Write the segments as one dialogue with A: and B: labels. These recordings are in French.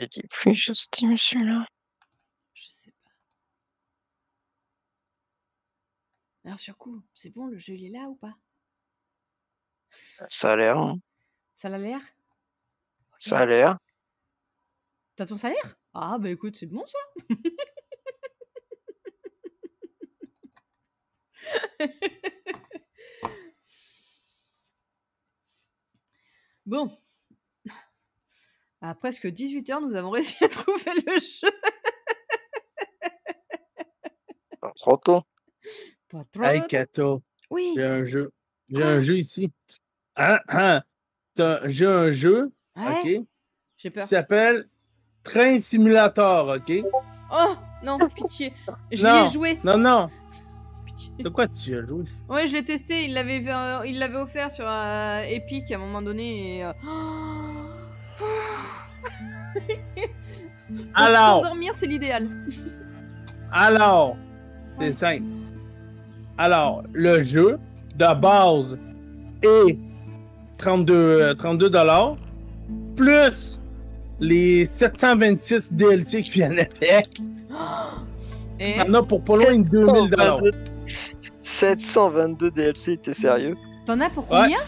A: Il dit plus juste celui-là.
B: Je sais pas. Alors sur coup, c'est bon, le jeu il est là ou pas?
A: Ça a l'air. hein.
B: Ça a l'air?
A: Ça a l'air.
B: T'as ton salaire? Ah bah écoute, c'est bon ça Bon. À presque 18h, nous avons réussi à trouver le jeu.
A: Pas trop tôt.
B: Pas trop.
C: Hey, Kato,
B: Oui.
C: j'ai un jeu. J'ai
B: Quoi?
C: un jeu ici. Ah, ah. T'as- J'ai un jeu,
B: Ouais,
C: OK,
B: J'ai peur.
C: qui s'appelle Train Simulator, OK?
B: Oh non, pitié. Je
C: Non.
B: l'ai joué.
C: Non, non.
B: Pitié.
C: De quoi tu as joué?
B: Ouais, je l'ai testé. Il l'avait, euh, il l'avait offert sur euh, Epic à un moment donné. Et, euh, Pour
C: Alors,
B: dormir, c'est l'idéal.
C: alors, c'est
B: Ouais.
C: simple. Alors, le jeu de base est 32, euh, 32 dollars plus les 726 DLC qui viennent avec.
B: Et?
C: Il y en a pour pas loin de 2000 dollars.
A: 722 DLC, t'es sérieux?
B: T'en as pour
C: Ouais.
B: combien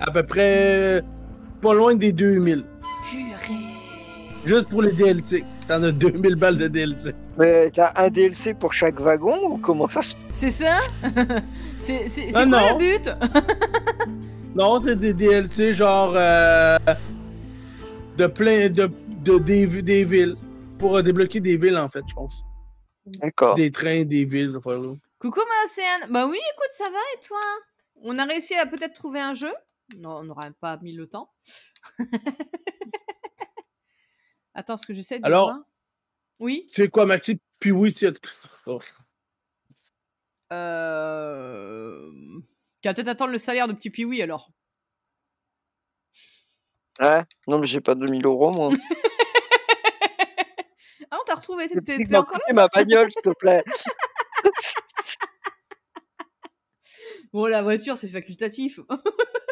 C: À peu près pas loin des 2000. Juste pour les DLC. T'en as 2000 balles de DLC.
A: Mais t'as un DLC pour chaque wagon ou comment ça se
B: C'est ça? C'est
C: Ah,
B: quoi
C: non.
B: le but?
C: Non, c'est des DLC genre euh, de plein de, de des, des villes. Pour euh, débloquer des villes en fait, je pense.
A: D'accord.
C: Des trains, des villes, ce affaire-là.
B: Coucou ma Océane. Bah oui, écoute, ça va et toi? On a réussi à peut-être trouver un jeu? Non, on n'aura pas mis le temps. Attends, ce que j'essaie de
C: Alors-
B: voir. Oui.
C: Tu quoi, ma petite? Puis oui, c'est. Oh.
B: Euh... Tu vas peut-être attendre le salaire de petit Piwi alors.
A: Ouais. Non, mais j'ai pas 2000 euros, moi.
B: Ah, on t'a retrouvé. T'es encore là
A: ma bagnole, s'il te plaît.
B: Bon, la voiture, c'est facultatif.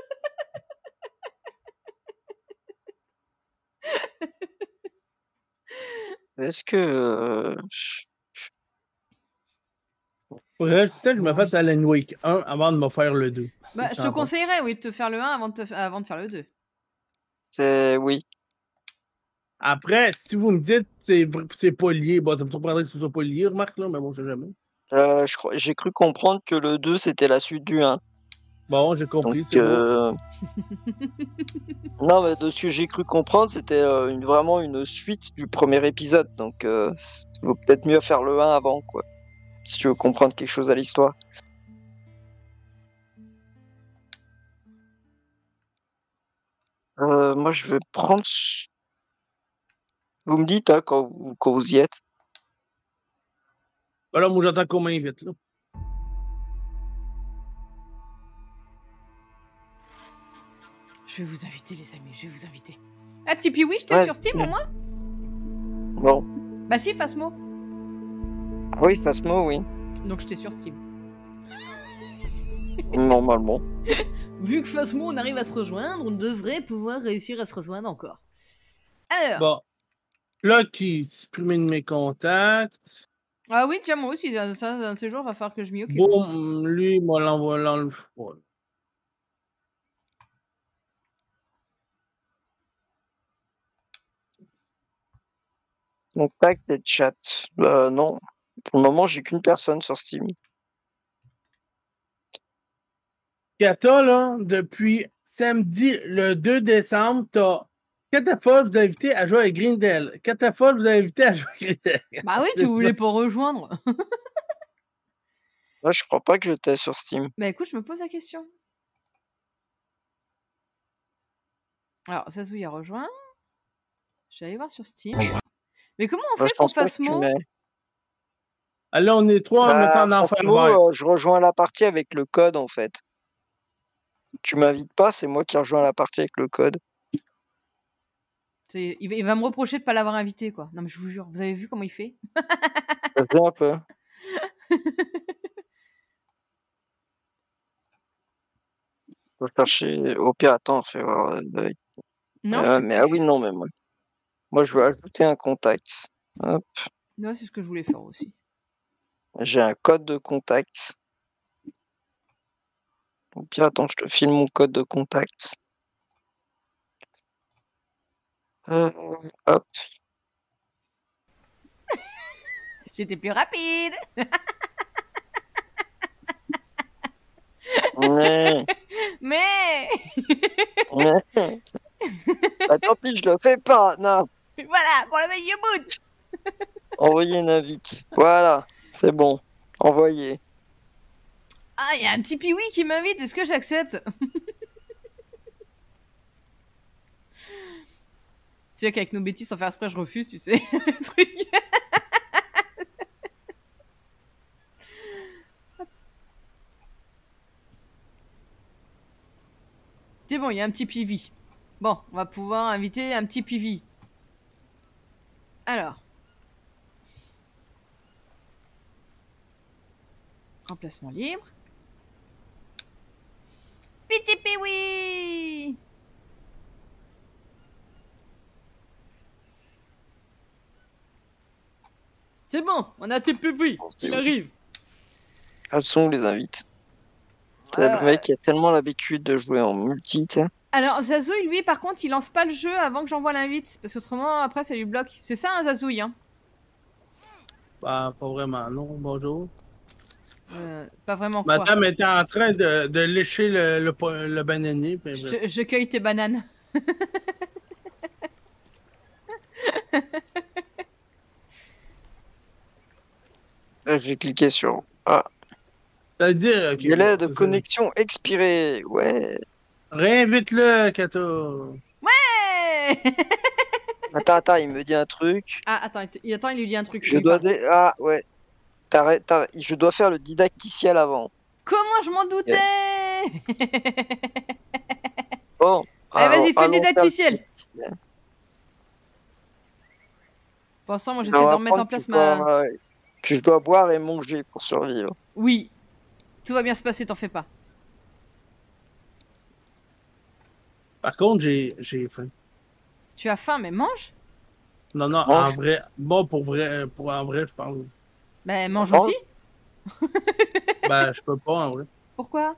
A: Est-ce que. euh,
C: peut-être que je me fasse Alan Wake 1 avant de me faire le 2.
B: bah, je te conseillerais, oui, de te faire le 1 avant de, te fa- avant de faire le 2.
A: C'est. Oui.
C: Après, si vous me dites c'est c'est pas lié, bon, ça me surprendrait que ce soit pas lié, remarque, là, mais bon, je sais jamais.
A: Euh, je crois- J'ai cru comprendre que le 2 c'était la suite du 1.
C: Bon, j'ai compris,
A: Donc, euh, non, mais de ce que j'ai cru comprendre, c'était euh, une- vraiment une suite du premier épisode. Donc, euh, il vaut peut-être mieux faire le 1 avant, quoi. Si tu veux comprendre quelque chose à l'histoire. Euh, moi, je vais prendre. Vous me dites hein, quand, vous, quand vous y êtes.
C: Voilà, moi, j'attends qu'on m'invite, là.
B: Je vais vous inviter, les amis, je vais vous inviter. Ah, petit Piwi, t'ai
A: Ouais.
B: sur Steam au moins
A: Bon.
B: Bah si, Fasmo.
A: Oui, Phasmo, oui.
B: Donc je t'ai sur Steam.
A: Normalement.
B: Vu que Fasmo, on arrive à se rejoindre, on devrait pouvoir réussir à se rejoindre encore. Alors.
C: Bon. Là, qui supprimer de mes contacts.
B: Ah oui, tiens, moi aussi, ça, ça, un de ces jours, va falloir que je m'y occupe.
C: Bon, lui, moi, l'envoie, l'enlève.
A: Contact et chat. Euh, non. Pour le moment, j'ai qu'une personne sur Steam.
C: Kata, là, depuis samedi, le 2 décembre, t'as Catafol vous a invité à jouer avec Grindel. Catafol vous a invité à jouer avec Grindel.
B: Bah oui, tu voulais pas rejoindre.
A: Moi, je crois pas que j'étais sur Steam.
B: bah écoute, je me pose la question. Alors, Zazouille a rejoint. Je vais aller voir sur Steam. Mais comment on
A: Moi,
B: fait
A: je
B: pour
A: pense pas que tu
B: Fasmo
A: mets.
C: Ah, là, on est trois, on est
A: Bah,
C: vert.
A: euh, je rejoins la partie avec le code en fait. Tu m'invites pas, c'est moi qui rejoins la partie avec le code.
B: Il, va, me reprocher de pas l'avoir invité, quoi. Non, mais je vous jure, vous avez vu comment il fait?
A: Vas-y un peu. Je vais chercher. Au pire, attends, fais voir. euh,
B: Non,
A: euh, mais ah oui, non, mais moi. Moi, je veux ajouter un contact. Hop.
B: Ouais, c'est ce que je voulais faire aussi.
A: J'ai un code de contact. Au pire, attends, je te file mon code de contact. Euh, hop.
B: J'étais plus rapide.
A: Ouais,
B: Mais
A: ouais. Bah, tant pis, je le fais pas. Non,
B: voilà, pour le meilleur bout.
A: envoyez une invite. Voilà, c'est bon. Envoyé.
B: Ah, il y a un petit piwi qui m'invite. Est-ce que j'accepte? Tu sais qu'avec nos bêtises, sans faire exprès, je refuse, tu sais. truc. C'est bon, il y a un petit pivi. Bon, on va pouvoir inviter un petit pivi. Alors. Emplacement libre. Petit piwi C'est bon, on a.
A: Bon, c'est
B: Il arrive.
A: Elles sont où les
B: Euh,
A: Le mec qui a tellement l'habitude de jouer en multi.
B: Alors, Zazouille, lui, par contre, il lance pas le jeu avant que j'envoie l'invite. Parce qu'autrement, après, ça lui bloque. C'est ça, un Zazouille, hein?
C: Bah, pas vraiment, non. Bonjour.
B: Euh, Pas vraiment quoi.
C: Madame était en train de, de lécher le, le, bananier. puis
B: Je,
C: bref.
B: te- je cueille tes bananes.
A: Là, je vais cliquer sur Ah,
C: C'est-à-dire. ok,
A: délai de connexion expiré. Ouais.
C: Réinvite-le, Kato.
B: Ouais
A: Attends, attends, il me dit un truc.
B: Ah, attends, il, te- il- attends, il lui dit un truc.
A: Je dois dé- Ah, ouais. T'as- t'as- Je dois faire le didacticiel avant.
B: Comment je m'en doutais?
A: Bon.
B: Allez, vas-y,
A: alors,
B: fais le didacticiel. Pour l'instant, moi,
A: Je
B: j'essaie de remettre en place ma...
A: dois- Que je dois boire et manger pour survivre.
B: Oui. Tout va bien se passer, t'en fais pas.
C: Par contre, j'ai j'ai faim.
B: Tu as faim, mais mange
C: Non, non,
A: Mange.
C: en vrai. Bon, pour vrai, pour en vrai, je parle.
B: Ben, mange aussi.
C: Ben, je peux pas, en vrai.
B: Pourquoi?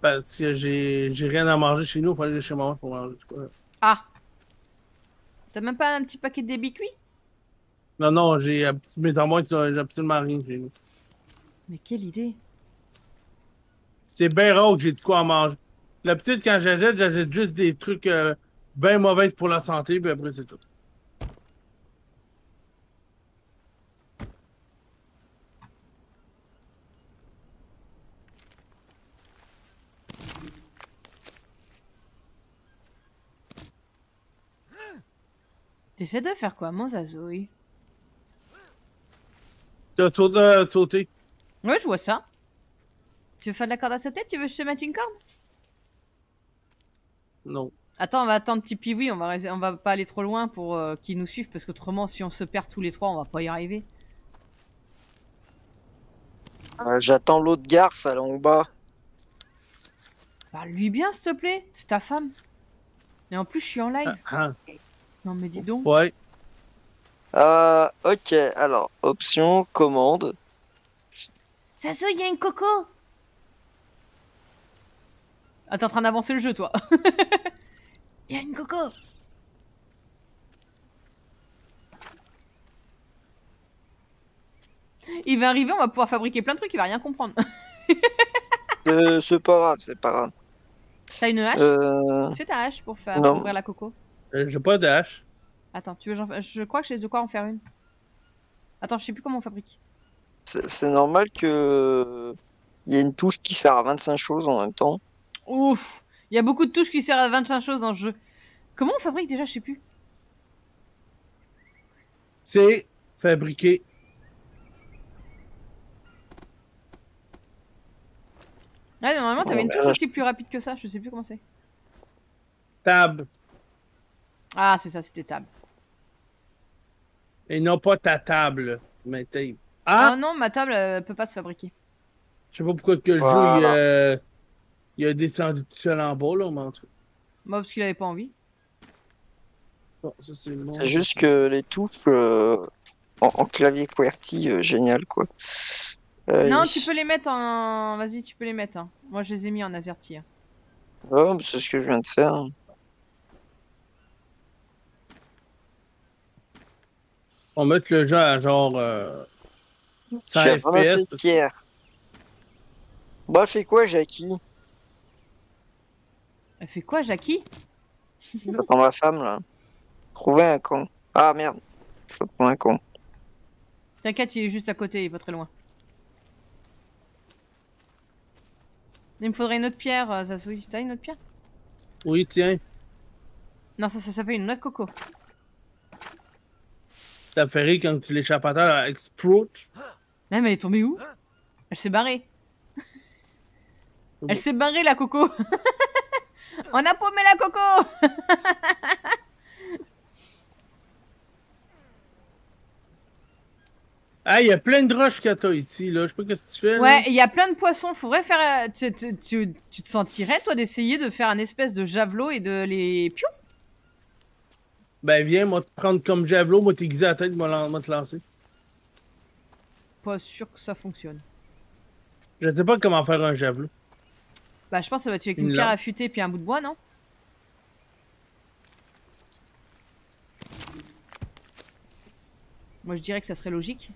C: Parce que j'ai j'ai rien à manger chez nous. Il fallait aller chez maman pour manger. du coup.
B: Ah T'as même pas un petit paquet de débit cuit?
C: Non, non, j'ai mes enfants qui ont j'ai absolument rien chez nous.
B: Mais quelle idée
C: C'est bien rare que j'ai de quoi en manger. L'habitude, quand j'achète, j'achète juste des trucs euh, bien mauvais pour la santé, puis après, c'est tout.
B: T'essaies de faire quoi, mon Zazouille
C: sauté, euh, sauté.
B: Ouais, je vois ça. Tu veux faire de la corde à sauter? Tu veux que je te mette une corde?
C: Non.
B: Attends, on va attendre petit Piwi, on va, on va pas aller trop loin pour euh, qu'il nous suive, parce qu'autrement, si on se perd tous les trois, on va pas y arriver.
A: Euh, J'attends l'autre garce là en bas.
B: Parle-lui bien, s'il te plaît, c'est ta femme. Et en plus, je suis en live.
C: Ah,
B: Non, mais dis donc.
C: ouais.
A: Euh, ok, alors, option, commande.
B: Zazouille, il y a une coco Ah, t'es en train d'avancer le jeu, toi. Il y a une coco Il va arriver, on va pouvoir fabriquer plein de trucs, il va rien comprendre.
A: Euh, c'est pas grave, c'est pas grave.
B: T'as une hache
A: Euh,
B: Fais ta hache pour faire
A: non.
B: ouvrir la coco.
C: Euh, J'ai pas de hache.
B: Attends, tu veux Je crois que j'ai de quoi en faire une. Attends, je sais plus comment on fabrique.
A: c'est normal que il y ait une touche qui sert à 25 choses en même temps.
B: Ouf Il y a beaucoup de touches qui servent à 25 choses dans ce jeu. Comment on fabrique déjà Je sais plus.
C: C'est fabriqué.
B: Ouais, normalement, t'avais
A: Oh,
B: une touche aussi plus rapide que ça, je sais plus comment c'est.
C: Table.
B: Ah, c'est ça, c'était table.
C: Et non pas ta table. Mais t'es.
B: Ah
C: Ah!
B: non, ma table euh, peut pas se fabriquer.
C: Je sais pas pourquoi que le jeu,
A: Voilà.
C: Il, a descendu tout seul en bas, là, mais en tout cas.
B: Moi, parce qu'il avait pas envie.
C: Bon, ça, c'est bon.
A: C'est juste que les touches euh, en, en clavier QWERTY, euh, génial quoi. Euh,
B: Non,
A: il-
B: tu peux les mettre en. Vas-y, tu peux les mettre. hein. Moi, je les ai mis en AZERTY. hein.
A: Mais c'est ce que je viens de faire.
C: On va mettre le jeu à genre. Euh, 100
A: J'ai ramassé
C: FPS.
A: pierre. Bon, elle fait quoi, Jackie?
B: Elle fait quoi, Jackie?
A: J'attends ma femme là. Trouver un con. Ah merde. Je peux prendre un con.
B: T'inquiète, il est juste à côté, il est pas très loin. Il me faudrait une autre pierre, euh, Zasouille. T'as une autre pierre?
C: Oui, tiens.
B: Non, ça, ça s'appelle une noix de coco.
C: Ça me fait rire quand tu l'échappes à terre avec Sprout.
B: Même elle est tombée où? Elle s'est barrée. Elle s'est barrée, la coco On a paumé la coco
C: Ah, il y a plein de roches que t'as ici, là. Je sais pas ce que tu fais. là.
B: Ouais, il y a plein de poissons. Faudrait faire. euh, Tu, tu- tu- tu te sentirais, toi, d'essayer de faire un espèce de javelot et de les. Piouf?
C: Ben, viens, moi, te prendre comme javelot, moi, t'aiguiser la tête, moi, moi, te lancer.
B: Pas sûr que ça fonctionne.
C: Je sais pas comment faire un javelot.
B: Bah, je pense que ça va être avec
C: Une
B: pierre affûtée puis un bout de bois, non? Moi, je dirais que ça serait logique.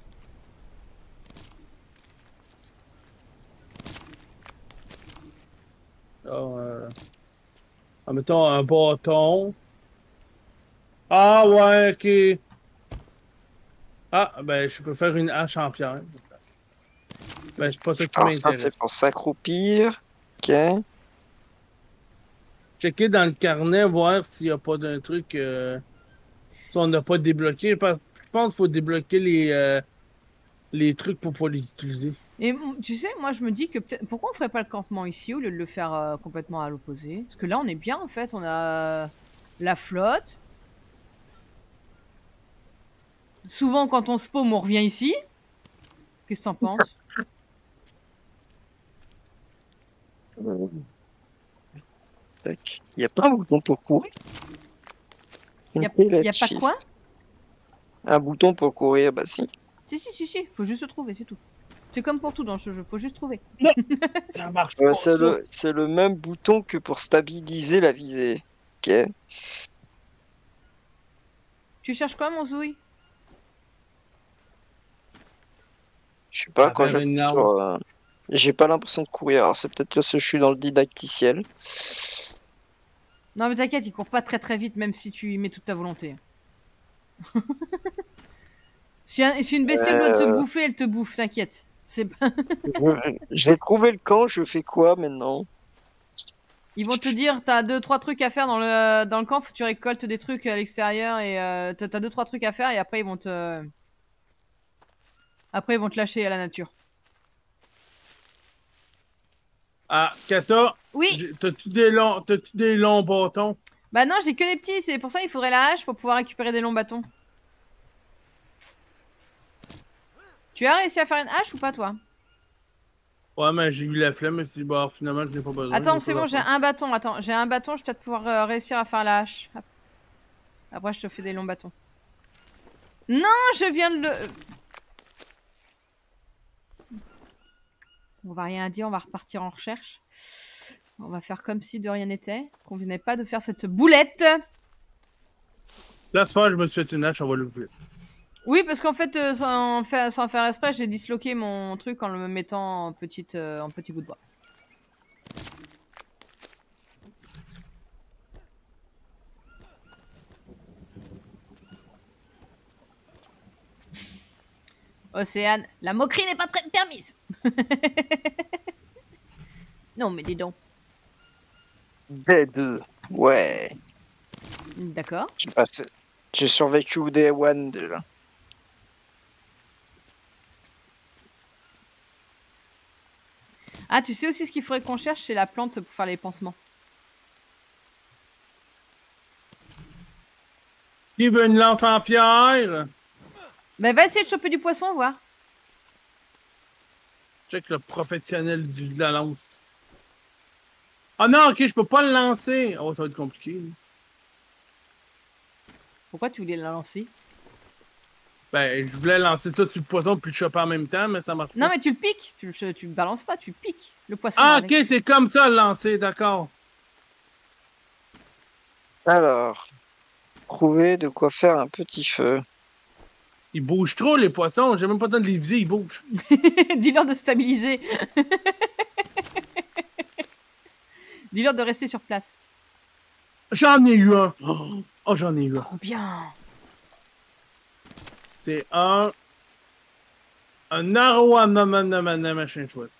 C: Alors, euh... ah, mettons un bâton. Ah, ouais, ok. Ah, ben, je peux faire une hache en pierre. Ben, c'est pas ça qui
A: ça, c'est pour s'accroupir. Ok.
C: Checker dans le carnet, voir s'il n'y a pas d'un truc. euh, Si on n'a pas débloqué. Parce- Je pense qu'il faut débloquer les, euh, les trucs pour pouvoir les utiliser.
B: Et tu sais, moi, je me dis que peut-être. Pourquoi on ferait pas le campement ici au lieu de le faire euh, complètement à l'opposé? Parce que là, on est bien, en fait. On a la flotte. Souvent, quand on se paume, on revient ici. Qu'est-ce que t'en penses
A: Tac. Il n'y a pas un bouton pour courir
B: Y a-
A: Une
B: Y a pas
A: shift.
B: quoi
A: Un bouton pour courir, bah si.
B: Si, si, si, si. Faut juste se trouver, c'est tout. C'est comme pour tout dans ce jeu. Faut juste trouver.
C: Ça marche
A: Ouais,
C: pas.
A: c'est le, c'est le même bouton que pour stabiliser la visée. Ok.
B: Tu cherches quoi, mon zouille
A: Je sais pas,
C: À
A: quand
C: une
A: euh, j'ai pas l'impression de courir. Alors c'est peut-être parce que je suis dans le didacticiel.
B: Non, mais t'inquiète, il court pas très très vite, même si tu y mets toute ta volonté. si, un- si une bestiole doit te
A: Euh.
B: bouffer, elle te bouffe, t'inquiète. C'est pas...
A: J'ai trouvé le camp, je fais quoi maintenant?
B: Ils vont te dire, t'as deux trois trucs à faire dans le dans le camp, faut que tu récoltes des trucs à l'extérieur et euh, t'as t'as deux trois trucs à faire et après ils vont te après ils vont te lâcher à la nature.
C: Ah, Kata,
B: Oui.
C: t'as-tu des longs, t'as-tu des longs bâtons?
B: Bah non, j'ai que des petits, c'est pour ça il faudrait la hache pour pouvoir récupérer des longs bâtons. Tu as réussi à faire une hache ou pas toi?
C: Ouais, mais j'ai eu la flemme, mais c'est bon, finalement, je n'ai pas besoin.
B: Attends, c'est bon, j'ai un bâton. Attends, j'ai un bâton, je vais peut-être pouvoir euh, réussir à faire la hache. Après, je te fais des longs bâtons. Non, je viens de le. On va rien dire, on va repartir en recherche. On va faire comme si de rien n'était, qu'on venait pas de faire cette boulette.
C: Ce soir, je me suis fait une hache, va l'ouvrir.
B: Oui, parce qu'en fait, euh, sans, faire, sans faire exprès, j'ai disloqué mon truc en le mettant en, petite, euh, en petit bout de bois. Océane, la moquerie n'est pas permise. non, mais dis donc.
A: Dead. Ouais.
B: D'accord.
A: J'ai passé- survécu au Day One déjà.
B: Ah, tu sais aussi ce qu'il faudrait qu'on cherche, c'est la plante pour faire les pansements.
C: Qui veut une lance en pierre?
B: Bah, va essayer de choper du poisson, voir.
C: Check le professionnel du, de la lance. Ah non, ok, je peux pas le lancer. Oh, ça va être compliqué.
B: Pourquoi tu voulais la lancer?
C: Ben, je voulais lancer ça sur le poisson puis le choper en même temps, mais ça marche
B: Non,
C: pas.
B: mais tu le piques. Tu le, tu le balances pas, tu piques le poisson.
C: Ah, ok, c'est comme ça le lancer, d'accord.
A: Alors, trouver de quoi faire un petit feu.
C: Ils bougent trop, les poissons. J'ai même pas le temps de les viser, ils bougent.
B: Dis-leur de stabiliser. Dis-leur de rester sur place.
C: J'en ai eu un. Oh, j'en ai eu un.
B: Trop bien.
C: C'est un. Un arowana machin chouette.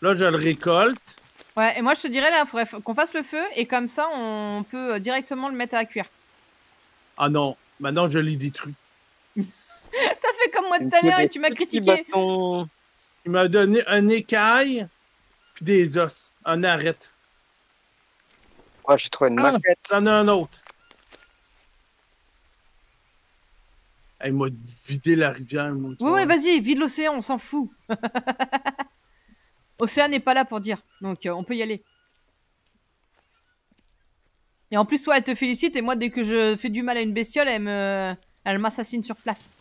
C: Là, je le récolte.
B: Ouais, et moi je te dirais là, il faudrait qu'on fasse le feu et comme ça on peut euh, directement le mettre à cuire.
C: Ah non, maintenant je l'ai détruit.
B: T'as fait comme moi tout à l'heure et tu m'as critiqué.
A: bâtons.
C: Il m'a donné un écaille, puis des os, un arête.
A: Ah, j'ai trouvé une
C: Ah.
A: machette.
C: J'en ai un autre. Elle m'a vidé la rivière, moi.
B: Oui, oui, vas-y, vide l'océan, on s'en fout. Océan n'est pas là pour dire, donc euh, on peut y aller. Et en plus, toi, elle te félicite et moi, dès que je fais du mal à une bestiole, elle me, elle m'assassine sur place.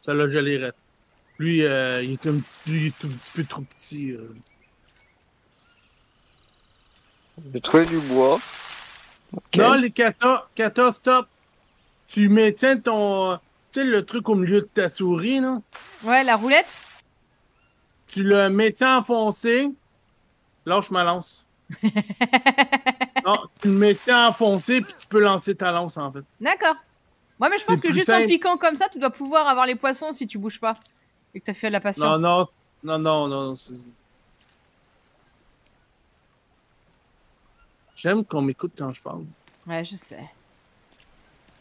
C: Celle-là, je l'ai Lui, euh, il est un, lui, il est tout petit peu trop petit. euh.
A: J'ai trouvé du bois. Ok.
C: Non, les kata, kata, stop. Tu maintiens ton. Tu sais, le truc au milieu de ta souris, là.
B: Ouais, la roulette.
C: Tu le maintiens enfoncé. Lâche ma lance. non, tu le maintiens enfoncé, puis tu peux lancer ta lance, en fait.
B: D'accord. Ouais, mais je pense que juste en piquant comme ça, tu dois pouvoir avoir les poissons si tu bouges pas. Et que t'as fait de la
C: Non,
B: patience.
C: non, non, non, non. c'est- J'aime qu'on m'écoute quand je parle.
B: Ouais, je sais.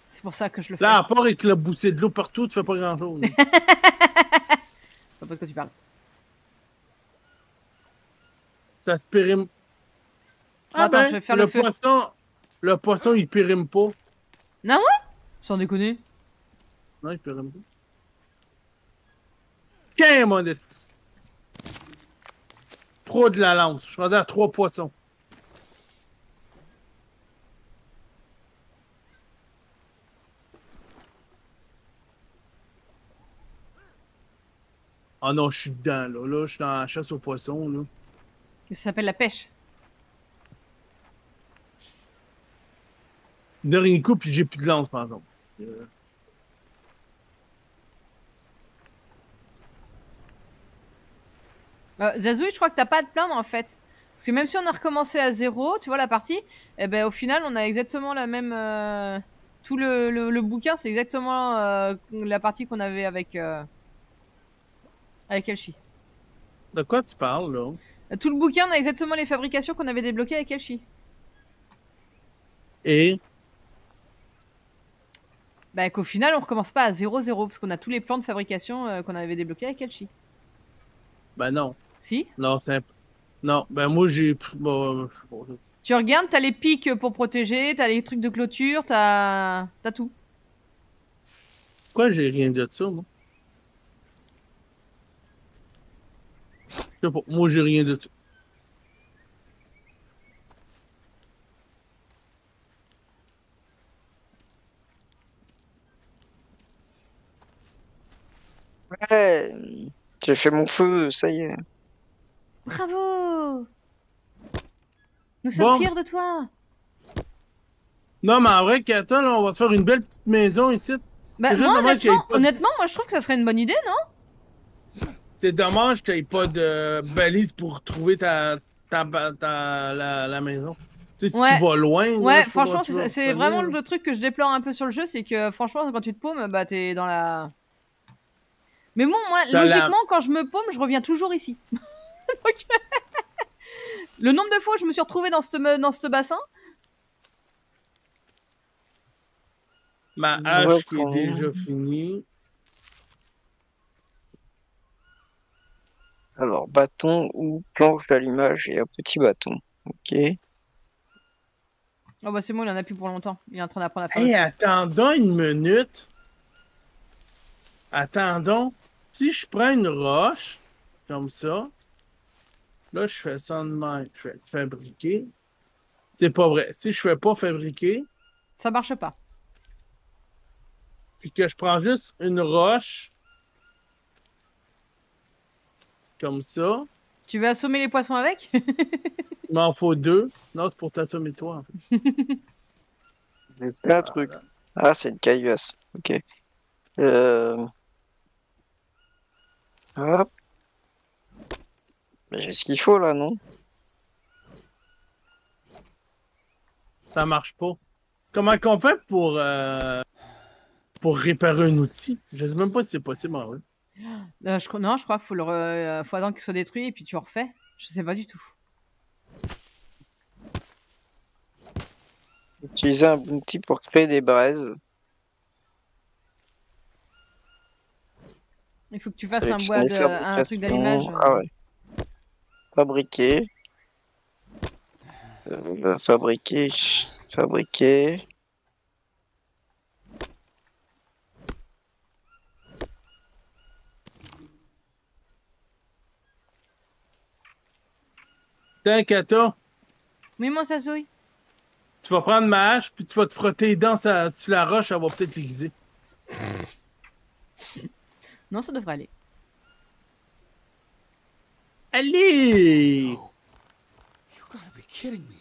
B: C'est pour ça que je le fais.
C: Là, à part avec le boussé de l'eau partout, tu fais pas grand-chose.
B: Je sais pas de quoi tu parles.
C: Ça se périme. Ah
B: Attends,
C: ben,
B: je vais faire
C: le,
B: le feu.
C: poisson, le poisson, il périme pas.
B: Sans déconner.
C: Non, il périme pas. Qu'un modeste. Pro de la lance. Je suis rendu à trois poissons. Ah non, je suis dedans, là. Là, je suis dans la chasse aux poissons, là.
B: Ça s'appelle la pêche.
C: De rien coup, puis j'ai plus de lance, par exemple. Euh,
B: Euh, Zazouille, je crois que t'as pas à te plaindre en fait. Parce que même si on a recommencé à zéro, tu vois la partie, eh ben au final on a exactement la même. euh, Tout le, le, le bouquin, c'est exactement euh, la partie qu'on avait avec. Avec Elchi.
C: De quoi tu parles, là?
B: Tout le bouquin, on a exactement les fabrications qu'on avait débloquées avec Elchi.
C: Et?
B: Bah qu'au final on recommence pas à 0-0 parce qu'on a tous les plans de fabrication euh, qu'on avait débloqués avec Elchi.
C: ben non.
B: Si?
C: Non, c'est. Non, ben moi j'ai. Bon, je pas.
B: Tu regardes, t'as les pics pour protéger, t'as les trucs de clôture, t'as t'as tout.
C: Pourquoi j'ai rien de ça, moi? Je sais pas. Moi j'ai rien de ça.
A: Ouais, j'ai fait mon feu, ça y est.
B: Bravo Nous sommes
C: Bon.
B: fiers de toi
C: Non, mais en vrai, Kata, là, on va se faire une belle petite maison ici.
B: Bah,
C: C'est juste
B: moi,
C: dommage qu'il y ait
B: honnêtement,
C: pas de-
B: honnêtement, moi je trouve que ça serait une bonne idée, non?
C: C'est dommage que t'aies pas de balise pour trouver ta, ta, ta, ta- la, la maison. Tu sais, si
B: Ouais.
C: tu vas loin. là,
B: Ouais,
C: je sais pas
B: franchement,
C: comment tu vas
B: c'est
C: revenir,
B: vraiment le truc que je déplore un peu sur le jeu, c'est que franchement, quand tu te paumes, bah t'es dans la. Mais bon, moi, logiquement, quand je me paume, je reviens toujours ici. Donc, le nombre de fois où je me suis retrouvée dans ce dans ce bassin,
C: Ma hache qui est déjà finie.
A: Alors, bâton ou planche d'allumage et un petit bâton. Ok.
B: oh bah c'est bon, il en a plus pour longtemps. Il est en train d'apprendre à faire.
C: Hey, attendons une minute. Attendons. Si je prends une roche, comme ça, là, je fais ça de même. Je vais le fabriquer. C'est pas vrai. Si je fais pas fabriquer,
B: Ça marche pas.
C: puis que je prends juste une roche comme ça,
B: Tu veux assommer les poissons avec?
C: il m'en faut deux. Non, c'est pour t'assommer toi, en fait.
A: J'ai fait un truc.
C: Voilà.
A: Ah, c'est une caillasse. Ok. Euh... Hop. Mais J'ai ce qu'il faut là, non?
C: Ça marche pas. Comment qu'on fait pour, euh, pour réparer un outil? Je sais même pas si c'est possible en vrai.
B: Euh, je, Non, je crois qu'il faut, le re- euh, faut attendre qu'il soit détruit et puis tu refais. Je sais pas du tout.
A: Utiliser un outil pour créer des braises.
B: Il faut que tu fasses un bois de, un truc d'allumage.
A: Ah ouais. Fabriquer. Euh, fabriquer. Fabriquer.
C: Tiens, Kata,
B: Oui, mon Sassoui.
C: tu vas prendre ma hache, puis tu vas te frotter les dents sur, sur la roche, elle va peut-être l'aiguiser.
B: Non, ça devrait aller.
C: Allez!
D: You gotta be kidding me.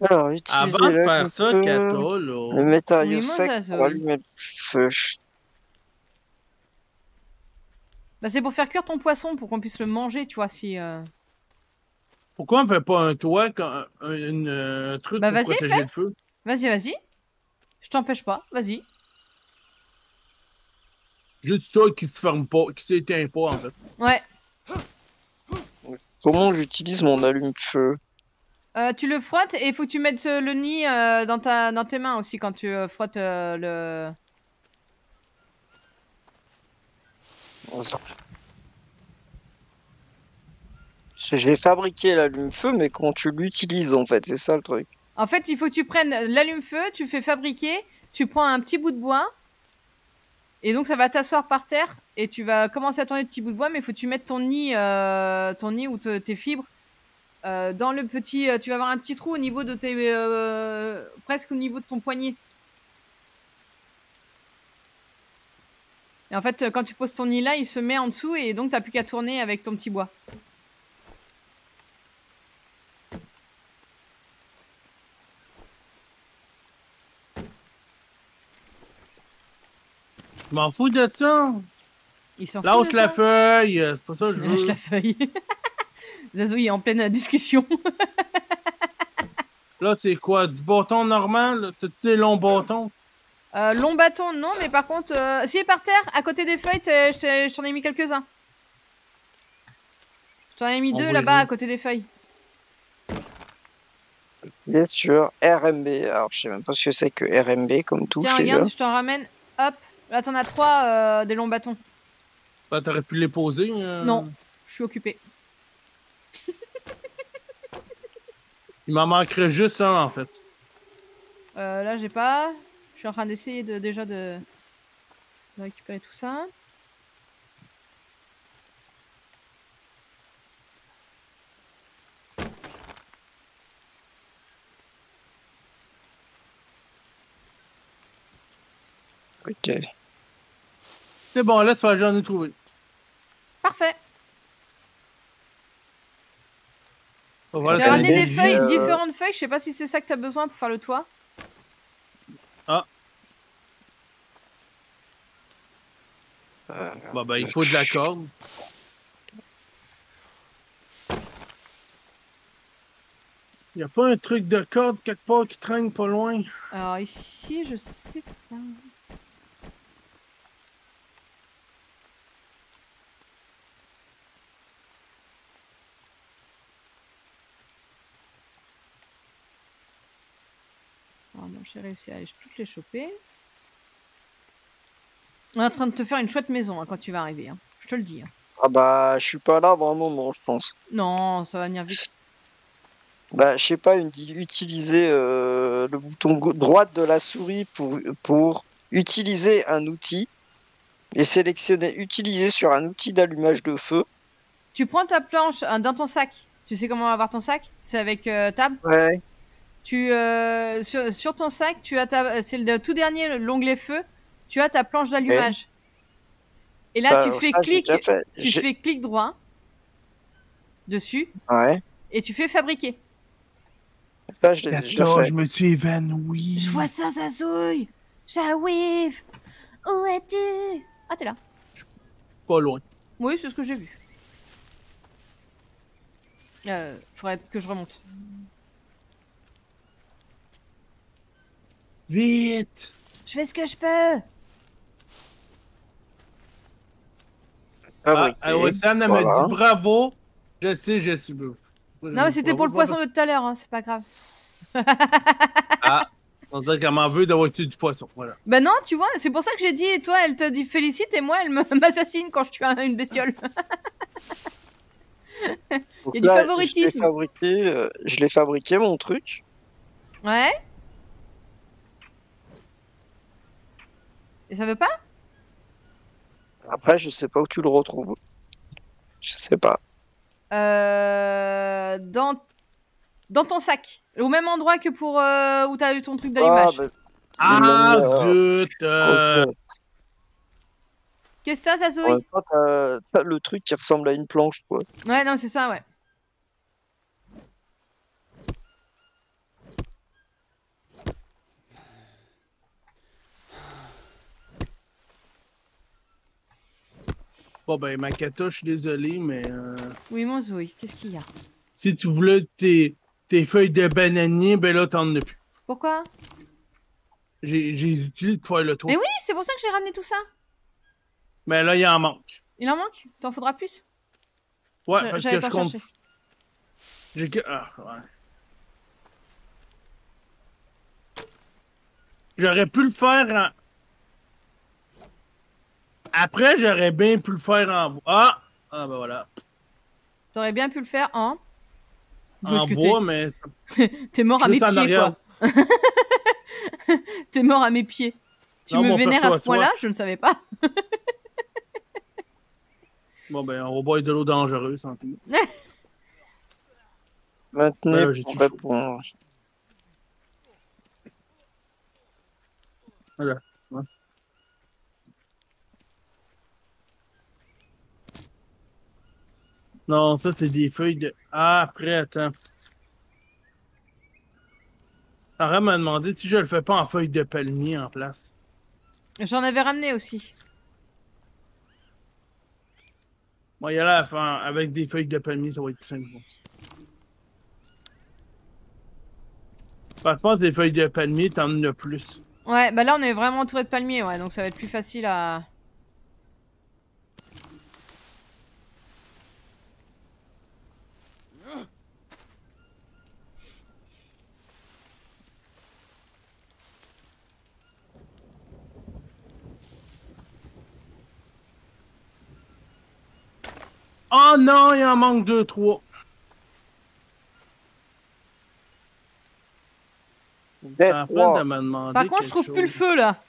A: Alors, utiliser
C: Avant de faire ça,
A: Le matériau sec pour allumer le feu.
B: Bah, c'est pour faire cuire ton poisson pour qu'on puisse le manger, tu vois, si. euh,
C: pourquoi on fait pas un toit, quand- un, une, euh, un truc
B: Bah,
C: pour
B: vas-y,
C: protéger le feu?
B: Vas-y, vas-y. Je t'empêche pas, vas-y.
C: Juste toi qui se ferme pas, qui s'éteint pas, en fait.
B: Ouais.
A: Comment j'utilise mon allume-feu?
B: Euh, tu le frottes et il faut que tu mettes euh, le nid euh, dans, ta, dans tes mains aussi quand tu euh, frottes euh, le.
A: J'ai fabriqué l'allume-feu, mais comment tu l'utilises en fait, c'est ça le truc.
B: En fait, il faut que tu prennes l'allume-feu, tu fais fabriquer, tu prends un petit bout de bois, et donc ça va t'asseoir par terre, et tu vas commencer à tourner le petit bout de bois, mais il faut que tu mettes ton nid, euh, ton nid ou te- tes fibres euh, dans le petit. euh, tu vas avoir un petit trou au niveau de tes. presque au niveau de ton poignet. Et en fait, quand tu poses ton nid là, il se met en dessous, et donc t'as plus qu'à tourner avec ton petit bois.
C: M'en fous de ça.
B: Ils s'en
C: Lâche la
B: ça.
C: feuille, c'est pas ça que je
B: Lâche
C: veux.
B: la feuille. Zazou il est en pleine discussion.
C: Là, c'est quoi? Du bâton normal? T'as-tu des longs bâtons?
B: Euh, long bâton, non, mais par contre, euh, s'il est par terre, à côté des feuilles, je t'en ai mis quelques-uns. Je t'en ai mis deux là-bas à côté des feuilles.
A: Bien sûr, RMB. Alors, je sais même pas ce que c'est que RMB comme touche
B: Tiens,
A: déjà.
B: regarde, je t'en ramène. Hop, là t'en as trois euh, des longs bâtons.
C: Bah, t'aurais pu les poser. euh.
B: Non. Je suis occupé.
C: Il m'en manquerait juste un, en fait.
B: Euh, là, j'ai pas. Je suis en train d'essayer de, déjà de... de récupérer tout ça.
A: Ok.
C: C'est bon, là, tu vas j'en ai trouvé.
B: Parfait.
C: Voilà,
B: J'ai ramené des feuilles,
A: euh,
B: différentes feuilles. Je sais pas si c'est ça que t'as besoin pour faire le toit.
A: Euh,
C: Bah, bah, il faut de la corde. Y a pas un truc de corde quelque part qui traîne pas loin?
B: Alors ici, je sais pas. Alors bon, j'ai réussi à aller toutes les choper. On est en train de te faire une chouette maison hein, quand tu vas arriver. hein. Je te le dis. hein.
A: Ah bah, je suis pas là vraiment, non, je pense.
B: Non, ça va venir vite.
A: Bah, je sais pas, une, utiliser euh, le bouton droite de la souris pour, pour utiliser un outil. et sélectionner utiliser sur un outil d'allumage de feu.
B: Tu prends ta planche euh, dans ton sac. Tu sais comment avoir ton sac? C'est avec euh, tab.
A: Ouais.
B: Tu euh, sur, sur ton sac, tu as ta c'est le tout dernier l'onglet feu. Tu as ta planche d'allumage. Et là
A: Ça-
B: tu fais
A: ça,
B: clic,
A: fait.
B: tu fais clic droit dessus
A: Ouais.
B: et tu fais fabriquer.
A: Ça,
C: Attends, je me suis évanoui.
B: Je vois ça, ça souille. J'arrive. Où es-tu? Ah t'es là.
C: Pas loin.
B: Oui, c'est ce que j'ai vu. Euh, faudrait que je remonte.
C: Vite!
B: Je fais ce que je peux.
C: Ah, ah, Océane, elle
A: Voilà.
C: m'a dit bravo. Je sais, je suis.
B: Non, mais c'était pour le poisson de tout à l'heure, hein, c'est pas grave.
C: Ah, on dirait qu'elle m'en veut d'avoir tué du poisson. Voilà.
B: Bah non, tu vois, c'est pour ça que j'ai dit, toi, elle te dit félicite et moi, elle me- m'assassine quand je tue un- une bestiole. Il y a du favoritisme.
A: Je l'ai fabriqué, euh, je l'ai fabriqué mon truc.
B: Ouais Et ça veut pas
A: Après, je sais pas où tu le retrouves. Je sais pas.
B: Euh. Dans. Dans ton sac. Au même endroit que pour. euh, où t'as eu ton truc
A: Ah,
B: d'allumage.
A: bah,
C: Ah,
A: euh,
C: zut! euh.
B: Qu'est-ce que ça, ça
A: Ouais, toi, le truc qui ressemble à une planche, quoi.
B: Ouais, non, c'est ça, ouais.
C: Bon, ben, Makata, je suis désolé, mais euh,
B: Oui, mon Zoé, qu'est-ce qu'il y a?
C: si tu voulais tes, tes feuilles de bananier, ben là, t'en as plus.
B: Pourquoi?
C: J'ai utilisé pour faire le tour.
B: Mais oui, c'est pour ça que j'ai ramené tout ça.
C: Mais là, il en manque.
B: Il en manque? T'en faudra plus?
C: Ouais,
B: Je-
C: parce que je compte. J'ai que. Ah, ouais. J'aurais pu le faire en. Après, j'aurais bien pu le faire en bois. Ah! Ah, ben voilà.
B: T'aurais bien pu le faire en.
C: En bois, mais.
B: t'es mort à mes
C: en
B: pieds, quoi. T'es mort à mes pieds. Tu
C: Non,
B: me vénères à ce point-là Je ne savais pas.
C: Bon, ben, on va boire de l'eau dangereuse, santé.
A: Maintenez
C: Ouais, j'ai
A: pour
C: tout
A: répondre.
C: Voilà. Non, ça, c'est des feuilles de. Ah, après, attends. Sarah m'a demandé si je le fais pas en feuilles de palmier en place.
B: J'en avais ramené aussi.
C: Bon, il y a là à faire avec des feuilles de palmier, ça va être plus simple. Par contre, les feuilles de palmier, t'en as plus.
B: Ouais, bah là on est vraiment entouré de palmiers, ouais, donc ça va être plus facile à.
C: Oh non, il en manque deux, trois. À la fin,
A: War.
C: de me demander
B: Par contre, je trouve plus le feu là.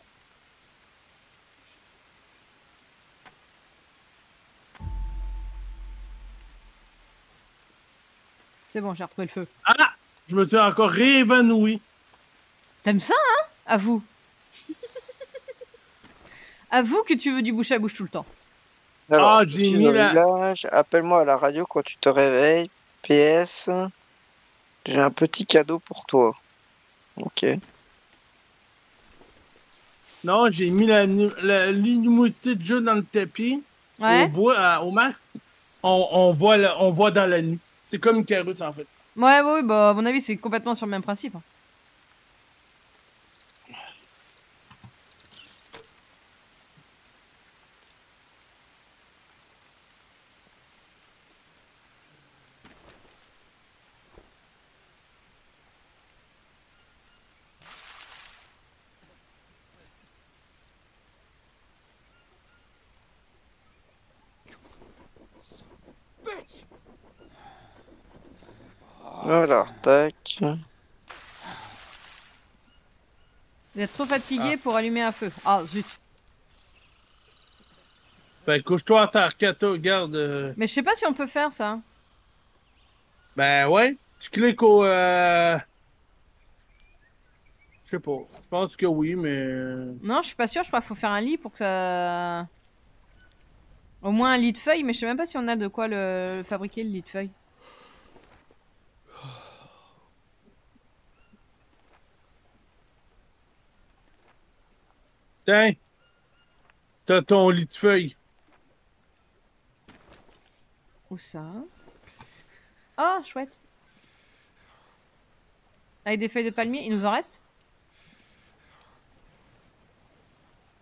B: C'est bon, j'ai retrouvé le feu.
C: Ah! Je me suis encore réévanoui.
B: T'aimes ça, hein? Avoue. Avoue que tu veux du bouche à bouche tout le temps.
A: Alors,
C: Ah,
A: je
C: j'ai
A: suis
C: mis
A: au
C: la-
A: village. Appelle-moi à la radio quand tu te réveilles. PS. J'ai un petit cadeau pour toi. Ok.
C: Non, j'ai mis la, nu- la luminosité de jeu dans le tapis. Au bois, au max. On, on, voit le- on voit dans la nuit. C'est comme une carotte, en fait.
B: Ouais, ouais, bah à mon avis, c'est complètement sur le même principe.
A: Voilà, tac.
B: Vous êtes trop fatigué pour allumer un feu. Ah, zut.
C: Ben, couche-toi terre, Kato, regarde. euh,
B: Mais je sais pas si on peut faire ça.
C: Ben, ouais. Tu cliques au. Euh... Je sais pas. Je pense que oui, mais. euh,
B: Non, je suis pas sûre, je crois qu'il faut faire un lit pour que ça. Au moins un lit de feuilles, mais je sais même pas si on a de quoi le, le fabriquer le lit de feuilles.
C: Tiens. T'as ton lit de feuilles.
B: Où ça? Oh, chouette. Avec des feuilles de palmier, il nous en reste?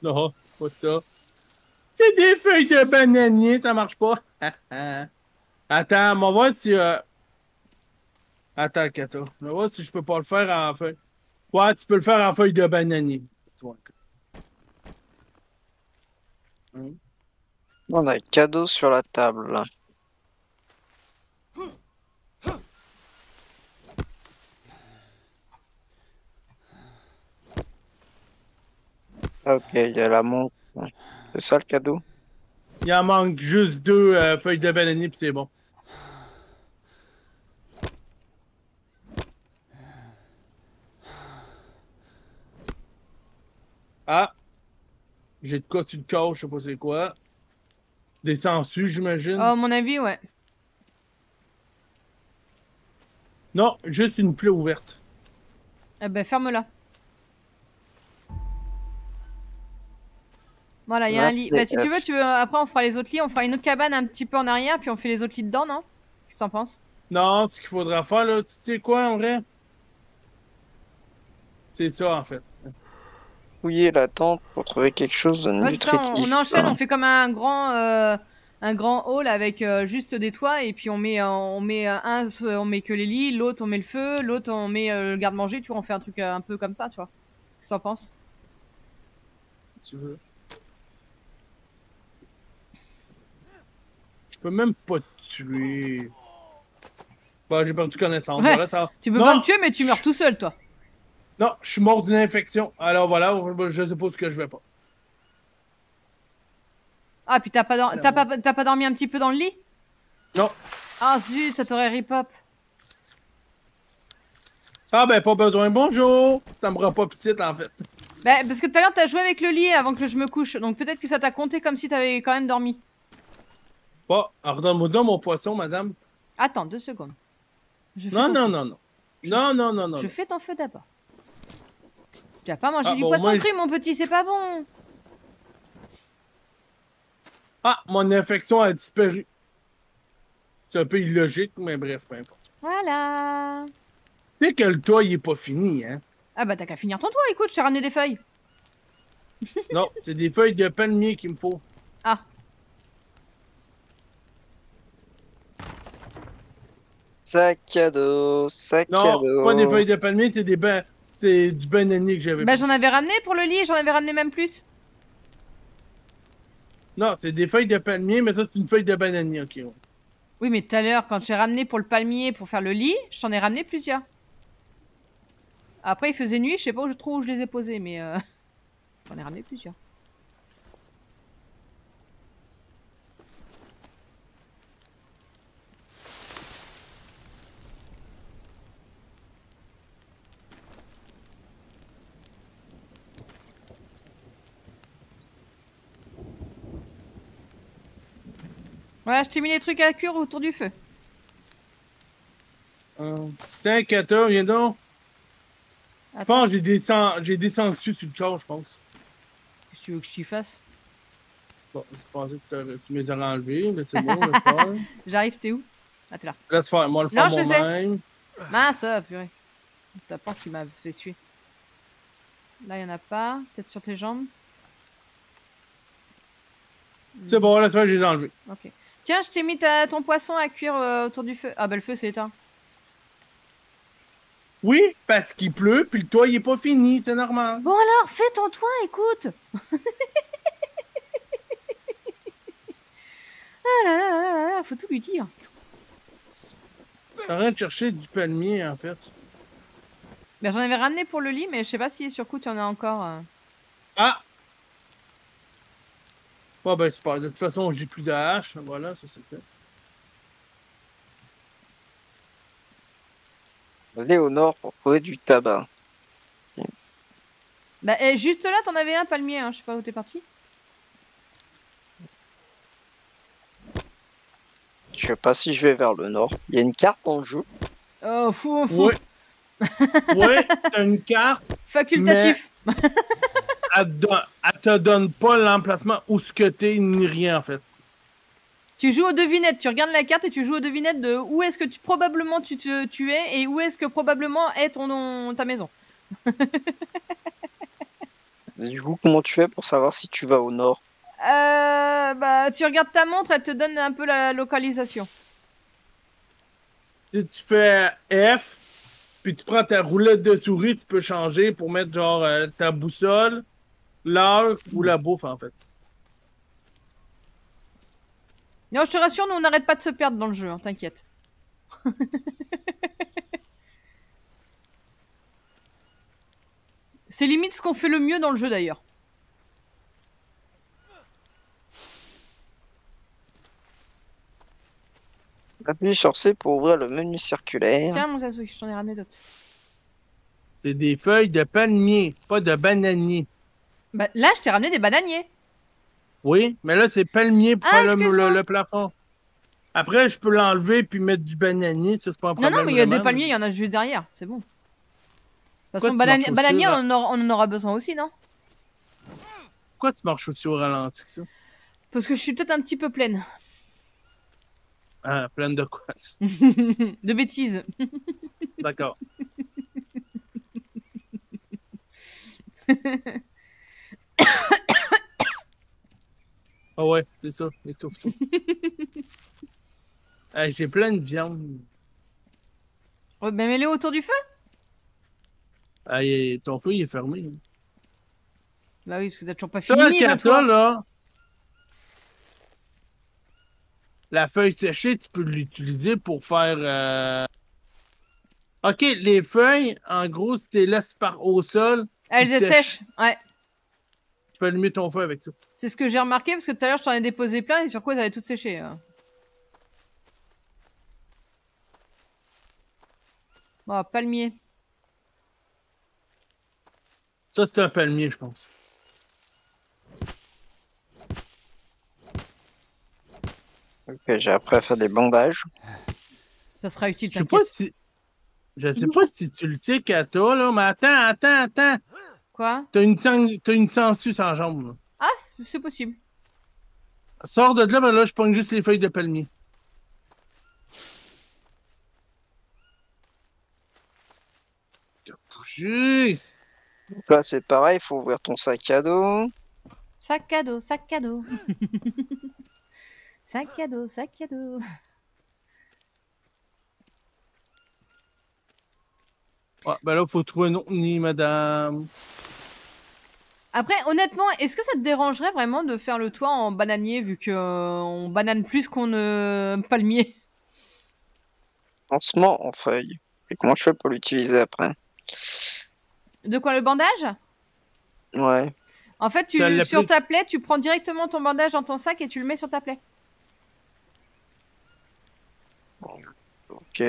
C: Non, c'est pas ça. C'est des feuilles de bananier, ça marche pas. Attends, on va voir si. euh, Attends, Kato. On va voir si je peux pas le faire en feuille. Ouais, tu peux le faire en feuille de bananier. Tu vois.
A: On a un cadeau sur la table. Ok, il y a la montre. C'est ça le cadeau?
C: Il en manque juste deux euh, feuilles de bananier, puis c'est bon. Ah! J'ai de quoi tu te caches, je sais pas c'est quoi. Des sangsues, j'imagine.
B: Oh, à mon avis, ouais.
C: Non, juste une plaie ouverte.
B: Eh ben, ferme-la. Voilà, il y a un lit. Bah, si tu veux, tu veux, après on fera les autres lits. On fera une autre cabane un petit peu en arrière, puis on fait les autres lits dedans, non? Qu'est-ce que t'en penses?
C: Non, ce qu'il faudra faire, là, tu sais quoi, en vrai? C'est ça, en fait.
A: Fouiller la tente pour trouver quelque chose de
B: Ouais, c'est ça, on,
A: nutritif.
B: on enchaîne, on fait comme un grand, euh, un grand hall avec euh, juste des toits, et puis on met, euh, on met un, on met que les lits, l'autre on met le feu, l'autre on met euh, le garde-manger, tu vois, on fait un truc euh, un peu comme ça, tu vois. Qu'est-ce que t'en penses?
C: Tu veux. Je peux même pas te tuer. Bah, j'ai perdu connaissance.
B: Ouais.
C: Voilà,
B: Tu peux
C: Non.
B: pas me tuer, mais tu meurs tout seul, toi.
C: Non, je suis mort d'une infection. Alors voilà, je sais pas ce que je vais pas.
B: Ah, puis t'as pas, dor- t'as pas, t'as pas dormi un petit peu dans le lit?
C: Non.
B: Ah zut, ça t'aurait rip-up.
C: Ah ben, pas besoin. Bonjour! Ça me rend pas petite, en fait.
B: Bah, parce que tout à l'heure t'as joué avec le lit avant que je me couche, donc peut-être que ça t'a compté comme si t'avais quand même dormi.
C: Bon, alors donne-moi donc mon poisson, madame.
B: Attends, deux secondes. Je fais
C: Non,
B: ton
C: non,
B: feu.
C: non, non. Non, non, non, non.
B: Je fais ton feu d'abord. Tu as pas mangé
C: Ah,
B: du
C: bon,
B: poisson
C: moi,
B: cru, mon petit, c'est pas bon.
C: Ah, mon infection a disparu. C'est un peu illogique, mais bref, peu importe.
B: Voilà.
C: Tu sais que le toit, il est pas fini, hein?
B: Ah bah t'as qu'à finir ton toit, écoute, je t'ai ramené des feuilles.
C: Non, c'est des feuilles de palmier qu'il me faut.
B: Ah.
A: Sac à dos, sac à
C: Non,
A: dos.
C: pas des feuilles de palmier, c'est des ba- c'est du bananier que j'avais.
B: Bah j'en avais ramené pour le lit, j'en avais ramené même plus.
C: Non, c'est des feuilles de palmier, mais ça, c'est une feuille de bananier, ok. ouais.
B: Oui, mais tout à l'heure, quand j'ai ramené pour le palmier pour faire le lit, j'en ai ramené plusieurs. Après, il faisait nuit, je sais pas où je trouve où je les ai posés, mais euh... j'en ai ramené plusieurs. Voilà, je t'ai mis les trucs à cuire autour du feu.
C: Euh, Kata, viens donc. Je
B: Attends,
C: pense que j'ai des sang- j'ai des sangsues sur le corps, je pense.
B: qu'est-ce que tu veux que je t'y fasse?
C: Bon, je pensais que tu me les aurais enlevés, mais c'est bon, laisse faire.
B: J'arrive, t'es où? Ah, t'es là.
C: Laisse faire, moi le faire
B: je
C: moi-même.
B: Mince, ah, purée. T'as peur qu'il m'a fait suer. Là, y en a pas. Peut-être sur tes jambes.
C: C'est bon, laisse faire, je les ai enlevés.
B: Ok. Tiens, je t'ai mis ta- ton poisson à cuire euh, autour du feu. Ah, bah le feu, c'est éteint.
C: Oui, parce qu'il pleut, puis le toit, il est pas fini, c'est normal.
B: Bon alors, fais ton toit, écoute Ah là là là là là, faut tout lui dire.
C: T'as rien de chercher du palmier, en fait.
B: Ben, j'en avais ramené pour le lit, mais je sais pas si sur coup tu en as encore. euh.
C: Ah! Ouais, ben, super. De toute façon, j'ai plus de hache. Voilà, ça, c'est fait.
A: Aller au nord pour trouver du tabac.
B: Bah, eh, juste là, t'en avais un palmier, hein. je sais pas où t'es parti.
A: Je sais pas si je vais vers le nord. Il y a une carte dans le jeu.
B: Oh, fou, fou.
C: Ouais. ouais, t'as une carte.
B: Facultatif.
C: Elle, don- elle te donne pas l'emplacement où ce que t'es, ni rien, en fait.
B: Tu joues aux devinettes, tu regardes la carte et tu joues aux devinettes de où est-ce que tu probablement tu, te- tu es et où est-ce que probablement est ton, ta maison.
A: Du coup, comment tu fais pour savoir si tu vas au nord?
B: Euh, bah, tu regardes ta montre, elle te donne un peu la localisation.
C: Si tu fais F, puis tu prends ta roulette de souris, tu peux changer pour mettre genre euh, ta boussole, l'heure ou la bouffe, en fait.
B: Non, je te rassure, nous on n'arrête pas de se perdre dans le jeu, hein, t'inquiète. C'est limite ce qu'on fait le mieux dans le jeu d'ailleurs.
A: Appuie sur C pour ouvrir le menu circulaire.
B: Tiens, mon Sasou, je t'en ai ramené d'autres.
C: C'est des feuilles de palmier, pas de bananier.
B: Bah, là, je t'ai ramené des bananiers.
C: Oui, mais là, c'est palmier pour
B: Ah,
C: faire le,
B: excuse-moi.
C: le- le plafond. Après, je peux l'enlever puis mettre du bananier, ça, c'est pas un
B: Non,
C: problème.
B: non, mais il y a des palmiers, il y en a juste derrière, c'est bon. De toute façon, bananier, on, en aura- besoin aussi, non?
C: Pourquoi tu marches aussi au ralenti que ça?
B: Parce que je suis peut-être un petit peu pleine.
C: Ah, plein de quoi?
B: de bêtises.
C: D'accord. Ah ouais, c'est ça, étouffe-toi. Ah, J'ai plein de viande.
B: Ouais, ben mets-les autour du feu.
C: Ah, ton feu, il est fermé. hein.
B: Bah oui, parce que t'as toujours pas
C: Ça,
B: fini, hein, toi.
C: kata, là, la feuille séchée, tu peux l'utiliser pour faire... euh, Ok, les feuilles, en gros, si tu les laisses par au sol,
B: Elles sèchent. Ouais.
C: Tu peux allumer ton feu avec ça.
B: C'est ce que j'ai remarqué parce que tout à l'heure je t'en ai déposé plein et sur quoi avaient toutes séché. hein. Bon, palmier.
C: Ça, c'est un palmier, je pense.
A: Ok, j'ai appris à faire des bandages.
B: Ça sera utile,
C: Je sais pas si... Je sais pas si tu le sais, Kata, là, mais attends, attends, attends.
B: Quoi?
C: T'as une, sang- t'as une sangsue sans jambe. là.
B: Ah, c'est- possible.
C: Sors de là, ben là, je pogne juste les feuilles de palmier. T'as bougé.
A: Donc là, c'est pareil, il faut ouvrir ton sac à dos.
B: Sac à dos, sac à dos. sac à dos, sac à dos.
C: Ouais, ben là, faut trouver un autre nid, madame.
B: Après, honnêtement, est-ce que ça te dérangerait vraiment de faire le toit en bananier vu que euh, on banane plus qu'on ne palmier?
A: Lancement en feuille. Et comment je fais pour l'utiliser après?
B: De quoi le bandage?
A: Ouais.
B: En fait, tu, sur ta plaie, tu prends directement ton bandage dans ton sac et tu le mets sur ta plaie.
A: Ok.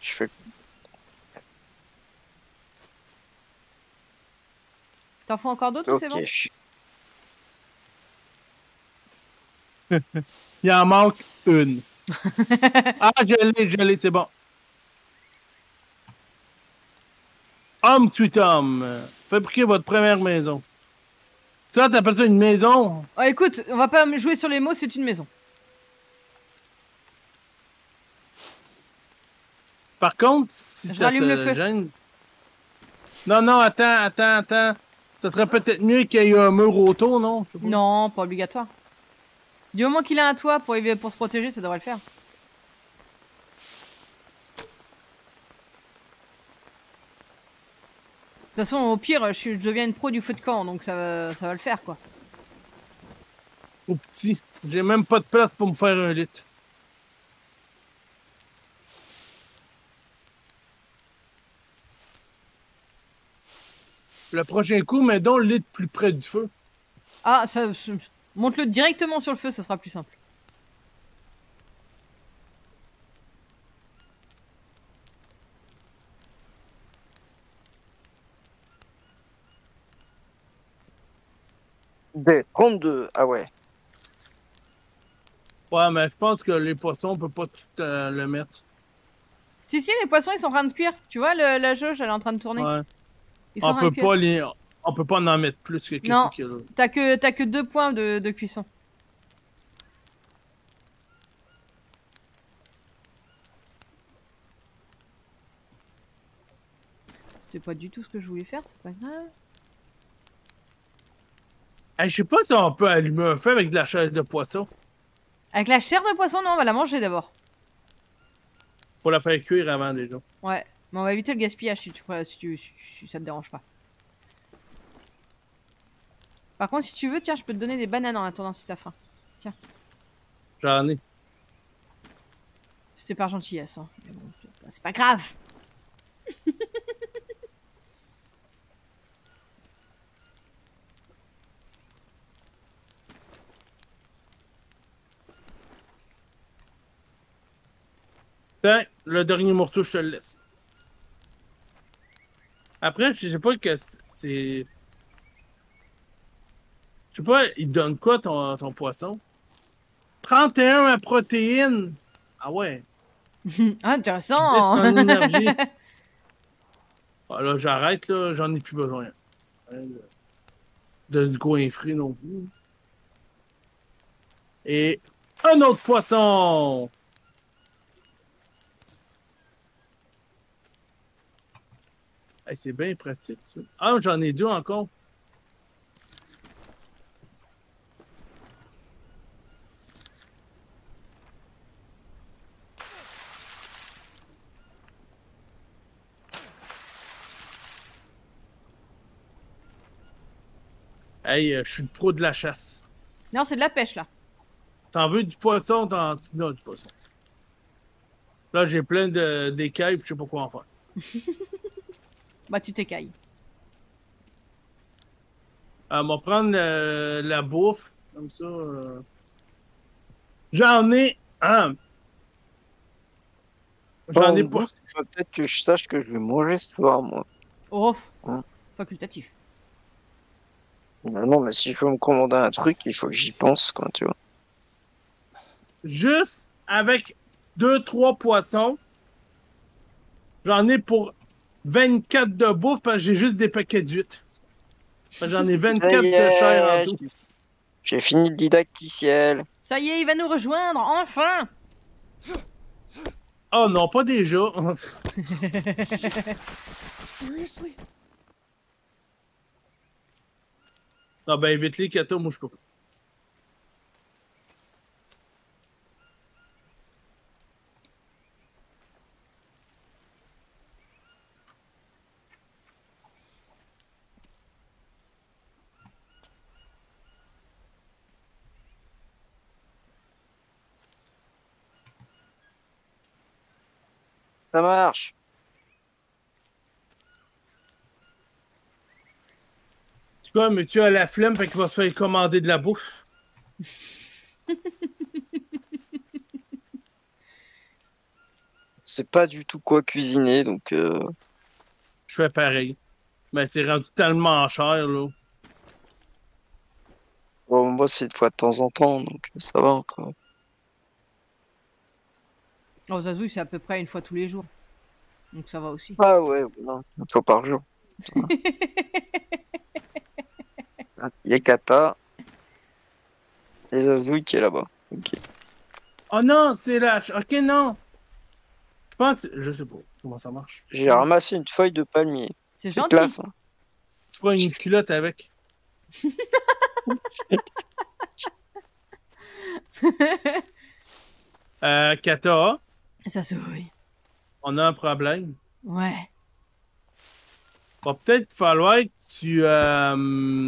A: Je fais
B: T'en fais encore d'autres ou c'est bon
C: Il en manque une. ah, je l'ai, je l'ai, c'est bon. Homme sweet homme, fabriquez votre première maison. Ça, t'appelles ça une maison?
B: Oh, écoute, on va pas jouer sur les mots, c'est une maison.
C: Par contre, si
B: Je
C: ça te
B: le feu.
C: gêne- Non, non, attends, attends, attends. Ça serait peut-être mieux qu'il y ait un mur autour, non? Pas.
B: Non, pas obligatoire. Du moment qu'il a un toit pour, se protéger, ça devrait le faire. De toute façon, au pire, je, je deviens une pro du feu de camp, donc ça va, ça va le faire, quoi.
C: Au petit. J'ai même pas de place pour me faire un lit. Le prochain coup, mets donc le lit plus près du feu.
B: Ah, ça, ça- monte-le directement sur le feu, ça sera plus simple.
A: Des 32. Ah ouais.
C: Ouais, mais je pense que les poissons, on peut pas tout euh, le mettre.
B: Si, si, les poissons, ils sont en train de cuire. Tu vois, le- la jauge, elle est en train de tourner.
C: Ouais. On peut pas les. On peut pas en mettre plus que
B: Non.
C: qu'est-ce qu'il y a là.
B: T'as que, t'as que deux points de, de cuisson. C'était pas du tout ce que je voulais faire, c'est pas grave.
C: Hey, je sais pas si on peut allumer un feu avec de la chair de poisson.
B: Avec la chair de poisson, non, on va la manger d'abord.
C: Faut la faire cuire avant déjà.
B: Ouais, mais on va éviter le gaspillage si, tu, si, tu, si, si ça te dérange pas. Par contre, si tu veux, tiens, je peux te donner des bananes en attendant si t'as faim.
C: J'en ai.
B: C'était par gentillesse, hein. Bon, c'est pas grave.
C: Tiens, le dernier morceau, je te le laisse. Après, je sais pas que c'est. Je sais pas, il donne quoi ton, ton poisson? 31 à protéines! Ah ouais!
B: Ah,
C: 10
B: intéressant.
C: en énergie. Ah, là, j'arrête, là, j'en ai plus besoin. Hein, De du coin frit non plus. Et un autre poisson! Hey, c'est bien pratique, ça. Ah, j'en ai deux encore. Hey, euh, je suis le pro de la chasse.
B: non, c'est de la pêche là.
C: T'en veux du poisson, t'en as du poisson. Là, j'ai plein d'écailles, je sais pas quoi en faire.
B: Bah, tu t'écailles.
C: Euh, on va prendre la bouffe, comme ça. euh. J'en ai un. J'en ai pas.
A: Peut-être que je sache que je vais manger ce soir, moi.
B: Oh,
A: Hein?
B: facultatif.
A: Bah non, mais si je veux me commander un truc, il faut que j'y pense, quoi, tu vois.
C: Juste avec deux, trois poissons. J'en ai pour 24 de bouffe parce que j'ai juste des paquets d'huîtres. J'en ai 24
A: Ça
C: de chair en tout.
A: j'ai- fini le didacticiel.
B: Ça y est, il va nous rejoindre, enfin
C: Oh non, pas déjà.
D: Seriously?
C: non, ben évite-les, Kato, moi je peux pas.
A: Ça marche.
C: C'est quoi, mais tu as la flemme, fait qu'il va se faire commander de la bouffe.
A: C'est pas du tout quoi cuisiner, donc euh,
C: Je fais pareil. Mais c'est rendu tellement cher, là.
A: bon, moi c'est de fois de temps en temps, donc ça va encore.
B: Oh, Zazouille, c'est à peu près une fois tous les jours. Donc ça va aussi.
A: Ah ouais, une fois par jour. Ah, Il y a Kata. Et Zazouille qui est là-bas. Ok.
C: Oh non, c'est la... Ok, non. Je pense... Je sais pas comment ça marche.
A: J'ai ramassé une feuille de palmier.
B: C'est
A: C'est
B: gentil.
A: classe. hein.
C: Tu feras une culotte avec. euh, Kata,
B: Zazouille.
C: on a un problème.
B: Ouais.
C: Va peut-être falloir que tu... Euh...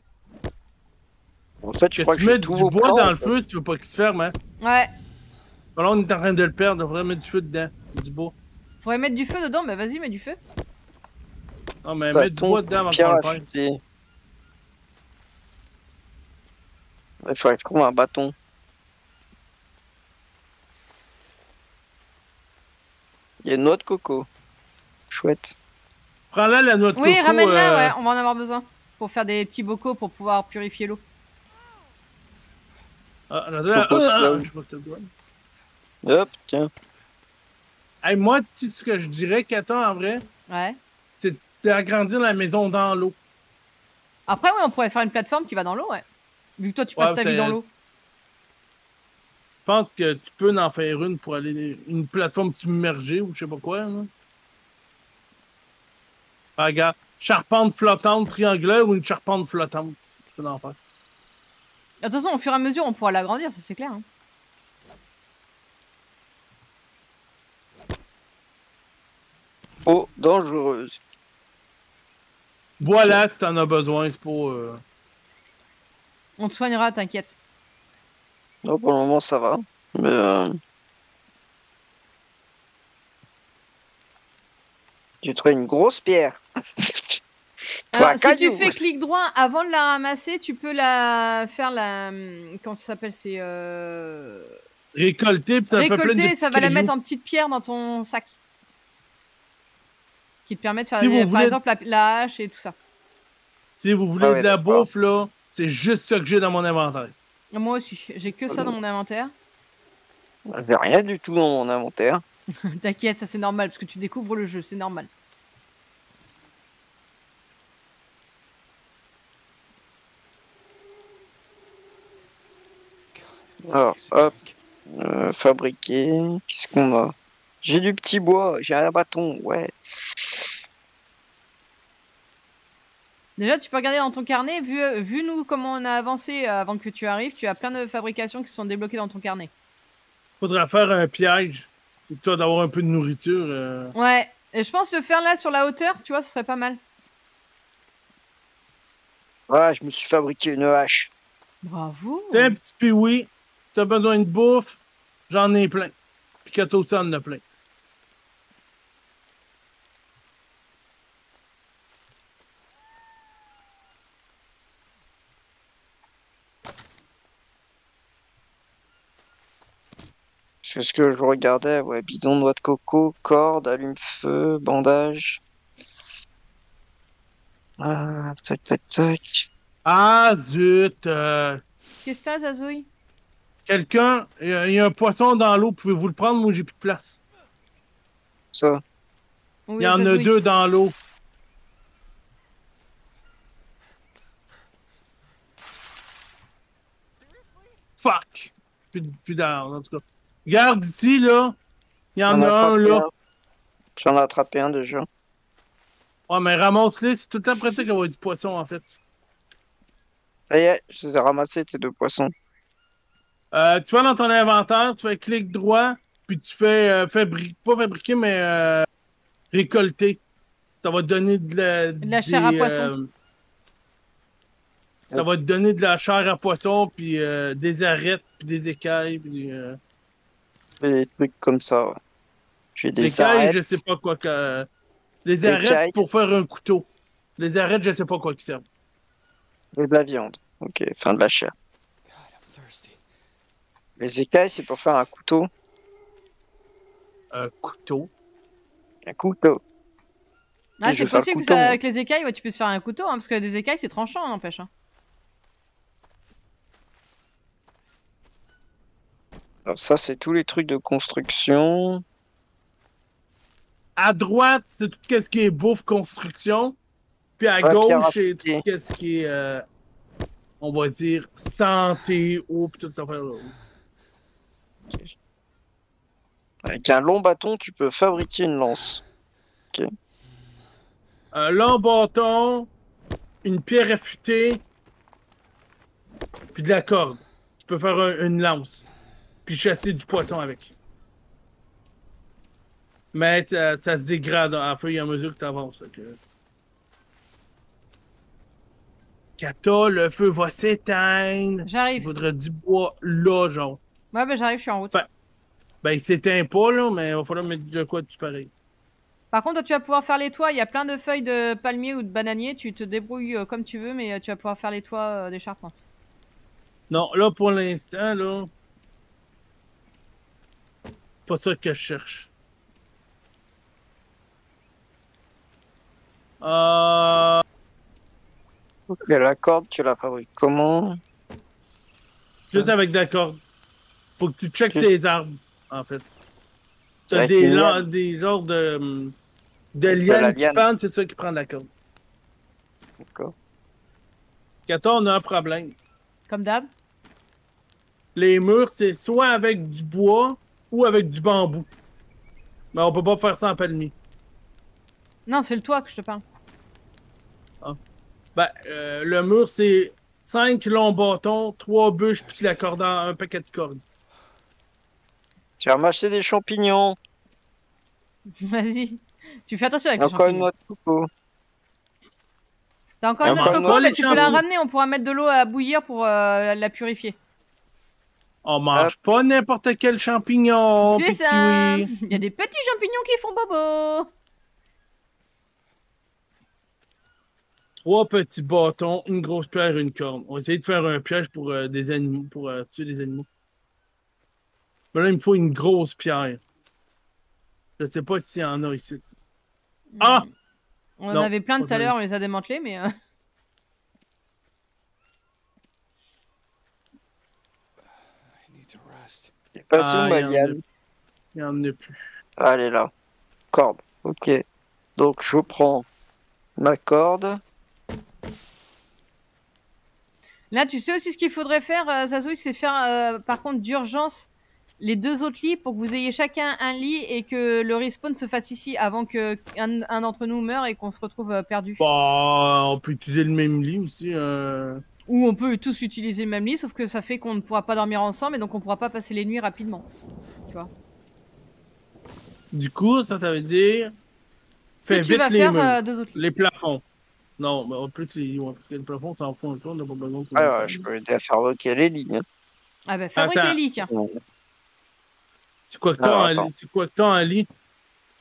A: En fait, je
C: Que
A: crois
C: tu
A: que
C: mets du bois
A: plans,
C: dans le feu, tu veux pas qu'il se ferme, hein?
B: Ouais.
C: Là, on est en train de le perdre, on devrait mettre du feu dedans. Du bois.
B: Faudrait mettre du feu dedans, bah vas-y, mets du feu.
C: Ah, mais mets du bois dedans avant
A: Pierre
C: qu'on le.
A: Il faudrait que je trouve un bâton. Il y a une noix de coco. Chouette.
C: Prends-la la noix de
B: Oui,
C: coco.
B: ramène-la,
C: euh,
B: ouais, on va en avoir besoin. Pour faire des petits bocaux pour pouvoir purifier l'eau.
C: Ah, là, là,
A: pas
C: ah, ah, je t'as le.
A: Hop, tiens.
C: Hey, moi, tu sais ce que je dirais, Kata, en vrai?
B: Ouais.
C: C'est d'agrandir la maison dans l'eau.
B: Après, oui, on pourrait faire une plateforme qui va dans l'eau, ouais. Vu que toi, tu
C: Ouais,
B: passes ta vie dans l'eau.
C: Je pense que tu peux en faire une pour aller. Une plateforme submergée ou je sais pas quoi. Là? Ah, regarde. Charpente flottante triangulaire ou une charpente flottante? Tu peux en faire.
B: De toute façon, au fur et à mesure, on pourra l'agrandir, ça c'est clair. hein.
A: Oh, dangereuse.
C: Voilà, si t'en as besoin, c'est pas. euh,
B: On te soignera, t'inquiète.
A: Non, pour le moment, ça va. Mais. euh, J'ai trouvé une grosse pierre.
B: Alors, si tu fais clic droit avant de la ramasser, tu peux la faire la. Comment ça s'appelle C'est. Euh...
C: Récolter, ça
B: Récolter, ça va la mettre en petite pierre dans ton sac. Qui te permet de faire,
C: Si
B: des-
C: vous
B: par
C: voulez-
B: exemple, la, la hache et tout ça.
C: Si vous voulez
A: Ah ouais,
C: de la bouffe, là, c'est juste ça que j'ai dans mon inventaire.
B: Moi aussi, j'ai que ça dans mon inventaire.
A: J'ai rien du tout dans mon inventaire.
B: T'inquiète, ça c'est normal, parce que tu découvres le jeu, c'est normal.
A: Alors, hop, euh, fabriquer. Qu'est-ce qu'on a? J'ai du petit bois, j'ai un bâton, ouais.
B: Déjà, tu peux regarder dans ton carnet, vu, vu nous comment on a avancé euh, avant que tu arrives, tu as plein de fabrications qui sont débloquées dans ton carnet.
C: Faudra faire un piège, histoire d'avoir un peu de nourriture. euh.
B: Ouais, et je pense le faire là sur la hauteur, tu vois, ce serait pas mal.
A: Ouais, je me suis fabriqué une hache.
B: Bravo.
C: T'es un petit piwi, si t'as besoin de bouffe, j'en ai plein. Puis Kato aussi en a plein.
A: C'est ce que je regardais, ouais, bidon, noix de coco, corde, allume-feu, bandage. Ah, tac, tac, tac.
C: Ah zut! euh,
B: Qu'est-ce que t'as, Zazouille?
C: Quelqu'un, il y, a- il y a un poisson dans l'eau, pouvez-vous le prendre? Moi, j'ai plus de place.
A: Ça.
B: Oui,
C: Il y en a
B: Zazouille.
C: deux dans l'eau. Fuck! Plus, de- plus d'armes, en tout cas. Regarde ici, là. Il y en a un, là.
A: J'en ai attrapé un déjà.
C: Ouais, mais ramasse-les. C'est tout le temps pratique d'avoir du poisson, en fait.
A: Ça y est, je les ai ramassés, tes deux poissons.
C: Euh, tu vas dans ton inventaire, tu fais clic droit, puis tu fais euh, fabri- pas fabriquer, mais euh, récolter. Ça va te donner de la,
B: De la chair à poisson.
C: euh, ça va te donner de la chair à poisson, puis euh, des arêtes, puis des écailles. Puis, euh,
A: Des trucs comme ça. J'ai des
C: écailles,
A: arêtes.
C: je sais pas quoi que. Les
A: Des
C: arêtes,
A: écailles.
C: c'est pour faire un couteau. Les arêtes, je sais pas quoi qui servent.
A: Et de la viande. Ok, fin de la chair.
D: God, I'm thirsty.
A: Les écailles, c'est pour faire un couteau.
C: Un couteau.
A: Un couteau.
B: Ah, c'est possible que
A: couteau,
B: ça- avec les écailles, ouais, tu puisses faire un couteau, hein, parce que des écailles, c'est tranchant, hein, n'empêche. hein.
A: Alors ça, c'est tous les trucs de construction.
C: À droite, c'est tout ce qui est bouffe, construction. Puis à
A: Ouais,
C: gauche, c'est tout ce qui est, euh, on va dire, santé, eau, puis tout ça. là
A: Avec un long bâton, tu peux fabriquer une lance.
C: Un long bâton, une pierre affûtée, puis de la corde. Tu peux faire un- une lance, puis chasser du poisson avec. Mais ça, ça se dégrade à fur et à mesure que tu avances. Que... Kata, le feu va s'éteindre. Il
B: J'arrive.
C: faudrait du bois là, genre.
B: Ouais, bah j'arrive, je suis en route.
C: Ouais. Ben, il s'éteint pas, là, mais il va falloir mettre de quoi dessus pareil.
B: Par contre, toi, tu vas pouvoir faire les toits. Il y a plein de feuilles de palmier ou de bananier. Tu te débrouilles euh, comme tu veux, mais euh, tu vas pouvoir faire les toits euh, des charpentes.
C: Non, là, pour l'instant, là. Pas ça que je cherche. Euh.
A: Et la corde, tu la fabriques comment?
C: Juste avec de la corde. Faut que tu checkes
A: Ok.
C: ces arbres, en fait. T'as des, la- des genres de. De lianes qui pendent, c'est ça qui prend de la corde.
A: D'accord.
C: Kato, on a un problème.
B: Comme d'hab.
C: Les murs, c'est soit avec du bois ou avec du bambou. Mais on peut pas faire ça en palmier.
B: Non, c'est le toit que je te parle.
C: Ben, euh, le mur, c'est 5 longs bâtons, 3 bûches, puis la corde en un paquet de cordes.
A: Tu vas m'acheter des champignons.
B: Vas-y. Tu fais attention avec les
A: Encore une noix de coco.
B: T'as encore une noix de coco, mais tu peux la ramener. On pourra mettre de l'eau à bouillir pour euh, la purifier.
C: On mange pas n'importe quel champignon,
B: c'est ça. Il y a des petits champignons qui font bobo.
C: Trois petits bâtons, une grosse pierre et une corne. On va essayer de faire un piège pour euh, des animaux, pour euh, tuer des animaux. Mais là, il me faut une grosse pierre. Je sais pas s'il y en a ici. Ah!
B: On en
C: Non,
B: avait plein tout à l'heure, on les a démantelés, mais. euh,
D: I need to rest.
A: C'est pas
C: Ah, il en a-
A: liane.
C: Il y en a plus.
A: Ah, elle est là. Corde. Ok. Donc je prends ma corde.
B: Là, tu sais aussi ce qu'il faudrait faire, euh, Zazouille, c'est faire, euh, par contre, d'urgence les deux autres lits pour que vous ayez chacun un lit et que le respawn se fasse ici avant que un, un d'entre nous meure et qu'on se retrouve euh, perdu.
C: Bah, on peut utiliser le même lit aussi. euh.
B: Ou on peut tous utiliser le même lit, sauf que ça fait qu'on ne pourra pas dormir ensemble et donc on pourra pas passer les nuits rapidement. Tu vois.
C: Du coup, ça, ça veut dire. Fais vite les
B: faire euh, deux autres lits.
C: Les plafonds. Non, mais en plus, les... ouais, parce que les plafonds, ça en fout un peu, on n'a pas besoin de-
A: Ah, ouais, je peux aider à fabriquer les lignes. hein.
B: Ah bah, fabrique les lits, tiens.
C: C'est quoi que t'as
A: attends.
C: lit? C'est quoi que t'as en lit?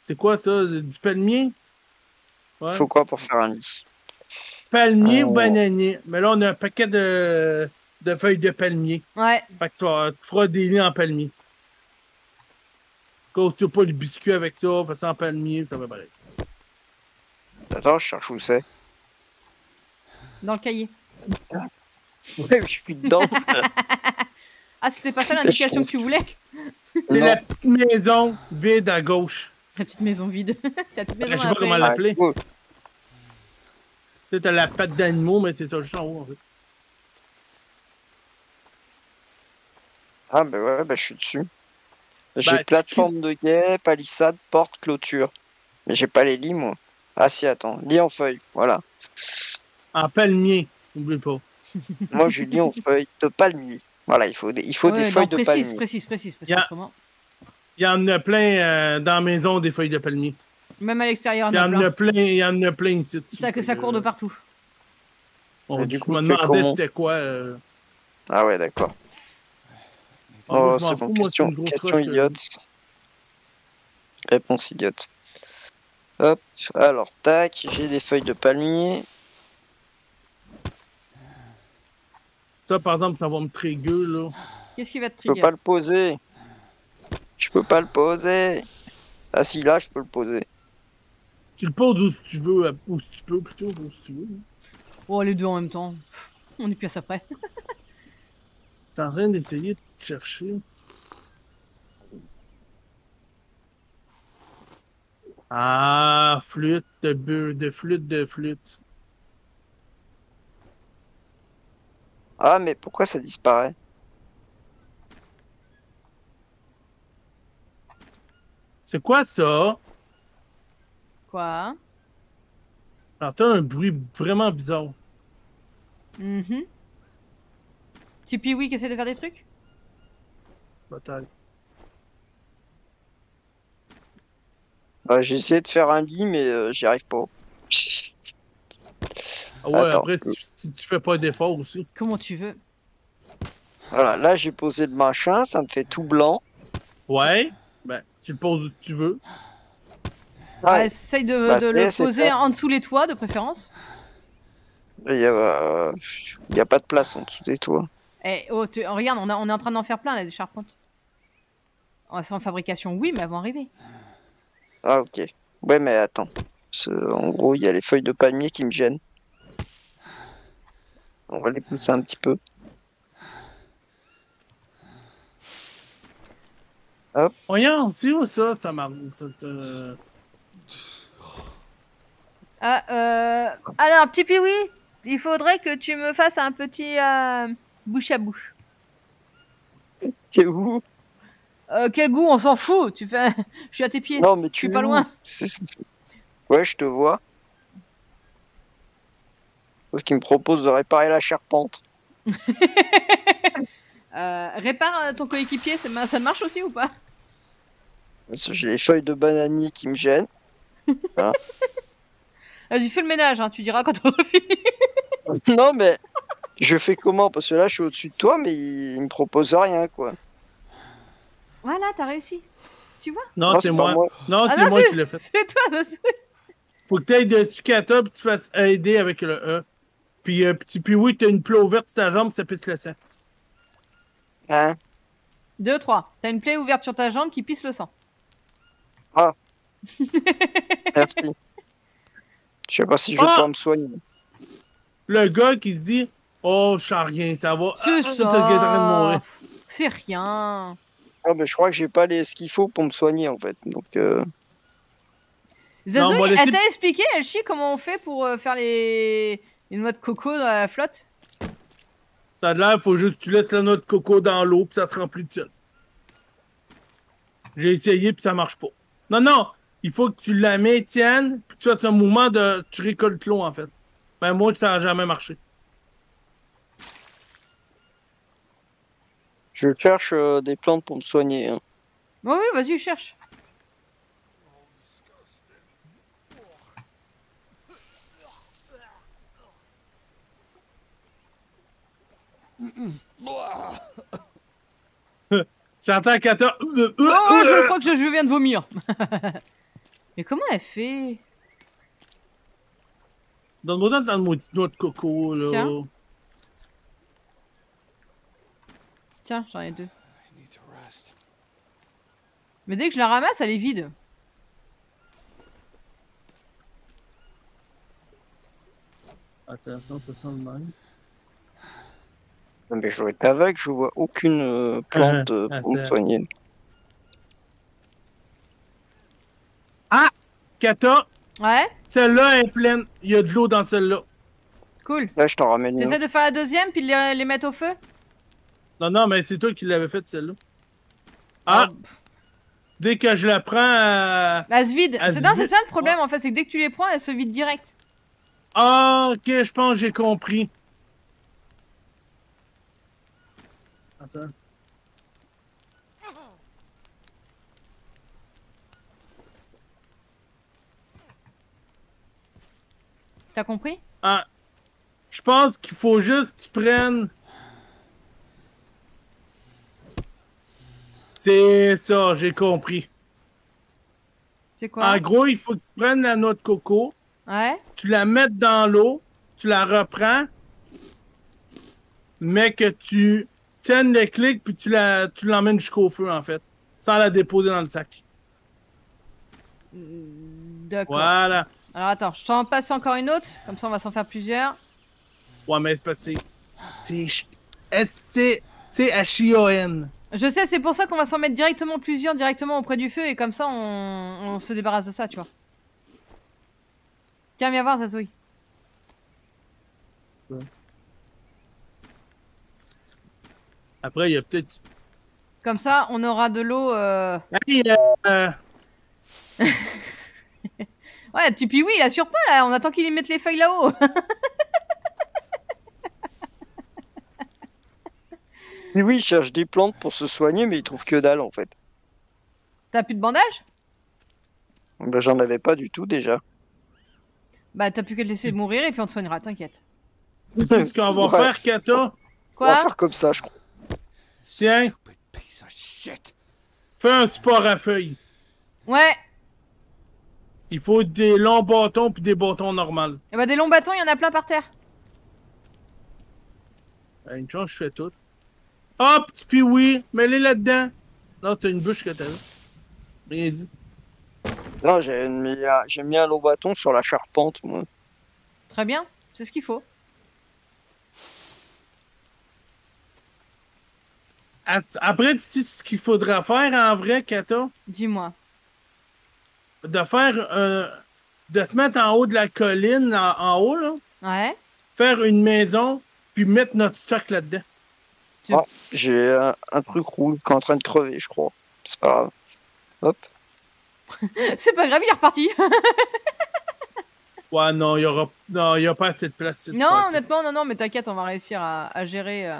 C: C'est quoi ça? Du palmier? Ouais.
A: Faut quoi pour faire un lit?
C: Palmier ou
A: Oh.
C: bananier? Mais là, on a un paquet de, de feuilles de palmier.
B: Ouais.
C: Fait que tu, vas- tu feras des lits en palmier. Quand tu pas le biscuit avec ça, fais ça en palmier, ça va pareil.
A: Attends, je cherche où c'est.
B: Dans le cahier.
A: Ouais, je suis dedans.
B: Ah, c'était pas ça l'indication que tu voulais?
C: C'est la petite maison vide à gauche.
B: La petite maison vide. C'est la petite maison
C: Je sais pas comment l'appeler. Tu sais, t'as la patte d'animaux, mais c'est ça, juste en haut, en fait.
A: Ah, bah ouais, bah je suis dessus. J'ai
C: Bah, tu
A: plateforme de guet, palissade, porte, clôture. Mais j'ai pas les lits, moi. Ah si, attends. Lit en feuille, voilà.
C: En palmier, n'oublie pas.
A: Moi, j'ai lit en feuille de palmier. Voilà, il faut des, il faut
B: Ouais,
A: des
B: non,
A: feuilles de
B: précise,
A: palmier.
B: précise, précise, parce
C: Y a-
B: qu'autrement-
C: Il y en a plein euh, dans la maison des feuilles de palmier.
B: Même à l'extérieur,
C: Il y en a plein, il y en a plein ici.
B: Ça, que ça court de partout.
C: On,
A: Et du
C: je
A: coup,
C: me
A: tu fais
C: demandais c'était quoi. euh,
A: Ah ouais, d'accord. Oh,
C: je m'en
A: c'est bon, question, question
C: que-
A: idiote. Réponse idiote. Hop, alors, tac, j'ai des feuilles de palmier.
C: Ça, par exemple, ça va me trigger, là.
B: Qu'est-ce qui va te
A: Je peux
B: trigger?
A: pas le poser. Je peux pas le poser. Ah si, là, je peux le poser.
C: Tu le poses où tu veux, où tu peux, plutôt, où tu veux.
B: Oh, les deux en même temps. On est plus à ça près.
C: T'es en train d'essayer de chercher. Ah, flûte de bu- de flûte de flûte.
A: Ah, mais pourquoi ça disparaît?
C: C'est quoi ça?
B: Quoi?
C: J'entends un bruit vraiment bizarre.
B: Mhm. Petit Pee-Wee qui essaie de faire des trucs?
C: Peut-être.
A: Bah, J'ai essayé de faire un lit, mais euh, j'y arrive pas.
C: Ah ouais,
A: Attends.
C: après, si, si tu fais pas d'effort aussi.
B: Comment tu veux?
A: Voilà, là, j'ai posé le machin, ça me fait tout blanc.
C: Ouais, ben, tu le poses où tu veux.
A: Ouais.
B: essaye de,
A: Bah,
B: de le poser en dessous les toits, de préférence.
A: Il y a, euh, il y a pas de place en dessous des toits.
B: Eh, oh, tu- regarde, on, a- on est en train d'en faire plein là, des charpentes. Oh, c'est en fabrication, oui, mais elles vont arriver.
A: Ah, ok. Ouais, mais attends. En gros, il y a les feuilles de palmier qui me gênent. On va les pousser un petit peu.
C: Voyons, c'est où ça, ça marche?
B: Ah, euh, alors, petit Piwi, il faudrait que tu me fasses un petit euh, bouche à bouche.
A: T'es où
B: Euh, quel goût, on s'en fout. Tu fais, je suis à tes pieds.
A: Non, mais tu
B: suis
A: es
B: pas loin.
A: Ouais, je te vois. Parce qu'il me propose de réparer la charpente.
B: Euh, répare euh, ton coéquipier, ça ma- ça marche aussi ou pas?
A: J'ai les feuilles de bananier qui me gênent.
B: Vas-y, fais le ménage, hein, tu diras quand on fini.
A: non, mais je fais comment? Parce que là, je suis au-dessus de toi, mais il, il me propose rien, quoi.
B: Voilà, t'as réussi. Tu vois?
C: Non,
A: Non,
C: c'est moi. Non,
B: Ah
C: c'est moi
B: c'est-
C: qui l'ai fait.
B: C'est toi, ça, c'est-
C: Faut que tu ailles dessus Kata puis tu fasses aider avec le E. Puis, euh, petit puis oui, t'as une plaie ouverte sur ta jambe, ça pisse le sang.
A: Hein?
B: Deux, trois. T'as une plaie ouverte sur ta jambe qui pisse le sang.
A: Merci. Je sais pas si je vais
C: Ah
A: pouvoir me soigner.
C: Le gars qui se dit Oh, je sens rien, ça va.
B: C'est
C: Ah,
B: ça. C'est rien.
A: Ah, mais je crois que j'ai pas les... ce qu'il faut pour me soigner, en fait. Donc, euh,
C: laisser-
B: elle t'a expliqué, elle chie, comment on fait pour euh, faire les... les noix de coco dans la flotte?
C: Ça a l'air, faut juste que tu laisses la noix de coco dans l'eau puis ça se remplit de seul. J'ai essayé puis ça marche pas. Non, non, il faut que tu la maintiennes puis que tu fasses un mouvement de. Tu récoltes l'eau en fait. Ben moi, ça n'a jamais marché.
A: je cherche euh, des plantes pour me soigner. hein.
B: Oui, oui, vas-y, cherche.
C: J'entends euh,
B: Oh, je crois que je, je viens de vomir. Mais comment elle fait?
C: Donne-moi dans noix de coco, là.
B: Tiens. Tiens, j'en ai deux.
D: I need to rest.
B: Mais dès que je la ramasse, elle est vide.
C: Attention, ça sent le même.
A: Non, mais je dois être aveugle, je vois aucune euh, plante euh, pour me
C: Attends.
A: Soigner.
C: Kata,
B: Ouais,
C: celle-là est pleine. Il y a de l'eau dans celle-là.
B: cool.
A: Là, je t'en ramène une.
B: T'essaies de faire la deuxième, puis les, les mettre au feu?
C: Non, non, mais c'est toi qui l'avais faite, celle-là. Ah, dès que je la prends. euh,
B: Elle se vide.
C: Elle
B: C'est
C: se
B: non,
C: vide.
B: c'est ça le problème en fait, c'est que dès que tu les prends, elles se vident direct.
C: Ah, ok, je pense que j'ai compris. Attends.
B: T'as compris?
C: Ah, je pense qu'il faut juste que tu prennes. C'est ça, j'ai compris.
B: C'est quoi?
C: En gros, il faut que tu prennes la noix de coco,
B: Ouais.
C: tu la mettes dans l'eau, tu la reprends, mais que tu tiennes le clic puis tu la, tu l'emmènes jusqu'au feu en fait, sans la déposer dans le sac.
B: D'accord.
C: Voilà.
B: Alors attends, je t'en passe encore une autre, comme ça on va s'en faire plusieurs.
C: Ouais, mais c'est parce que c'est- c'est c'est H-I-O-N.
B: Je sais, c'est pour ça qu'on va s'en mettre directement plusieurs, directement auprès du feu, et comme ça on, on se débarrasse de ça, tu vois. Tiens, viens voir, Zazoui.
C: Après, il y a peut-être.
B: Comme ça, on aura de l'eau. Euh...
C: Hey, euh,
B: Ouais, petit Piwi, il assure pas là, on attend qu'il y mette les feuilles là-haut.
A: Oui, oui, il cherche des plantes pour se soigner, mais il trouve que dalle, en fait.
B: T'as plus de bandage?
A: Ben, J'en avais pas du tout, déjà.
B: Bah t'as plus qu'à te laisser mourir et puis on te soignera, t'inquiète.
C: ce qu'on va
A: Ouais.
C: faire, Kata.
A: On va
B: Quoi
A: faire comme ça, je crois.
C: Tiens.
D: Stupid piece of shit.
C: Fais un support à feuilles.
B: Ouais.
C: Il faut des longs bâtons puis des bâtons normaux.
B: Et bah, des longs bâtons, il y en a plein par terre.
C: Ben, Une chance, je fais tout. Hop, petit puis oui, mets-les là-dedans. Non, t'as une bûche que t'as là. Rien dit.
A: Non, j'ai mis, un- j'ai mis un long bâton sur la charpente, moi.
B: Très bien, c'est ce qu'il faut.
C: Après, tu sais ce qu'il faudra faire en vrai, Kata?
B: Dis-moi.
C: De faire euh, de se mettre en haut de la colline, en, en haut, là,
B: Ouais.
C: faire une maison, puis mettre notre stock là-dedans.
A: J'ai un, un truc rouge qui est en train de crever, je crois. C'est pas grave. Hop.
B: c'est pas grave, il est reparti.
C: Ouais, non, il y aura, non, il y a pas assez de place. cette
B: non, honnêtement, non, non, mais t'inquiète, on va réussir à, à gérer. euh.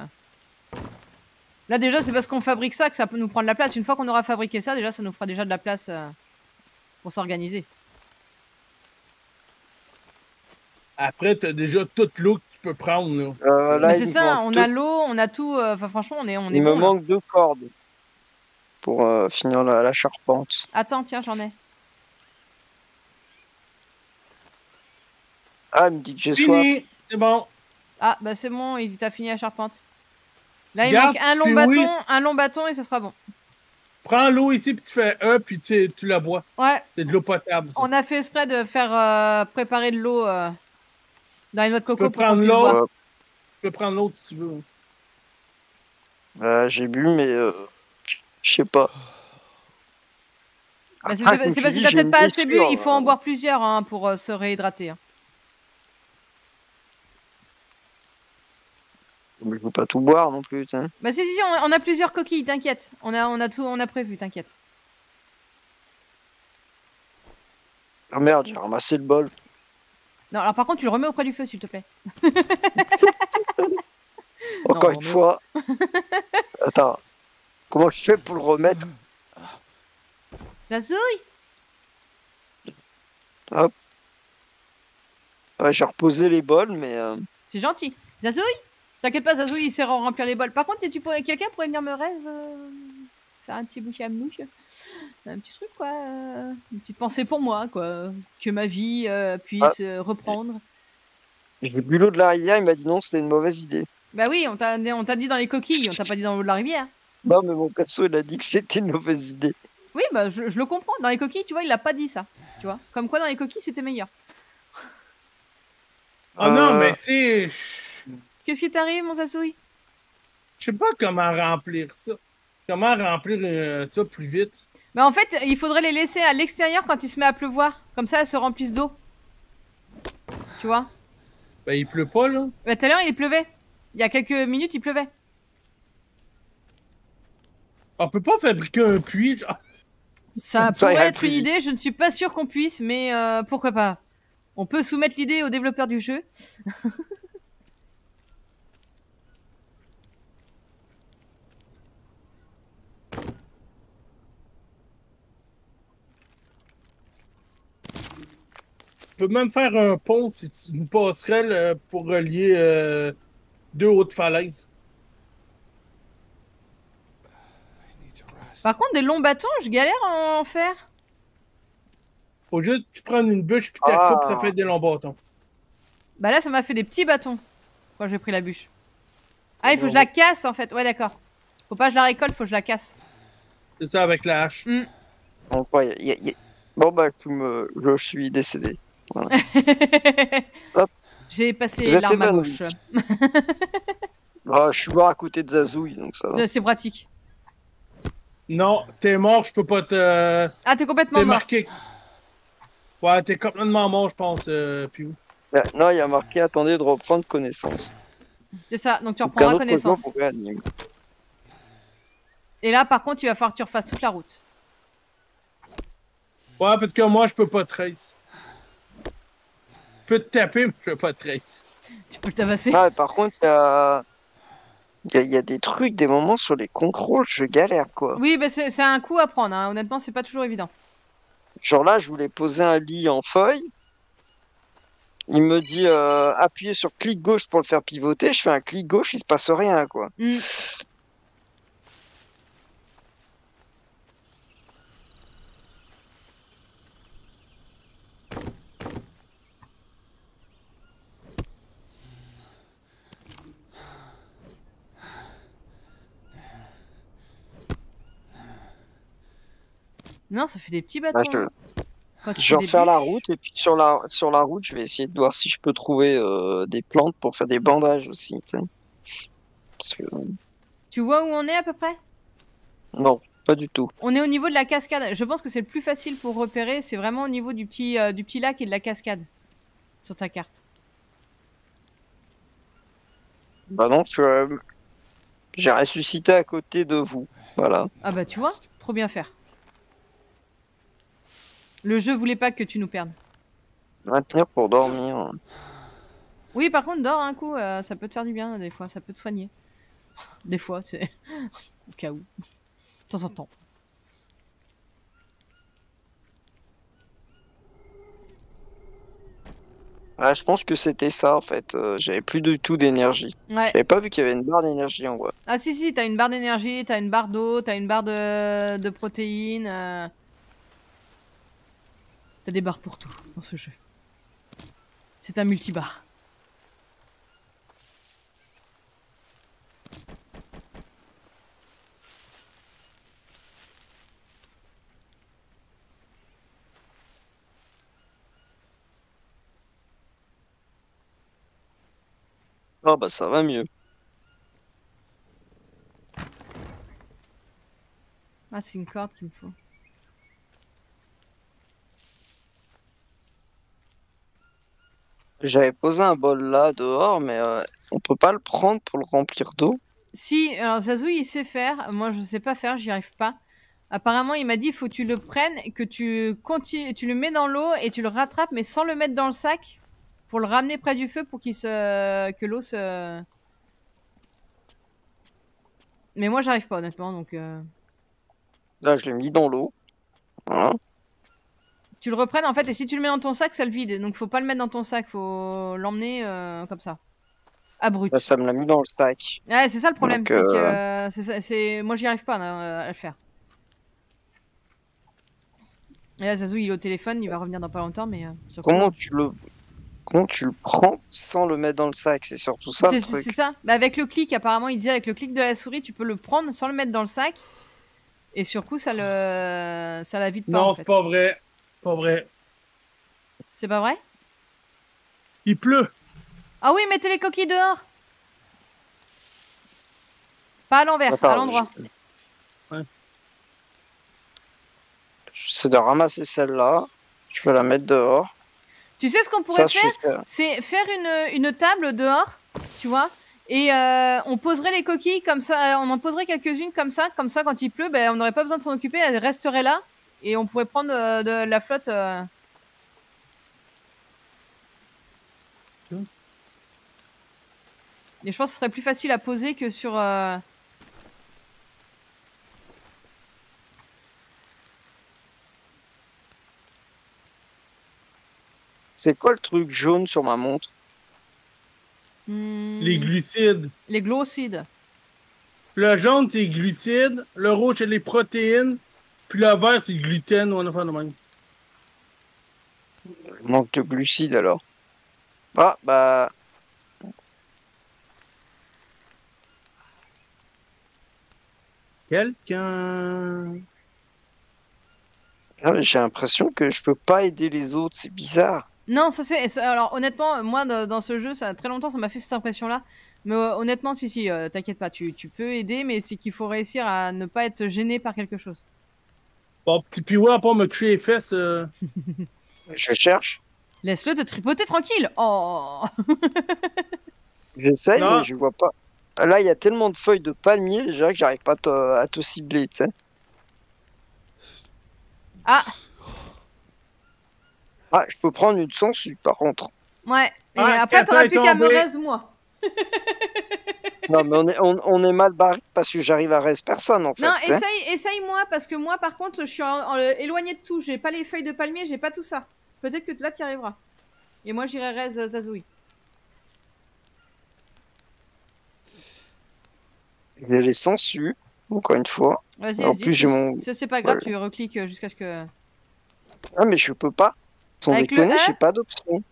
B: Là, déjà, c'est parce qu'on fabrique ça que ça peut nous prendre la place. Une fois qu'on aura fabriqué ça, déjà, ça nous fera déjà de la place euh, pour s'organiser.
C: Après, t'as déjà toute l'eau que tu peux prendre, là.
A: Euh, là,
B: c'est ça,
A: manque
B: on a l'eau, on a tout. euh, Enfin, franchement, on est, on est
A: Il me
B: bon, là.
A: manque deux cordes pour euh, finir la, la charpente.
B: Attends, tiens, j'en ai.
A: Ah, il me dit que j'ai soif.
C: Fini! C'est bon.
B: Ah, bah c'est bon, il t'a fini la charpente. Là, il
C: Garde,
B: manque un long bâton,
C: oui.
B: un long bâton et ça sera bon.
C: Prends l'eau ici, puis tu fais un, puis tu, tu la bois.
B: Ouais,
C: C'est de l'eau potable, ça.
B: on a fait exprès de faire euh, préparer de l'eau euh, dans les noix de coco
C: peux
B: pour
C: prendre l'eau. Tu peux prendre l'autre si tu veux.
A: Euh, j'ai bu, mais euh, je sais pas.
B: Bah, c'est
A: Ah, tu
B: parce que t'as peut-être pas assez bu, il faut en
A: euh.
B: boire plusieurs hein, pour euh, se réhydrater. hein.
A: Je veux pas tout boire non plus.
B: Bah si, si, si, on, on a plusieurs coquilles, t'inquiète. On a, on a tout, on a prévu, t'inquiète.
A: Ah merde, j'ai ramassé le bol.
B: Non, alors par contre, tu le remets auprès du feu, s'il te plaît.
A: Encore
B: Non,
A: une fois. Attends. Comment je fais pour le remettre?
B: Zazouille
A: Ouais, J'ai reposé les bols, mais euh,
B: C'est gentil. Zazouille T'inquiète pas, Zazouille, il sait remplir les bols. Par contre, tu pourrais, quelqu'un pourrait venir me raise euh, Faire un petit bouche à mouche Un petit truc, quoi. euh, Une petite pensée pour moi, quoi. Que ma vie euh, puisse euh, reprendre.
A: j'ai bu l'eau de la rivière. Il m'a dit non, c'était une mauvaise idée.
B: Bah oui, on t'a on t'a dit dans les coquilles, on t'a pas dit dans l'eau de la rivière.
A: Non, mais mon perso, il a dit que c'était une mauvaise idée.
B: Oui, bah je, je le comprends. Dans les coquilles, tu vois, il a pas dit ça. Tu vois Comme quoi, dans les coquilles, c'était meilleur.
C: Oh non,
A: Euh,
C: mais c'est.
B: Qu'est-ce qui t'arrive, mon Zazouille
C: Je sais pas comment remplir ça. Comment remplir euh, ça plus vite.
B: Bah en fait, il faudrait les laisser à l'extérieur quand il se met à pleuvoir. Comme ça, elles se remplissent d'eau. Tu vois?
C: Ben, il pleut pas, là.
B: Bah tout à l'heure, il pleuvait. Il y a quelques minutes, il pleuvait.
C: On peut pas fabriquer un puits, genre.
B: Ça,
A: Ça
B: pourrait être une idée, je ne suis pas sûr qu'on puisse, mais euh, pourquoi pas. On peut soumettre l'idée aux développeurs du jeu.
C: On peut même faire un pont, si tu- une passerelle euh, pour relier euh, deux hautes falaises.
B: Par contre, des longs bâtons, je galère à en faire.
C: Faut juste que tu prennes une bûche puis
A: Ah.
C: t'as ça fait des longs bâtons.
B: Bah là, ça m'a fait des petits bâtons quand j'ai pris la bûche. Ah, il faut que je la casse en fait. Ouais, d'accord. Faut pas que je la récolte, faut que je la casse.
C: C'est ça avec la hache.
A: Donc, ouais, y a- y a- Bon, bah, tu me... je suis décédé.
B: J'ai passé l'arme à gauche.
A: Ah, je suis mort à côté de Zazouille, donc ça va.
B: C'est- pratique.
C: Non, t'es mort, je peux pas te.
B: Ah, t'es complètement mort.
C: marqué. Ouais, t'es complètement mort, je pense, euh, puis
A: Là, Non, il y a marqué attendez de reprendre connaissance.
B: C'est ça, donc tu
A: Donc,
B: reprendras
A: autre
B: connaissance. Et là, par contre, il va falloir que tu refasses toute la route.
C: Ouais, parce que moi, je peux pas trace. Je peux te taper, mais je peux pas trace.
B: Tu peux le tabasser.
A: Ah, par contre, il y a... Il y, a- il y a des trucs, des moments sur les contrôles, je galère quoi.
B: Oui, bah c'est un coup à prendre. hein. Honnêtement, c'est pas toujours évident.
A: Genre là, je voulais poser un lit en feuille. Il me dit euh, appuyez sur clic gauche pour le faire pivoter. Je fais un clic gauche, il se passe rien quoi.
B: Hmm. Non, ça fait des petits
A: Bah,
B: bâtons.
A: je, vais refaire la route et puis sur la, sur la route, je vais essayer de voir si je peux trouver euh, des plantes pour faire des bandages aussi. tu sais. Parce que,
B: Tu vois où on est à peu près?
A: Non, pas du tout.
B: On est au niveau de la cascade. Je pense que c'est le plus facile pour repérer. C'est vraiment au niveau du petit, euh, du petit lac et de la cascade sur ta carte.
A: Bah non, tu vois, j'ai ressuscité à côté de vous. Voilà.
B: Ah bah tu vois, trop bien faire. Le jeu voulait pas que tu nous perdes.
A: Maintenir pour dormir.
B: Oui, par contre, dors un coup, euh, ça peut te faire du bien des fois, ça peut te soigner. Des fois, c'est au cas où. De temps en temps.
A: Ah, je pense que c'était ça en fait. Euh, j'avais plus du tout d'énergie.
B: Ouais.
A: J'avais pas vu qu'il y avait une barre d'énergie en bas.
B: Ah si si, t'as une barre d'énergie, t'as une barre d'eau, t'as une barre de, de protéines. euh. T'as des barres pour tout dans ce jeu. C'est un multibar.
A: Ah bah ça va mieux.
B: Ah, c'est une corde qu'il me faut.
A: J'avais posé un bol là dehors, mais euh, on peut pas le prendre pour le remplir d'eau.
B: Si, alors Zazu il sait faire, moi je sais pas faire, j'y arrive pas. Apparemment, il m'a dit faut que tu le prennes, que tu continues, tu le mets dans l'eau et tu le rattrapes, mais sans le mettre dans le sac, pour le ramener près du feu pour qu'il se, que l'eau se. Mais moi j'arrive pas honnêtement, donc euh,
A: Là, je l'ai mis dans l'eau. Voilà.
B: Tu le reprennes en fait, et si tu le mets dans ton sac, ça le vide, donc faut pas le mettre dans ton sac, faut l'emmener euh, comme ça, à brut.
A: Là, ça me l'a mis dans le sac.
B: Ouais, c'est ça le problème,
A: Donc,
B: c'est que
A: euh,
B: euh, c'est ça- c'est moi j'y arrive pas euh, à le faire. Et là, Zazu il est au téléphone, il va revenir dans pas longtemps, mais euh,
A: Comment tu le comment tu le prends sans le mettre dans le sac? C'est surtout ça le
B: C'est c'est-
A: truc.
B: c'est ça. Bah, avec le clic, apparemment, il disait avec le clic de la souris, tu peux le prendre sans le mettre dans le sac. Et sur coup, ça le ça la vide pas.
C: Non,
B: en
C: c'est pas vrai. Pas vrai.
B: C'est pas vrai?
C: Il pleut.
B: Ah oui, mettez les coquilles dehors. Pas à l'envers, à l'endroit.
A: je- C'est de ramasser celle-là. Je vais la mettre dehors.
B: Tu sais ce qu'on pourrait
A: Ça,
B: faire? C'est faire une, une table dehors, tu vois, et euh, on poserait les coquilles comme ça, on en poserait quelques-unes comme ça, comme ça quand il pleut, ben, on n'aurait pas besoin de s'en occuper, elles resteraient là, et on pourrait prendre euh, de la flotte. euh.
C: Hmm.
B: Et je pense que ce serait plus facile à poser que sur... euh,
A: C'est quoi le truc jaune sur ma montre?
B: Hmm,
C: Les glucides.
B: les glowcides.
C: Le jaune, c'est les glucides. Le rouge, c'est les protéines. Puis le vert, c'est le gluten ou un affaire de même.
A: Je manque de glucides alors. Ah bah
C: Quelqu'un.
A: j'ai l'impression que je peux pas aider les autres. C'est bizarre.
B: Non, ça c'est. Alors honnêtement, moi de- dans ce jeu, ça très longtemps, ça m'a fait cette impression-là. Mais euh, honnêtement, si si, euh, t'inquiète pas, tu, tu peux aider, mais c'est qu'il faut réussir à ne pas être gêné par quelque chose.
C: Bon, petit à part me tuer les fesses. euh,
A: Je cherche.
B: Laisse-le te tripoter tranquille. Oh.
A: J'essaye,
C: Non.
A: mais je vois pas. Là, il y a tellement de feuilles de palmier déjà que j'arrive pas à te, à te cibler, tu sais.
B: Ah,
A: Ah, je peux prendre une sangsue par contre.
B: ouais. Et
C: Ah,
B: après,
C: est
B: plus qu'à me raise moi.
A: Non, mais on est, on, on est mal barré parce que j'arrive à reste personne en fait.
B: Non,
A: tu sais.
B: essaye, essaye moi, parce que moi, par contre, je suis en- en- éloigné de tout. J'ai pas les feuilles de palmier, j'ai pas tout ça. Peut-être que là, t'y arriveras. Et moi, j'irai raise euh, Zazoui.
A: Les sangsues, encore une fois.
B: Vas-y,
A: En plus,
B: tu-
A: j'ai mon-
B: Ça, c'est pas grave,
A: Ouais.
B: tu recliques euh, jusqu'à ce que.
A: Ah, mais je peux pas. Sans
B: Avec
A: déconner,
B: E
A: j'ai pas d'option.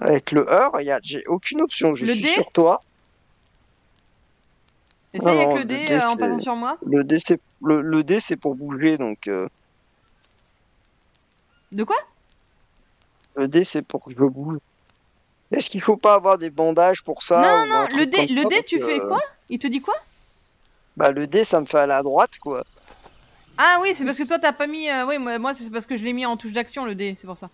A: Avec le E, regarde, j'ai aucune option. Je
B: Le
A: suis sur toi.
B: Avec
A: non,
B: le
A: le
B: dé
A: dé,
B: euh, en passant sur moi?
A: Le D, c'est le, le pour bouger, donc. euh,
B: De quoi?
A: Le dé, c'est pour que je bouge. Est-ce qu'il faut pas avoir des bandages pour ça
B: Non, non, le dé, le
A: ça,
B: dé, tu fais
A: euh,
B: quoi? Il te dit quoi?
A: Bah, le dé, ça me fait à droite, quoi.
B: Ah oui, c'est parce que toi t'as pas mis. euh, oui, moi, c'est parce que je l'ai mis en touche d'action le dé, c'est pour ça.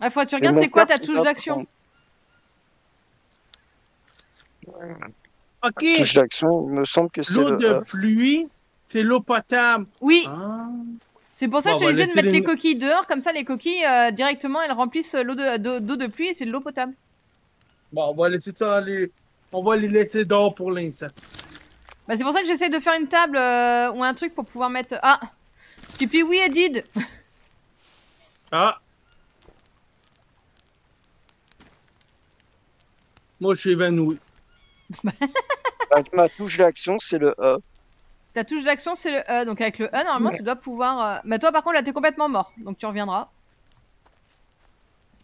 B: Ah, faut que tu regardes c'est quoi ta touche d'action?
C: Ok.
A: Touche d'action, il me semble que c'est
C: L'eau
A: le
C: de
A: E.
C: pluie, c'est l'eau potable.
B: Oui,
C: Ah.
B: c'est pour ça que
C: Bon,
B: je
C: on
B: te disais de mettre
C: les-
B: les coquilles dehors, comme ça les coquilles euh, directement elles remplissent l'eau de, d'eau de pluie et c'est de l'eau potable.
C: Bon, on va laisser ça aller. On va les laisser dehors pour l'instant.
B: Bah, c'est pour ça que j'essaie de faire une table euh, ou un truc pour pouvoir mettre. Ah Tipeee, oui, Edid
C: Ah. Moi, je suis évanoui.
A: Avec ma touche d'action, c'est le E.
B: Ta touche d'action c'est le E, donc avec le E normalement tu dois pouvoir. euh, Mais toi par contre là t'es complètement mort, donc tu reviendras.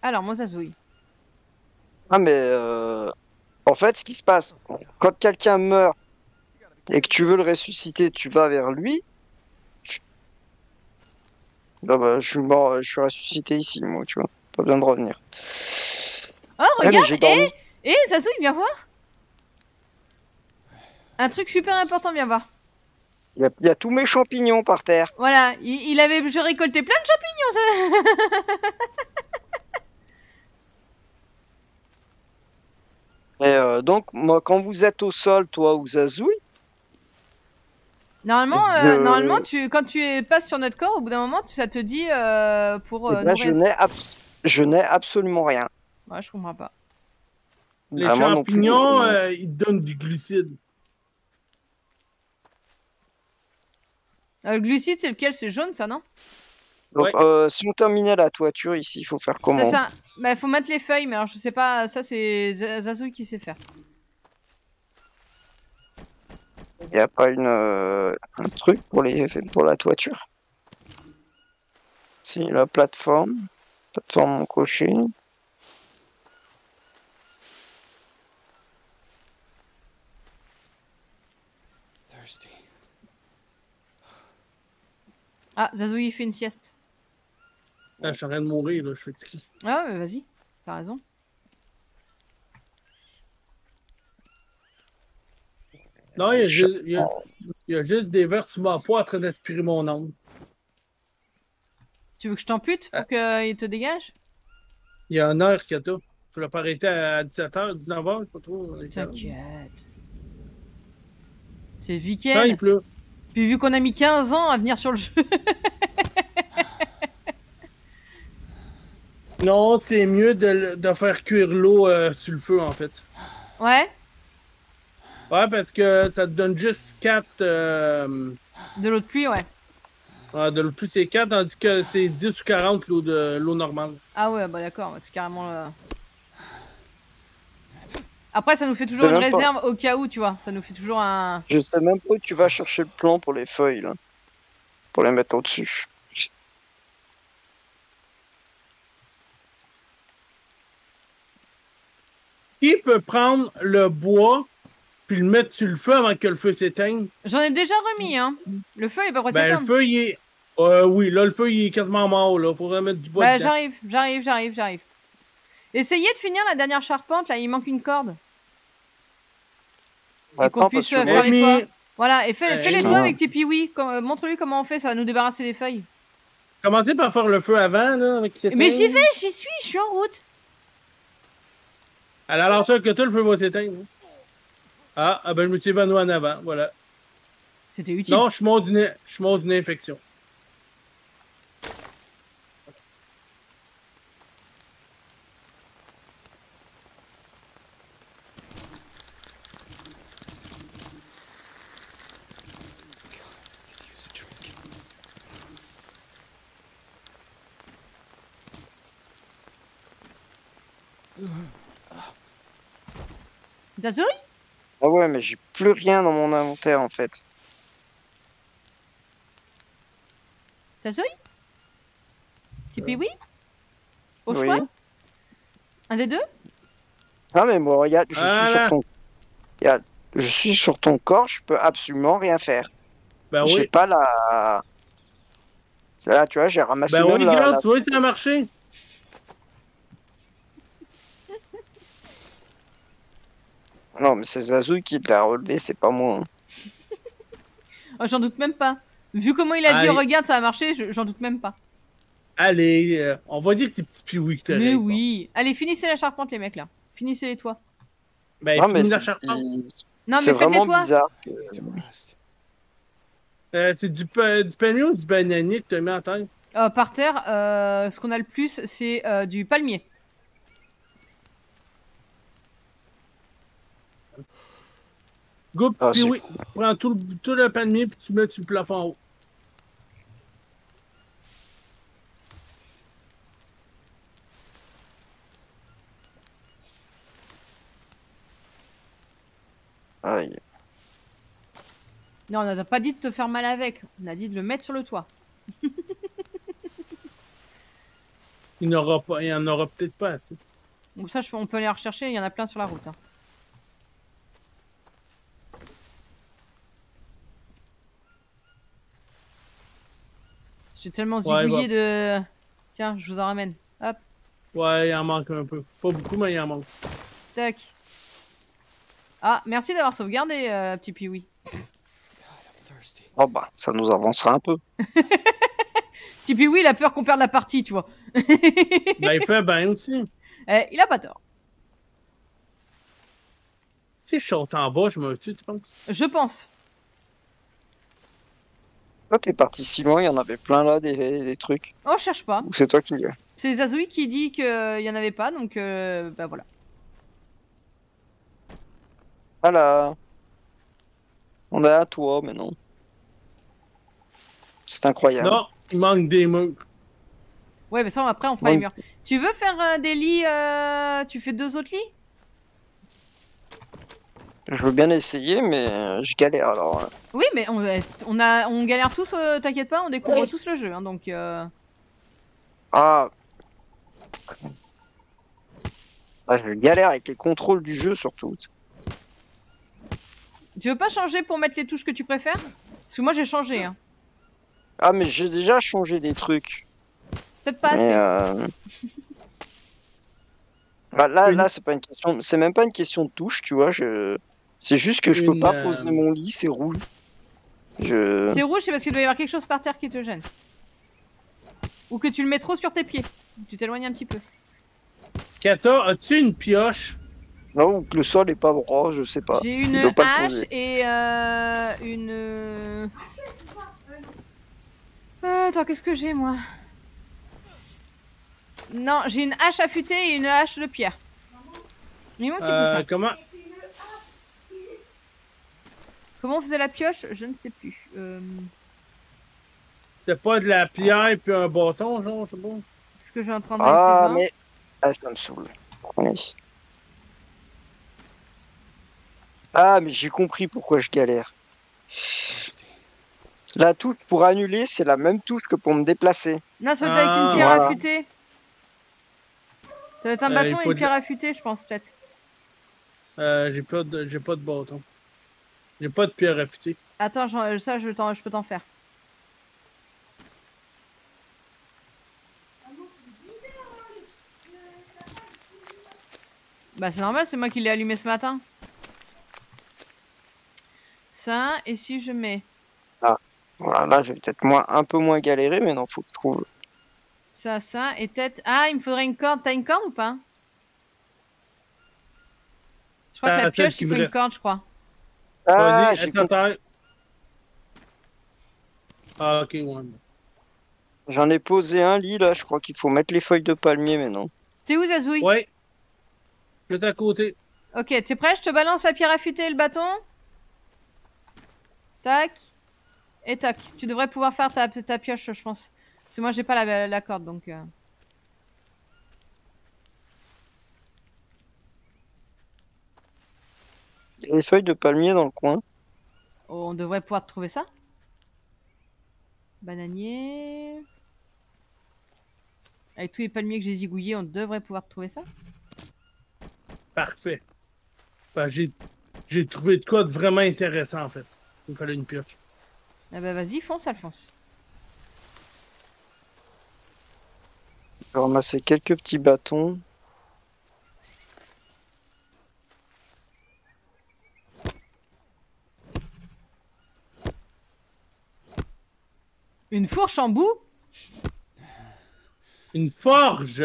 B: Alors, moi ça zouille.
A: Ah, mais euh, en fait, ce qui se passe, quand quelqu'un meurt et que tu veux le ressusciter, tu vas vers lui. Tu- Bah, bah, je suis mort, je suis ressuscité ici, moi, tu vois. Pas besoin de revenir.
B: Oh,
A: Ouais, mais
B: regarde
A: j'ai dormi.
B: Eh, Zazouille, viens voir Un truc super important, viens voir.
A: Il y, a, il y a tous mes champignons par terre.
B: Voilà, il, il avait j'ai récolté plein de champignons. ça.
A: Et euh, donc, moi, quand vous êtes au sol, toi ou Zazouille,
B: Normalement,
A: Et
B: euh,
A: je-
B: normalement tu, quand tu es- passes sur notre corps, au bout d'un moment, tu- ça te dit euh, pour.
A: eh
B: Euh,
A: ben, je n'ai ab- je n'ai absolument rien.
B: Ouais, je comprends pas.
C: Les champignons, euh, ils donnent du glucide.
B: Euh, le glucide, c'est lequel? C'est jaune, ça, non?
A: Donc,
C: Ouais.
A: euh, si on terminait la toiture ici, il faut faire comment?
B: C'est ça. Bah, faut mettre les feuilles, mais alors je sais pas, ça c'est Z- Zazouille qui sait faire.
A: Il n'y a pas une, euh, un truc pour, les, pour la toiture? Si, la plateforme. Plateforme mon cocher.
D: Thirsty.
B: Ah, Zazouille il fait une sieste.
C: Ah, je suis en train de mourir, là, je suis fatigué.
B: Ah, mais vas-y, t'as raison.
C: Non, il y, a ju- il y a- il y a juste des vers sous ma peau en train d'aspirer mon âme.
B: Tu veux que je t'ampute
C: Ah.
B: pour qu'il te dégage?
C: Il y a une heure que t'as. Tu l'as pas arrêté à 17h, 19h, je sais pas trop.
B: T'inquiète. C'est le week-end.
C: il pleut.
B: Puis vu qu'on a mis 15 ans à venir sur le jeu.
C: Non, c'est mieux de, de faire cuire l'eau euh, sur le feu, en fait.
B: ouais,
C: Ouais, parce que ça te donne juste 4. Euh,
B: de l'eau de pluie, ouais.
C: ouais, de l'eau plus c'est 4, tandis que c'est 10 ou 40 l'eau de l'eau normale.
B: Ah ouais, bah d'accord, c'est carrément le... Après, ça nous fait toujours une
A: pas-
B: réserve au cas où, tu vois. Ça nous fait toujours un...
A: Je sais même pas où tu vas chercher le plan pour les feuilles, là. Pour les mettre au-dessus.
C: Qui peut prendre le bois puis le mettre sur le feu avant que le feu s'éteigne?
B: J'en ai déjà remis, hein. Le feu, il est pas pressé
C: Ben, le feu, il est. Euh, oui, là, le feu, il est quasiment mort, là. Faudrait mettre du bois
B: Bah,
C: dedans.
B: j'arrive, j'arrive, j'arrive, j'arrive. Essayez de finir la dernière charpente, là, il manque une corde. Et qu'on puisse euh, faire les toits. Voilà, et fais,
C: Euh,
B: fais les toits avec tes piouis. Com- Montre-lui comment on fait, ça va nous débarrasser des feuilles.
C: Commencez par faire le feu avant, là, avec cette
B: Mais j'y vais, j'y suis, je suis en route.
C: À la lenteur que toi, le feu va s'éteindre. Ah, ah ben, je me suis évanoui en avant, voilà.
B: C'était utile.
C: Non, je suis mort d'une infection.
B: Zazouille
A: Ah ouais, mais j'ai plus rien dans mon inventaire, en fait.
B: Zazouille Petit piouis Au
A: Oui.
B: choix? Un des deux?
A: Ah, mais moi, regarde, je suis sur ton... Regarde, je suis sur ton corps, je peux absolument rien faire.
C: Ben
A: j'ai
C: oui.
A: pas la. C'est là, tu vois, j'ai ramassé
C: Ben
A: même
C: oui,
A: la-
C: regarde,
A: la-
C: tu vois, ça a marché.
A: Non, mais c'est Zazu qui l'a relevé, c'est pas moi. hein.
B: Oh, j'en doute même pas. Vu comment il a dit
C: Allez.
B: regarde, ça a marché, je- j'en doute même pas.
C: Allez, euh, on va dire que c'est petit Pioui que t'as
B: Mais
C: raison.
B: oui. Allez, finissez la charpente, les mecs là. Finissez les toits.
C: Ben,
A: Non, mais
C: la
A: c'est
C: charpente.
B: Non,
A: c'est
B: mais faites les
A: vraiment
B: toits.
A: bizarre.
C: Euh, c'est du, pa- du palmier ou du bananier que t'as mis en terre?
B: Euh, par terre, euh, ce qu'on a le plus, c'est euh, du palmier.
C: Go, petit
A: Ah,
C: Pioui. Tu prends tout le, tout le palmier puis tu mets sur le plafond en haut.
A: Aïe.
B: Non, on n'a pas dit de te faire mal avec. On a dit de le mettre sur le toit.
C: Il n'y aura pas, il y en aura peut-être pas assez.
B: Donc ça, je peux- on peut aller en rechercher. Il y en a plein sur la route. hein. Suis tellement
C: Ouais,
B: zigouillé de... Tiens, je vous en ramène. Hop,
C: Ouais, il en manque un peu. Pas beaucoup, mais il en manque.
B: tac. Ah, merci d'avoir sauvegardé, euh, petit Piwi.
A: Oh bah, ça nous avancera un peu.
B: Petit Piwi, il a peur qu'on perde la partie, tu vois.
C: Ben, il fait bien aussi.
B: Eh, il a pas tort.
C: Si je saute en bas, je me tue, tu penses?
B: Je pense.
A: Toi, t'es parti si loin, il y en avait plein là, des, des trucs.
B: Oh, je cherche pas.
A: Ou c'est toi qui l'as
B: C'est Zazoui qui dit qu'il y en avait pas, donc euh, bah voilà.
A: Voilà. On est à toi, mais non. C'est incroyable.
C: Non, il manque des murs.
B: Ouais, mais ça, après, on fera
A: Ouais.
B: les murs. Tu veux faire euh, des lits euh, Tu fais deux autres lits?
A: Je veux bien essayer, mais je galère alors. euh.
B: Oui, mais on, euh, on, a, on galère tous, euh, t'inquiète pas, on découvre tous le jeu, hein, donc... euh,
A: Ah. Ah, je galère avec les contrôles du jeu surtout.
B: Tu veux pas changer pour mettre les touches que tu préfères? Parce que moi, j'ai changé, hein.
A: Ah, mais j'ai déjà changé des trucs.
B: Peut-être pas
A: Mais,
B: assez.
A: euh, bah, là, là, c'est pas une question. C'est même pas une question de touche, tu vois. Je... C'est juste que je peux
C: Une,
A: pas
C: euh,
A: poser mon lit, c'est rouge. Je.
B: C'est rouge, c'est parce qu'il doit y avoir quelque chose par terre qui te gêne. Ou que tu le mets trop sur tes pieds. Tu t'éloignes un petit peu.
C: Kata, as-tu une pioche?
A: Non, ou que le sol est pas droit, je sais pas.
B: J'ai une hache et euh, une... euh, Attends, qu'est-ce que j'ai, moi? Non, j'ai une hache affûtée et une hache de pierre. Mais mon petit
C: Euh,
B: poussin.
C: comment?
B: Comment on faisait la pioche? Je ne sais plus. Euh,
C: C'est pas de la pierre puis un bâton, genre, c'est bon?
B: C'est ce que j'ai en train de
A: Ah, mais. Ah, ça me saoule. Allez. Ah, mais j'ai compris pourquoi je galère. La touche pour annuler, c'est la même touche que pour me déplacer.
B: Non, ça doit être
C: Ah,
B: une pierre
A: voilà.
B: affûtée. Ça doit être un
C: Euh,
B: bâton et une
C: de-
B: pierre affûtée, je pense, peut-être.
C: Euh, j'ai pas de, j'ai pas de bâton. J'ai pas de pierre affûtée.
B: Attends, j'en- ça, je, t'en- je peux t'en faire. Bah c'est normal, c'est moi qui l'ai allumé ce matin. Ça, et si je mets
A: Voilà, là, je vais peut-être moins, un peu moins galérer, mais non, faut que je trouve.
B: ça, ça, et peut-être... Ah, il me faudrait une corde. T'as une corde ou pas? Je crois que
C: Ah,
B: la pioche, il faut une
C: reste.
B: corde, je crois.
A: Ah,
C: Vas-y. Ah, ok, ouais.
A: j'en ai posé un lit, là, je crois qu'il faut mettre les feuilles de palmier, mais non.
B: T'es où, Zazouille
C: Ouais. Juste à côté.
B: Ok, t'es prêt? Je te balance la pierre affûtée et le bâton. Tac. Et tac. Tu devrais pouvoir faire ta, ta pioche, je pense. Parce que moi, j'ai pas la, la corde, donc... euh.
A: Il y a les feuilles de palmier dans le coin.
B: Oh, on devrait pouvoir trouver ça. Bananier. Avec tous les palmiers que j'ai zigouillés, on devrait pouvoir trouver ça.
C: Parfait. Ben, j'ai, j'ai trouvé de quoi de vraiment intéressant, en fait. Il me fallait une pioche.
B: Ah bah vas-y, fonce, Alphonse.
A: Je vais ramasser quelques petits bâtons.
B: Une fourche en bout
C: Une forge!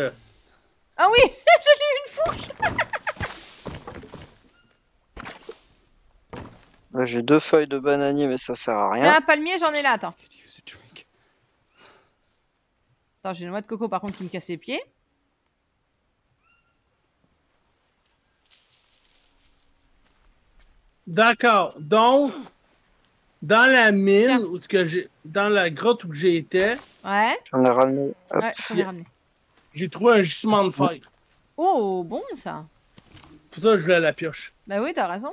B: Ah oui, j'ai lu une fourche
A: Là, j'ai deux feuilles de bananier, mais ça sert à
B: Tiens,
A: rien.
B: un palmier, j'en ai là, attends. Attends, j'ai une noix de coco par contre qui me casse les pieds.
C: D'accord. Donc, dans la mine,
B: Tiens.
C: ce que j'ai, dans la grotte où j'étais,
B: Ouais,
A: J'en ai ramené. Hop.
B: ouais, j'en ai ramené.
C: j'ai trouvé un gisement de fer.
B: Oh, bon ça.
C: Pour ça, je voulais la pioche.
B: Bah oui, t'as raison.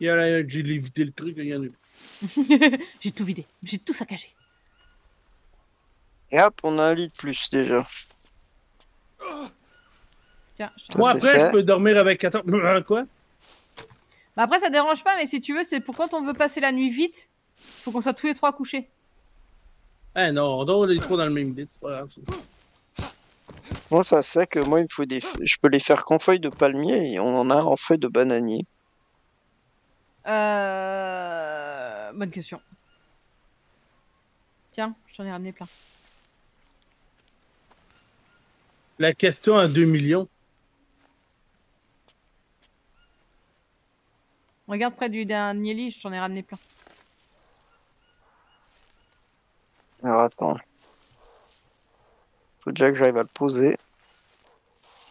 C: Il y a, j'ai vidé le truc, il y en a
B: j'ai tout vidé, j'ai tout saccagé.
A: Et hop, on a un lit de plus déjà.
B: Tiens, je
C: Moi, après,
A: fait.
C: je peux dormir avec 14. Quoi?
B: Bah après, ça dérange pas, mais si tu veux, c'est pour quand on veut passer la nuit vite, faut qu'on soit tous les trois couchés.
C: Eh non, on les trois dans le même lit, c'est pas grave.
A: Moi, ça se fait que moi, il me faut des. Je peux les faire qu'en feuilles de palmier et on en a en feuilles de bananier.
B: Euh... Bonne question. Tiens, je t'en ai ramené plein.
C: La question à 2 millions.
B: Regarde près du dernier lit, je t'en ai ramené plein.
A: Alors attends. Faut déjà que j'arrive à le poser.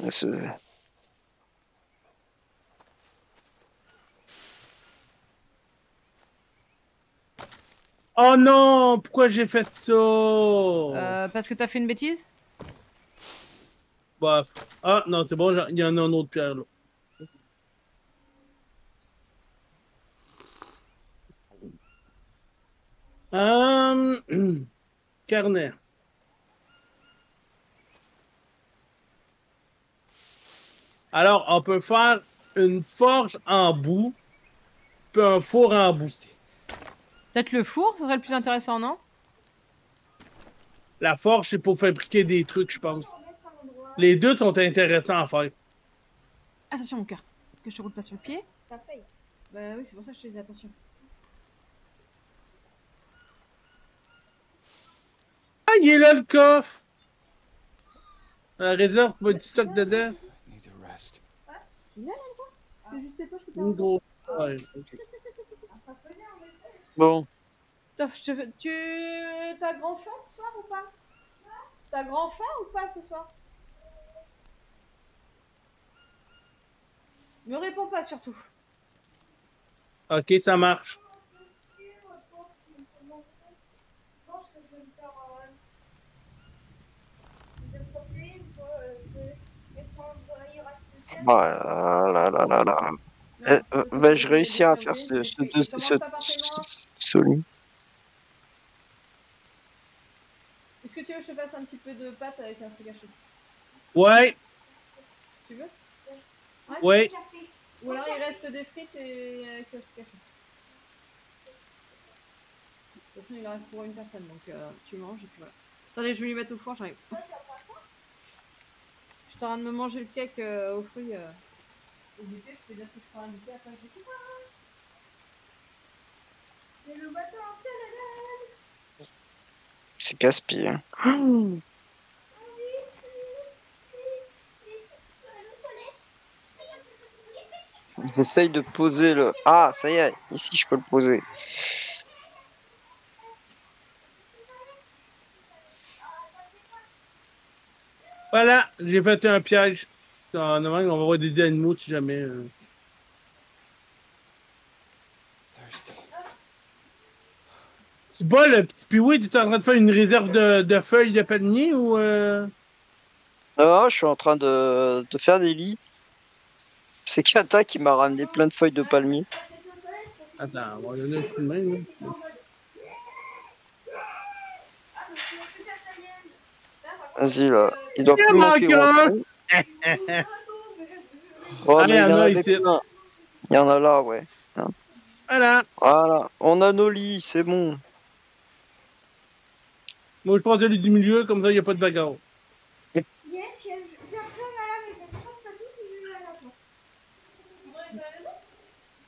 A: Et ce-
C: Oh non! Pourquoi j'ai fait ça?
B: Euh, parce que t'as fait une bêtise?
C: Bah, Ah non, c'est bon, il y en a un autre pierre là. Hum, carnet. Alors, on peut faire une forge en bout, puis un four en bout.
B: Peut-être le four, ce serait le plus intéressant, non?
C: La forge, c'est pour fabriquer des trucs, je pense. Les deux sont intéressants à faire.
B: Attention mon cœur, que je te roule pas sur le pied.
E: Ta feuille.
B: Bah oui, c'est pour ça que je te dis attention.
C: Ah, il est là le coffre! La réserve pour du stock dedans. Une grosse. Ouais.
A: Bon,
B: Tu. T'as grand faim ce soir ou pas? T'as grand faim ou pas ce soir? Me réponds pas surtout.
C: Ok, ça marche.
E: Je pense que je vais me faire. euh, Je vais me protéger, euh, je vais prendre. Il
A: oh là là là là là. Euh, euh, bah, je réussis à faire ce, ce, deux- ce, ce, ce lit.
B: Est-ce que tu veux que je te fasse un petit peu de pâte avec un haché
C: Ouais,
B: Tu veux?
C: Ouais.
B: Ou alors il reste des frites et avec le steak haché. De toute façon, il en reste pour une personne, donc euh, tu manges et puis voilà. Attendez, je vais lui mettre au four, j'arrive. Je suis en train de me manger le cake euh, aux fruits. Euh. Au goûter, c'est-à-dire si je prends un goûter, après je dis
E: Et le tête.
A: C'est casse-pied. hein. J'essaye de poser le. Ah, ça y est, ici je peux le poser.
C: Voilà, j'ai fait un piège. En avant, on va voir des animaux si jamais. euh. Tu bats le petit Piwi, tu es en train de faire une réserve de, de feuilles de palmier ou. euh?
A: Ah, je suis en train de, de faire des lits. C'est Kata qui m'a ramené plein de feuilles de palmier.
C: Attends, on va donner un coup de main. là.
A: Vas-y là, il doit plus
C: en
A: manquer. Oh,
C: Ah,
A: mais
C: il y en a ici.
A: Il y en a là, ouais.
C: Voilà.
A: Voilà, on a nos lits, c'est bon.
C: Moi, je prends celui du milieu, comme ça, il n'y a pas de bagarre.
E: Yes, il y a personne à la maison. Personne, à la porte.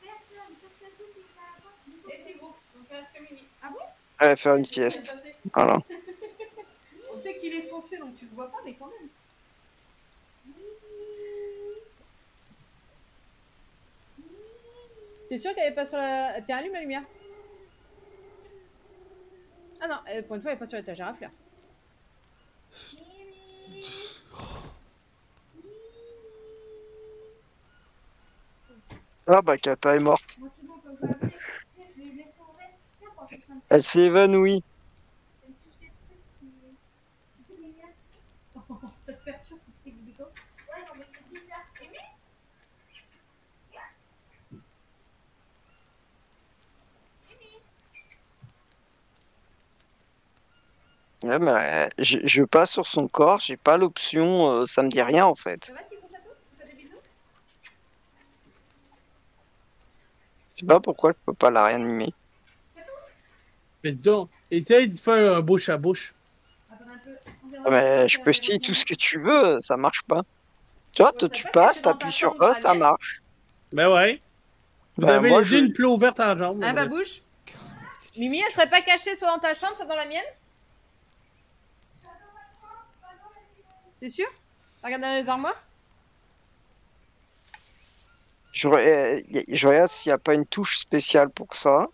E: Personne, personne, à la porte.
B: Et il reste que Mimi.
E: Ah bon?
A: Allez, faire une sieste. Voilà.
B: Qu'il est foncé, donc tu le vois pas, mais quand même. T'es sûr qu'elle est pas sur la. Tiens, allume la lumière. Ah non, euh, pour une fois, elle est pas sur l'étagère à fleurs.
A: Ah bah Kata est morte.
E: Moi, tout le monde, quand je vais appeler, je vais le laisser en rêve. Tiens, quand je suis en train de
A: Elle s'est évanouie.
E: faire tous ces trucs qui- qui m'énervent.
B: Ça te perturbe, t'es dégoûtant.
E: Ouais, non, mais c'est bizarre. Aimé
A: Ouais, mais, euh, je, je passe sur son corps, j'ai pas l'option, euh, ça me dit rien en fait. Je sais pas pourquoi je peux pas la réanimer.
C: Mais donc, essaye de faire un bouche à bouche.
B: Attends un peu. On verra
A: Ah, Mais je peux
B: bien.
A: tout ce que tu veux, ça marche pas. Tu vois, toi tu passes, t'appuies sur E,
B: à
A: ça marche.
C: Ben ouais. Vous
A: Ben,
C: avez
A: moi,
C: les
A: je-
C: une plaie ouverte en jambe.
B: Ah bah bouge. Mimi, elle serait pas cachée soit dans ta chambre, soit dans la mienne? T'es sûr? Regarde dans les armoires?
A: Je, euh, je regarde s'il n'y a pas une touche spéciale pour ça.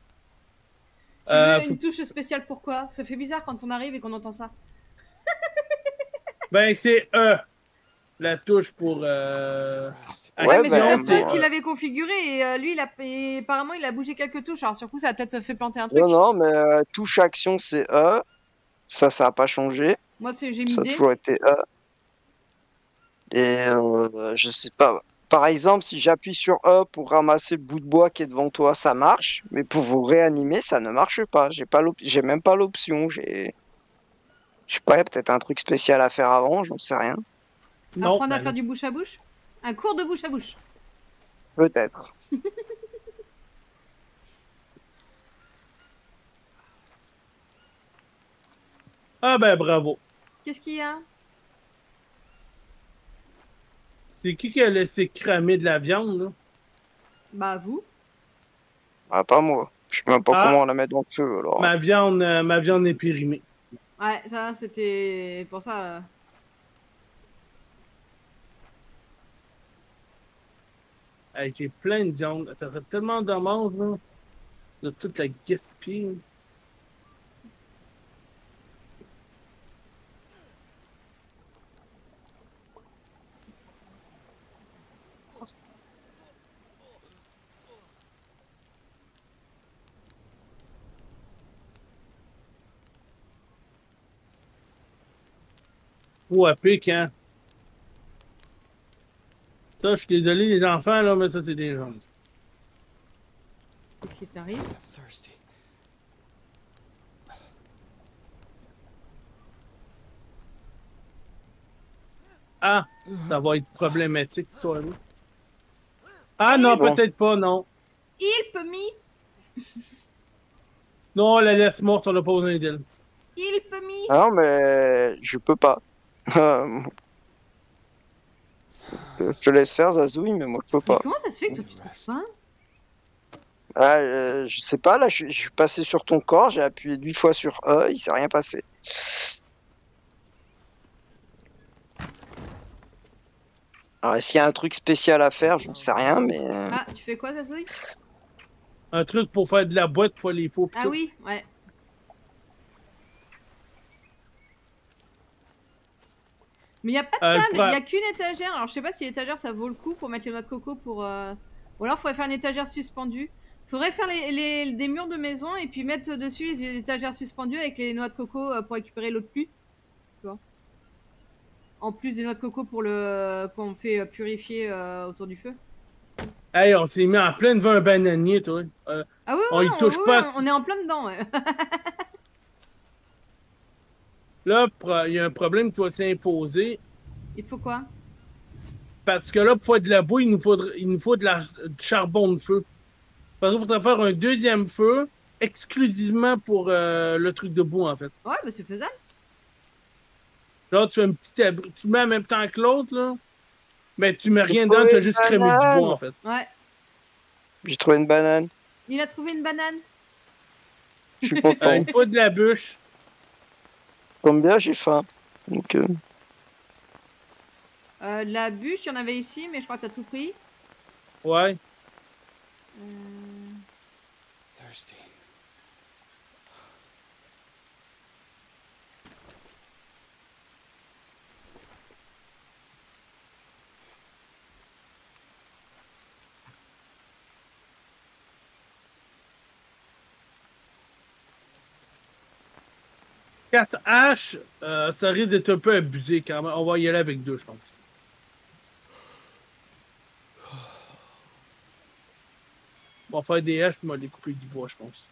B: Tu
C: Euh,
B: veux une touche spéciale pourquoi Ça fait bizarre quand on arrive et qu'on entend ça.
C: Ben c'est E. La touche pour. Euh...
A: Ouais,
B: Ouais, mais c'est peut-être
A: bon,
B: toi qui
A: euh,
B: l'avait configuré et euh, lui, il a, et apparemment, il a bougé quelques touches. Alors, sur coup, ça a peut-être fait planter un truc.
A: Non, non, mais euh, touche action c'est E. Ça, ça a pas changé.
B: Moi, c'est- j'ai mis
A: Ça a toujours été E. Et euh, je sais pas. Par exemple, si j'appuie sur E pour ramasser le bout de bois qui est devant toi, ça marche. Mais pour vous réanimer, ça ne marche pas. J'ai pas j'ai même pas l'option. J'ai. Je sais pas, il y a peut-être un truc spécial à faire avant, j'en sais rien.
C: Non.
B: Apprendre à
C: ben
B: faire
C: non.
B: du bouche à bouche? Un cours de bouche à bouche?
A: Peut-être.
C: Ah ben bravo.
B: Qu'est-ce qu'il y a?
C: C'est qui qui a laissé cramer de la viande, là?
B: Bah, vous.
A: Ah, pas moi. Je sais même pas
C: Ah.
A: comment on la met dans le feu alors.
C: Ma viande, euh, ma viande est périmée.
B: Ouais, ça, c'était pour ça. euh.
C: Hey, J'ai plein de viande. Ça serait tellement dommage, là. De toute la gaspille. Ou à pic, hein. Ça, je suis désolé, les enfants, là, mais ça, c'est des gens.
B: Qu'est-ce qui t'arrive?
D: I'm thirsty.
C: Ah, ça va être problématique, ce soir-là. Ah non,
A: bon.
C: peut-être pas, non.
B: Il peut mis
C: Non, la laisse morte, on n'a pas besoin d'elle.
B: Il peut mis
A: Ah non, mais je peux pas. Euh, je te laisse faire, Zazouille, mais moi je peux
B: Mais
A: pas.
B: comment ça se fait que toi, tu trouves ça
A: Ah, euh, je sais pas, là je, je suis passé sur ton corps, j'ai appuyé 8 fois sur E, il s'est rien passé. Alors, est-ce qu'il y a un truc spécial à faire? J'en sais rien, mais. euh,
B: Ah, tu fais quoi, Zazoui
C: Un truc pour faire de la boîte pour les faux.
B: Ah oui, ouais. Mais il n'y a pas de
C: Euh, le
B: table, il n'y a qu'une étagère. Alors je sais pas si l'étagère ça vaut le coup pour mettre les noix de coco pour. euh, Ou alors faudrait faire une étagère suspendue. Faudrait faire les, les- des murs de maison et puis mettre dessus les étagères suspendues avec les noix de coco euh, pour récupérer l'eau de pluie. Tu vois En plus des noix de coco pour le qu'on fait purifier euh, autour du feu.
C: Hey, on s'est mis en plein devant un bananier, toi.
B: Ah oui,
C: On y touche pas.
B: on est en plein dedans. ouais.
C: là, il y a un problème qui va s'imposer.
B: Il te faut quoi?
C: Parce que là, pour faire de la boue, il nous faut, il nous faut de la, du charbon de feu. Parce qu'il faudrait faire un deuxième feu exclusivement pour euh, le truc de bois, en fait.
B: Ouais, bah c'est faisable.
C: Genre, tu fais un petit abri, tu le mets en même temps que l'autre, là. Mais tu mets rien dedans, tu as juste
A: une
C: crémé du bois, en fait.
B: Ouais.
A: J'ai trouvé une banane.
B: Il a trouvé une banane.
A: Je suis content.
C: il faut de la bûche.
A: Comme bien, j'ai faim. Donc, euh,
B: Euh, la bûche, il y en avait ici, mais je crois que t'as tout pris.
C: Ouais.
B: Euh,
D: Thirsty.
C: Quatre haches, euh, ça risque d'être un peu abusé quand même. On va y aller avec deux, je pense. On va faire des haches, on va découper du bois, je pense.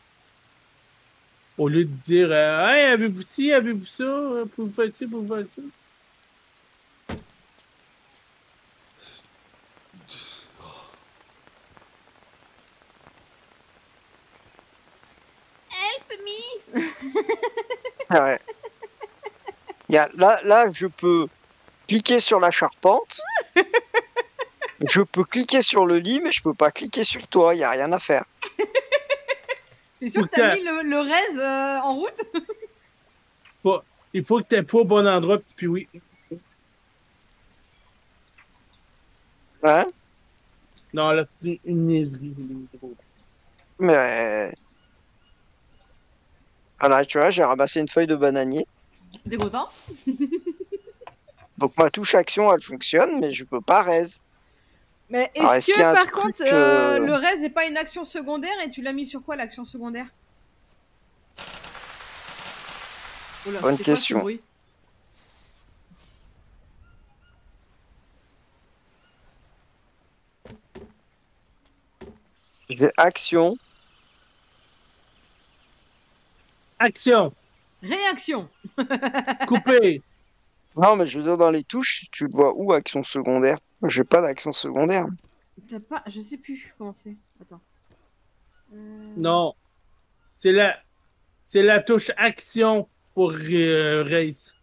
C: Au lieu de dire euh, Hey, avez-vous ci, avez-vous ça, pouvez-vous faire ci, pouvez-vous faire ça.
A: Ouais. Y a- là, là, je peux cliquer sur la charpente. je peux cliquer sur le lit, mais je peux pas cliquer sur toi. Y a rien à faire.
B: T'es sûr que t'as mis le, le raise euh, en route?
C: Il faut que tu pas au bon endroit, petit puis oui.
A: Hein?
C: Non, là, c'est une, une niaiserie.
A: Mais. Voilà, tu vois, j'ai ramassé une feuille de bananier.
B: Content
A: Donc ma touche action, elle fonctionne, mais je peux pas raise.
B: Mais est-ce que par contre
A: euh,
B: euh, le raise n'est pas une action secondaire et tu l'as mis sur quoi l'action secondaire? Oula,
A: Bonne
B: quoi ce
A: question.
B: bruit?
A: J'ai action.
C: Action!
B: Réaction
C: Couper!
A: Non, mais je veux dire, dans les touches, tu le vois où, action secondaire? J'ai pas d'action secondaire.
B: T'as pas. Je sais plus comment c'est. Attends. Euh,
C: non. C'est la, c'est la touche action pour euh, Race.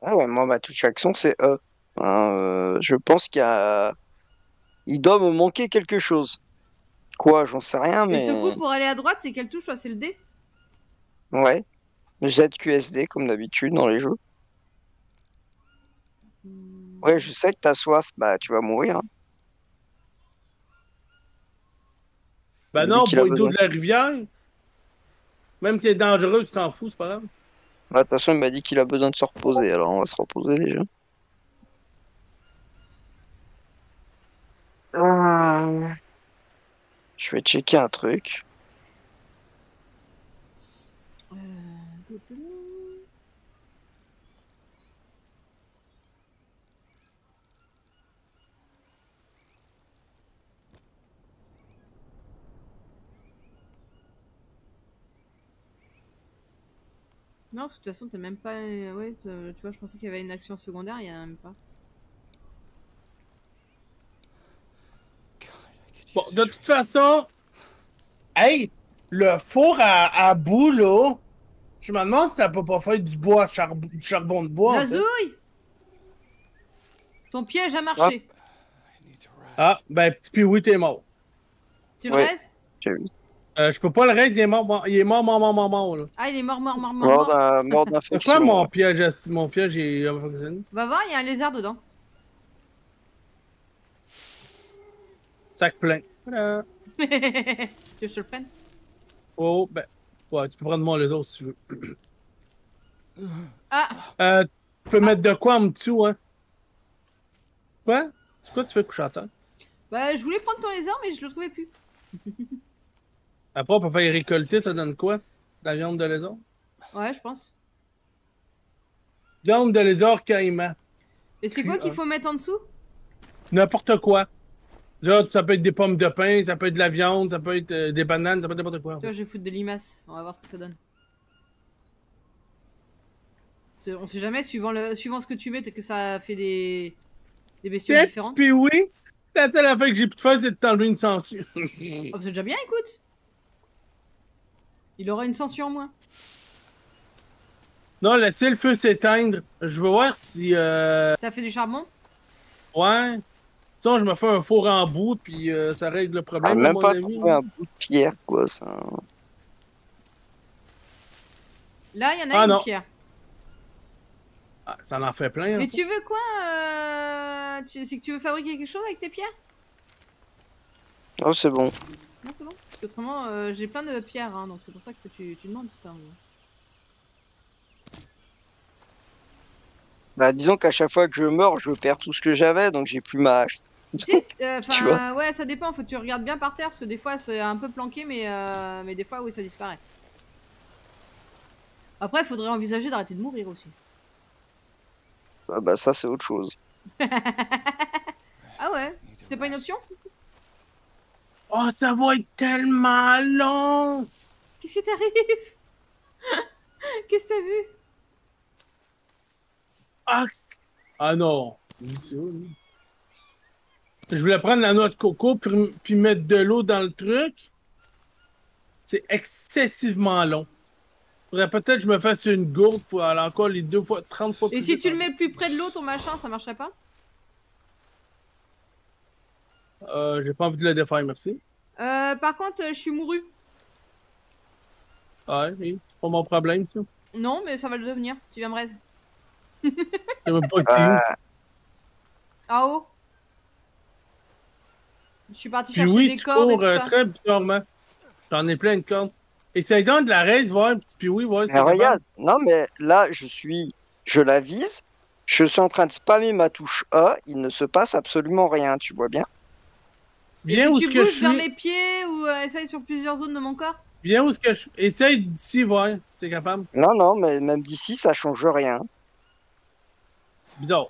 A: Ah ouais, moi, ma touche action, c'est E. Hein, euh, je pense qu'il y a. Il doit me manquer quelque chose. Quoi, j'en sais rien,
B: Et
A: mais.
B: ce coup pour aller à droite, c'est quelle touche C'est le D?
A: Ouais. ZQSD, comme d'habitude, dans les jeux.
B: Hmm.
A: Ouais, je sais que t'as soif, bah tu vas mourir. hein. Il
C: non, bois d'eau de la rivière. Même si c'est dangereux, tu t'en fous, c'est pas grave.
A: Bah, De toute façon, il m'a dit qu'il a besoin de se reposer, alors on va se reposer déjà. Euh, Je vais checker un truc.
B: Euh, Non, de toute façon, t'as même pas. Ouais, t'as- tu vois, je pensais qu'il y avait une action secondaire, il y en a même pas.
C: Bon, de toute façon, hey, le four à, à bout, là, je me demande si ça peut pas faire du bois, char- du charbon de bois. en fait.
B: Zazouille Ton piège a marché.
D: Rest.
C: Ah, ben, petit puis oui, t'es mort.
B: Tu le
A: Ouais.
B: raises?
A: J'ai vu.
C: Euh, je peux pas le raider, il est mort, mort- il est mort, mort, mort, mort, mort, là.
B: Ah, il est mort, mort, mort, mort,
A: Mort
C: quoi
A: d'infection.
C: mon piège, mon piège est euh, fonctionné?
B: Va voir, il y a un lézard dedans.
C: Sac plein. Voilà.
B: tu veux que je te le prenne?
C: Oh, ben, ouais, tu peux prendre moi les autres si tu veux.
B: Ah
C: Euh, tu peux mettre de quoi en dessous, hein? Quoi? C'est quoi tu fais coucher à terre?
B: Bah, je voulais prendre ton lézard, mais je le trouvais plus.
C: Après, on peut faire récolter, ça donne quoi? La viande de lézard?
B: Ouais, je pense.
C: Viande de lézard caïman.
B: Et c'est quoi qu'il faut mettre en dessous?
C: N'importe quoi. Là, ça peut être des pommes de pain, ça peut être de la viande, ça peut être euh, des bananes, ça peut être n'importe quoi.
B: vois, je vais foutre de limaces. On va voir ce que ça donne. C'est- On sait jamais, suivant, le... suivant ce que tu mets, peut-être que ça fait des, des bestioles
C: Tiens,
B: différentes.
C: puis oui, La seule affaire que j'ai pu te faire, c'est de t'enlever une censure.
B: Oh, c'est déjà bien, écoute. Il aura une censure en moins.
C: non, laissez le feu s'éteindre. Je veux voir si. Euh...
B: Ça fait du charbon?
C: Ouais. Sinon, je me fais un four en bout, puis euh, ça règle le problème.
A: même pas trouvé un bout de pierre, quoi, ça.
B: Là, il y en a
C: Ah,
B: une
C: non.
B: pierre.
C: Ah, ça en fait plein.
B: Mais
C: hein.
B: tu veux quoi euh... tu... C'est que tu veux fabriquer quelque chose avec tes pierres?
A: Oh, c'est bon.
B: Non, c'est bon. Parce qu'autrement, euh, j'ai plein de pierres, hein, donc c'est pour ça que tu, tu demandes tout ça.
A: Bah, disons qu'à chaque fois que je meurs, je perds tout ce que j'avais, donc j'ai plus ma hache.
B: Euh,
A: Tu
B: ouais, ça dépend. Faut que tu regardes bien par terre, parce que des fois c'est un peu planqué, mais, euh, mais des fois, oui, ça disparaît. Après, il faudrait envisager d'arrêter de mourir aussi.
A: Ah, bah, ça, c'est autre chose.
B: Ah ouais? C'était pas une option?
C: Oh, ça va être tellement long!
B: Qu'est-ce qui t'arrive? Qu'est-ce que t'as vu?
C: Ah, ah non. Oui, c'est vrai, oui. Je voulais prendre la noix de coco puis, puis mettre de l'eau dans le truc. C'est excessivement long. Faudrait peut-être que je me fasse une gourde pour aller encore les deux fois, 30 fois
B: Et
C: plus
B: si
C: vite.
B: tu le mets plus près de l'eau, ton machin, ça marcherait pas?
C: Euh, j'ai pas envie de le défaire, merci.
B: euh, Par contre, euh, je suis mouru.
C: Ouais, oui, c'est pas mon problème, ça.
B: Non, mais ça va le devenir. Tu viens me raise.
C: Même pas qui
A: Euh,
B: En haut. Je suis parti
C: Puis
B: chercher
C: oui,
B: des
C: tu
B: cordes et
C: cours
B: tout
C: euh,
B: ça.
C: très bizarrement. J'en ai plein de cordes. Essaye donc de la raise, voir, petit puis oui, voir
A: mais
C: c'est
A: regarde, non, mais là, je suis. Je la vise. Je suis en train de spammer ma touche A. Il ne se passe absolument rien, tu vois bien.
B: Et
C: Bien où
B: tu
C: que je suis.
B: mes pieds ou euh, essaye sur plusieurs zones de mon corps
C: Bien où ce que je Essaye d'ici, voir si c'est capable.
A: Non, non, mais même d'ici, ça change rien.
C: Bizarre.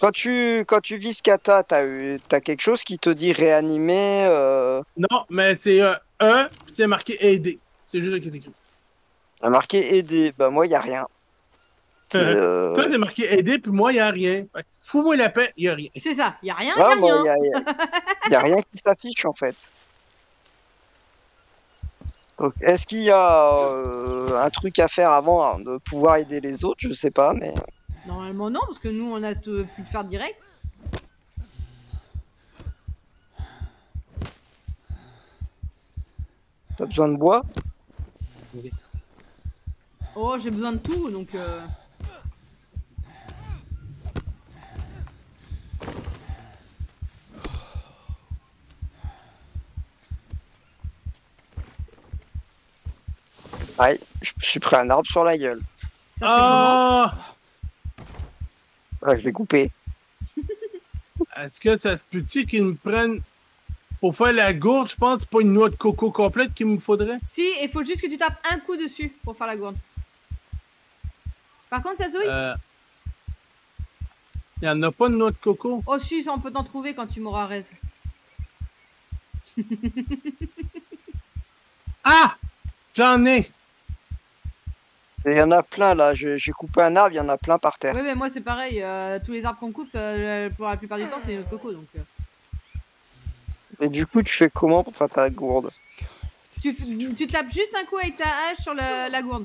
A: Quand tu, quand tu vises kata, t'as t'as quelque chose qui te dit réanimer. euh,
C: Non, mais c'est euh, E, puis c'est marqué aider. C'est juste ça qui est écrit.
A: a marqué aider. Bah, moi, il a rien. Euh,
C: Toi, c'est marqué aider, puis moi, il a rien. Fous-moi la paix, il a rien.
B: C'est ça, y a rien, y
A: ouais,
B: a rien.
A: y a, y y rien qui s'affiche en fait. Est-ce qu'il y a euh, un truc à faire avant hein, de pouvoir aider les autres? Je sais pas, mais
B: Normalement non, parce que nous on a pu le faire direct.
A: t'as besoin de bois?
B: Oh, j'ai besoin de tout, donc... euh,
A: Ouais, je me suis pris un arbre sur la gueule.
B: Ça fait comment
C: Ah!
A: Ouais, je l'ai coupé.
C: Est-ce que ça se peut-tu qu'ils me prennent. Pour faire la gourde, je pense que c'est pas une noix de coco complète qu'il me faudrait.
B: Si, il faut juste que tu tapes un coup dessus pour faire la gourde. Par contre, ça souille?
C: Euh. Il y en a pas de noix de coco?
B: Oh si, ça on peut t'en trouver quand tu m'auras raise.
C: Ah! J'en ai!
A: Il y en a plein là. J'ai coupé un arbre, il y en a plein par terre.
B: Ouais, mais moi c'est pareil, euh, tous les arbres qu'on coupe, euh, pour la plupart du temps c'est le coco, donc... euh.
A: Et du coup, tu fais comment pour faire ta gourde?
B: Tu, tu tapes juste un coup avec ta hache sur le- la gourde.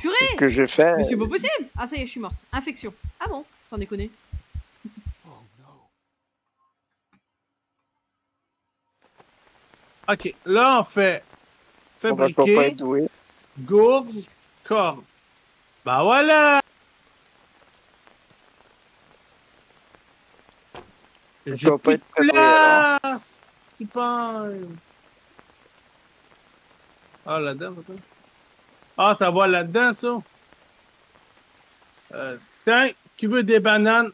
B: Purée
A: Ce que j'ai fait.
B: Mais c'est pas possible Ah ça y est, je suis morte. Infection. Ah bon? Sans déconner.
D: Oh no.
C: Ok, là on fait
A: On va pas
C: fabriquer
A: être doué.
C: gourde, corde. Bah voilà! J'ai
A: pas
C: plus
A: être
C: de
A: alors.
C: place! Ah, là-dedans, peut-être? Ah, ça va là-dedans, ça? Euh, tiens, qui veut des bananes?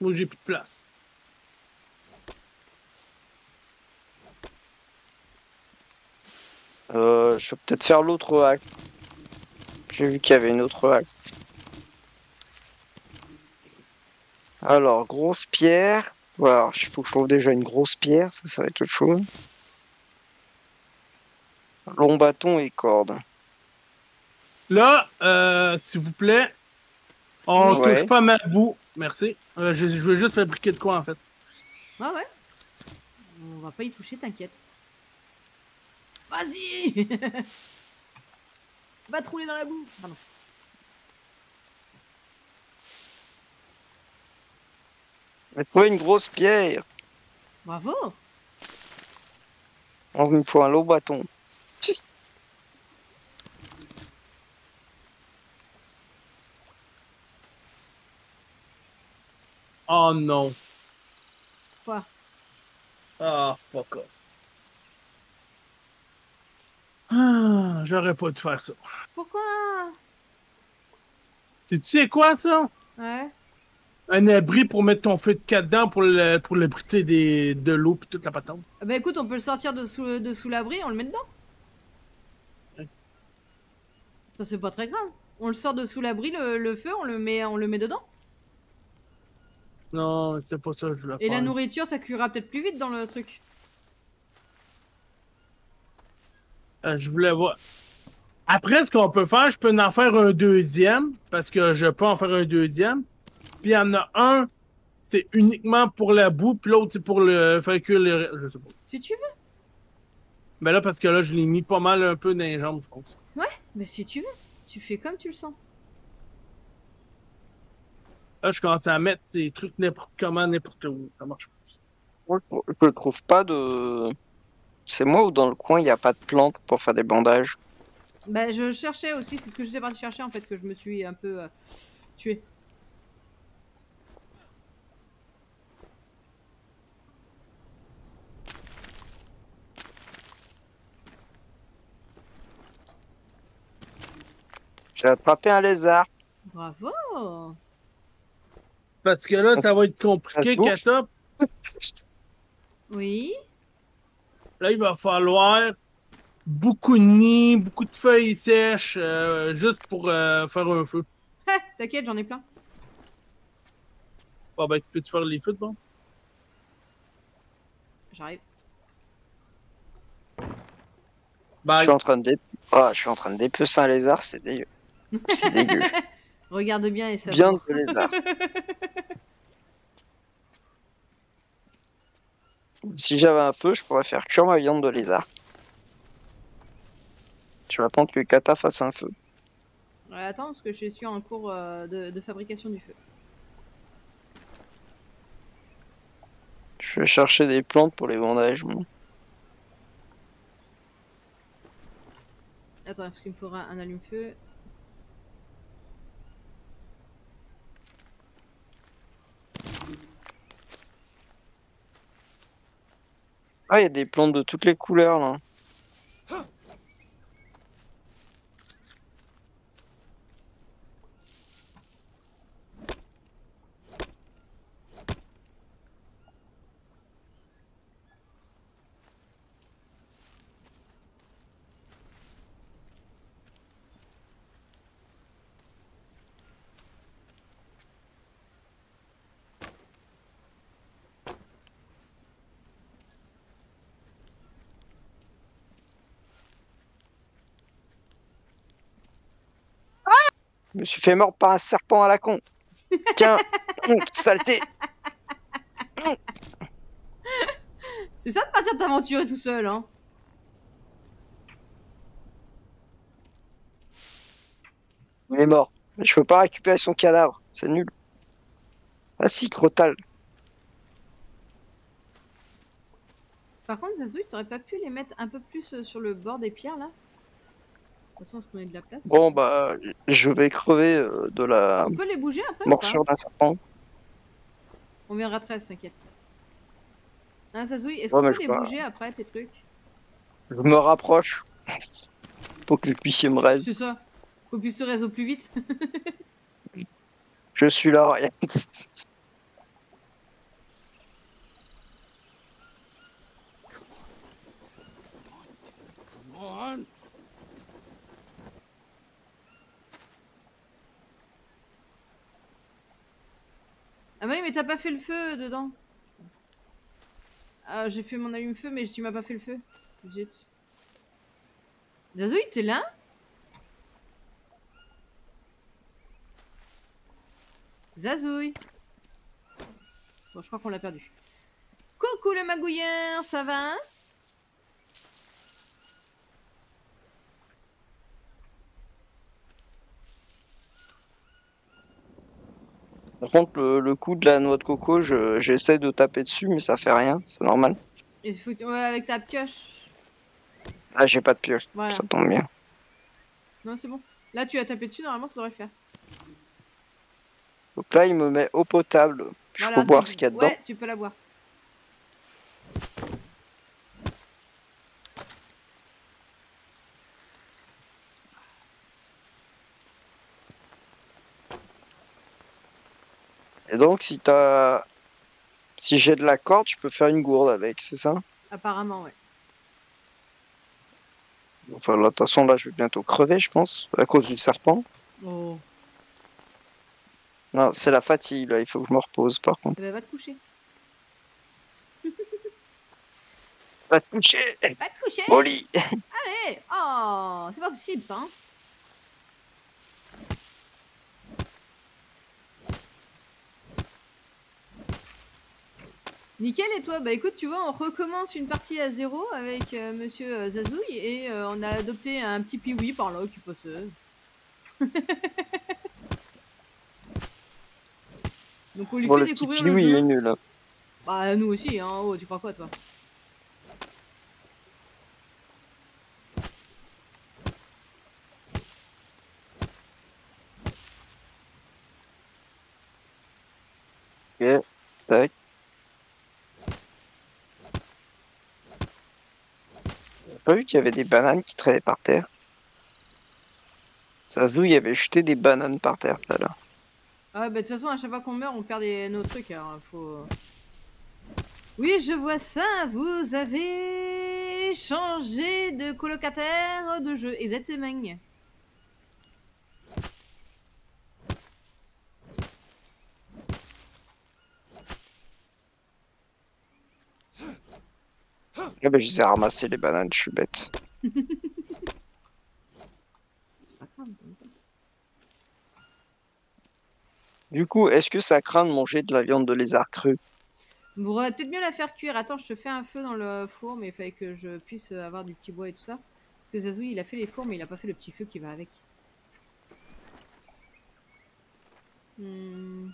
C: Moi, j'ai plus de place.
A: Euh, je vais peut-être faire l'autre axe. J'ai vu qu'il y avait une autre axe. Alors, grosse pierre. Voilà, il faut que je trouve déjà une grosse pierre, ça, ça va être autre chose. Long bâton et corde.
C: Là, euh, s'il vous plaît, on
A: Ouais.
C: touche pas ma boue. Merci. Euh, je, je veux juste fabriquer de quoi, en fait.
B: Ouais, ouais. On va pas y toucher, t'inquiète. Vas-y Va te rouler dans la boue. Pardon.
A: J'ai trouvé une grosse pierre.
B: Bravo
A: Oh, Il me faut un long bâton.
C: Oh non.
B: Quoi?
C: Ah, fuck off. Ah, j'aurais pas dû faire ça.
B: Pourquoi?
C: C'est- Tu sais quoi, ça?
B: Ouais.
C: Un abri pour mettre ton feu de camp dedans pour le- pour l'abriter des de l'eau puis toute la patente.
B: Ah Bah écoute, on peut le sortir de sous, de sous l'abri, on le met dedans.
C: Ouais.
B: Ça c'est pas très grave. On le sort de sous l'abri, le, le feu, on le met, on le met dedans.
C: Non, c'est pas ça que je voulais
B: Et
C: faire.
B: la nourriture, ça cuira peut-être plus vite dans le truc.
C: Euh, je voulais voir. Après, ce qu'on peut faire, je peux en faire un deuxième, parce que je peux en faire un deuxième. Puis il y en a un, c'est uniquement pour la boue, puis l'autre, c'est pour le cuire le... Je sais pas.
B: Si tu veux.
C: Mais là, parce que là, je l'ai mis pas mal un peu dans les jambes, je pense.
B: Mais si tu veux. Tu fais comme tu le sens.
C: Là, je commence à mettre des trucs n'importe comment, n'importe où. Ça marche pas.
A: Moi, je je trouve pas de. C'est moi ou dans le coin, il n'y a pas de plantes pour faire des bandages?
B: Bah je cherchais aussi, c'est ce que j'étais parti chercher en fait, que je me suis un peu euh, tué.
A: J'ai attrapé un lézard.
B: Bravo
C: Parce que là, ça va être compliqué. Kata.
B: Oui.
C: Là, il va falloir beaucoup de nids, beaucoup de feuilles sèches, euh, juste pour euh, faire un feu.
B: T'inquiète, j'en ai plein.
C: Bon, ben, tu peux-tu faire les feux, bon?
B: J'arrive.
A: Je suis en train de dé... Ah, je suis en train de dépecer un lézard, c'est dégueu. C'est dégueu.
B: Regarde bien et ça
A: Bien de lézard. Si j'avais un feu, je pourrais faire cuire ma viande de lézard. Tu vas attendre que Kata fasse un feu.
B: Ouais, attends, parce que je suis en cours euh, de, de fabrication du feu.
A: Je vais chercher des plantes pour les bandages. moi.
B: Attends, parce qu'il me faudra un allume-feu?
A: Ah, il y a des plantes de toutes les couleurs là. Je me suis fait mordre par un serpent à la con. Tiens, hum, saleté.
B: C'est ça de partir t'aventurer tout seul, hein
A: Il est mort. Je peux pas récupérer son cadavre. C'est nul. Ah si, Crotal.
B: Par contre, Zazouille, t'aurais pas pu les mettre un peu plus euh, sur le bord des pierres, là? Façon, est-ce qu'on est de la place
A: Bon bah, je vais crever euh, de la
B: On peut les bouger après ou pas
A: morsure d'un serpent.
B: On viendra 13, t'inquiète. Hein, Zazouille, est-ce
A: Ouais,
B: qu'on peut les
A: peux pas.
B: bouger après, tes trucs?
A: Je me rapproche. Pour que vous puissiez me raise.
B: C'est ça. Qu'on puisse se réseau plus vite.
A: Je suis là, Ryan.
B: Ah bah oui, mais t'as pas fait le feu dedans. Ah, j'ai fait mon allume-feu, mais tu m'as pas fait le feu. Zut. Zazouille, t'es là? Zazouille Bon, je crois qu'on l'a perdu. Coucou le magouilleur, ça va?
A: Par contre, le, le coup de la noix de coco, je- j'essaie de taper dessus, mais ça fait rien, c'est normal.
B: Il faut ouais, avec ta pioche.
A: Ah, j'ai pas de pioche,
B: Voilà.
A: ça tombe bien.
B: Non, c'est bon. Là, tu as tapé dessus, normalement, ça devrait le faire.
A: Donc là, il me met eau potable. Je
B: Voilà,
A: peux boire ce qu'il y a dedans.
B: Ouais, tu peux la boire.
A: Donc, si t'as. Si j'ai de la corde, je peux faire une gourde avec, c'est ça?
B: Apparemment, ouais.
A: Enfin, là, de toute façon, là, je vais bientôt crever, je pense, à cause du serpent.
B: Oh.
A: Non, c'est la fatigue, là, il faut que je me repose, par contre.
B: Eh ben, va te coucher.
A: Va te coucher
B: Va te coucher
A: Au lit
B: Allez Oh, c'est pas possible, ça, hein Nickel et toi? Bah écoute, tu vois, on recommence une partie à zéro avec euh, Monsieur euh, Zazouille et euh, on a adopté un petit piwi par là qui passait. Donc on lui
A: Bon,
B: fait
A: le petit
B: découvrir le
A: Piwi
B: jeu.
A: est nul. hein.
B: Bah nous aussi, hein. Oh, tu crois quoi toi?
A: Ok, tac. Pas vu qu'il y avait des bananes qui traînaient par terre. Zazou, il avait jeté des bananes par terre, là.
B: Ah bah de toute façon à chaque fois qu'on meurt on perd des, nos trucs alors faut... Oui je vois ça, vous avez changé de colocataire de jeu, exactement.
A: Ah ben, je les ai ramassées, les bananes, je suis bête.
B: C'est pas grave. t'inquiète.
A: Du coup, est-ce que ça craint de manger de la viande de lézard crue
B: Vous aurez peut-être mieux la faire cuire. Attends, je te fais un feu dans le four mais il fallait que je puisse avoir du petit bois et tout ça. Parce que Zazouille il a fait les fours mais il a pas fait le petit feu qui va avec. Hmm.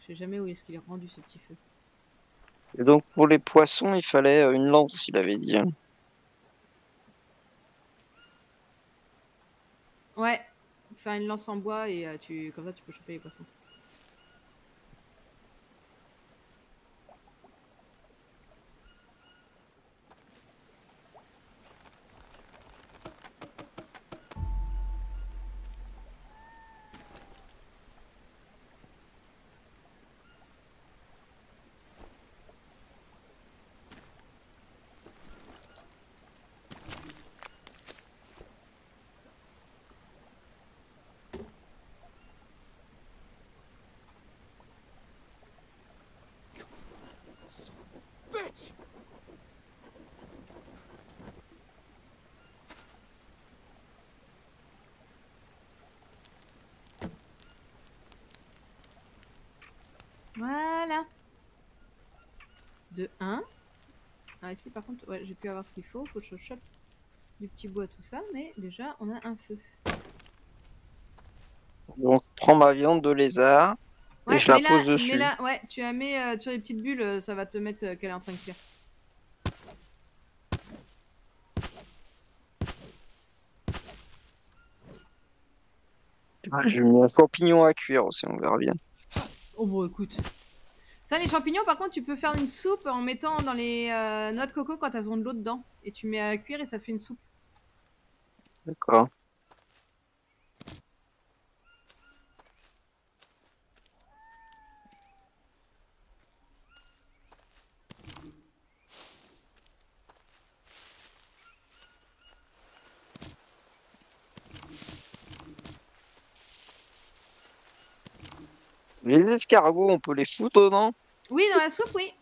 B: Je sais jamais où est-ce qu'il est rendu ce petit feu.
A: Et donc, pour les poissons, il fallait euh, une lance, il avait dit.
B: Ouais, faire une lance en bois et euh, tu comme ça tu peux choper les poissons.
D: Bitch!
B: Voilà. De 1. Ah ici par contre, ouais, j'ai pu avoir ce qu'il faut. Faut que je chope du petit bois, tout ça. Mais déjà, on a un feu.
A: Donc, je prends ma viande de lézard. Et je la
B: là-
A: pose dessus.
B: Mais là, ouais, tu la mets euh, sur les petites bulles, euh, ça va te mettre euh, qu'elle est en train de cuire.
A: Ah, J'ai mis un champignon à cuire aussi, on verra bien.
B: Oh bon, écoute. Ça, les champignons, par contre, tu peux faire une soupe en mettant dans les euh, noix de coco quand elles ont de l'eau dedans. Et tu mets à cuire et ça fait une soupe.
A: D'accord. Les escargots, on peut les foutre dedans
B: Oui, dans la soupe, oui.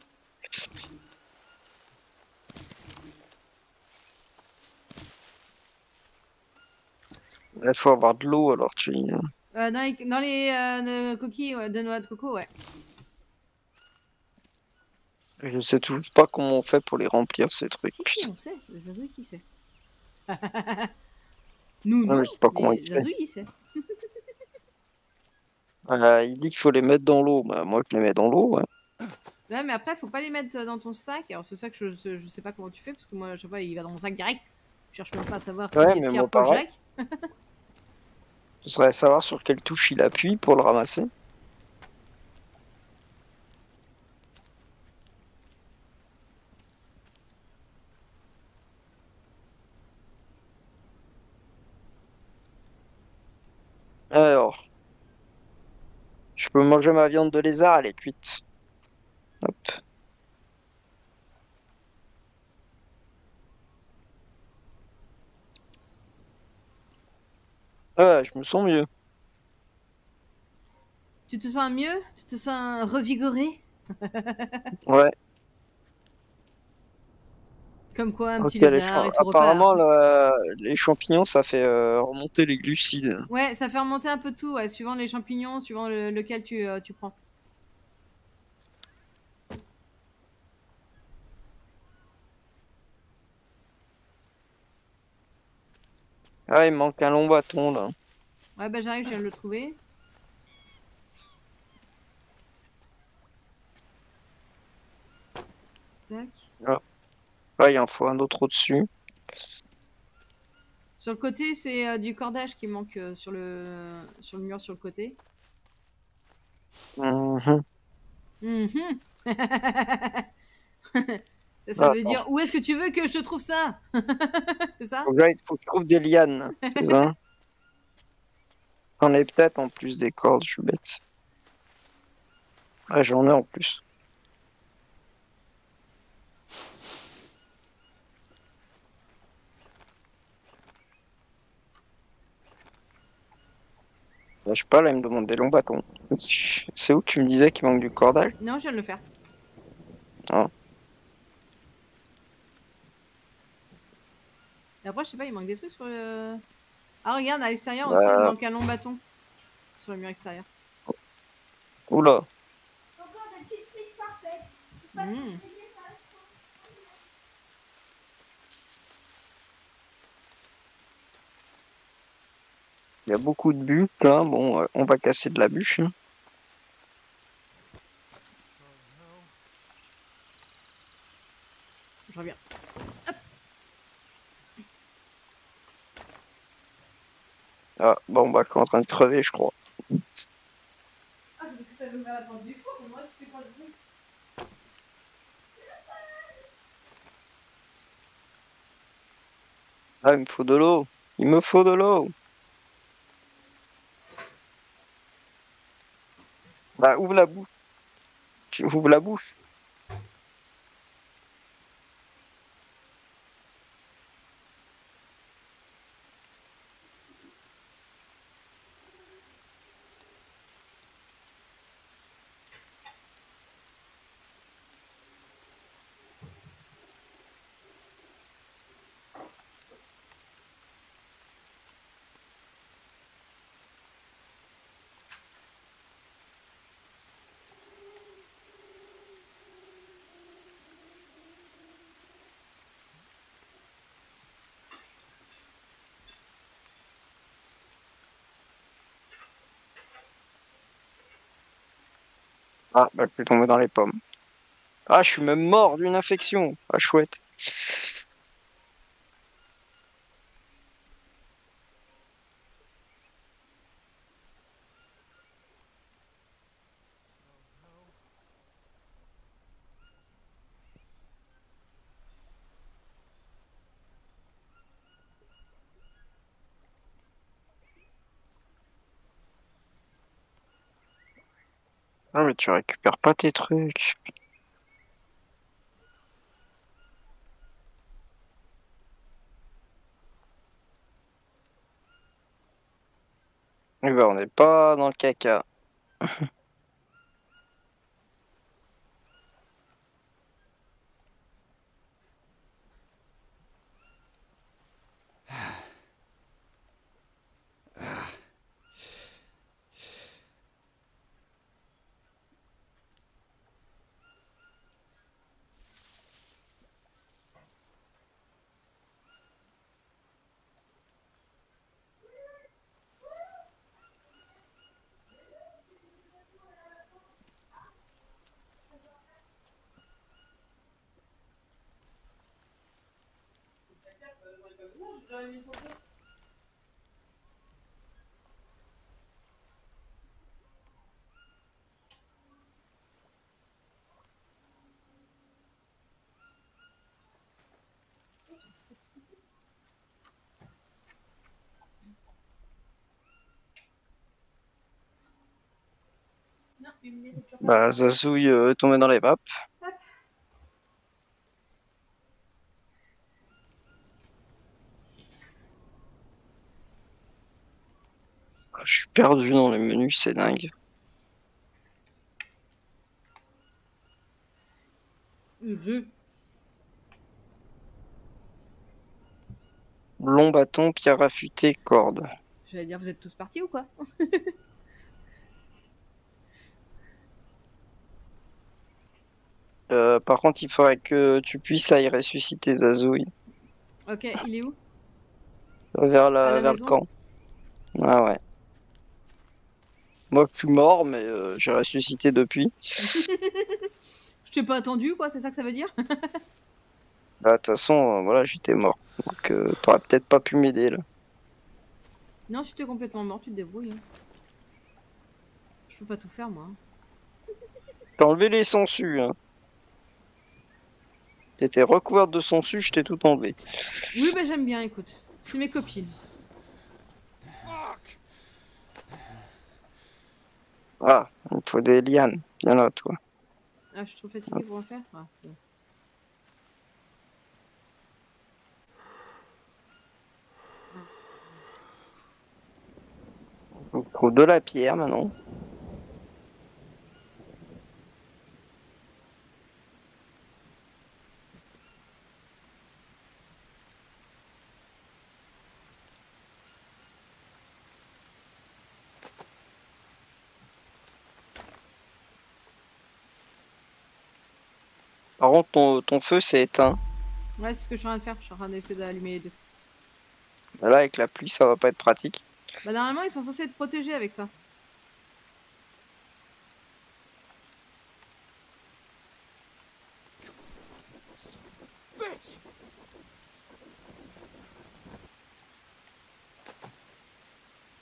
A: Il faut avoir de l'eau alors tu.
B: Euh, dans les, dans les euh, de- coquilles ouais, de noix de coco, ouais.
A: Je sais toujours pas comment on fait pour les remplir ces trucs.
B: Si, on sait. Les qui sait? Nous,
A: Non,
B: non.
A: je sais pas comment
B: les
A: il fait.
B: Il.
A: Euh, il dit qu'il faut les mettre dans l'eau. Bah, moi, je les mets dans l'eau. ouais.
B: Ouais, mais après, faut pas les mettre dans ton sac. Alors, ce sac, je, je, je sais pas comment tu fais, parce que moi, je sais pas, il va dans mon sac direct. Je cherche même pas à savoir
A: Ouais,
B: si
A: moi,
B: Paul
A: pareil.
B: Jacques.
A: Ce serait à savoir sur quelle touche il appuie pour le ramasser. Alors, je peux manger ma viande de lézard, elle est cuite. Hop. Ouais, je me sens mieux.
B: Tu te sens mieux? Tu te sens revigoré?
A: Ouais.
B: Comme quoi, un petit lézard
A: champ-
B: et tout
A: Apparemment, le- les champignons, ça fait euh, remonter les glucides.
B: Ouais, ça fait remonter un peu tout, ouais, suivant les champignons, suivant le- lequel tu, euh, tu prends.
A: Ah, il manque un long bâton là.
B: Ouais, bah j'arrive, je viens de le trouver. Tac.
A: Là, il en faut un autre au-dessus.
B: Sur le côté, c'est euh, du cordage qui manque euh, sur, le... sur le mur sur le côté.
A: Mhm.
B: Mhm. ça, ça
A: Ah,
B: veut dire où est-ce que tu veux que je trouve ça? C'est ça?
A: Que j'aille- faut que je trouve des lianes. c'est ça J'en ai peut-être en plus des cordes, je suis bête. Ouais, j'en ai en plus. Je sais pas, là, il me demande des longs bâtons. C'est où que tu me disais qu'il manque du cordage?
B: Non, je viens de le faire.
A: Ah.
B: Et après, je sais pas, il manque des trucs sur le. Ah, regarde, à l'extérieur aussi, il
A: Bah.
B: manque un long bâton. Sur le mur extérieur.
A: Oula,
E: Encore. Pas de
B: Mmh.
A: Il y a beaucoup de buts là. Bon, euh, on va casser de la bûche. hein.
B: Je reviens.
A: Ah, bon, bah, est en train de crever, je crois.
B: Ah, c'est parce que t'avais ouvert la porte du four, mais moi, c'était pas ce bruit.
A: Ah, il me faut de l'eau. Il me faut de l'eau. Bah, ouvre la bouche. Tu ouvres la bouche. Ah, bah, je suis tombé dans les pommes. Ah, je suis même mort d'une infection. Ah, chouette. Ah, mais tu récupères pas tes trucs. Eh ben, on n'est pas dans le caca. Bah, Zazouille euh, tombé dans les vapes. Je suis perdu dans les menus, c'est dingue.
B: Heureux.
A: Long bâton, pierre affûtée, corde.
B: J'allais dire, vous êtes tous partis ou quoi
A: Euh, par contre, il faudrait que tu puisses aller ressusciter Zazouille
B: Ok, il est où?
A: Vers, la, vers le camp. Ah ouais. Moi, je suis mort, mais euh, j'ai ressuscité depuis.
B: Je t'ai pas attendu, quoi, c'est ça que ça veut dire?
A: Bah, de toute façon, euh, voilà, j'étais mort. Donc, euh, t'aurais peut-être pas pu m'aider là.
B: Non, si t'es complètement mort, tu te débrouilles. hein. Je peux pas tout faire, moi. hein.
A: J'ai enlevé les sangsues. Hein. T'étais recouverte de sangsues, je t'ai tout enlevé.
B: Oui, bah j'aime bien, écoute. C'est mes copines.
A: Ah, il faut des lianes. Viens là, toi.
B: Ah, je suis trop fatiguée pour en faire ah, bon.
A: Il faut de la pierre maintenant. Par contre, ton, ton feu s'est éteint.
B: Ouais, c'est ce que je suis en train de faire. Je suis en train d'essayer d'allumer les deux.
A: Là, avec la pluie, ça va pas être pratique.
B: Bah, normalement, ils sont censés être protégés avec ça.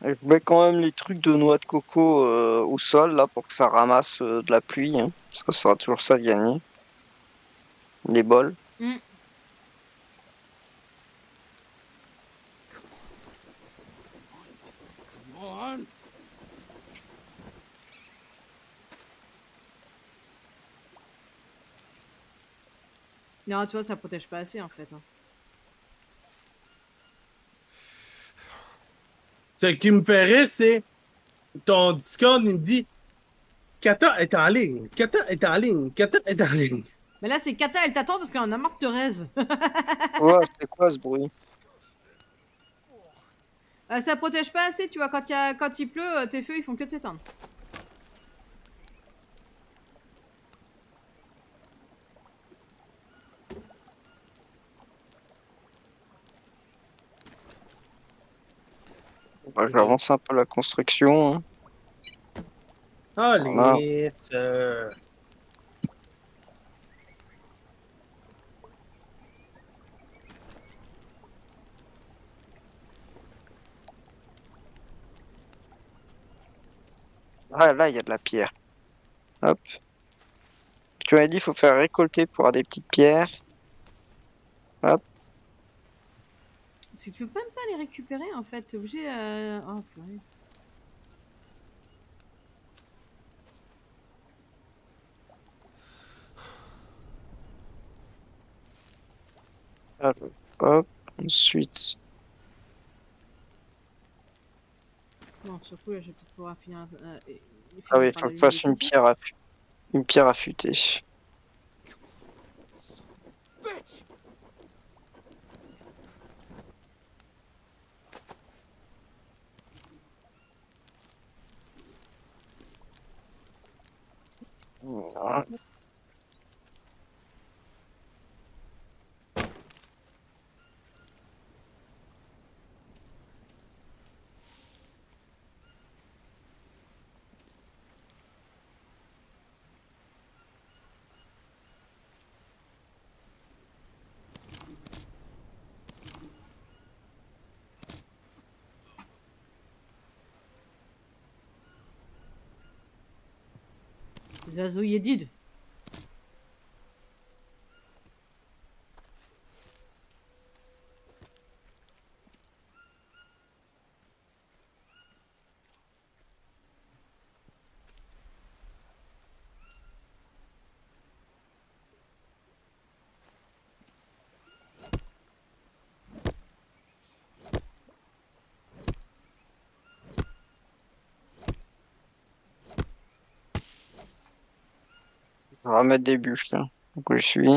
A: Je mets quand même les trucs de noix de coco euh, au sol là pour que ça ramasse euh, de la pluie. Hein. Ça sera toujours ça de gagner. Les bols.
D: Come on!
B: Non, tu vois, ça protège pas assez en fait. hein.
C: Ce qui me fait rire, c'est ton Discord, il me dit Kata est en ligne, Kata est en ligne, Kata est en ligne.
B: Mais là, c'est Kata, elle t'attend parce qu'elle en a marre de.
A: Ouais, c'est quoi ce bruit?
B: Euh, ça protège pas assez, tu vois. Quand, il y a- quand il pleut, euh, tes feux ils font que de s'éteindre.
A: bah, J'avance un peu la construction. hein.
C: Allez, euh,
A: Ah là, il y a de la pierre. Hop. Tu m'as dit il faut faire récolter pour avoir des petites pierres.
B: C'est que tu peux même pas les récupérer en fait. T'es obligé. Euh... Oh, purée.
A: Hop. Ensuite.
B: Non, surtout là, je vais peut-être pouvoir finir. euh, et- et
A: Ah oui, il faut que je fasse une pierre, affu- une pierre affûtée.
D: Bitch!
A: Voilà.
B: Zazo Yedid.
A: On va mettre des bûches, là. Donc je suis.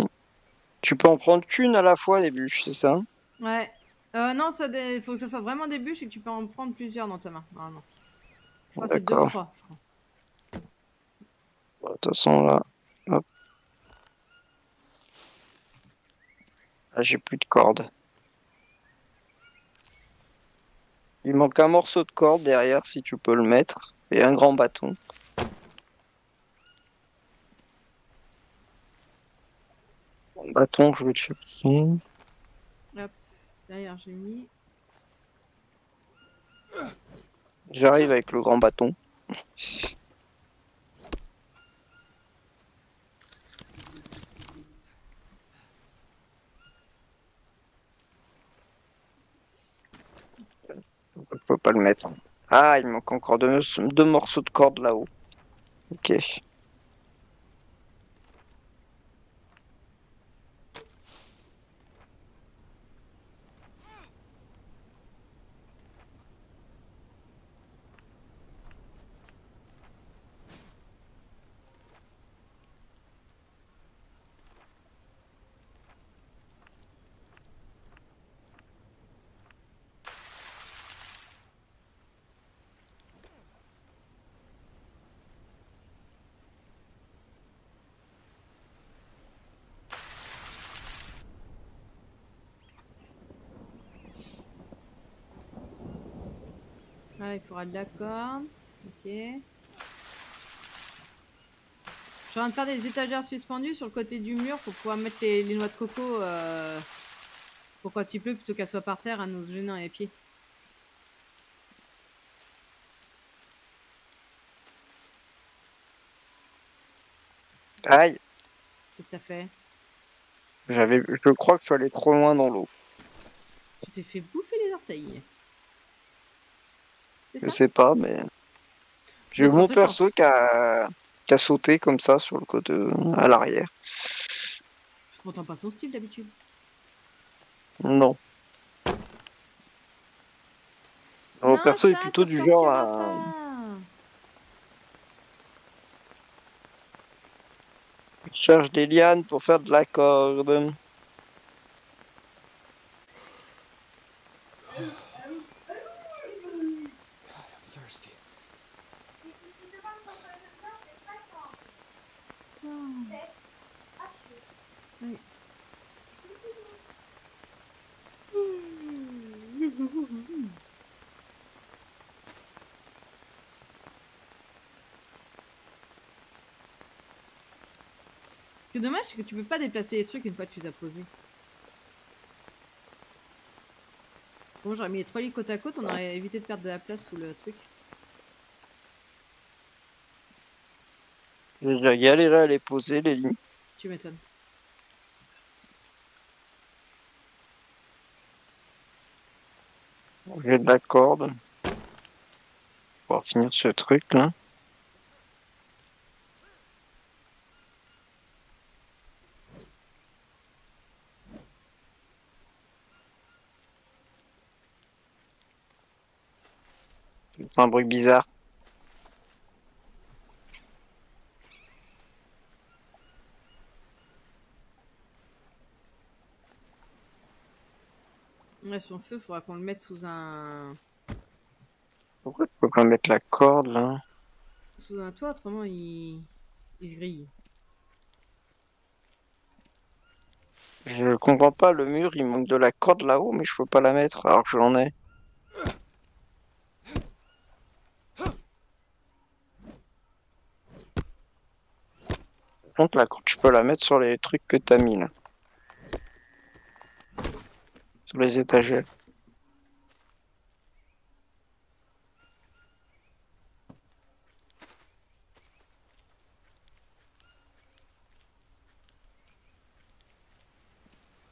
A: Tu peux en prendre qu'une à la fois, des bûches, c'est ça?
B: Ouais. Euh, non, ça dé- faut que ça soit vraiment des bûches et que tu peux en prendre plusieurs dans ta main, normalement. Je crois que c'est deux ou trois,
A: De toute façon, là. Hop. Là, j'ai plus de corde. Il manque un morceau de corde derrière, si tu peux le mettre. Et un grand bâton. Bâton, je vais le chercher.
B: Derrière, j'ai mis.
A: J'arrive avec le grand bâton. Je peux pas le mettre. Ah, il manque encore deux, deux morceaux de corde là-haut. Ok.
B: Faudra de la corde. Ok. Je suis en train de faire des étagères suspendues sur le côté du mur pour pouvoir mettre les, les noix de coco euh, pour quand il pleut plutôt qu'elles soient par terre à nous gêner dans les pieds.
A: Aïe,
B: Qu'est-ce que ça fait?
A: J'avais, je crois que je suis allé trop loin dans l'eau.
B: Tu t'es fait bouffer les orteils.
A: Je
B: ça?
A: sais pas, mais j'ai eu mon perso qui a, a sauté comme ça sur le côté à l'arrière.
B: C'est pourtant pas son style d'habitude?
A: Non. Mon perso est plutôt du genre à... cherche des lianes pour faire de la corde.
D: God, I'm thirsty.
E: Et si tu demandes pourquoi je pleure, c'est pas ça.
B: Ah.
E: C'est haché.
B: Oui. Ce qui est dommage, c'est que tu peux pas déplacer les trucs une fois que tu les as posés. Bon, j'aurais mis les trois lits côte à côte, on aurait évité de perdre de la place sous le truc.
A: J'ai galéré à les poser, les lignes.
B: Tu m'étonnes.
A: J'ai de la corde. Pour finir ce truc là. C'est un bruit bizarre.
B: Ouais, son feu, faudra qu'on le mette sous un
A: Pourquoi tu peux pas mettre la corde là?
B: sous un toit, autrement il, il se grille.
A: Je comprends pas, le mur il manque de la corde là-haut, mais je peux pas la mettre alors que j'en ai. la croûte, tu peux la mettre sur les trucs que t'as mis, là. Sur les étagères.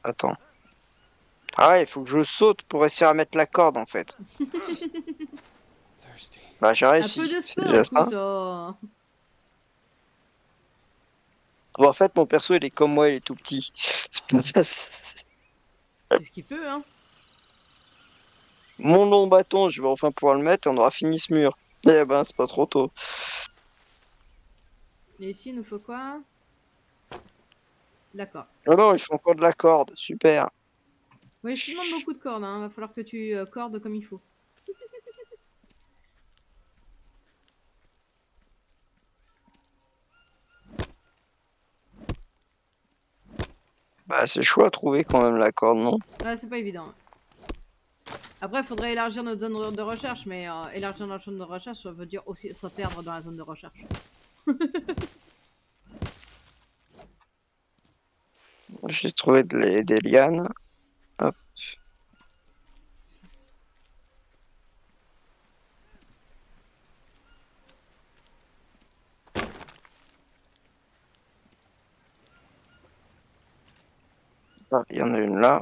A: Attends. Ah, il faut que je saute pour réussir à mettre la corde, en fait. bah,
B: j'arrive si
A: c'est déjà ça. Bon, en fait, mon perso il est comme moi, il est tout petit. C'est
B: ce qu'il peut, hein.
A: Mon long bâton, je vais enfin pouvoir le mettre et on aura fini ce mur. Eh ben, c'est pas trop tôt.
B: Et ici, il nous faut quoi? D'accord.
A: Oh non, il faut encore de la corde, super.
B: Oui, je te demande beaucoup de cordes, hein. Va falloir que tu euh, cordes comme il faut.
A: Bah, c'est chaud à trouver quand même la corde, non?
B: Ouais, c'est pas évident. Après, il faudrait élargir notre zone de recherche, mais euh, élargir notre zone de recherche, ça veut dire aussi se perdre dans la zone de recherche.
A: J'ai trouvé des lianes. Il y en a une là.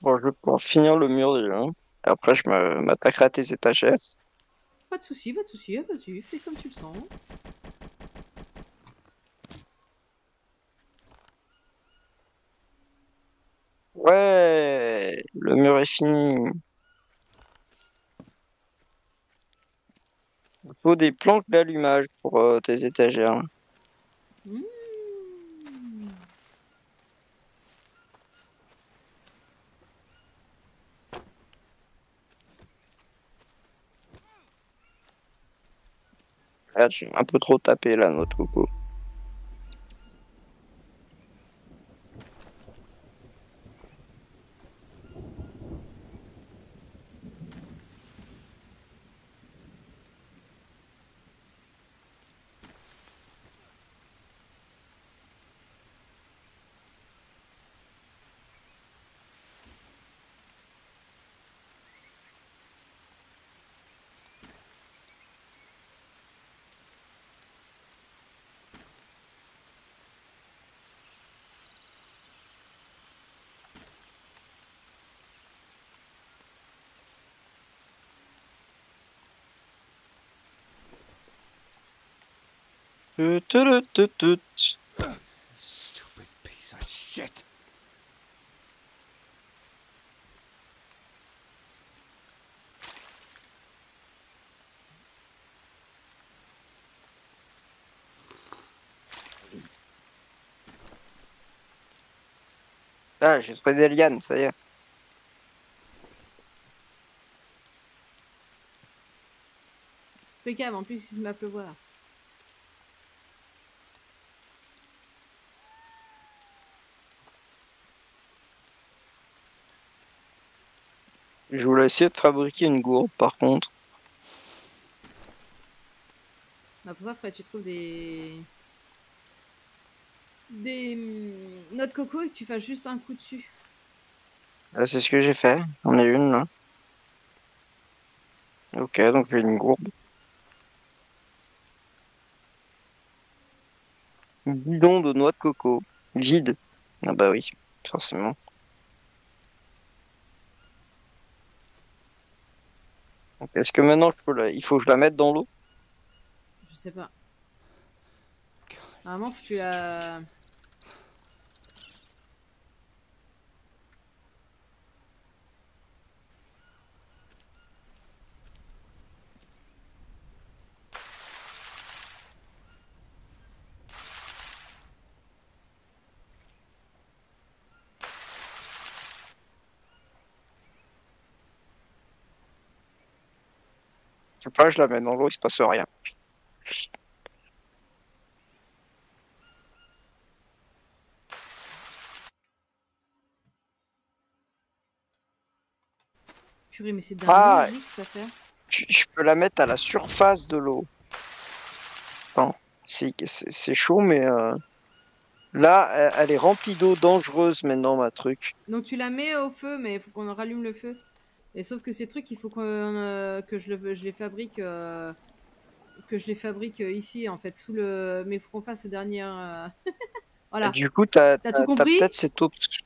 A: Bon, je vais pouvoir finir le mur déjà. hein. Après, je m'attaquerai à tes étagères.
B: Pas de soucis, pas de soucis, vas-y, fais comme tu le sens.
A: Ouais, le mur est fini. Il faut des planches d'allumage pour euh, tes étagères.
B: Mmh.
A: J'ai un peu trop tapé là, notre coco.
D: Stupid piece of shit.
A: Ah, j'ai trouvé des lianes, ça y est.
B: Fais gaffe, en plus, il à pleuvoir.
A: Je voulais essayer de fabriquer une gourde par contre.
B: Bah pour ça, tu trouves des... Des... hum, noix de coco et que tu fasses juste un coup dessus.
A: Là, c'est ce que j'ai fait. J'en ai une là. Ok, donc j'ai une gourde. Bidon de noix de coco. Vide. Ah bah oui, forcément. Est-ce que maintenant il faut que je la mette dans l'eau?
B: Je sais pas. Normalement, faut que tu la...
A: pas, je la mets dans l'eau, il se passe rien.
B: Purée, mais c'est
A: Ah. Je, je peux la mettre à la surface de l'eau. Bon, c'est chaud, mais euh, Là, elle- elle est remplie d'eau dangereuse maintenant, ma truc.
B: Donc tu la mets au feu, mais il faut qu'on rallume le feu. Et sauf que ces trucs, il faut qu'on, euh, que je, le, je les fabrique, euh, que je les fabrique euh, ici en fait, sous le. Mais il faut qu'on fasse le dernier. euh, voilà.
A: Et du coup, t'as
B: tout compris
A: peut-être cette option.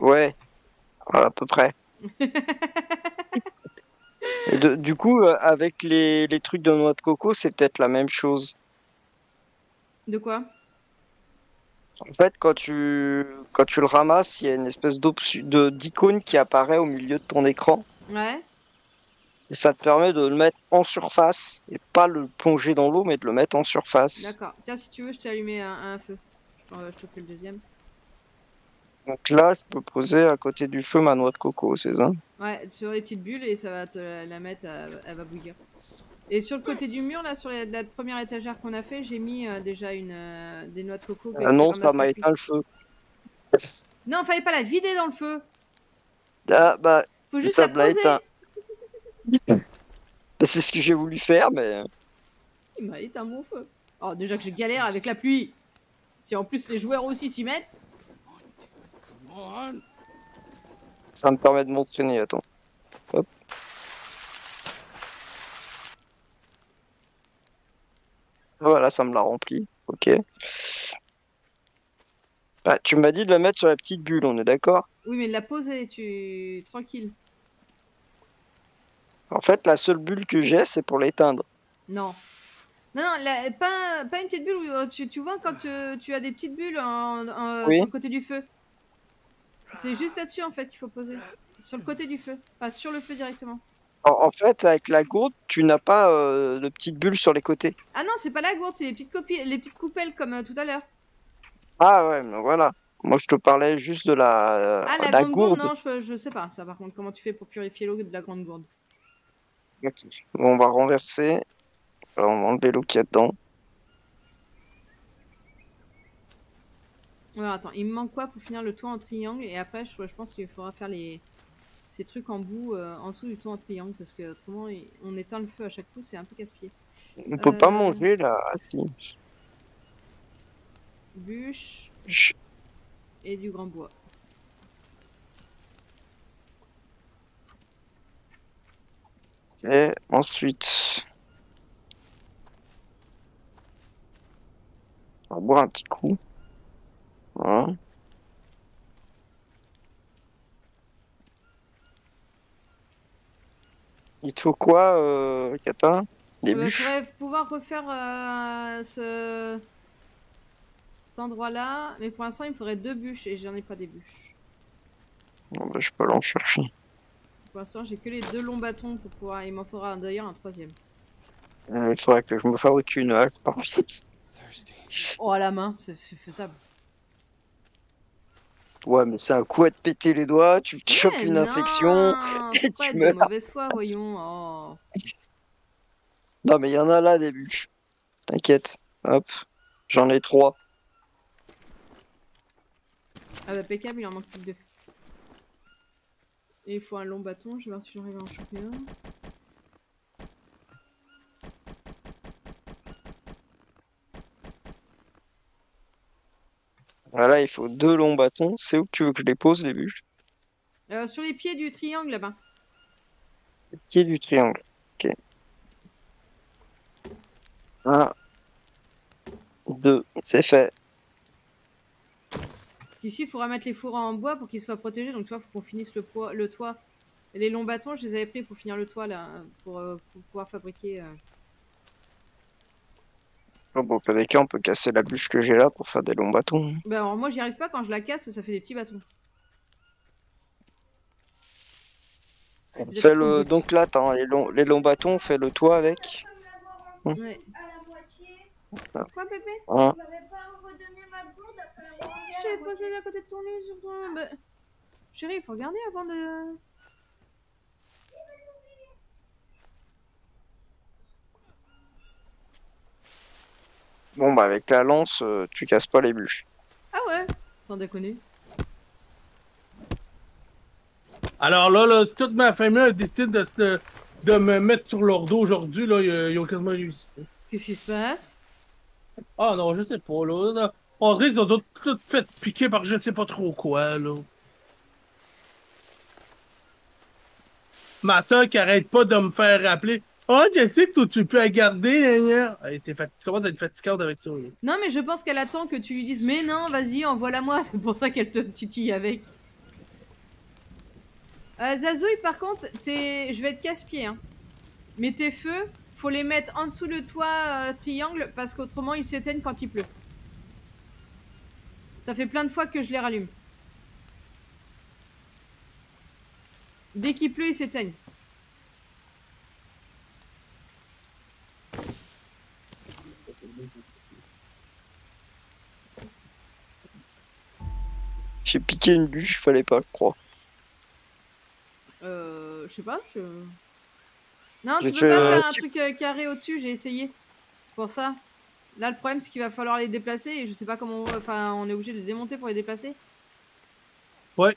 A: Ouais, à peu près. Et de- du coup, euh, avec les, les trucs de noix de coco, c'est peut-être la même chose.
B: De quoi?
A: En fait, quand tu, quand tu le ramasses, il y a une espèce d'icône qui apparaît au milieu de ton écran.
B: Ouais.
A: Et ça te permet de le mettre en surface. Et pas le plonger dans l'eau, mais de le mettre en surface.
B: D'accord. Tiens, si tu veux, je t'ai allumé un, un feu. Euh, je te fais le deuxième.
A: Donc là, je peux poser à côté du feu ma noix de coco, c'est ça?
B: Ouais, sur les petites bulles et ça va te la, la mettre, elle, elle va bouillir. Et sur le côté du mur, là, sur la, la première étagère qu'on a fait, j'ai mis euh, déjà une, euh, des noix de coco.
A: Ah Non, ça m'a éteint le feu.
B: Non, fallait pas la vider dans le feu.
A: Ah, bah,
B: Faut juste
A: ça
B: poser.
A: éteint. Bah, c'est ce que j'ai voulu faire, mais
B: Il m'a éteint mon feu. Oh, déjà que je galère avec la pluie. Si en plus les joueurs aussi s'y mettent.
A: Ça me permet de m'entraîner. Attends. Hop. Voilà, ça me l'a rempli. Ok. Bah, tu m'as dit de la mettre sur la petite bulle, on est d'accord?
B: Oui, mais de la poser, tu. Tranquille.
A: En fait, la seule bulle que j'ai, c'est pour l'éteindre.
B: Non. Non, non, la- pas, pas une petite bulle. où, euh, Tu, tu vois, quand euh, tu as des petites bulles en, en-
A: Oui.
B: sur le côté du feu. C'est juste là-dessus, en fait, qu'il faut poser. Sur le côté du feu. Pas sur le feu directement.
A: En, en fait, avec la gourde, tu n'as pas euh, de petites bulles sur les côtés.
B: Ah non, c'est pas la gourde, c'est les petites, copies, les petites coupelles comme euh, tout à l'heure.
A: Ah ouais, mais voilà. Moi, je te parlais juste de la, euh,
B: Ah, la,
A: la
B: grande gourde,
A: gourde.
B: non, je, je sais pas. Ça, par contre, comment tu fais pour purifier l'eau de la grande gourde?
A: Ok. Bon, on va renverser. Alors, on va enlever l'eau qu'il y a dedans.
B: Alors attends, il me manque quoi pour finir le toit en triangle Et après, je, je pense qu'il faudra faire les ces trucs en bout euh, en dessous du toit en triangle parce que autrement, on éteint le feu à chaque coup, c'est un peu casse-pied.
A: On peut pas
B: Euh.
A: manger là. Ah si.
B: Bûche
A: Chut.
B: et du grand bois.
A: Et ensuite, on va boire un petit coup. Voilà. Il te faut quoi, euh, Kata Des
B: Euh,
A: bûches
B: pouvoir refaire euh, ce cet endroit-là, mais pour l'instant, il me faudrait deux bûches et j'en ai pas des bûches.
A: Bon, bah, Je peux aller en chercher.
B: Pour l'instant, j'ai que les deux longs bâtons pour pouvoir. Il m'en faudra d'ailleurs un troisième.
A: Euh, Il faudrait que je me fabrique une hache. par.
B: Oh à la main, c'est faisable.
A: Ouais, mais c'est un coup à te péter les doigts, tu te chopes une
B: non,
A: infection. et
B: pas
A: tu
B: mauvaise foi, voyons. Oh.
A: Non, mais il y en a là des bûches. T'inquiète. Hop. J'en ai trois.
B: Ah bah impeccable, il en manque plus que deux. Et il faut un long bâton, je vais voir si j'arrive à en choper un.
A: Voilà, il faut deux longs bâtons. C'est où que tu veux que je les pose, les bûches?
B: Euh, sur les pieds du triangle là-bas.
A: Le pied du triangle. Ok. Un. Deux. C'est fait.
B: Parce qu'ici, il faudra mettre les fours en bois pour qu'ils soient protégés. Donc, tu vois, faut qu'on finisse le, poids, le toit. Et les longs bâtons, je les avais pris pour finir le toit là, pour, euh, pour pouvoir fabriquer. euh.
A: Bon, bon, cas, on peut casser la bûche que j'ai là pour faire des longs bâtons.
B: Bah, alors, moi, j'y arrive pas quand je la casse, ça fait des petits bâtons.
A: Le...
B: compris.
A: Donc là, t'as les longs... les longs bâtons, on fait le toit avec.
B: Ouais.
E: À la moitié.
B: Quoi, bébé
A: Hein.
E: Tu m'avais pas redonné ma gourde après
B: Si, je
E: la
B: posé à côté de ton lit sur ton. Bah... Chérie, il faut regarder avant de.
A: Bon, bah, avec la lance, euh, tu casses pas les bûches.
B: Ah ouais Sans déconner.
C: Alors là, là, si toute ma famille a décidé de, se- de me mettre sur leur dos aujourd'hui, là, ils, ils ont quasiment réussi.
B: Qu'est-ce qui se passe?
C: Ah non, je sais pas, là. là. On dirait qu'ils ont tout, fait piquer par je sais pas trop quoi, là. Ma soeur qui arrête pas de me faire rappeler. Oh, je sais que toi, tu peux la garder, gna. Hey, t'es fat- Tu à être fatigante avec ça, là.
B: Non, mais je pense qu'elle attend que tu lui dises Mais non, vas-y, envoie-la moi. C'est pour ça qu'elle te titille avec. Euh, Zazouille, par contre, t'es... je vais être casse-pied. Hein. Mais tes feux, faut les mettre en dessous le toit euh, triangle parce qu'autrement ils s'éteignent quand il pleut. Ça fait plein de fois que je les rallume. Dès qu'il pleut, ils s'éteignent.
A: J'ai piqué une bûche, fallait pas, je crois.
B: Euh, je sais pas, je... Non, tu peux
A: fait,
B: pas faire un truc euh, carré au-dessus, j'ai essayé. Pour ça. Là, le problème, c'est qu'il va falloir les déplacer et je sais pas comment... on- Enfin, on est obligé de démonter pour les déplacer.
C: Ouais.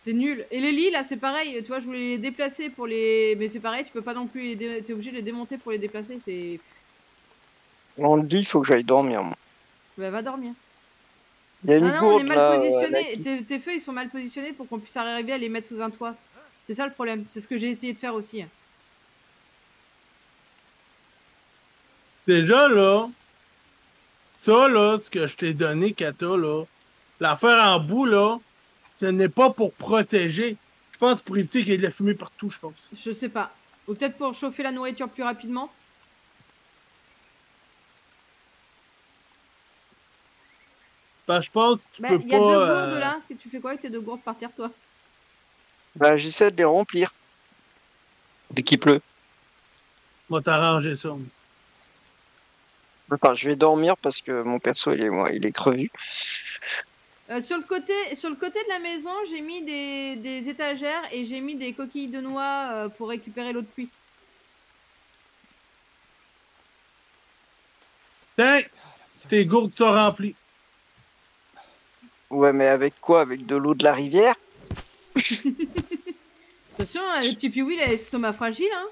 B: C'est nul. Et les lits, là, c'est pareil. Tu vois, je voulais les déplacer pour les... Mais c'est pareil, tu peux pas non plus les... dé- T'es obligé de les démonter pour les déplacer, c'est...
A: On le dit, il faut que j'aille dormir. moi.
B: Bah, va dormir.
A: Il y a une
B: Ah non, on est mal
A: là. euh,
B: positionné.
A: là, qui-
B: Tes, tes feux, ils sont mal positionnés pour qu'on puisse arriver à les mettre sous un toit. C'est ça le problème. C'est ce que j'ai essayé de faire aussi.
C: Déjà, là, ça, là, ce que je t'ai donné, Kata, là, l'affaire en bout, là, ce n'est pas pour protéger. Je pense pour éviter qu'il y ait de la fumée partout, je pense.
B: Je sais pas. Ou peut-être pour chauffer la nourriture plus rapidement.
C: Parce que je pense que tu
B: Bah,
C: peux
B: il y a deux
C: euh,
B: gourdes là. Tu fais quoi? Avec tes deux gourdes par terre, toi
A: Bah, j'essaie de les remplir. Dès qu'il pleut.
C: Moi, t'arranger ça.
A: Enfin, je vais dormir parce que mon perso, il est, moi, il est crevu.
B: Euh, sur, le côté, sur le côté de la maison, j'ai mis des, des étagères et j'ai mis des coquilles de noix euh, pour récupérer l'eau de pluie.
C: Tiens, tes gourdes sont remplies.
A: Ouais, mais avec quoi? Avec de l'eau de la rivière?
B: Attention, hein, le petit Piwi, il a l'estomac fragile. Hein.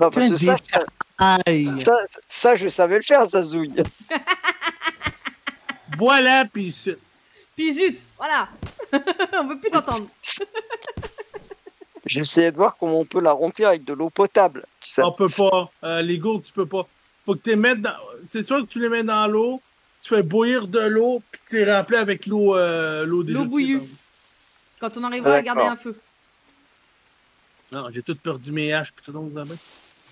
A: Non, parce que ça, ça,
C: Aïe.
A: ça, ça, je savais le faire, ça zouille.
C: Voilà, puis
B: Puis zut, voilà. on veut plus t'entendre.
A: J'essayais de voir comment on peut la remplir avec de l'eau potable. Tu sais.
C: on peut pas. Euh, les gourdes, tu peux pas. Faut que tu les mettes dans. C'est sûr que tu les mets dans l'eau, tu fais bouillir de l'eau, puis tu les remplis avec l'eau euh, l'eau
B: L'eau bouillue. Quand on arrivera à garder un feu.
C: Non, j'ai tout perdu mes haches, puis tout dans la main.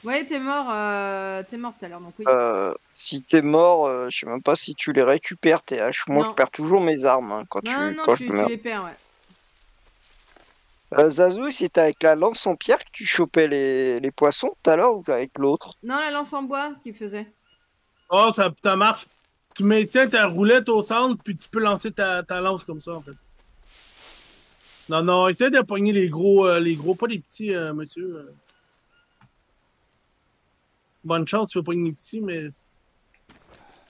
B: Ouais, t'es mort, euh, t'es mort tout à l'heure, donc oui.
A: Euh, si t'es mort, euh, je sais même pas si tu les récupères, tes haches. Moi,
B: Non.
A: je perds toujours mes armes hein, quand,
B: non,
A: tu,
B: non,
A: quand
B: tu,
A: je
B: tu
A: meurs.
B: les perds, ouais.
A: Euh, Zazou, c'était avec la lance en pierre que tu chopais les, les poissons tout à l'heure ou avec l'autre?
B: Non, la lance en bois qu'il faisait.
C: Oh, ça, ça marche. Tu maintiens ta roulette au centre, puis tu peux lancer ta, ta lance comme ça, en fait. Non, non, essaie de pogner les gros, euh, les gros, pas les petits, euh, monsieur. euh. Bonne chance, tu vas pogner les petits, mais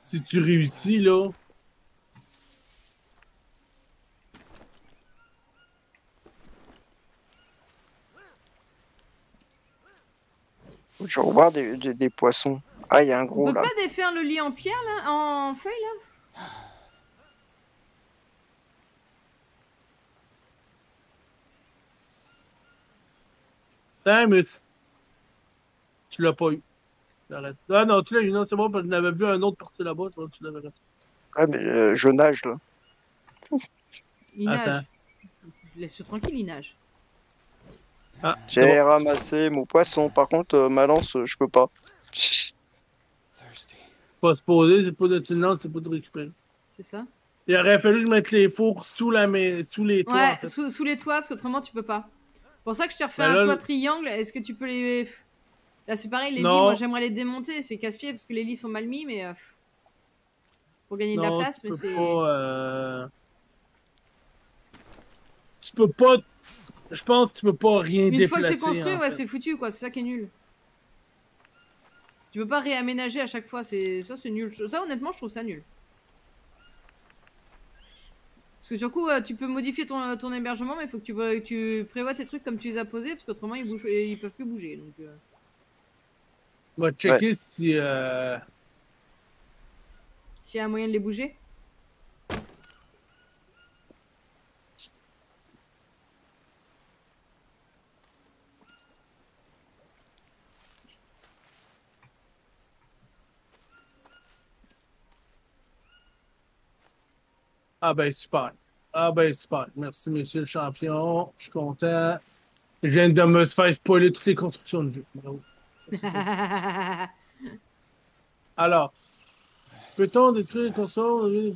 C: si tu réussis, là.
A: Je vais voir des, des, des poissons. Ah, il y a un
B: On
A: gros
B: peut
A: là.
B: pas défaire le lit en pierre, là En feuille, là?
C: Hein, mais tu l'as pas eu. Arrête. Ah non, tu l'as eu, non, c'est bon, parce que je n'avais vu un autre parti là-bas, toi, tu l'avais raté.
A: Ah, mais euh, je nage là.
B: Il nage. Laisse-le tranquille, il nage.
C: Ah,
A: J'ai
C: bon.
A: ramassé mon poisson. Par contre, euh, ma lance, euh, je peux pas.
D: Thirsty.
C: pas se poser, c'est pas de tu le lances, c'est pas de récupérer.
B: C'est ça?
C: Il aurait fallu que je mette les fours sous, la mais sous les toits.
B: Ouais,
C: en fait.
B: sous, sous les toits, parce qu'autrement, tu peux pas. C'est pour ça que je t'ai refait
C: Bah
B: un
C: là,
B: toit
C: le-
B: triangle. Est-ce que tu peux les. Là, c'est pareil, les lits, moi j'aimerais les démonter. C'est casse-pied parce que les lits sont mal mis, mais. euh, Pour gagner de la place, mais c'est.
C: euh, Tu peux pas. Je pense que tu peux pas rien
B: Une fois
C: déplacer.
B: que c'est construit,
C: en
B: ouais, c'est foutu, quoi. C'est ça qui est nul. Tu peux pas réaménager à chaque fois. C'est ça, c'est nul. Ça, honnêtement, je trouve ça nul. Parce que du coup, euh, tu peux modifier ton, ton hébergement, mais il faut que tu, vois- que tu prévois tes trucs comme tu les as posés, parce qu'autrement, ils, bougent, ils peuvent plus bouger. Donc, euh.
C: On va checker si. euh,
B: S'il y a un moyen de les bouger.
C: Ah ben super. Ah ben super. Merci monsieur le champion. Je suis content. Je viens de me faire spoiler toutes les constructions de jeu. Bravo. Alors, peut-on détruire les consoles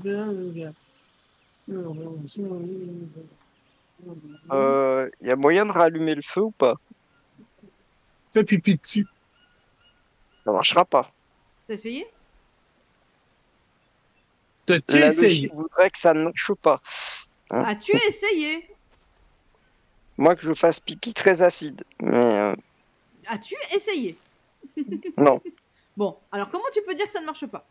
A: Euh, y a moyen de rallumer le feu ou pas?
C: Fais pipi dessus.
A: Ça marchera pas.
B: T'as essayé?
C: T'as-tu
A: La
C: essayé?
A: logique voudrait que ça ne marche pas. Hein?
B: As-tu essayé?
A: Moi, que je fasse pipi très acide. Mais euh,
B: As-tu essayé?
A: Non.
B: Bon, alors comment tu peux dire que ça ne marche pas?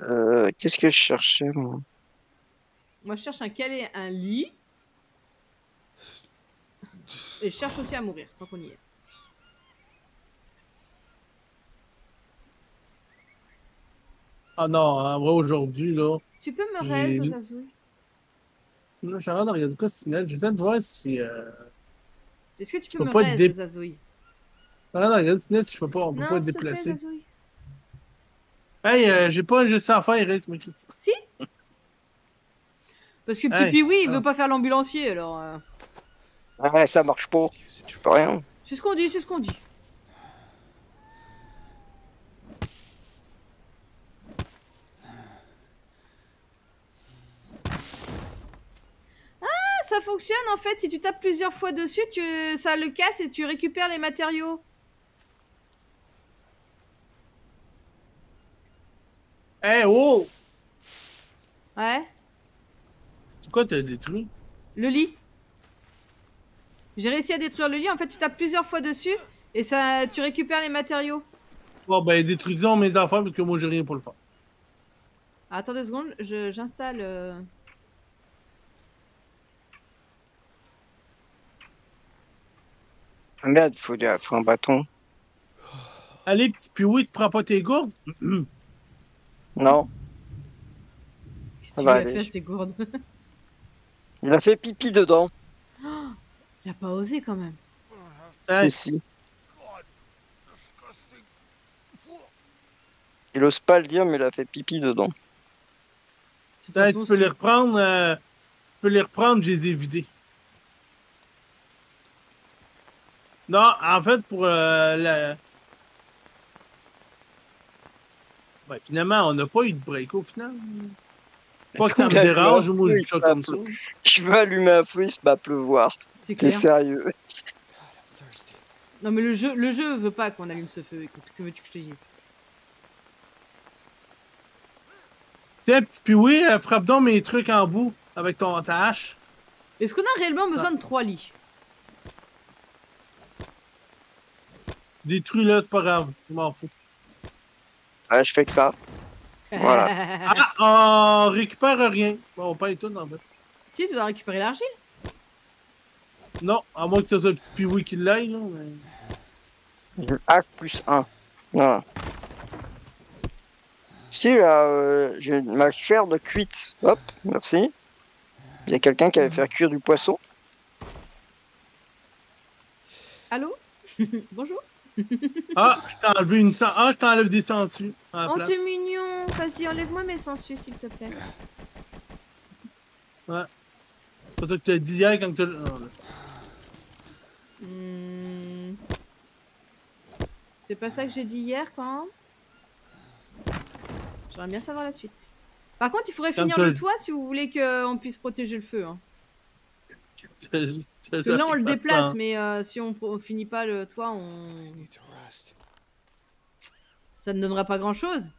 A: Euh, Qu'est-ce que je cherchais moi?
B: Moi, je cherche un calé, un lit. Et je cherche aussi à mourir, tant qu'on y est.
C: Ah non, en vrai, aujourd'hui, là.
B: Tu peux me raise, Zazouille
C: Là, je suis en train de regarder quoi, Sinel? J'essaie de voir si. Euh...
B: Est-ce que tu peux
C: peux
B: me
C: pas
B: raise,
C: dé-
B: Zazouille
C: Je suis en train de regarder Sinel, je peux pas, on peut
B: Non,
C: pas te
B: plaît,
C: déplacer. Hey, euh, j'ai pas un jeu à faire, reste, mais Christ.
B: Si? Parce que petit
C: Hey,
B: Piwi, il
C: ah.
B: veut pas faire l'ambulancier, alors... euh,
A: Ouais, ça marche pas. Je peux rien.
B: C'est ce qu'on dit, c'est ce qu'on dit. Ça fonctionne en fait. Si tu tapes plusieurs fois dessus, tu... ça le casse et tu récupères les matériaux.
C: Hey, oh!
B: Ouais,
C: C'est quoi t'as détruit?
B: le lit. J'ai réussi à détruire le lit. En fait, tu tapes plusieurs fois dessus et ça, tu récupères les matériaux.
C: Bon, ben, détruisons mes affaires parce que moi, j'ai rien pour le faire.
B: Attends deux secondes, je- j'installe. euh,
A: Ah, Merde, faut, faut un bâton.
C: Allez, petit Piwi, tu prends pas tes gourdes?
A: Non.
B: Qu'est-ce
A: Ça
B: que tu
A: va
B: lui as
A: aller.
B: fait ces gourdes?
A: Il a fait pipi dedans.
B: Il a pas osé quand même.
A: C'est si. Il ose pas le dire, mais il a fait pipi dedans.
C: Tu peux les reprendre, euh, tu peux les reprendre, je les ai vidés. Non, en fait, pour euh, la... Ouais, finalement, on n'a pas eu de break au final. Pas que ça me dérange, moi je
A: oui,
C: ça comme ça.
A: Je veux allumer un feu, il se met à pleuvoir.
B: C'est
A: T'es sérieux.
B: Non mais le jeu, le jeu veut pas qu'on allume ce feu. Écoute, que veux-tu que je te dise?
C: Tiens, petit Piwi, euh, frappe donc mes trucs en bout avec ton ta hache.
B: Est-ce qu'on a réellement besoin de trois lits?
C: Détruis-le, c'est pas grave, je m'en fous.
A: Ouais, je fais que ça. Voilà.
C: Ah, on récupère rien. Bon, on paye tout en fait.
B: si, tu dois récupérer l'argile?
C: Non, à moins que ce soit un petit Piwi qui l'aille, là. Mais...
A: H plus 1. Voilà. Si, là, euh, j'ai ma chair de cuite. Hop, merci. Il y a quelqu'un qui avait fait cuire du poisson.
B: Allô? Bonjour.
C: Ah, je t'ai une Ah, je t'enlève des sangsues
B: Oh, t'es mignon. Vas-y, enlève-moi mes sangsues, s'il te plaît.
C: C'est pas ça que t'as dit hier quand non, là.
B: Hmm. C'est pas ça que j'ai dit hier, quand J'aimerais bien savoir la suite. Par contre, il faudrait
C: Quand
B: finir le toit si vous voulez qu'on puisse protéger le feu. hein. Parce que là, on le déplace, mais euh, si on, on finit pas le toit, on...
D: I need to rest.
B: ça ne donnera pas grand-chose.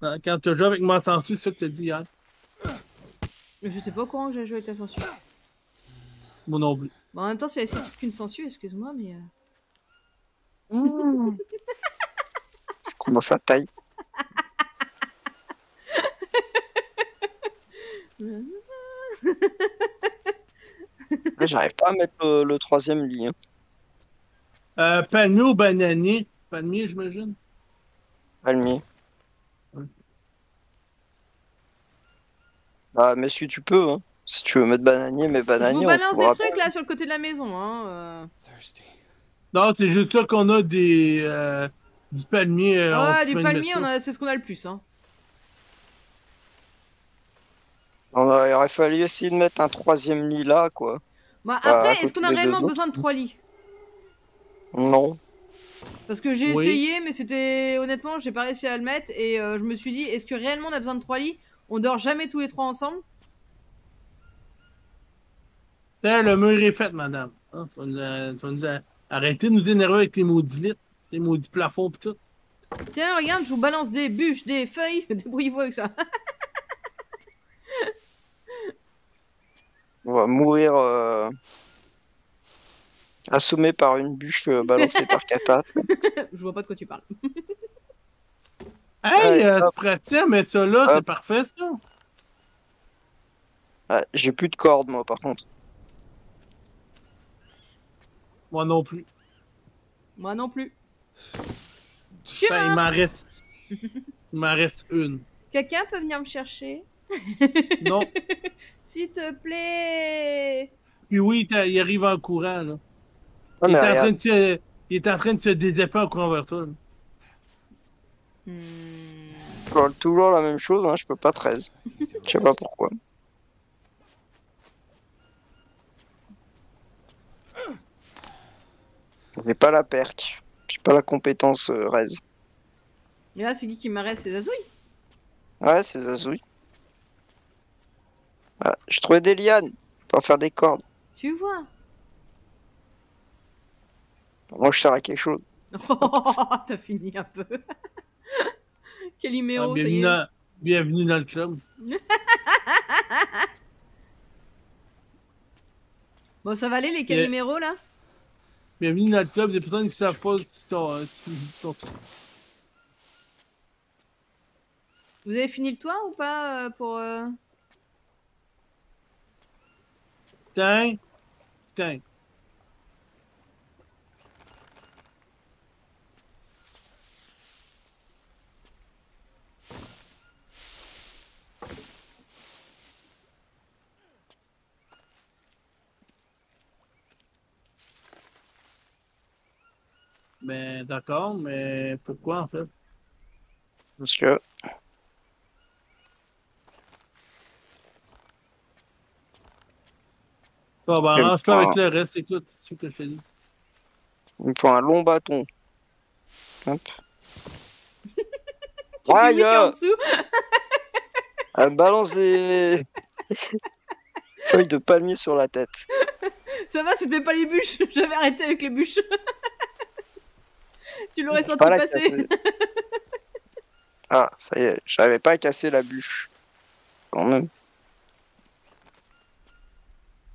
C: Quand quand t'as joué avec ma sangsue, c'est ça que t'as dit hier.
B: Je sais pas au courant que j'ai joué avec ta censure.
C: Moi non plus.
B: Bon, en même temps, c'est qu'une censure, excuse-moi, mais... euh,
A: Mmh. C'est Comment ça taille? Là, J'arrive pas à mettre le, le troisième lit. hein.
C: Euh, palmier ou bananier? Palmier, j'imagine.
A: Palmier.
C: Ouais.
A: Ah, mais si tu peux, hein. Si tu veux mettre bananier, mais bananier.
B: vous
A: on
B: balance des trucs là sur le côté de la maison. Hein. euh.
C: Non, c'est juste ça qu'on a des. euh, du palmier. euh,
B: ouais,
C: peut
B: du palmier, c'est ce qu'on a le plus. Hein.
A: On a- il aurait fallu essayer de mettre un troisième lit là, quoi.
B: Bah,
A: Ah, à
B: après, est-ce qu'on a réellement besoin de trois lits?
A: Non.
B: Parce que j'ai
C: Oui.
B: essayé, mais c'était honnêtement, j'ai pas réussi à le mettre et euh, je me suis dit, est-ce que réellement on a besoin de trois lits? On dort jamais tous les trois ensemble?
C: Tiens, le mur est fait, madame. Hein, tu vas nous, tu vas nous, arrêter de nous énerver avec tes maudits lits, tes maudits plafonds pis tout.
B: Tiens, regarde, je vous balance des bûches, des feuilles, débrouillez-vous avec ça.
A: On va mourir euh, assommé par une bûche euh, balancée par Kata.
B: je vois pas de quoi tu parles.
C: Hey,
A: Ouais,
C: euh,
A: hop.
C: c'est pratique, mais ça là,
A: Hop.
C: c'est parfait, ça.
A: Ah, J'ai plus de cordes, moi, par contre.
C: Moi non plus.
B: Moi non plus.
C: Ben, il m'en reste. Il m'en reste une.
B: Quelqu'un peut venir me chercher?
C: Non.
B: S'il te plaît
C: Puis oui, il arrive en courant, là. Il, est en train de se, il est en train de se en courant vers toi. là.
B: Hmm.
A: toujours la même chose, hein, je peux pas 13. Je sais pas pourquoi. J'ai pas la perque. J'ai pas la compétence euh, raise.
B: Et là, c'est qui qui m'arrête? C'est Zazouille
A: Ouais, c'est Zazouille. Ah, j'ai trouvé des lianes pour faire des cordes.
B: Tu vois
A: Moi, je sers à quelque chose.
B: Oh, t'as fini un peu. Quel
C: Ah,
B: numéro, ça y
C: bienvenue,
B: est.
C: dans, bienvenue dans le club.
B: Bon, ça va aller les numéros là?
C: Bienvenue dans le club des personnes qui savent pas sont, euh, sont.
B: Vous avez fini le toit ou pas euh, pour. euh,
C: Tiens. Tiens. Ben d'accord, mais pourquoi en fait?
A: Parce que
C: Bon,
A: Quel
C: arrange-toi avec le reste, écoute, c'est ce que je te dis.
A: il me faut un long bâton. Hop.
B: Tu
A: Ouais, gars.
B: en dessous
A: Elle me balance des feuilles de palmier sur la tête.
B: Ça va, c'était pas les bûches J'avais arrêté avec les bûches Tu l'aurais senti
A: pas
B: passer
A: casser. Ah, ça y est, j'avais pas cassé la bûche. Quand même.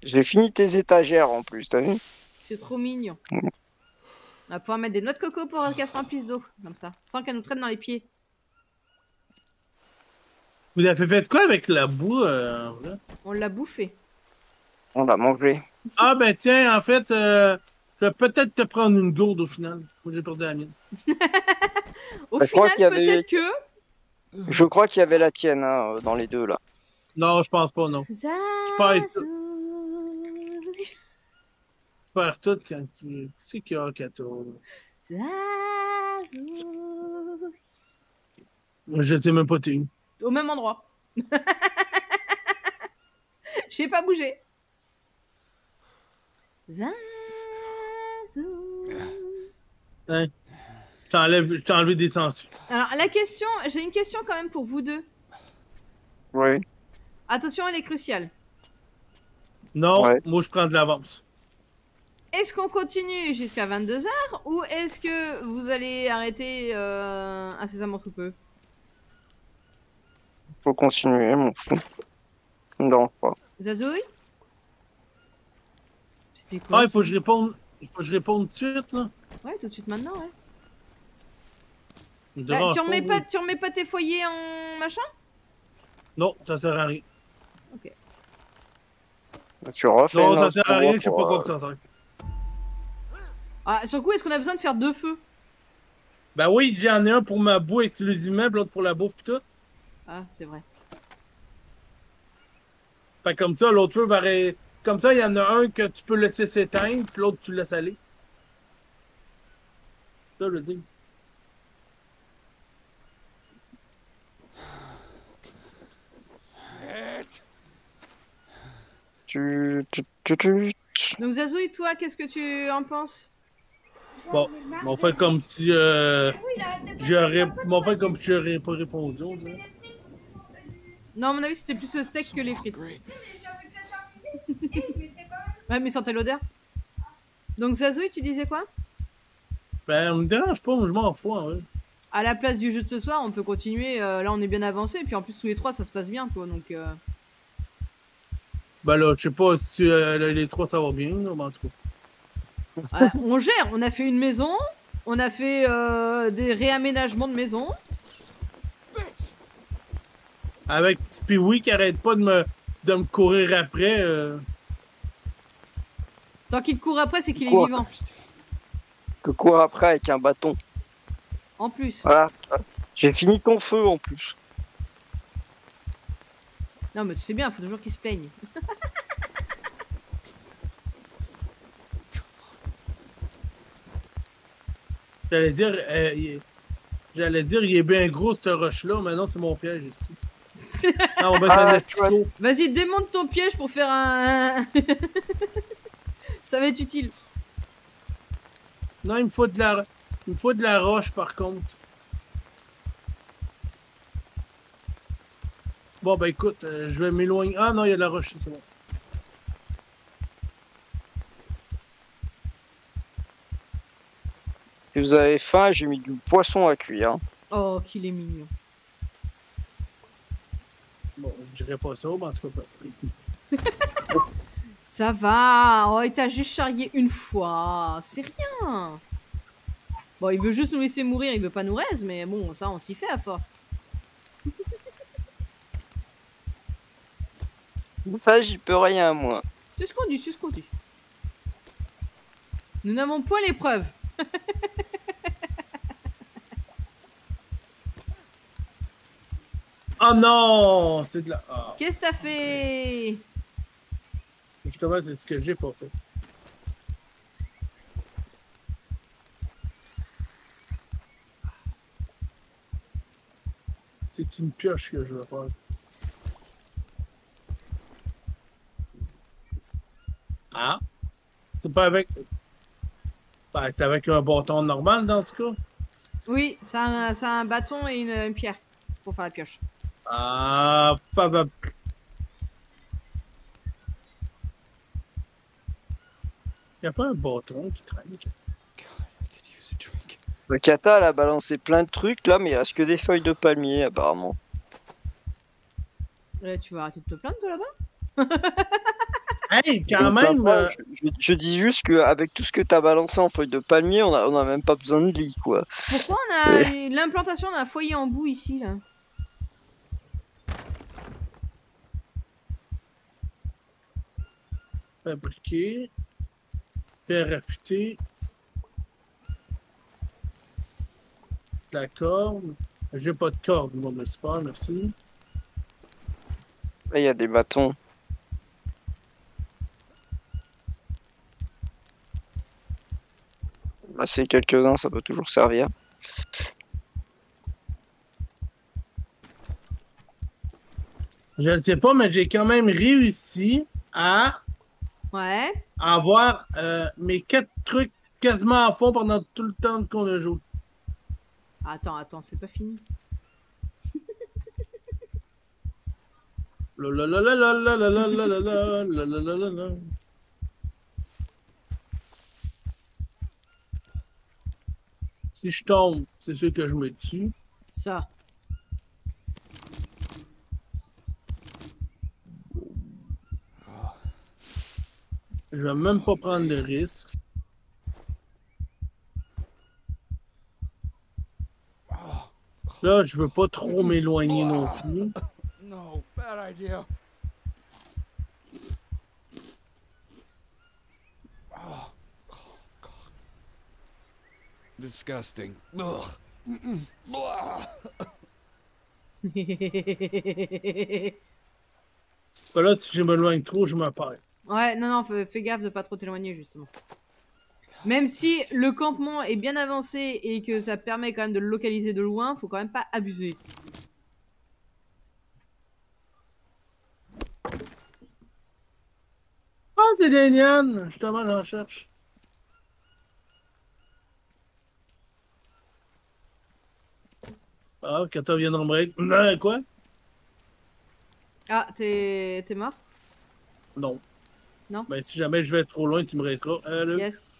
A: J'ai fini tes étagères en plus, t'as vu
B: C'est trop mignon.
A: Mm.
B: On va pouvoir mettre des noix de coco pour qu'elles se remplissent d'eau, comme ça, sans qu'elles nous traînent dans les pieds.
C: Vous avez fait quoi avec la boue? euh, en vrai?
B: On l'a bouffé.
A: On l'a mangé.
C: Ah ben tiens, en fait, euh, je vais peut-être te prendre une gourde au final. Moi j'ai perdu la mienne.
B: Au final,
A: avait-
B: peut-être que.
A: Je crois qu'il y avait la tienne hein, dans les deux là.
C: Non, je pense pas, non. pas être- Faire tout quand tu. C'est qu'il y a 14.
B: Zazou.
C: Je sais même pas t'es.
B: Au même endroit. J'ai pas bougé. Zazou.
C: Hein? Je t'ai enlevé des sangsues.
B: Alors, la question, j'ai une question quand même pour vous deux.
A: Oui.
B: Attention, elle est cruciale.
C: Non,
A: Ouais.
C: moi je prends de l'avance.
B: Est-ce qu'on continue jusqu'à 22h ou est-ce que vous allez arrêter euh, incessamment sous peu?
A: Faut continuer, mon fou. Non, pas.
B: Zazouille? C'était quoi
C: Ah, il faut que je réponde. Il faut que je réponde tout de suite, là.
B: Ouais, tout de suite maintenant, ouais. Bah, tu, remets
C: pas,
B: tu remets pas tes foyers en machin?
C: Non, ça sert à rien.
A: Tu refais
C: Non, ça sert à rien, je sais pas quoi
A: euh,
C: que ça sert.
B: Ah, sur le coup, est-ce qu'on a besoin de faire deux feux?
C: Ben oui, j'en ai un pour ma boue exclusivement, puis l'autre pour la bouffe pis tout.
B: Ah, c'est vrai.
C: Fait comme ça, l'autre feu va ré- Comme ça, il y en a un que tu peux laisser s'éteindre, puis l'autre tu laisses aller. Ça, je
A: tu-
B: Donc, Zazouille, toi, qu'est-ce que tu en penses?
C: Bon, on fait comme si euh, j'aurais. fait comme si j'aurais pas répondu. on dirait.
B: Non, à mon avis, c'était plus le steak que les frites. Ouais, mais sentait l'odeur. Donc, Zazouille, tu disais quoi?
C: Ben, on me dérange pas, je m'en fous, vrai.
B: À la place du jeu de ce soir, on peut continuer. euh, là, on est bien avancé. Et puis, en plus, tous les trois, ça se passe bien, quoi. Donc, euh,
C: Ben là, je sais pas si euh, les trois ça va bien, là, mais en tout cas.
B: Euh, on gère. On a fait une maison. On a fait euh, des réaménagements de maison.
C: Avec Spiwi qui arrête pas de me, de me courir après. euh,
B: Tant qu'il te court après, c'est qu'il est vivant.
A: Que cours après avec un bâton.
B: En plus.
A: Voilà. J'ai fini ton feu en plus.
B: Non, mais tu sais bien, faut toujours qu'il se plaigne.
C: J'allais dire, euh, il- j'allais dire, il est bien gros ce roche-là, mais non, c'est mon piège ici.
A: Ah.
B: Vas-y, démonte ton piège pour faire un. ça va être utile.
C: Non, il me faut de la, il me faut de la roche par contre. Bon, ben écoute, euh, je vais m'éloigner. Ah non, il y a de la roche, c'est bon.
A: Si vous avez faim, j'ai mis du poisson à cuire. hein.
B: Oh, qu'il est mignon.
C: Bon, je dirais pas ça, mais en tout cas,
B: Ça va. Oh, il t'a juste charrié une fois. C'est rien. Bon, il veut juste nous laisser mourir, il veut pas nous raise, mais bon, ça, on s'y fait à force.
A: Ça, j'y peux rien, moi.
B: C'est ce qu'on dit, c'est ce qu'on dit. Nous n'avons point les preuves.
C: Oh non! C'est de la. Ah,
B: Qu'est-ce que t'as fait?
C: Justement, c'est ce que j'ai pas fait. C'est une pioche que je veux faire. Ah! C'est pas avec. Ben, c'est avec un bâton normal dans ce cas?
B: Oui, c'est un, bâton et une, une pierre pour faire la pioche.
C: Ah, pas pas- Y a pas un bâton qui traîne?
A: Le kata, elle a balancé plein de trucs là, mais il reste que des feuilles de palmier apparemment.
B: Euh, tu vas arrêter de te plaindre de là-bas?
C: Hey, quand
A: Donc,
C: même! euh,
A: je, je- je dis juste qu'avec tout ce que t'as balancé en feuilles de palmier, on a, on a même pas besoin de lit quoi.
B: Pourquoi on a l'implantation d'un foyer en bout ici là?
C: Fabriqué, faire affûter, la corde. J'ai pas de corde, moi, mais super, merci.
A: Là, il y a des bâtons. Bah, c'est quelques-uns, ça peut toujours servir.
C: Je ne sais pas, mais j'ai quand même réussi à
B: Ouais.
C: Avoir mes quatre trucs quasiment à fond pendant tout le temps qu'on a joué.
B: Attends, attends, c'est pas fini.
C: Si je tombe, c'est sûr que je me tue.
B: Ça.
C: Je vais même pas prendre de risque. Là, je veux pas trop m'éloigner non plus.
D: No, bad idea. Oh, God. Disgusting. Ugh.
C: Là, si je m'éloigne trop, je me perds.
B: Ouais, non, non, fais, gaffe de pas trop t'éloigner, justement. Même si le campement est bien avancé et que ça permet quand même de le localiser de loin, faut quand même pas abuser.
C: Ah, c'est des nianes! Justement, j'en cherche. Ah, Kata vient de me break. Quoi?
B: Ah, t'es mort?
C: Non.
B: Non?
C: Ben, si jamais je vais trop loin, tu me resteras. Euh.
B: Yes.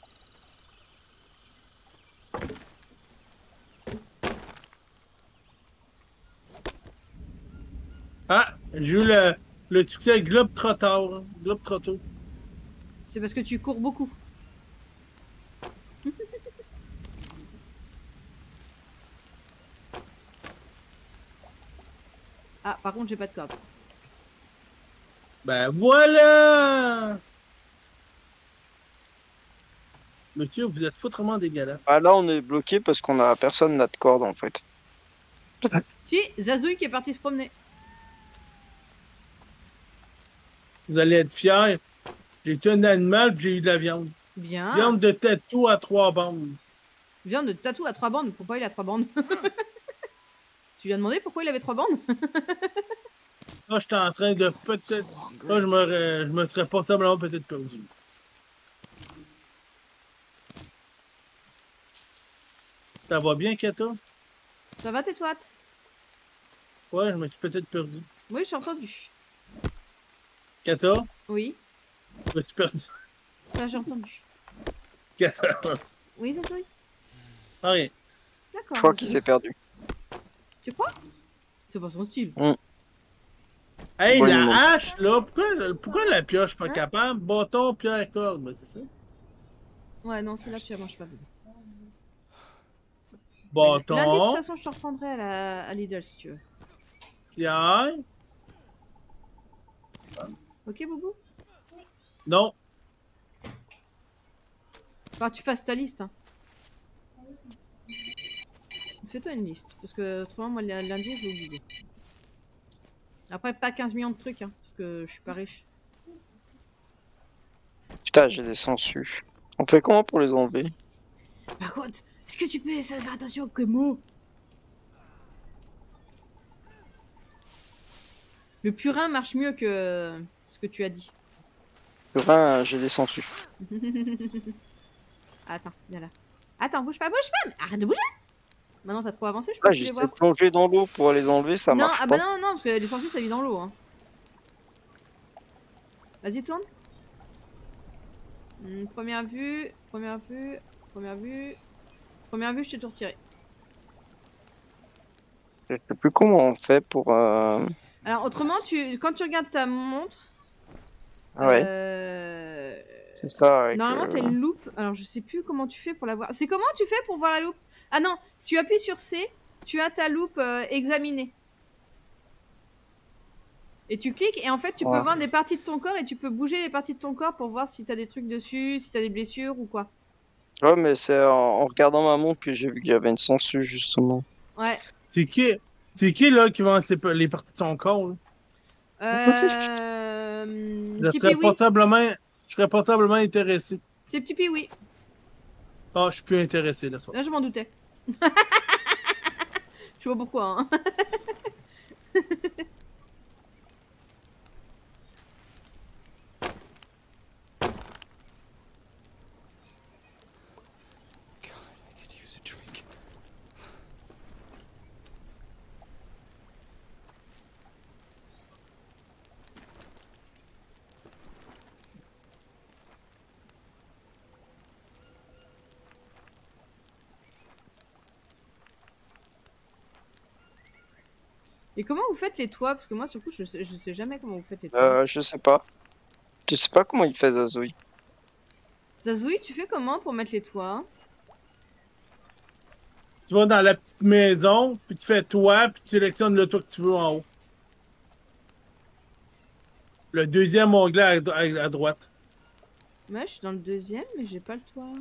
C: Ah, j'ai eu le, le succès Globetrotter. Globetrotter.
B: C'est parce que tu cours beaucoup. ah, par contre, j'ai pas de corde.
C: Ben voilà! Monsieur, vous êtes foutrement dégueulasse.
A: Ah là, on est bloqué parce qu'on a personne n'a de corde en fait.
B: Si, Zazouille qui est parti se promener.
C: Vous allez être fiers. J'ai tué un animal puis j'ai eu de la viande.
B: Bien.
C: Viande de tatou à trois bandes.
B: Viande de tatou à trois bandes. Pourquoi il a trois bandes? Tu lui as demandé pourquoi il avait trois bandes?
C: Là, j'étais en train de peut-être. Là, je me, je me serais possiblement peut-être perdu. Ça va bien, Kata?
B: Ça va, tes toites?
C: Ouais, je me suis peut-être perdu.
B: Oui, j'ai entendu.
C: Kata?
B: Oui,
C: Je me suis perdu.
B: ça j'ai entendu.
C: Kata?
B: Oui, Zazouille
C: Ah, rien.
B: D'accord.
A: Je crois qu'il s'est perdu.
B: Tu crois? C'est pas son style.
C: Hey,
A: Ouais,
C: la
A: non.
C: hache, là, pourquoi, pourquoi la pioche pas
B: Hein?
C: capable? Bâton, pierre, corde, ben c'est ça.
B: Ouais, non, c'est là que mange pas. bébé.
C: Bâton,
B: Lundi, de toute façon, je te reprendrai à, la... à Lidl si tu veux.
C: pierre.
B: Ok, Boubou?
C: Non,
B: Enfin, tu fasses ta liste. Hein. Fais-toi une liste. Parce que autrement, moi, lundi, je vais oublier. Après, pas 15 millions de trucs, hein, parce que je suis pas riche.
A: Putain, j'ai des sangsues. On fait comment pour les enlever?
B: Par contre, est-ce que tu peux essayer de faire attention aux mots Le purin marche mieux que ce que tu as dit.
A: Purin, j'ai des sangsues.
B: Attends, viens là. Attends, bouge pas, bouge pas Arrête de bouger Maintenant, t'as trop avancé, je peux
A: Ah,
B: les voir.
A: plonger dans l'eau pour les enlever, ça
B: non,
A: marche
B: ah
A: pas.
B: bah non, non, parce que les sangsues, ça vit dans l'eau. Hein. Vas-y, tourne. Hmm, première vue, première vue, première vue. Première vue, je t'ai tout retiré.
A: Je sais plus comment on fait pour. euh,
B: Alors, autrement, tu, quand tu regardes ta montre,
A: Ouais,
B: euh,
A: c'est ça. avec,
B: normalement,
A: euh,
B: t'as une loupe. Alors, je sais plus comment tu fais pour la voir. C'est comment tu fais pour voir la loupe? Ah non, si tu appuies sur C, tu as ta loupe euh, examinée. Et tu cliques et en fait tu peux voir des parties de ton corps et tu peux bouger les parties de ton corps pour voir si t'as des trucs dessus, si t'as des blessures ou quoi.
A: Ouais, mais c'est en, en regardant ma montre que j'ai vu qu'il y avait une sangsue, justement.
B: Ouais.
C: c'est qui, c'est qui, là, qui vend les, les parties de son corps, là?
B: Euh...
C: Je serais
B: oui.
C: possiblement, je serais possiblement intéressé.
B: C'est petit oui.
C: Ah, je suis plus intéressé, là.
B: Là je m'en doutais. Je vois pourquoi. Hein. Et comment vous faites les toits? Parce que moi sur le coup je sais, je sais jamais comment vous faites les toits.
A: Euh, je sais pas. Je sais pas comment il fait Zazouille.
B: Zazouille, tu fais comment pour mettre les toits?
C: Tu vas dans la petite maison, puis tu fais toi, puis tu sélectionnes le toit que tu veux en haut. Le deuxième onglet à, à- à droite.
B: Ouais, je suis dans le deuxième mais j'ai pas le toit.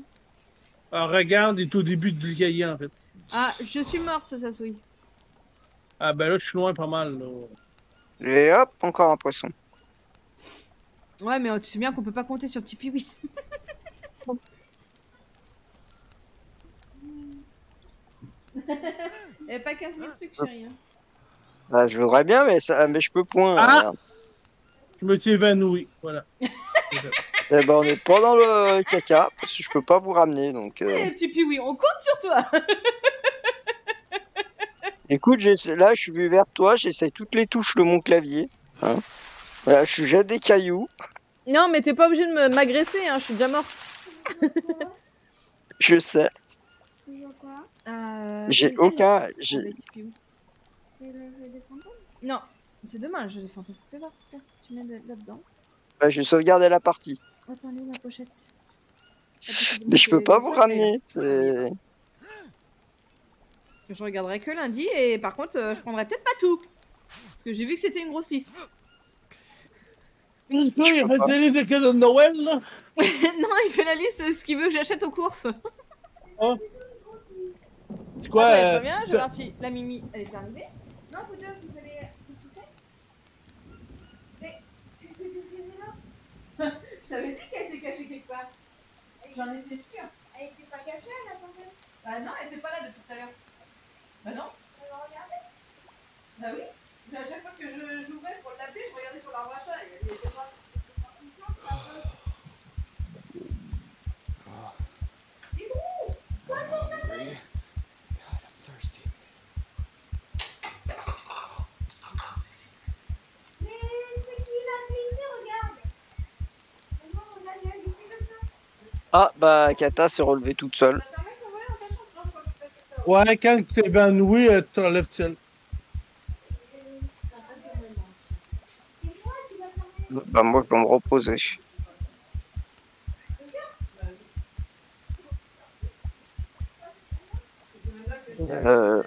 C: Alors, regarde, il est au début du cahier, en fait.
B: Ah, je suis morte, Sasui.
C: Ah, ben là, je suis loin pas mal, là.
A: Et hop, encore un poisson.
B: Ouais, mais tu sais bien qu'on peut pas compter sur Tipeee, oui. Et pas 15 000 trucs, chérie. hein.
A: Ah, je voudrais bien, mais, ça, mais je peux point.
C: Ah
A: merde.
C: Je me suis évanoui, voilà.
A: Eh ben, on est pas dans le caca, parce que je peux pas vous ramener, donc... euh,
B: Eh, Tipeee, oui, on compte sur toi.
A: Écoute, là, je suis vers toi, j'essaie toutes les touches de mon clavier. Hein. Voilà, je jette des cailloux,
B: Non, mais t'es pas obligé de me- m'agresser, hein, je suis déjà morte.
A: je sais.
E: Toujours quoi
B: Euh,
A: J'ai aucun... j'ai-.
E: C'est le jeu des fantômes?
B: Non, c'est demain, je défends. Fais voir, tiens, tu mets de- là-dedans.
A: bah, J'ai sauvegardé la partie.
B: Attends, elle est où, ma pochette La pochette? De
A: Mais je peux pas vous ramener, c'est...
B: Je regarderai que lundi et par contre, euh, je prendrai peut-être pas tout. Parce que j'ai vu que c'était une grosse liste.
C: Il a fait des de cadeaux de Noël, là.
B: non, il fait la liste de ce qu'il veut que j'achète aux courses.
C: C'est quoi?
B: Ah bah, je
C: euh,
B: reviens, je vais
C: ça-
B: voir si la Mimi, elle est arrivée.
E: Non, vous allez tout toucher. Mais, qu'est-ce que tu faisais là?
B: Je t'avais dit qu'elle était cachée quelque part. J'en étais sûre.
E: Elle était pas cachée, elle attendait.
B: Bah non, elle était pas là depuis tout à l'heure. Bah non, bah oui. À chaque fois que je- j'ouvrais pour l'appeler, je regardais sur l'arbre à chat et elle était pas.
A: Ah, bah, Kata s'est relevée toute seule.
C: Ouais, quand tu euh, tu
E: va fermer.
A: Bah, moi, je vais me reposer. Euh,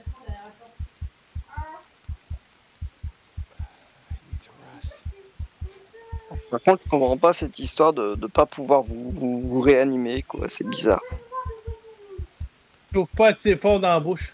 A: par contre, je comprends pas cette histoire de ne pas pouvoir vous, vous réanimer, quoi. C'est bizarre.
C: Tu trouves pas assez fort dans la bouche.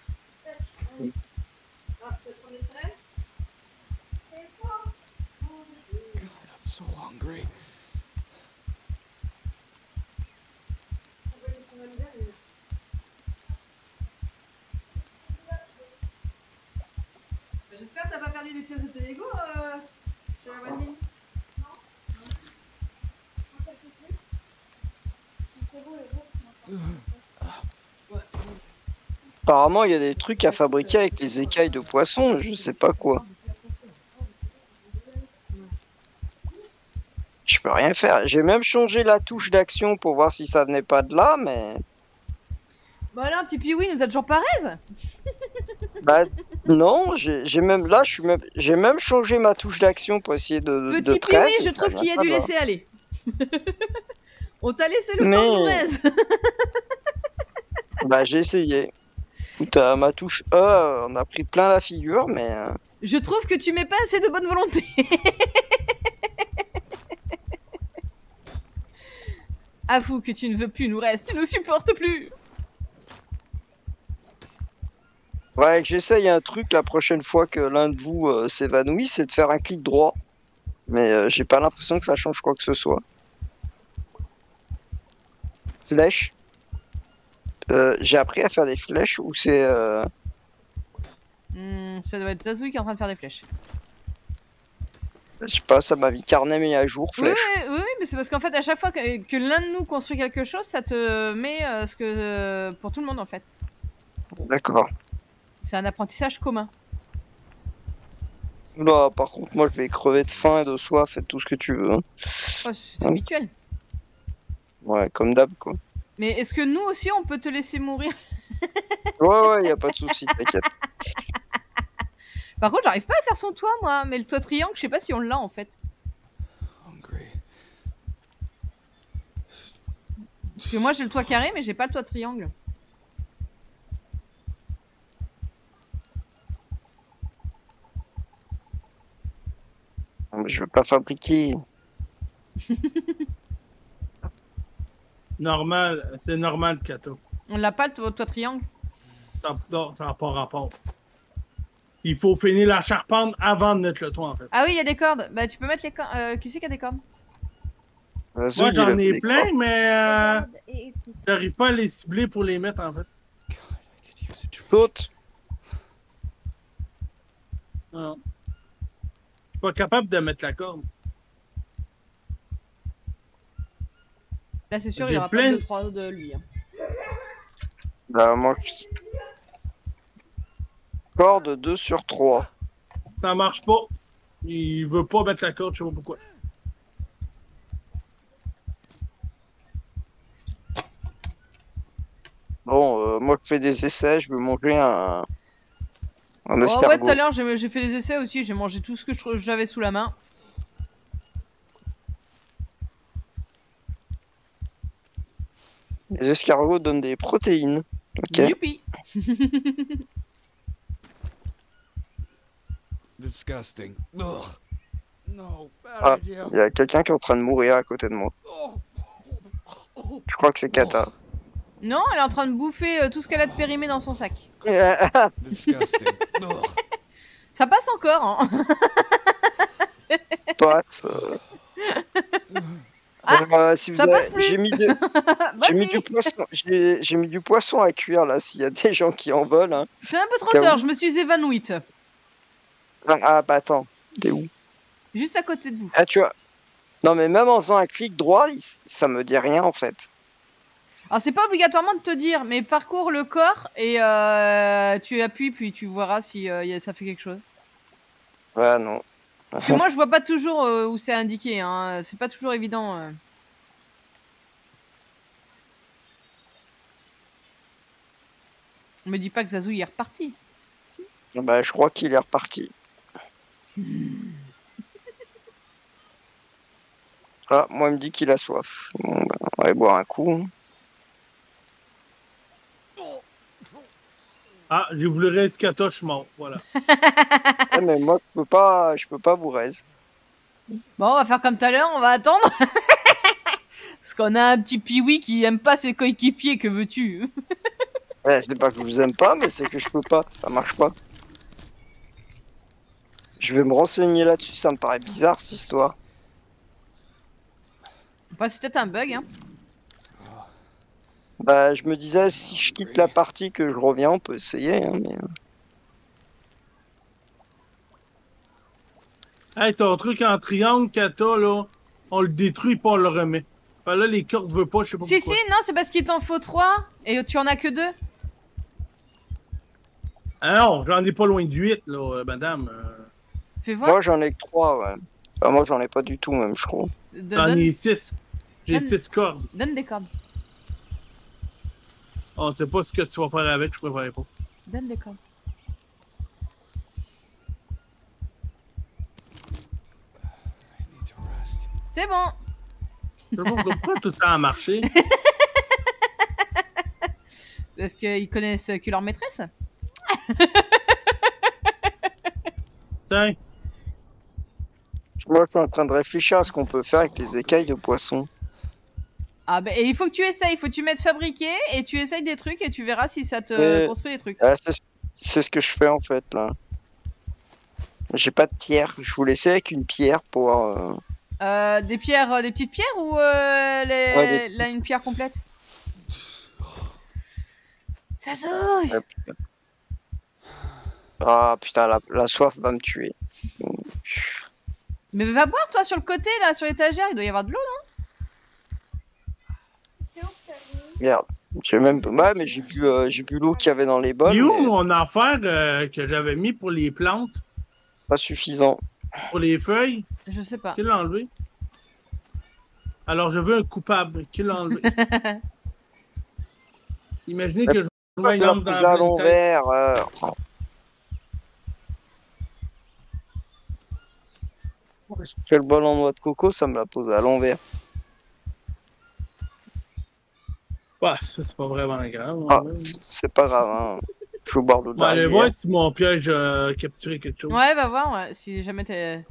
B: J'espère que t'as pas perdu des pièces de tes Lego, euh, chez la voisine.
E: C'est beau, les autres.
A: Apparemment, il y a des trucs à fabriquer avec les écailles de poisson, je sais pas quoi. Je peux rien faire. J'ai même changé la touche d'action pour voir si ça venait pas de là, mais...
B: Bah là, petit Pioui nous a toujours pas raise.
A: Bah, non, j'ai même... Là, je suis même... J'ai même changé ma touche d'action pour essayer de, de
B: Petit
A: 13,
B: Pioui, je trouve qu'il a dû
A: de là.
B: laisser aller. On t'a laissé le
A: Mais-
B: temps de.
A: Bah, j'ai essayé. Écoute, ma touche E, euh, on a pris plein la figure, mais... euh,
B: Je trouve que tu mets pas assez de bonne volonté. Avoue que tu ne veux plus nous reste, tu nous supportes plus.
A: Ouais, que j'essaye un truc la prochaine fois que l'un de vous euh, s'évanouit, c'est de faire un clic droit. Mais euh, j'ai pas l'impression que ça change quoi que ce soit. Flèche. Euh, j'ai appris à faire des flèches ou c'est... euh,
B: Hmm, ça doit être Zazouille qui est en train de faire des flèches.
A: je sais pas, ça m'a mis carnet mis à jour,
B: Oui,
A: flèche.
B: oui, oui, mais c'est parce qu'en fait, à chaque fois que, que l'un de nous construit quelque chose, ça te met euh, ce que euh, pour tout le monde en fait.
A: D'accord.
B: C'est un apprentissage commun.
A: Là, par contre, moi je vais crever de faim et de soif, fais tout ce que tu veux. hein.
B: Oh, c'est
A: Ah.
B: habituel.
A: Ouais, comme d'hab quoi.
B: Mais est-ce que nous aussi on peut te laisser mourir
A: Ouais, ouais, y a pas de souci, t'inquiète.
B: Par contre, j'arrive pas à faire son toit moi, mais le toit triangle, je sais pas si on l'a en fait.
D: Hungry.
B: Parce que moi j'ai le toit carré, mais j'ai pas le toit triangle.
A: Non, mais Je veux pas fabriquer.
C: Normal, c'est normal, Kato.
B: On l'a pas, le toi, toi, triangle
C: Ça n'a pas rapport. Il faut finir la charpente avant de mettre le toit, en fait.
B: Ah oui, il y a des cordes. Bah, tu peux mettre les cordes. Euh, qui c'est qui a des cordes?
A: Vas-y,
C: Moi, j'en ai plein,
A: cordes.
C: mais euh, j'arrive pas à les cibler pour les mettre, en fait.
D: God, I could use a drink.
A: Saute.
C: Non. Je suis pas capable de mettre la corde.
B: Là, c'est sûr, il y aura
C: plein-
B: pas de 3 de lui. hein.
A: Bah, moi, je... Corde 2 sur 3.
C: Ça marche pas. Il veut pas mettre la corde, je sais pas pourquoi.
A: Bon, euh, moi, je fais des essais, je veux manger un... Un
B: Oh, ouais,
A: escargot.
B: tout à l'heure, j'ai fait des essais aussi. J'ai mangé tout ce que j'avais sous la main.
A: Les escargots donnent des protéines. Ok.
B: Youpi
D: Disgusting. Ugh. No, bad
A: Ah. Il y a quelqu'un qui est en train de mourir à côté de moi. Je crois que c'est Kata.
B: Non, elle est en train de bouffer euh, tout ce qu'elle a de périmé dans son sac.
D: Disgusting. Ugh.
B: Ça passe encore, hein
A: euh. Euh, si vous
B: ça
A: avez-
B: passe plus.
A: J'ai mis, de- du poisson. J'ai mis du poisson à cuire là. S'il y a des gens qui en veulent. Hein.
B: C'est un peu trop tard,
A: où
B: je me suis évanouie.
A: Ah, ah, bah attends. T'es où?
B: Juste à côté de vous.
A: Ah tu vois. Non mais même en faisant un clic droit, ça me dit rien en fait.
B: Alors, c'est pas obligatoirement de te dire, mais parcours le corps et euh, tu appuies, puis tu verras si euh, ça fait quelque chose.
A: Ouais non.
B: Parce que moi, je vois pas toujours euh, où c'est indiqué, hein. c'est pas toujours évident. euh. Me dis pas que Zazou il est reparti.
A: Bah je crois qu'il est reparti. Ah, moi il me dit qu'il a soif. Bon, bah, on va aller boire un coup. hein.
C: Ah, j'ai voulu rescato, je suis mort. Voilà.
A: Mais moi je peux pas, je peux pas vous raise.
B: Bon, on va faire comme tout à l'heure, on va attendre. Parce qu'on a un petit piwi qui aime pas ses coéquipiers, que veux-tu?
A: Ouais, c'est pas que je vous aime pas, mais c'est que je peux pas. Ça marche pas. Je vais me renseigner là-dessus. Ça me paraît bizarre cette histoire.
B: Bah, c'est peut-être un bug, hein.
A: Bah, je me disais, si je quitte la partie, que je reviens, on peut essayer. hein, mais...
C: Hey, ton truc en triangle t'as, là, on le détruit pas on le remet. Enfin, là, les cordes veulent pas, je sais pas
B: Si, si,
C: pourquoi.
B: non, c'est parce qu'il t'en faut 3 et tu en as que 2.
C: Ah non, j'en ai pas loin de 8, là, euh, madame. euh.
B: Fais voir.
A: Moi, j'en ai que 3, ouais. Enfin, moi, j'en ai pas du tout, même, je crois.
C: J'en
B: donne,
C: ai 6. J'ai
B: Donne-
C: 6 cordes.
B: donne des cordes.
C: On sait pas ce que tu vas faire avec, je préfère pas.
B: Donne
D: to rest.
B: C'est bon.
C: Je sais pas pourquoi tout ça a marché.
B: Parce qu'ils connaissent que leur maîtresse?
C: Tiens,
A: Moi, je suis en train de réfléchir à ce qu'on peut faire avec les écailles de poisson.
B: Ah bah, et il faut que tu essayes, il faut que tu mettes fabriquer et tu essayes des trucs et tu verras si ça te construit des trucs.
A: Ah, c'est ce que je fais, en fait, là. J'ai pas de pierre. Je vous laissais avec une pierre pour... euh,
B: Euh, des pierres, euh, des petites pierres ou les...
A: Ouais, des
B: là une pierre complète? Ça souille
A: Ah, putain, la, la soif va me tuer.
B: Mais va boire toi sur le côté là, sur l'étagère, il doit y avoir de l'eau
E: C'est où que t'as vu
A: Merde. J'ai même... Ouais, mais j'ai bu, euh, j'ai bu l'eau qu'il y avait dans les bols,
C: il est où
A: mais
C: mon affaire euh, que j'avais mis pour les plantes,
A: pas suffisant.
C: pour les feuilles?
B: Je sais pas.
C: Qui l'a enlevé? Alors, je veux un coupable. Qui l'a enlevé? Imaginez que je dans la
A: à
C: pleine tête.
A: l'envers euh, fais le bol en noix de coco, ça me l'a posé à l'envers.
C: Bah, c'est pas vraiment grave.
A: Ah, c'est pas grave, hein. Faut boire de l'eau.
C: Bah, ben,
A: allez
C: voir si mon piège a capturé quelque chose.
B: Ouais, bah voir, si jamais t'es.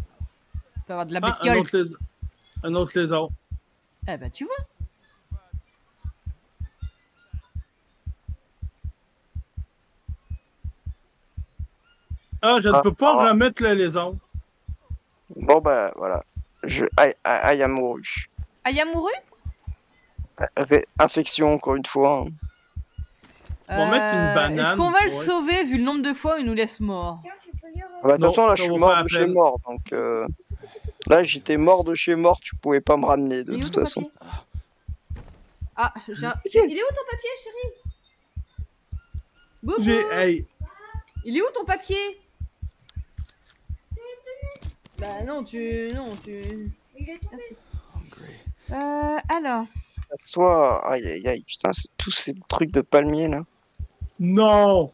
B: Tu peux avoir de la
C: ah,
B: bestiole.
C: Un, autre lézard.
B: Eh bah, tu vois.
C: Ah, je ne
A: ah,
C: peux pas remettre le lézard.
A: Bon, bah, voilà. Je...
B: I,
A: I, Infection, encore une fois.
C: On va mettre une banane,
B: Euh, Est-ce qu'on va le sauver vu le nombre de fois où il nous laisse mort
E: Tiens, tu peux lire.
A: Bah, de toute façon, là, je suis mort de chez mort. Donc, euh, là, j'étais mort de chez mort. Tu pouvais pas me ramener, de toute façon.
B: Ah, j'ai un- Il est où ton papier, chérie? Boubou
C: J'ai. Hey,
B: Il est où ton papier? Bah non, tu... Non, tu...
E: Il est tombé.
B: Merci.
D: Hungry.
B: Euh, alors...
A: Soit, aïe, aïe, aïe, putain, c'est tous ces trucs de palmier, là.
C: non!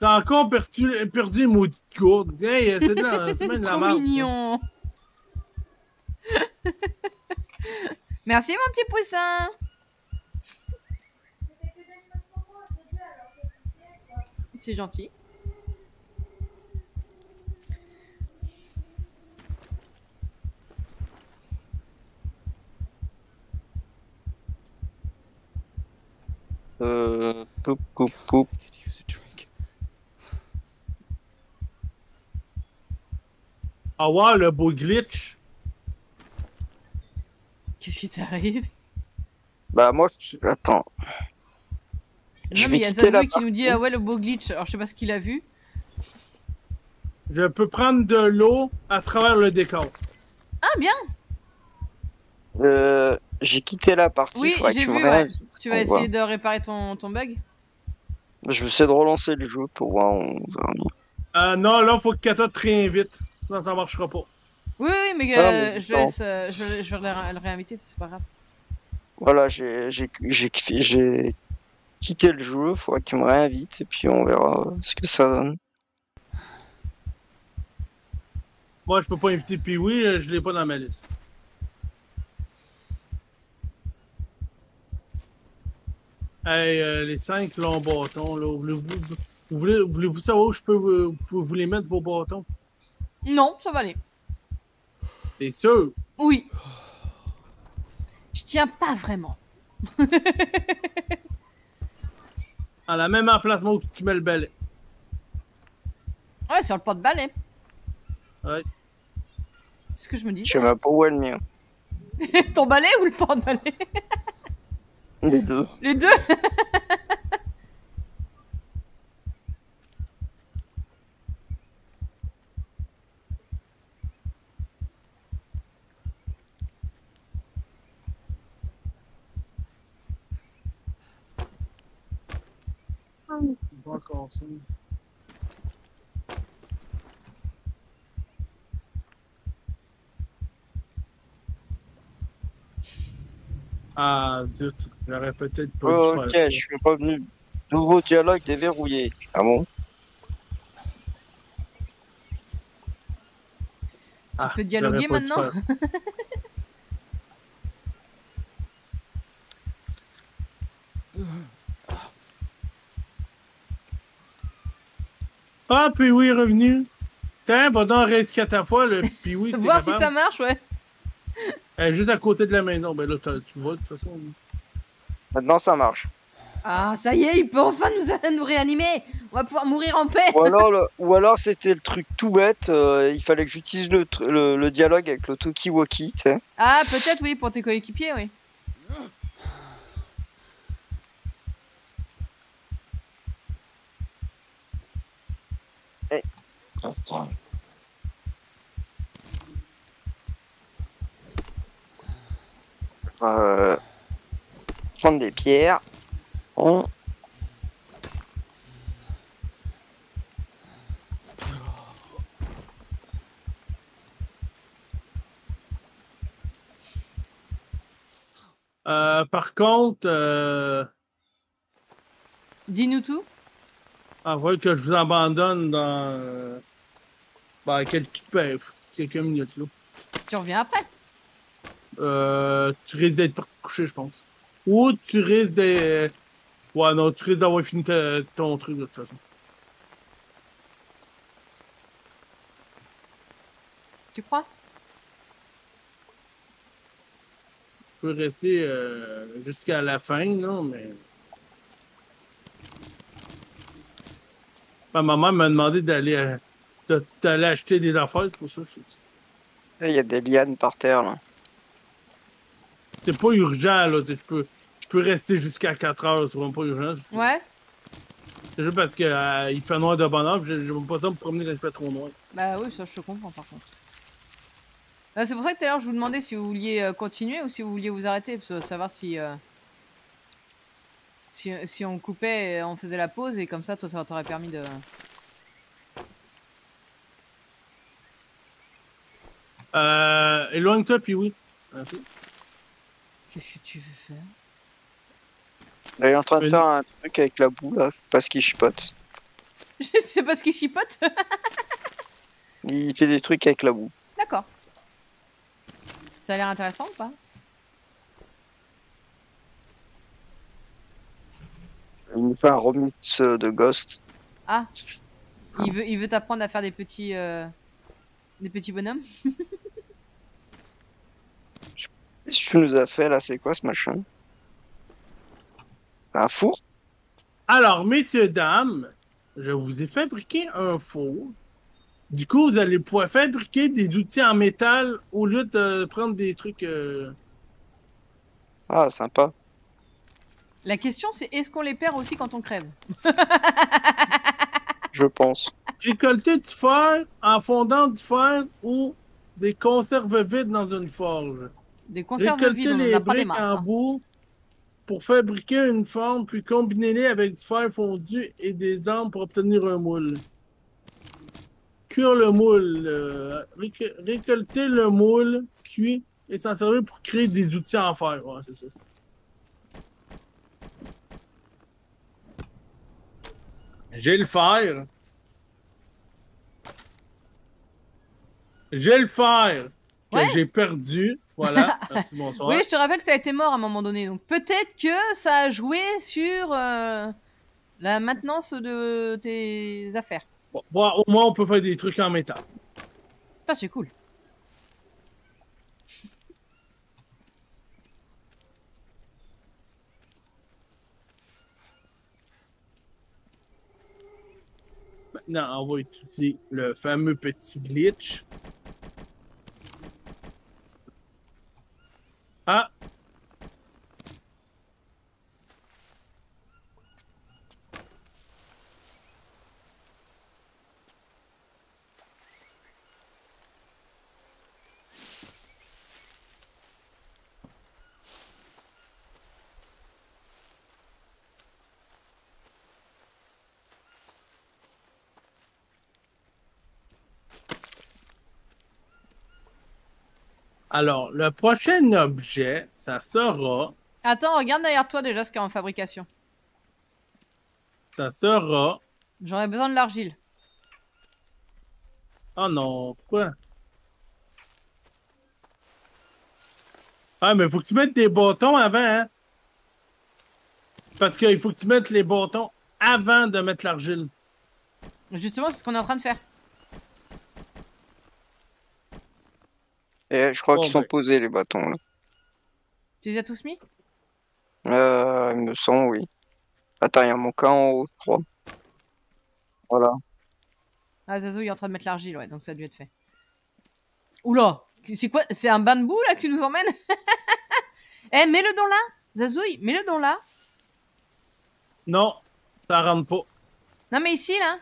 C: J'ai encore perdu, perdu une maudite gourde. Hey, c'est la, de
B: mignon Merci mon petit poussin C'est gentil.
A: Euh, poup, poup.
C: Ah ouais, le beau glitch.
B: Qu'est-ce qui t'arrive?
A: Bah, moi, je- attends. Je
B: Non mais il y a Zazu qui nous dit ah ouais le beau glitch. Alors je sais pas ce qu'il a vu.
C: Je peux prendre de l'eau à travers le décor.
B: Ah bien
A: Euh, j'ai quitté la partie.
B: Oui,
A: faudrait que
B: j'ai
A: me
B: vu, ouais. Tu vas
A: On
B: essayer
A: voit.
B: de réparer ton, ton bug
A: Je vais essayer de relancer le jeu pour voir. On.
C: Euh, non, là, faut que Kata te réinvite. Non, ça marchera pas.
B: Oui oui mais,
A: Ah,
B: euh,
A: mais
B: je, laisse, euh, je, vais- je vais le, ré- le réinviter, ça, c'est pas grave.
A: Voilà, j'ai j'ai- j'ai j'ai quitté le jeu. Faudrait qu'il me réinvite et puis on verra ce que ça donne.
C: Moi, je peux pas inviter puis oui, je l'ai pas dans ma liste. Hey, euh, les cinq longs bâtons, là, voulez-vous voulez, voulez-vous savoir où je peux vous, vous- vous les mettre, vos bâtons?
B: Non, ça va aller.
C: C'est sûr?
B: Oui. Je tiens pas vraiment.
C: À la même emplacement où tu mets le balai.
B: Ouais, sur le porte-balai.
C: Ouais.
B: C'est ce que je me dis.
A: Je sais même pas où est le mien.
B: ton balai ou le porte-balai
A: Les deux.
B: Les deux.
C: Ah, zut, j'aurais peut-être pas
A: ok,
C: faire
A: je suis revenu. Nouveau dialogue déverrouillé. Ah bon?
C: Ah,
B: peux dialoguer maintenant?
C: Ah, puis oui, est revenu. Tiens, va donc risquer ta fois, le puis oui, c'est
B: Voir si ça marche, ouais.
C: Elle est juste à côté de la maison. Ben là, t'as- tu vois, de toute façon.
A: Maintenant ça marche.
B: Ah, ça y est, il peut enfin nous, nous réanimer. On va pouvoir mourir en paix.
A: Ou alors, le- ou alors c'était le truc tout bête. euh, il fallait que j'utilise le, le, le dialogue avec le Tokiwoki, tu sais.
B: Ah, peut-être, oui, pour tes coéquipiers, oui.
A: Euh, prendre des pierres. On...
C: Euh, par contre, euh,
B: Dis-nous tout.
C: avant que je vous abandonne dans ben, quelques, ben, quelques minutes. Là.
B: Tu reviens après.
C: Euh, tu risques d'être parti te coucher, je pense. Ou tu risques de. Ouais, non, tu risques d'avoir fini ton truc de toute façon.
B: Tu crois?
C: Tu peux rester euh, jusqu'à la fin, non, mais. Ma maman m'a demandé d'aller euh, de- d'aller acheter des affaires, c'est pour ça. c'est-
A: Là, il y a des lianes par terre, là.
C: C'est pas urgent, là. tu sais, Je peux, je peux rester jusqu'à 4 heures, c'est vraiment pas urgent.
B: Ouais.
C: C'est juste parce que euh, il fait noir de bonne heure, j'ai pas le temps de me promener quand il fait trop noir.
B: Bah oui, ça je te comprends par contre. Bah, c'est pour ça que tout à l'heure je vous demandais si vous vouliez euh, continuer ou si vous vouliez vous arrêter, pour savoir si, euh, si, si on coupait, on faisait la pause et comme ça toi ça t'aurait permis de...
C: Euh, éloigne-toi, puis oui. Merci.
B: Qu'est-ce que tu veux faire?
A: Là, il est en train de faire un truc avec la boue, là, parce qu'il chipote.
B: C'est parce qu'il chipote
A: Il fait des trucs avec la boue.
B: D'accord. Ça a l'air intéressant ou pas?
A: Il nous fait un remix euh, de Ghost.
B: Ah Il veut, il veut t'apprendre à faire des petits... euh, des petits bonhommes
A: Qu'est-ce que tu nous as fait, là C'est quoi ce machin? Un four?
C: Alors, messieurs, dames, je vous ai fabriqué un four. Du coup, vous allez pouvoir fabriquer des outils en métal au lieu de prendre des trucs. euh,
A: Ah, sympa.
B: La question c'est est-ce qu'on les perd aussi quand on crève?
A: Je pense.
C: récolter du fer en fondant du fer ou des conserves vides dans une forge.
B: Des conserves
C: Récolter
B: vides, on en
C: les
B: a pas des
C: briques
B: masses.
C: en
B: hein.
C: bout pour fabriquer une forme, puis combiner-les avec du fer fondu et des armes pour obtenir un moule. Cuire le moule. euh, réc- récolter le moule cuit et s'en servir pour créer des outils en fer. Ouais, c'est ça. J'ai le fer. J'ai le fer que
B: Ouais.
C: j'ai perdu. Voilà. Merci, bonsoir.
B: Oui, je te rappelle que tu as été mort à un moment donné, donc peut-être que ça a joué sur euh, la maintenance de tes affaires.
C: Bon, bon, au moins, on peut faire des trucs en métal.
B: Ça, c'est cool.
C: Maintenant, on va utiliser le fameux petit glitch. Ah! Alors, le prochain objet, ça sera,
B: Attends, regarde derrière toi déjà ce qu'il y a en fabrication.
C: ça sera,
B: J'aurais besoin de l'argile.
C: oh non, pourquoi? Ah, mais faut que tu mettes des bâtons avant, hein? Parce qu'il faut que tu mettes les bâtons avant de mettre l'argile.
B: Justement, c'est ce qu'on est en train de faire.
A: Et je crois
C: Bon,
A: qu'ils sont posés, les bâtons, là.
B: Tu les as tous mis?
A: Euh, il me semble, oui. Attends, il y en manque un en haut, je crois. Voilà.
B: Ah, Zazo, il est en train de mettre l'argile, ouais, donc ça a dû être fait. Oula C'est quoi? C'est un bain de boue là que tu nous emmènes? Eh, mets-le dans là Zazouille, mets-le dans là
C: Non, ça rentre pas.
B: Non, mais ici là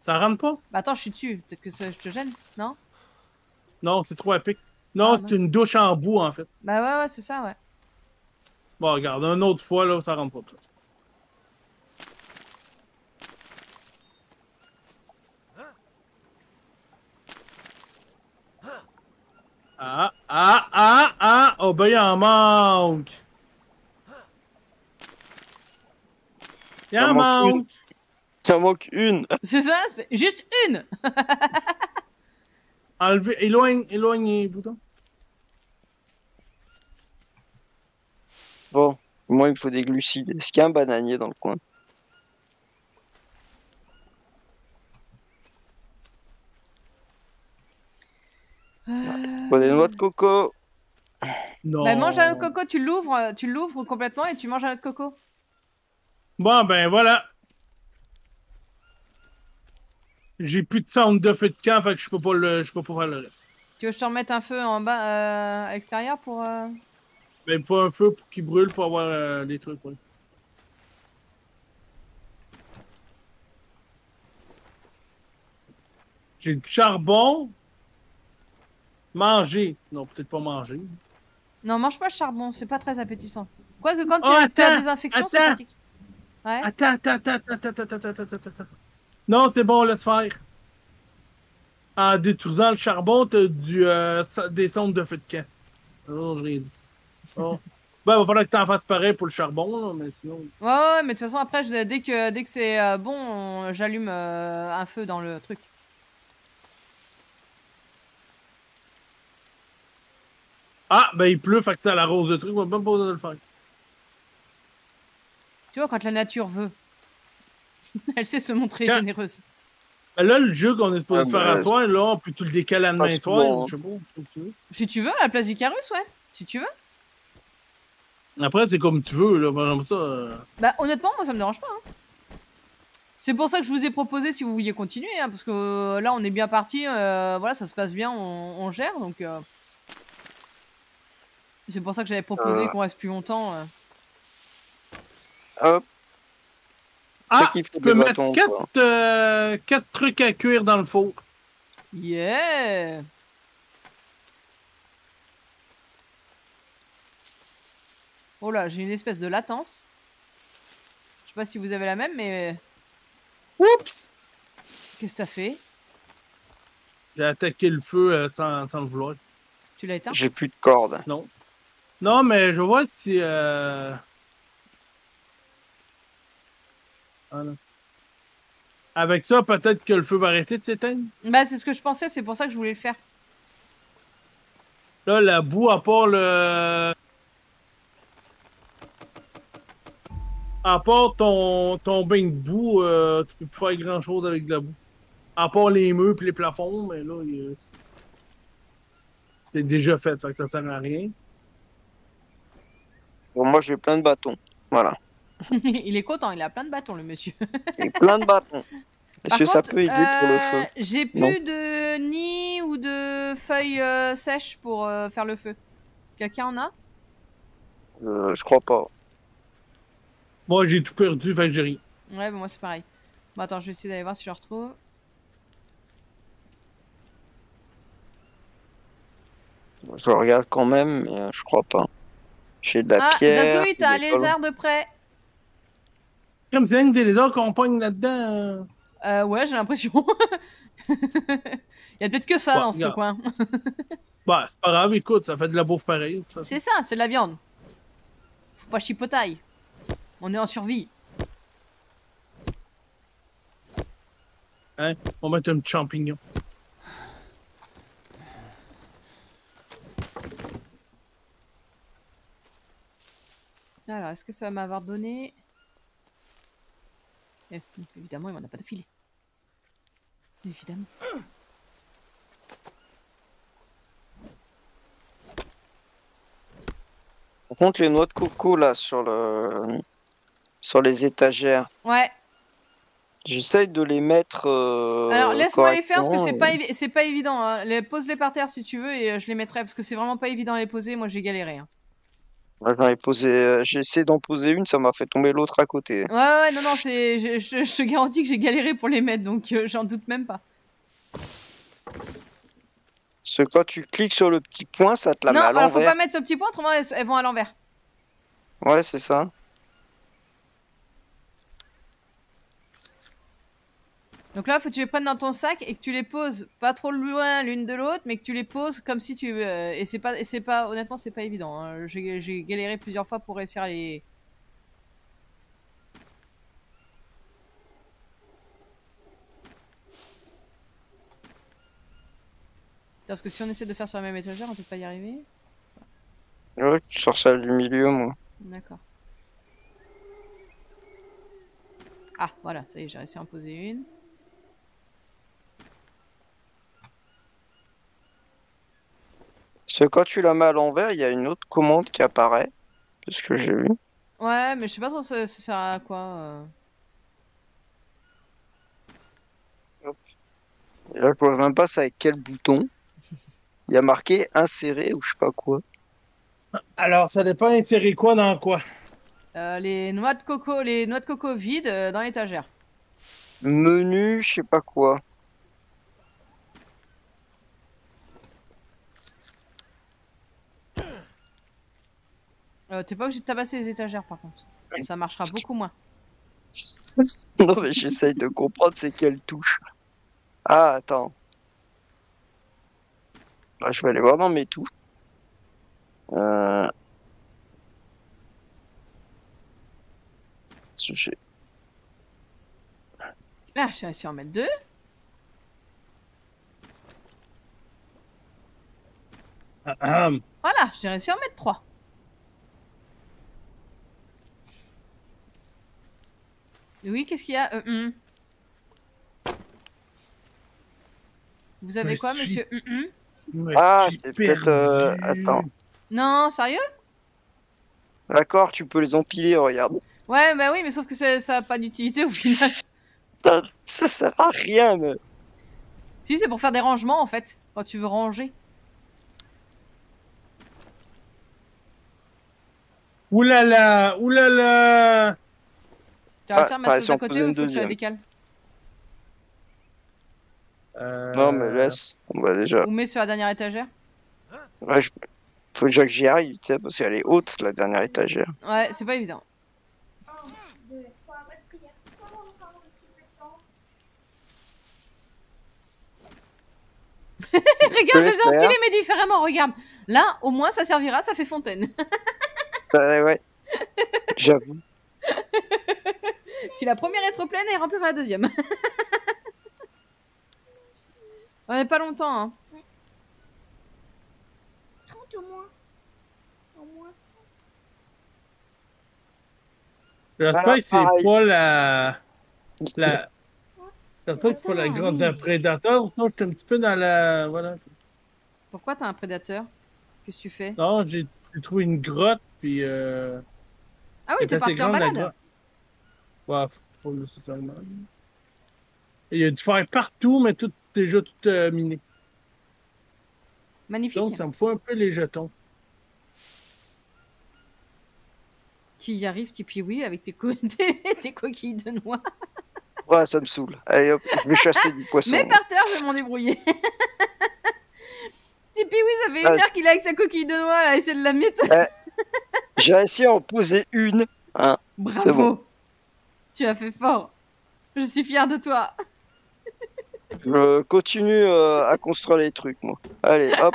C: Ça rentre pas?
B: Bah attends, je suis dessus. Peut-être que ça, je te gêne, non?
C: Non, c'est trop épique. Non,
B: Ah,
C: c'est une douche en bout, en fait.
B: Bah ouais, ouais, c'est ça, ouais.
C: Bon, regarde, une autre fois, là, ça rentre pas. façon. Ah, ah, ah, ah! Oh, ben, il en manque! Il
A: en manque! Il en manque une.
B: C'est ça, c'est juste une
C: Enlevez, éloigne, éloignez-vous donc.
A: Bon, moi, il me faut des glucides. Est-ce qu'il y a un bananier dans le coin? Faut des noix de coco.
C: Non.
B: Bah mange un coco, tu l'ouvres, euh, tu l'ouvres complètement et tu manges un coco.
C: Bon, ben, voilà. J'ai plus de sound de feu de camp, fait que je peux pas le, je peux pas faire le reste.
B: Tu veux que je te remette un feu en bas euh, à l'extérieur pour. euh,
C: Mais il me faut un feu pour qu'il brûle pour avoir euh, les trucs. ouais. J'ai du charbon. Manger. Non, peut-être pas manger.
B: Non, mange pas le charbon, c'est pas très appétissant. Quoique quand
C: Oh,
B: tu as des infections, c'est
C: attends.
B: pratique. Ouais.
C: Attends, attends, attends, attends, attends, attends, attends, attends, attends. Non, c'est bon, laisse faire. En détruisant le charbon, t'as du, euh, des sondes de feu de camp. Oh, je dit. Oh. Ben, il va falloir que t'en fasses pareil pour le charbon, là, mais sinon.
B: Ouais, ouais, mais de toute façon, après, je- dès que, dès que c'est euh, bon, on- j'allume euh, un feu dans le truc.
C: Ah, ben il pleut, fait que ça l'arrose de trucs, on va même pas besoin de le faire.
B: Tu vois, quand la nature veut. Elle sait se montrer
C: Quand-
B: généreuse.
C: Ben là, le jeu qu'on est supposé
A: Ah,
C: faire à soir, là, on peut tout le décaler à demain
A: Ah,
C: soir,
A: bon, hein.
C: je sais pas, ce que tu veux.
B: Si tu veux, à la place Icarus, ouais. Si tu veux.
C: Après, c'est comme tu veux, là, par exemple ça. euh,
B: Bah, honnêtement, moi, ça me dérange pas. hein. C'est pour ça que je vous ai proposé si vous vouliez continuer, hein, parce que euh, là, on est bien parti. euh, voilà, ça se passe bien, on, on gère, donc. euh, C'est pour ça que j'avais proposé
A: Euh.
B: qu'on reste plus longtemps. euh.
A: Hop,
C: Ah, tu peux mettre
A: bâtons,
C: quatre, euh, quatre trucs à cuire dans le four.
B: Yeah! Oh là, j'ai une espèce de latence. Je sais pas si vous avez la même, mais
C: Oups!
B: qu'est-ce que t'as fait?
C: J'ai attaqué le feu euh, sans, sans le vouloir.
B: Tu l'as éteint?
A: j'ai plus de cordes.
C: Non. Non, mais je vois si. Euh... Ah. Avec ça, peut-être que le feu va arrêter de s'éteindre?
B: Bah, c'est ce que je pensais, c'est pour ça que je voulais le faire.
C: Là, la boue, à part le. À part ton, ton bain de boue, euh, tu peux plus faire grand chose avec de la boue. À part les murs et les plafonds, mais là, il- c'est déjà fait, ça fait que ça sert à rien.
A: Bon, moi, j'ai plein de bâtons. Voilà.
B: il est content, il a plein de bâtons, le monsieur.
A: J'ai plein de bâtons. Est-ce que ça peut aider pour le
B: euh,
A: feu
B: J'ai plus
A: Non.
B: de nids ou de feuilles euh, sèches pour euh, faire le feu. Quelqu'un en a?
A: Euh, Je crois pas.
C: Moi, j'ai tout perdu, rien.
B: Ouais, bah, moi c'est pareil. Bon, attends, je vais essayer d'aller voir si je le retrouve.
A: Je regarde quand même, mais je crois pas. J'ai de la
B: ah,
A: pierre.
B: T'as un lézard de près.
C: Comme c'est un des qu'on pogne là-dedans. euh.
B: Euh, ouais, j'ai l'impression. Il y a peut-être que ça dans ce coin.
C: Bah, c'est pas grave, écoute, ça fait de la bouffe pareil.
B: C'est ça, c'est de la viande. Faut pas chipotaille. On est en survie.
C: On va mettre un champignon.
B: Alors, est-ce que ça va m'avoir donné? Eh, Évidemment, il m'en a pas de filet. Évidemment.
A: Par contre, les noix de coco là sur le sur les étagères,
B: Ouais,
A: j'essaye de les mettre. euh,
B: alors laisse-moi les faire parce que c'est pas, évi- c'est pas évident. Hein. Les- Pose-les par terre si tu veux et euh, je les mettrai parce que c'est vraiment pas évident à les poser. Moi j'ai galéré. hein.
A: Moi, j'en ai posé, euh, j'ai essayé d'en poser une, ça m'a fait tomber l'autre à côté.
B: Ouais, ouais, non, non, c'est, je, je- je te garantis que j'ai galéré pour les mettre donc euh, j'en doute même pas.
A: Parce que quand tu cliques sur le petit point, ça te la
B: non,
A: met à
B: alors faut
A: l'envers.
B: pas mettre ce petit point, autrement elles, elles vont à l'envers.
A: Ouais, c'est ça.
B: Donc là, faut que tu les prennes dans ton sac et que tu les poses pas trop loin l'une de l'autre, mais que tu les poses comme si tu. euh, et c'est pas, et c'est pas, honnêtement, c'est pas évident. hein. J'ai galéré plusieurs fois pour réussir à les. Parce que si on essaie de faire sur la même étagère, on peut pas y arriver.
A: Ouais, je sors ça du milieu, moi.
B: D'accord. Ah, voilà, ça y est, j'ai réussi à en poser une.
A: Parce que quand tu la mets à l'envers, il y a une autre commande qui apparaît. C'est ce que j'ai vu.
B: Ouais, mais je sais pas trop ça, ça sert à quoi. euh.
A: Et Là, je vois même pas ça avec quel bouton. Il y a marqué insérer ou je sais pas quoi.
C: Alors, ça dépend insérer quoi dans quoi?
B: Euh, les noix de coco, les noix de coco vides euh, dans l'étagère.
A: Menu, je sais pas quoi.
B: Euh, T'es pas obligé de tabasser les étagères par contre. Ça marchera beaucoup moins.
A: non, mais j'essaye de comprendre c'est quelle touche. Ah, attends. Bah, je vais aller voir dans mes touches. Euh... j'ai-
B: Là, j'ai réussi à en mettre deux.
C: Ahem.
B: Voilà, j'ai réussi à en mettre trois. Oui, qu'est-ce qu'il y a? Euh, hum. Vous avez
C: Mais
B: quoi, monsieur? Hum
C: Ouais,
A: Ah, c'est peut-être, euh, attends.
B: Non, sérieux?
A: D'accord, tu peux les empiler, regarde.
B: Ouais, bah oui, mais sauf que ça ça a pas d'utilité au final.
A: Ça sert à rien, mais...
B: si, c'est pour faire des rangements en fait, quand tu veux ranger.
C: Oulala, oulala.
B: Réussi
A: Ah,
B: à
A: t'as
B: mettre
A: réussi
B: l'autre
A: à
B: à
A: en
B: côté ou
A: une
B: faut que je la décale
C: Euh,
A: Non, mais laisse. On va déjà...
B: Ou mets sur la dernière étagère
A: Ouais, je- Faut déjà que j'y arrive, tu sais, parce qu'elle est haute, la dernière étagère.
B: Ouais, c'est pas évident.
E: 1, 2, 3, votre prière. Comment on parle un petit peu de temps
B: regarde, je les empilés mais différemment, regarde. Là, au moins, ça servira, ça fait fontaine.
A: Ça, ouais. J'avoue.
B: Si la première est trop pleine, elle remplira la deuxième. On est pas longtemps, hein.
E: 30 au moins. Au moins.
C: J'espère
A: Voilà,
C: que c'est pas la. la... J'espère que c'est pas la grande
B: oui.
C: d'un prédateur. Non, j'étais un petit peu dans la. Voilà.
B: Pourquoi t'as un prédateur? Qu'est-ce que tu fais?
C: Non, j'ai trouvé une grotte, puis. Euh...
B: Ah oui, t'es parti en balade.
C: Ouais, faut pas nécessairement. Et Il y a du fer partout, mais tout déjà tout euh, miné.
B: Magnifique.
C: Donc, ça me fout un peu les jetons.
B: Tu y arrives, Tipeee, oui, avec tes, co- tes, tes coquilles de noix.
A: Ouais, ça me saoule. Allez hop, je vais chasser du poisson.
B: Mais par terre, je vais m'en débrouiller. Tipeee, oui, ça fait une
A: Ah.
B: heure qu'il est avec sa coquille de noix, là, essaie de la mettre.
A: J'ai réussi à en poser une.
B: Bravo.
A: bon.
B: Tu as fait fort. Je suis fière de toi.
A: Je continue euh, à construire les trucs, moi. Allez, hop.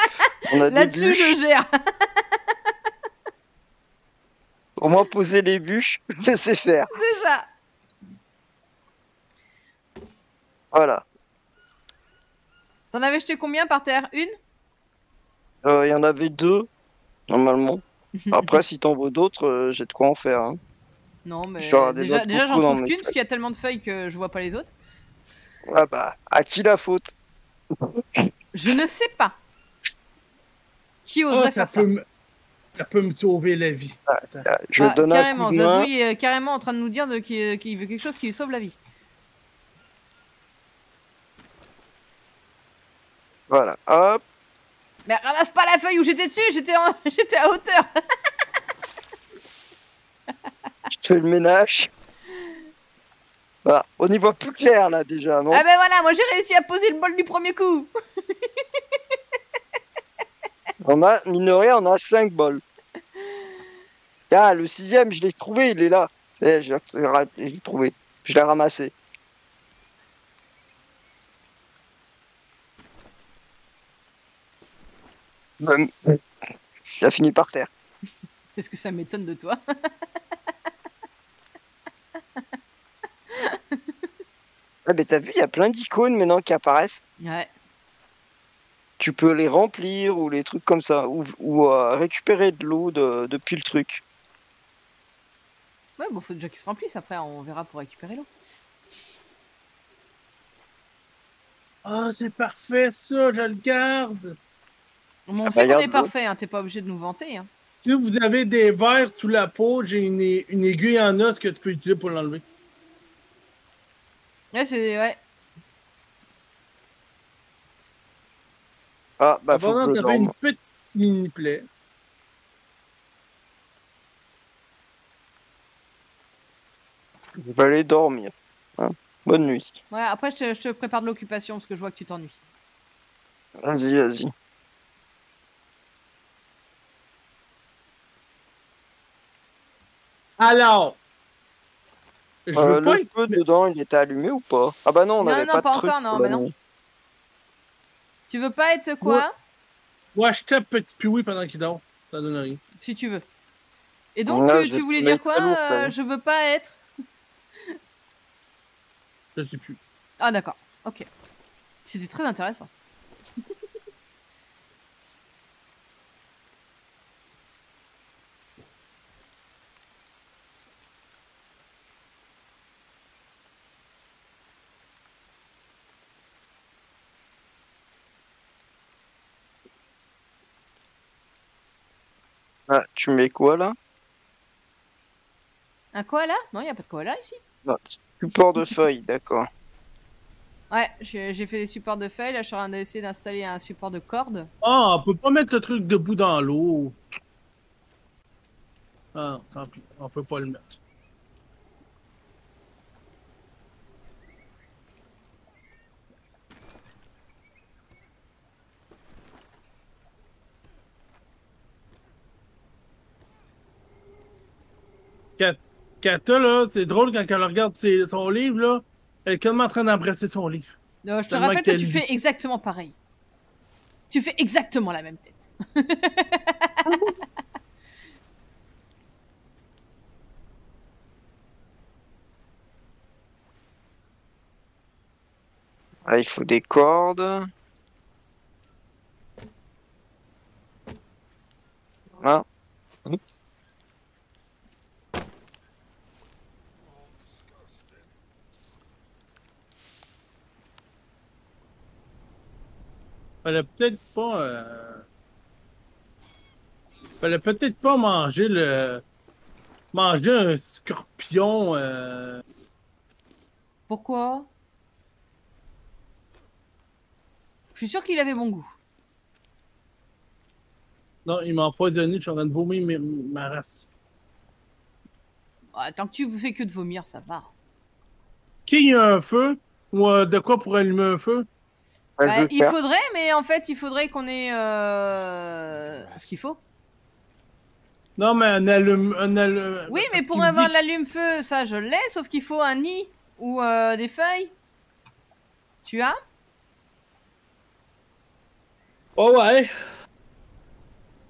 A: On a des
B: Là-dessus, je gère.
A: Au moins poser les bûches, je sais faire.
B: C'est ça.
A: Voilà.
B: T'en avais jeté combien par terre? Une?
A: Euh, Il y en avait deux, normalement. Après, si t'en veux d'autres, euh, j'ai de quoi en faire. hein.
B: Non, mais
A: Je
B: déjà, j'en trouve qu'une parce qu'il y a tellement de feuilles que je vois pas les autres.
A: Ah bah, à qui la faute?
B: Je ne sais pas. Qui
C: Ah,
B: oserait
C: ça,
B: faire ça?
C: me... ça peut me sauver la vie. Attends.
A: Ah, Je
B: Ah,
A: donne un
B: Carrément,
A: coup de main.
B: Zazoui est carrément en train de nous dire de- qu'il qu'il veut quelque chose qui lui sauve la vie.
A: Voilà, hop.
B: Mais ramasse pas la feuille où j'étais dessus, j'étais en- j'étais à hauteur.
A: Je fais le ménage. Voilà, on y voit plus clair là déjà, non
B: Ah ben voilà, moi j'ai réussi à poser le bol du premier coup.
A: On a, mine de rien, on a 5 bols. Ah, le sixième, je l'ai trouvé, il est là. C'est, je l'ai ra- je l'ai trouvé. Je l'ai ramassé. Même- Il a fini par terre.
B: Est-ce que ça m'étonne de toi?
A: Ah, mais t'as vu, il y a plein d'icônes maintenant qui apparaissent.
B: Ouais.
A: Tu peux les remplir ou les trucs comme ça. Ou, ou, euh, récupérer de l'eau de- depuis le truc.
B: Ouais, bon, faut déjà qu'ils se remplissent après, on verra pour récupérer l'eau.
C: Ah, c'est parfait ça, je le garde.
B: Bon, on
A: Ah,
B: sait
A: bah,
B: qu'on est parfait, hein, t'es pas obligé de nous vanter. Hein.
C: Si vous avez des verres sous la peau, j'ai une, une aiguille en os que tu peux utiliser pour l'enlever.
B: Ouais, c'est. Ouais.
A: Ah, bah, faut
C: Pendant
A: que
C: que
A: je
C: t'as fait
A: dorme.
C: une petite mini-play.
A: Je vais aller dormir. hein. Bonne nuit.
B: Ouais, après, je te, je te prépare de l'occupation parce que je vois que tu t'ennuies.
A: Vas-y, vas-y.
C: Alors, je
A: Euh,
C: veux pas
A: le
C: être-
A: feu dedans, il était allumé ou pas? Ah bah non, on n'avait
B: non,
A: pas de
B: pas
A: truc.
B: encore, non, bah non. Tu veux pas être quoi?
C: Moi, je tape petit Piwi pendant qu'il dort. Ça donne rien.
B: Si tu veux. Et donc,
A: Là,
B: tu, voulais dire quoi euh. Je veux pas être?
C: Je sais plus.
B: Ah, d'accord. Ok. C'était très intéressant.
A: Ah, tu mets quoi là?
B: Un koala? Non, il a pas de koala ici.
A: Non, Support de feuilles, d'accord.
B: Ouais, j'ai fait des supports de feuilles. Là, je suis en train d'essayer d'installer un support de corde.
C: Ah, on peut pas mettre le truc debout dans l'eau. Ah, tant pis. On peut pas le mettre. Kata, là, c'est drôle quand elle regarde ses- son livre, là. Elle est comme en train d'embrasser son livre.
B: Euh, je te
C: Tellement
B: rappelle que tu fais exactement pareil. Tu fais exactement la même tête.
A: Ah, il faut des cordes. Voilà.
C: Fallait peut-être pas. euh, Fallait peut-être pas manger le. Manger un scorpion. euh,
B: Pourquoi? Je suis sûr qu'il avait bon goût.
C: Non, il m'a empoisonné, je suis en train de vomir ma race.
B: Ah, tant que tu fais que de vomir, ça va.
C: Qui a un feu Ou euh, de quoi pour allumer un feu?
B: Bah, il
A: faire.
B: faudrait, mais en fait, il faudrait qu'on ait euh, ce qu'il faut.
C: Non, mais un allume. Un allume
B: Oui, mais pour avoir de l'allume-feu, ça je l'ai, sauf qu'il faut un nid ou euh, des feuilles. Tu as?
C: Oh ouais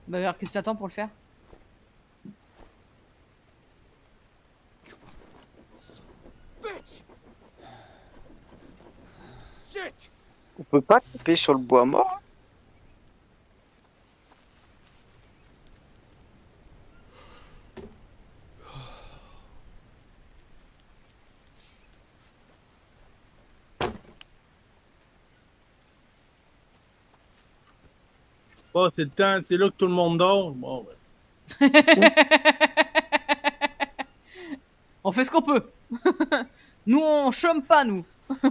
B: Bah alors qu'est-ce que t'attends pour le faire?
A: On peut pas taper sur le bois mort
C: Bon, c'est le temps, c'est là que tout le monde dort. Bon, ouais.
B: On fait ce qu'on peut. nous, on chôme pas, nous.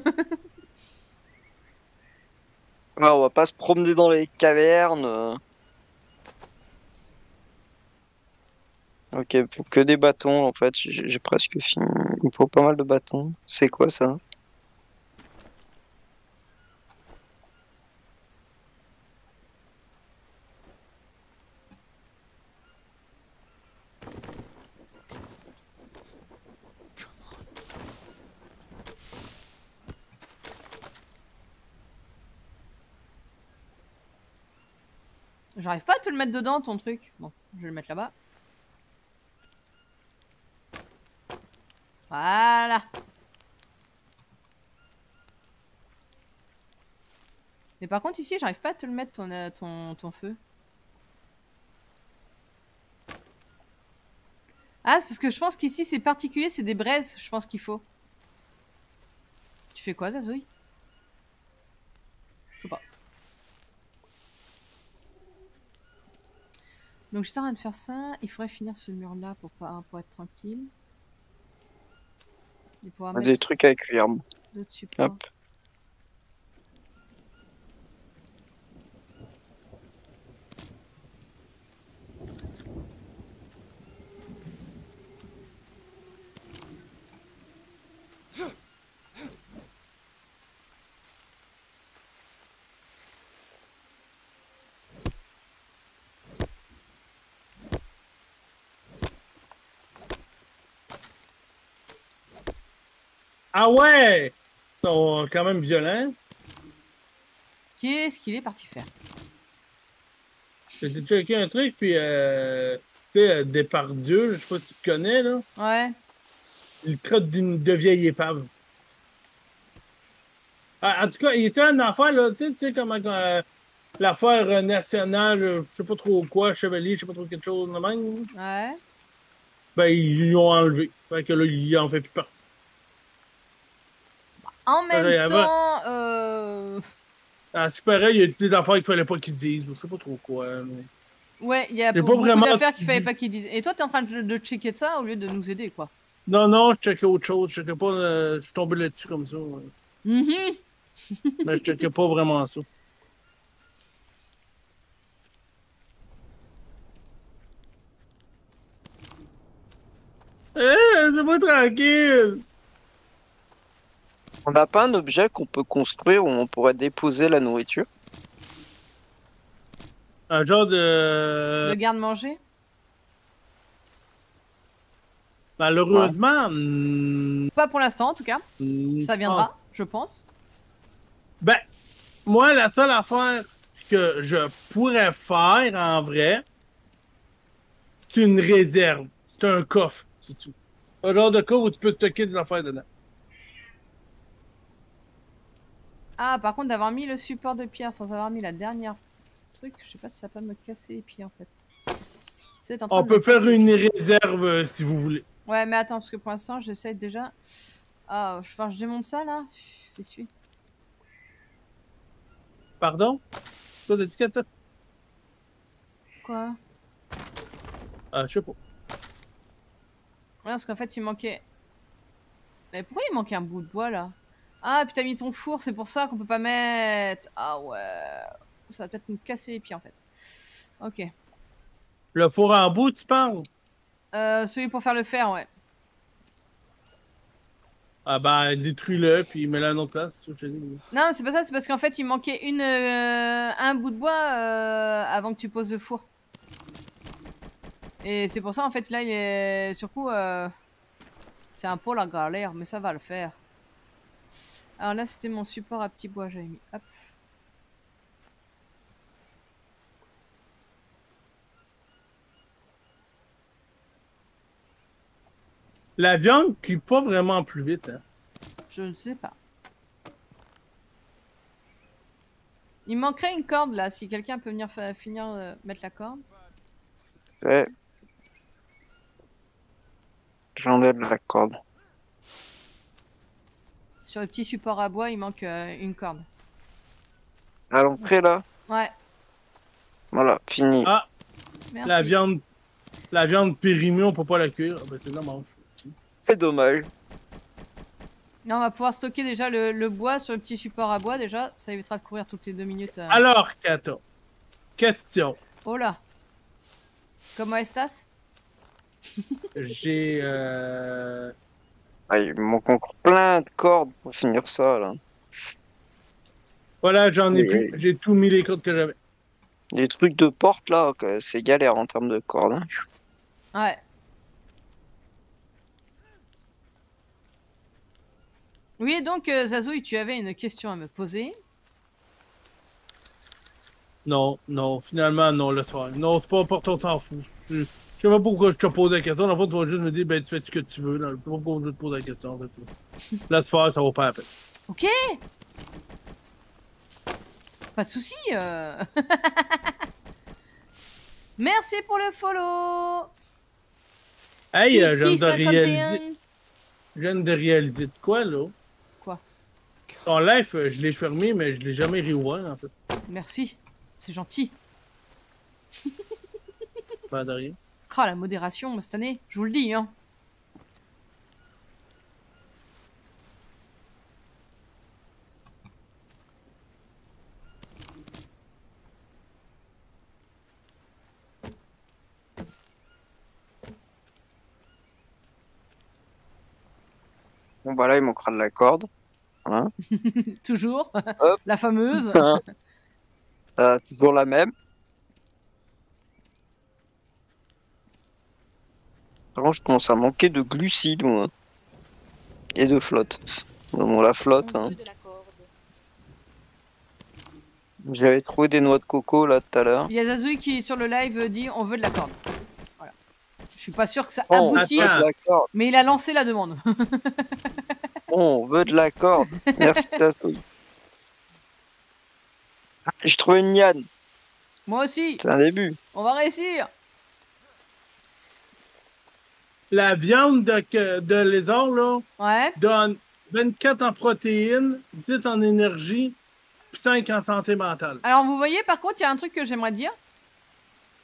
A: Ah, on va pas se promener dans les cavernes. Ok, faut que des bâtons en fait. J'ai presque fini. Il me faut pas mal de bâtons. C'est quoi ça?
B: J'arrive pas à te le mettre dedans, ton truc. Bon, je vais le mettre là-bas. Voilà. Mais par contre, ici, j'arrive pas à te le mettre, ton, euh, ton, ton feu. Ah, c'est parce que je pense qu'ici, c'est particulier, c'est des braises, je pense qu'il faut. Tu fais quoi, Zazoui Je sais pas. Donc j'étais en train de faire ça, il faudrait finir ce mur là pour, pas, pour être tranquille.
A: Des
B: mettre
A: trucs
B: d'autres supports.
A: Hop.
C: Ah ouais! Ils sont quand même violents.
B: Qu'est-ce qu'il est parti faire?
C: J'ai checké un truc, puis euh, tu sais, euh, Depardieu, je sais pas si tu te connais, là.
B: Ouais.
C: Il traite d'une de vieille épave. Ah, en tout cas, il était une affaire, là, tu sais, tu sais, comment euh, l'affaire nationale, euh, je sais pas trop quoi, chevalier, je sais pas trop quelque chose de même.
B: Ouais.
C: Ben, ils l'ont enlevé. Fait que là, il en fait plus partie.
B: En même
C: Ouais,
B: temps, euh...
C: Ah, c'est pareil, il y a des affaires qu'il fallait pas qu'ils disent, ou je sais pas trop quoi. mais-
B: ouais, il y a
C: J'ai
B: beaucoup
C: pas vraiment
B: d'affaires qu'il fallait pas qu'ils disent. Et toi, t'es en train de, de checker de ça au lieu de nous aider, quoi.
C: Non, non, je checkais autre chose. Je checkais pas. euh, je suis tombé là-dessus comme ça. ouais.
B: Mhm.
C: Mais je checkais pas vraiment ça. Eh, c'est pas tranquille!
A: On n'a pas un objet qu'on peut construire où on pourrait déposer la nourriture
C: Un genre de.
B: Le garde-manger?
C: Malheureusement.
B: Pas pour l'instant, en tout cas.
C: hmm,
B: Ça viendra, je pense.
C: Ben, moi, la seule affaire que je pourrais faire en vrai, c'est une réserve. C'est un coffre, c'est tout. Un genre de coffre où tu peux stocker des affaires dedans.
B: Ah, par contre, d'avoir mis le support de pierre sans avoir mis la dernière truc, je sais pas si ça va pas me casser les pieds, en fait. C'est en train
C: On
B: de
C: peut faire une réserve euh, si vous voulez.
B: Ouais, mais attends, parce que pour l'instant, j'essaie déjà... Ah, je, enfin, je démonte ça, là Je suis.
C: Pardon? Toi, t'as dit que ça?
B: Quoi?
C: Ah, je sais pas.
B: Ouais, parce qu'en fait, il manquait... Mais pourquoi il manquait un bout de bois, là? Ah, puis t'as mis ton four, c'est pour ça qu'on peut pas mettre... Ah ouais... Ça va peut-être nous casser les pieds, en fait. Ok.
C: Le four en bout, tu parles?
B: Euh, celui pour faire le fer, ouais.
C: Ah ben, détruis-le, puis mets-le à une autre place.
B: Non, c'est pas ça, c'est parce qu'en fait, il manquait une, euh, un bout de bois euh, avant que tu poses le four. Et c'est pour ça, en fait, là, il est. Sur coup, euh, c'est un peu la galère, mais ça va le faire. Alors là, c'était mon support à petit bois, j'avais mis. Hop.
C: La viande cuit pas vraiment plus vite. Hein.
B: Je ne sais pas. Il manquerait une corde là, si quelqu'un peut venir finir euh, mettre la corde.
A: Ouais. J'enlève la corde.
B: Sur le petit support à bois, il manque euh, une corde.
A: À l'entrée là?
B: Ouais,
A: Voilà, fini.
C: Ah,
B: merci.
C: la viande. La viande périmée, on peut pas la cuire. Ah ben, c'est dommage.
A: C'est dommage.
B: Là, on va pouvoir stocker déjà le, le bois sur le petit support à bois déjà. Ça évitera de courir toutes les deux minutes. euh.
C: Alors, Kata. Question.
B: Oh là Comment estas
C: J'ai. Euh...
A: Ah, il me manque encore plein de cordes pour finir ça là.
C: Voilà, j'en ai plus. J'ai tout mis les cordes que j'avais.
A: Les trucs de porte là, que c'est galère en termes de cordes. hein.
B: Ouais. Oui, donc euh, Zazouille, tu avais une question à me poser.
C: Non, non, finalement, non, laisse faire. Non, c'est pas important, t'en fous. Je je sais pas pourquoi je te pose la question. La fois, tu vas juste me dire, ben, tu fais ce que tu veux. Là. Je sais pas pourquoi je te pose la question. en fait. Laisse faire, ça vaut pas la peine.
B: Ok Pas de souci. euh. Merci pour le follow
C: Hey, euh, je viens de
B: Kiki51.
C: réaliser. Je viens de réaliser de quoi, là?
B: Quoi?
C: Ton live, euh, je l'ai fermé, mais je l'ai jamais reouvert, en fait.
B: Merci, c'est gentil.
C: Pas de rien.
B: Ah, la modération cette année, je vous le dis, hein.
A: Bon bah là il manquera de la corde.
B: Toujours.
A: Hop.
B: la fameuse.
A: Euh, toujours la même. Par contre, je commence à manquer de glucides, moi. Et de flotte. Bon, la flotte, hein. J'avais trouvé des noix de coco là tout à l'heure.
B: Il y a Zazouille qui sur le live dit on veut de la corde. Voilà. Je suis pas sûr que ça
A: on veut
B: aboutisse, mais il a lancé la demande.
A: On veut de la corde. Merci Tassoui. J'ai trouvé une Yann.
B: Moi aussi,
A: C'est un début.
B: on va réussir.
C: La viande de, de lézard, là,
B: Ouais.
C: donne 24 en protéines, 10 en énergie, puis 5 en santé mentale.
B: Alors vous voyez, par contre, il y a un truc que j'aimerais dire.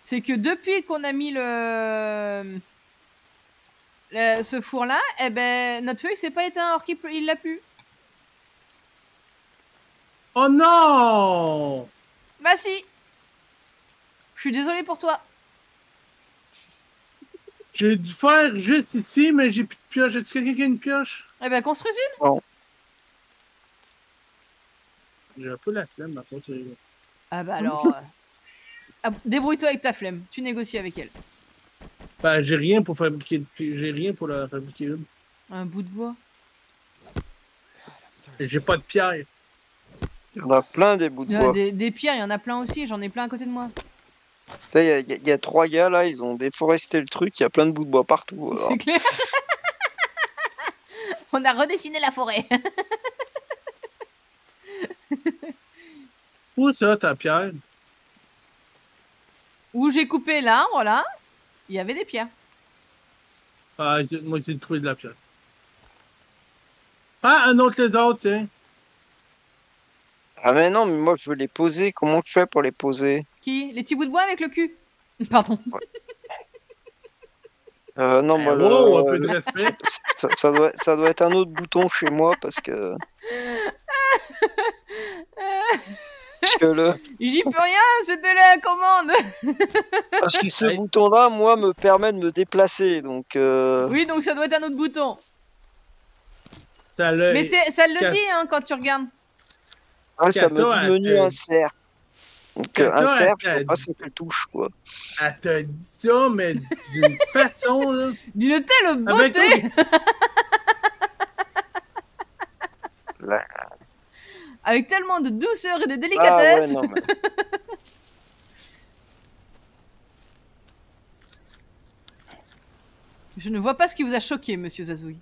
B: C'est que depuis qu'on a mis le... le- ce four-là, eh ben, notre feu, il s'est pas éteint pleut- il l'a plu.
C: Oh non!
B: Bah si Je suis désolée pour toi.
C: J'ai dû faire juste ici, mais j'ai plus de pioche. As-tu quelqu'un qui a une pioche?
B: Eh ben, construis une.
C: J'ai un peu la flemme, par contre. c'est-
B: Ah bah alors... euh, ah, Débrouille-toi avec ta flemme. Tu négocies avec elle.
C: Ben, j'ai rien pour fabriquer de pi- J'ai rien pour la fabriquer une.
B: Un bout de bois.
C: Et J'ai pas de pierre.
A: Il y en a plein des bouts de
B: a
A: bois.
B: des, des pierres, il y en a plein aussi. J'en ai plein à côté de moi.
A: Il y, a- y y trois gars là, ils ont déforesté le truc, il y a plein de bouts de bois partout.
B: C'est clair. On a redessiné la forêt.
C: Où ça, ta pierre?
B: Où j'ai coupé l'arbre, là, il y avait des pierres.
C: Ah, j'ai- moi, j'ai trouvé de la pierre. Ah, un autre lézard, tiens.
A: Ah mais non, mais moi je veux les poser. Comment je fais pour les poser?
B: Qui Les petits bouts de bois avec le cul Pardon.
A: euh, Non, moi
C: Eh, un
A: le-
C: peu de respect.
A: ça, ça doit, ça doit être un autre bouton chez moi parce que. Parce que, le,
B: J'y peux rien, c'était la commande.
A: parce que ce
C: Ouais.
A: bouton-là, moi, me permet de me déplacer. Donc, euh,
B: Oui, donc ça doit être un autre bouton.
C: Ça
B: Mais c'est- ça le
C: Casse-
B: dit hein, quand tu regardes.
A: ouais, ça me dit menu insert. Donc, euh, insert,
C: elle
A: je sais pas quelle touche, quoi.
C: Elle t'a dit ça, mais d'une façon, là.
B: D'une telle beauté
A: Là.
B: Avec tellement de douceur et de
A: Ah ouais,
B: délicatesse
A: non, mais-
B: Je ne vois pas ce qui vous a choqué, monsieur Zazouille.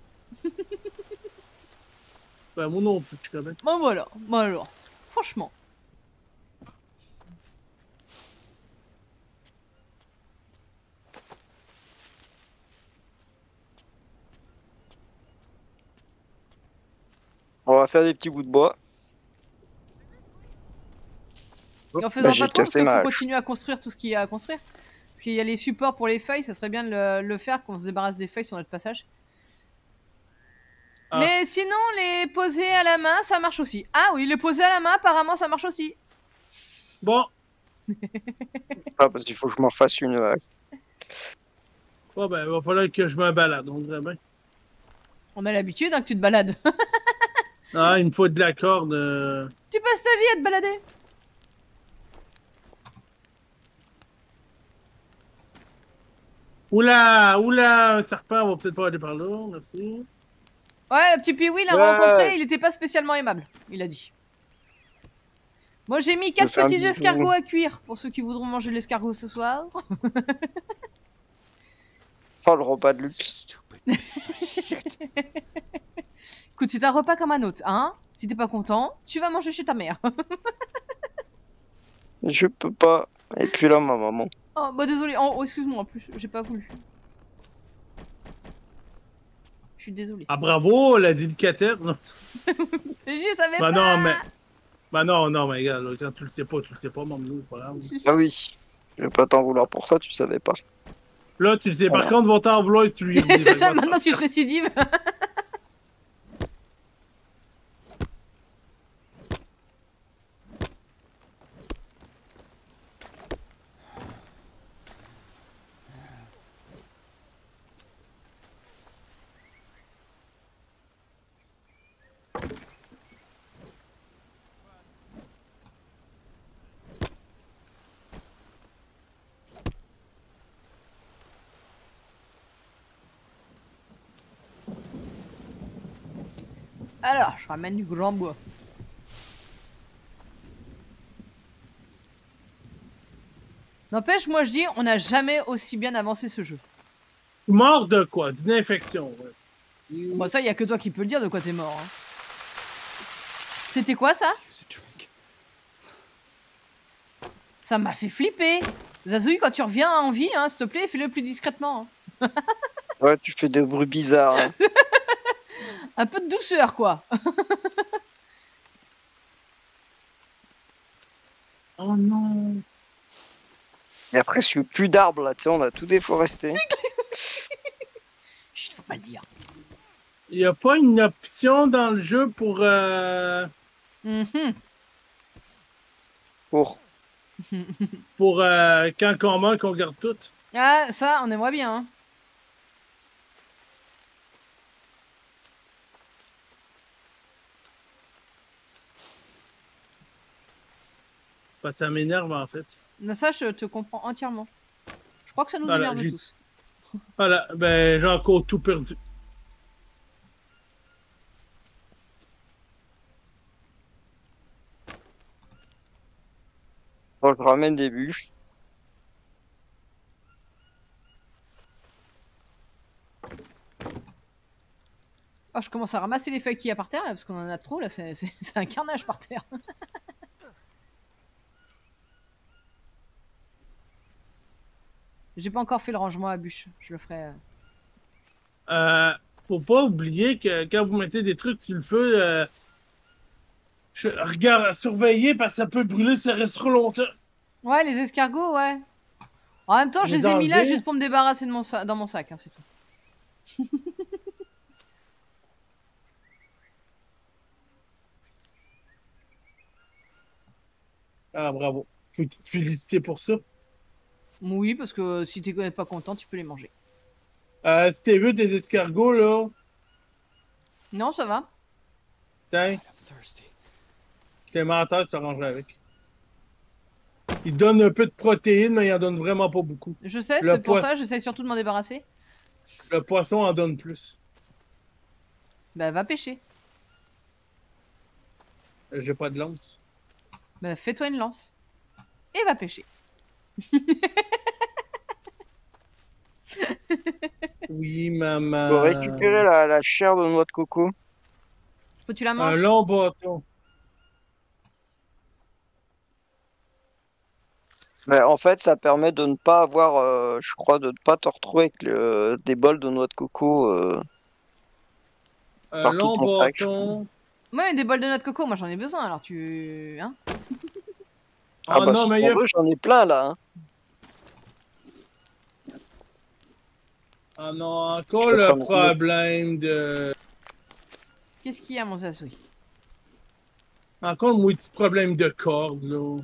C: Ben, non plus, je connais.
B: Bon voilà, bon alors, franchement.
A: On va faire des petits bouts de bois.
B: Et en
A: Bah,
B: faisant
A: j'ai
B: pas trop, parce qu'il faut continuer à construire tout ce qu'il y a à construire. Parce qu'il y a les supports pour les feuilles, ça serait bien de le, le faire, qu'on se débarrasse des feuilles sur notre passage.
C: Ah.
B: Mais sinon, les poser à la main, ça marche aussi. Ah oui, les poser à la main, apparemment, ça marche aussi.
C: Bon,
A: Ah, parce qu'il faut que je m'en refasse une hache.
C: bon ben, il va falloir que je me balade, on dirait bien.
B: On a l'habitude hein, que tu te balades.
C: Ah, il me faut de la corde. euh.
B: tu passes ta vie à te balader.
C: Oula, oula, un serpent, on va peut-être pas aller par là, merci.
B: Ouais, petit Piwi l'a
A: Ouais.
B: rencontré, il était pas spécialement aimable, il a dit. Moi j'ai mis quatre
A: fais un
B: petits
A: bisou.
B: escargots à cuire pour ceux qui voudront manger de l'escargot ce soir.
A: Oh, le repas de luxe.
B: Écoute, c'est un repas comme un autre, hein Si t'es pas content, tu vas manger chez ta mère.
A: Je peux pas. Et puis là, ma maman.
B: oh, bah désolé, oh, oh, excuse-moi, en plus, j'ai pas voulu. Je suis désolée.
C: Ah, bravo, la délicatesse.
B: Je savais
C: Ben
B: pas
C: non, mais. Ben non, non, mais regarde, quand tu le sais pas, tu le sais pas, maman.
A: Ah oui. Je vais pas t'en vouloir pour ça, tu savais pas.
C: Là, tu le sais, par contre, va t'en vouloir si tu lui
B: C'est ça, maintenant si je récidive. Alors, je ramène du grand bois. N'empêche, moi je dis, on n'a jamais aussi bien avancé ce jeu.
C: Mort de quoi? D'une infection. ouais.
B: Bon, ça, y a que toi qui peux le dire de quoi t'es mort. hein. C'était quoi ça? Ça m'a fait flipper. Zazouille, quand tu reviens en vie, hein, s'il te plaît, fais-le plus discrètement. hein.
A: Ouais, tu fais des bruits bizarres.
B: Un peu de douceur, quoi.
C: Oh non.
A: Il y a presque plus d'arbres là, tu sais, on a tout déforesté.
B: Chut, faut pas le dire.
C: Il n'y a pas une option dans le jeu pour. euh,
B: Mhm.
A: Pour.
C: pour euh, quand on meurt, qu'on garde tout?
B: Ah, ça, on aimerait bien. hein.
C: Que ça m'énerve en fait.
B: Mais ça, je te comprends entièrement. Je crois que ça nous
C: Voilà,
B: énerve tous.
C: Voilà, ben j'ai encore tout perdu.
A: Bon, je ramène des bûches.
B: Oh, je commence à ramasser les feuilles qu'il y a par terre, là, parce qu'on en a trop, là, c'est un carnage par terre. J'ai pas encore fait le rangement à bûche, je le ferai. euh.
C: Euh, faut pas oublier que quand vous mettez des trucs sur le feu, euh, je- regarde, surveillez parce que ça peut brûler, ça reste trop longtemps.
B: Ouais, les escargots, ouais. En même temps, je
C: Les
B: ai mis là juste pour me débarrasser de mon sa- dans mon sac, hein, c'est tout.
C: Ah, bravo. Faut te féliciter pour ça.
B: Oui, parce que si t'es pas content, tu peux les manger.
C: Euh, si t'as vu des escargots, là,
B: Non, ça va.
C: tiens, t'es menteur, tu t'arrangerais avec. Ils donnent un peu de protéines, mais ils en donnent vraiment pas beaucoup.
B: Je sais, c'est pour ça, j'essaye surtout de m'en débarrasser.
C: Le poisson en donne plus.
B: Bah, va pêcher.
C: Euh, J'ai pas de lance.
B: Bah, fais-toi une lance. Et va pêcher.
C: Oui, maman.
A: Faut récupérer la, la chair de noix de coco.
B: Faut que tu la
C: Un
B: manges.
C: long bâton.
A: Mais en fait, ça permet de ne pas avoir, euh, je crois, de ne pas te retrouver avec le- des bols de noix de coco. euh.
C: Un
A: Partout ton sac.
B: Ouais, mais des bols de noix de coco, moi j'en ai besoin, alors tu. Hein
A: Ah,
C: Oh
A: bah,
C: non,
A: si
C: mais a-
A: j'en ai plein là. hein.
C: Ah non, encore le problème de.
B: Qu'est-ce qu'il y a, mon Zazoui
C: Encore le petit problème de corde, là.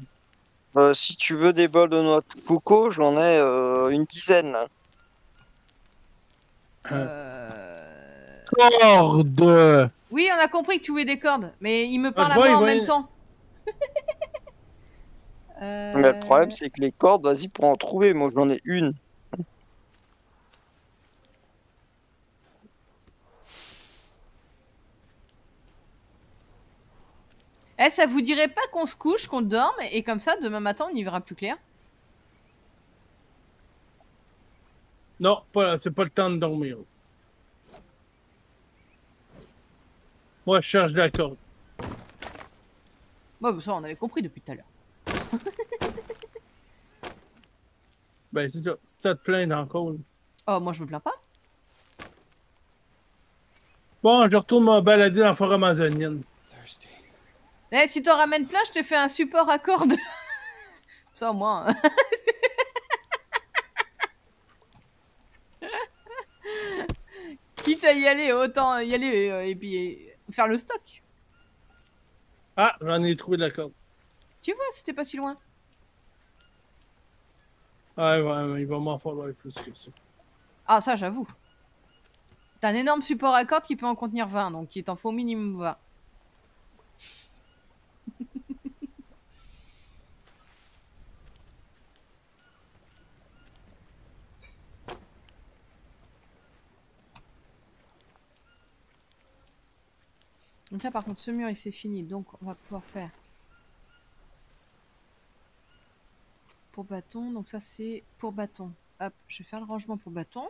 A: Euh, si tu veux des bols de noix de coco, j'en ai euh, une dizaine là.
B: Euh...
C: Corde!
B: Oui, on a compris que tu voulais des cordes, mais il me parle
C: je
B: à moi en même temps. Euh,
A: Mais le problème, c'est que les cordes, vas-y pour en trouver. Moi, j'en ai une.
B: Eh, ça vous dirait pas qu'on se couche, qu'on dorme, et comme ça, demain matin, on y verra plus clair?
C: Non, c'est pas le temps de dormir. Moi, je cherche de la corde.
B: Bon, ça, on avait compris depuis tout à l'heure.
C: Ben, c'est ça. Si t'as te plaindre encore.
B: Oh, moi, je me plains pas.
C: Bon, je retourne me balader dans la forêt amazonienne.
D: Thirsty.
B: Eh, si t'en ramènes plein, je te fais un support à cordes. ça, au moins. hein. Quitte à y aller, autant y aller euh, et puis euh, faire le stock.
C: Ah, j'en ai trouvé de la corde.
B: Tu vois, c'était pas si loin.
C: Ouais, ouais, ouais, il va m'en falloir plus que ça.
B: Ah, ça, j'avoue. T'as un énorme support à cordes qui peut en contenir 20, donc il t'en faut au minimum 20. Donc là, par contre, ce mur, il s'est fini. Donc, on va pouvoir faire... Pour bâton. Donc ça, c'est pour bâton. Hop, je vais faire le rangement pour bâton.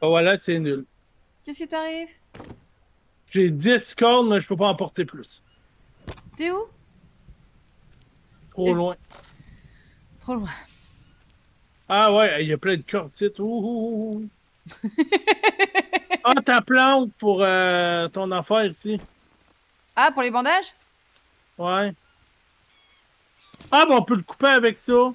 C: Ah, voilà, c'est nul.
B: Qu'est-ce qui t'arrive?
C: J'ai 10 cordes, mais je peux pas en porter plus.
B: T'es où?
C: Trop
B: Et-
C: loin.
B: Trop loin.
C: Ah ouais, il y a plein de. Ouh, ouh, ouh. ah, ta plante pour euh, ton affaire ici.
B: Ah, pour les bandages?
C: Ouais. Ah, ben on peut le couper avec ça.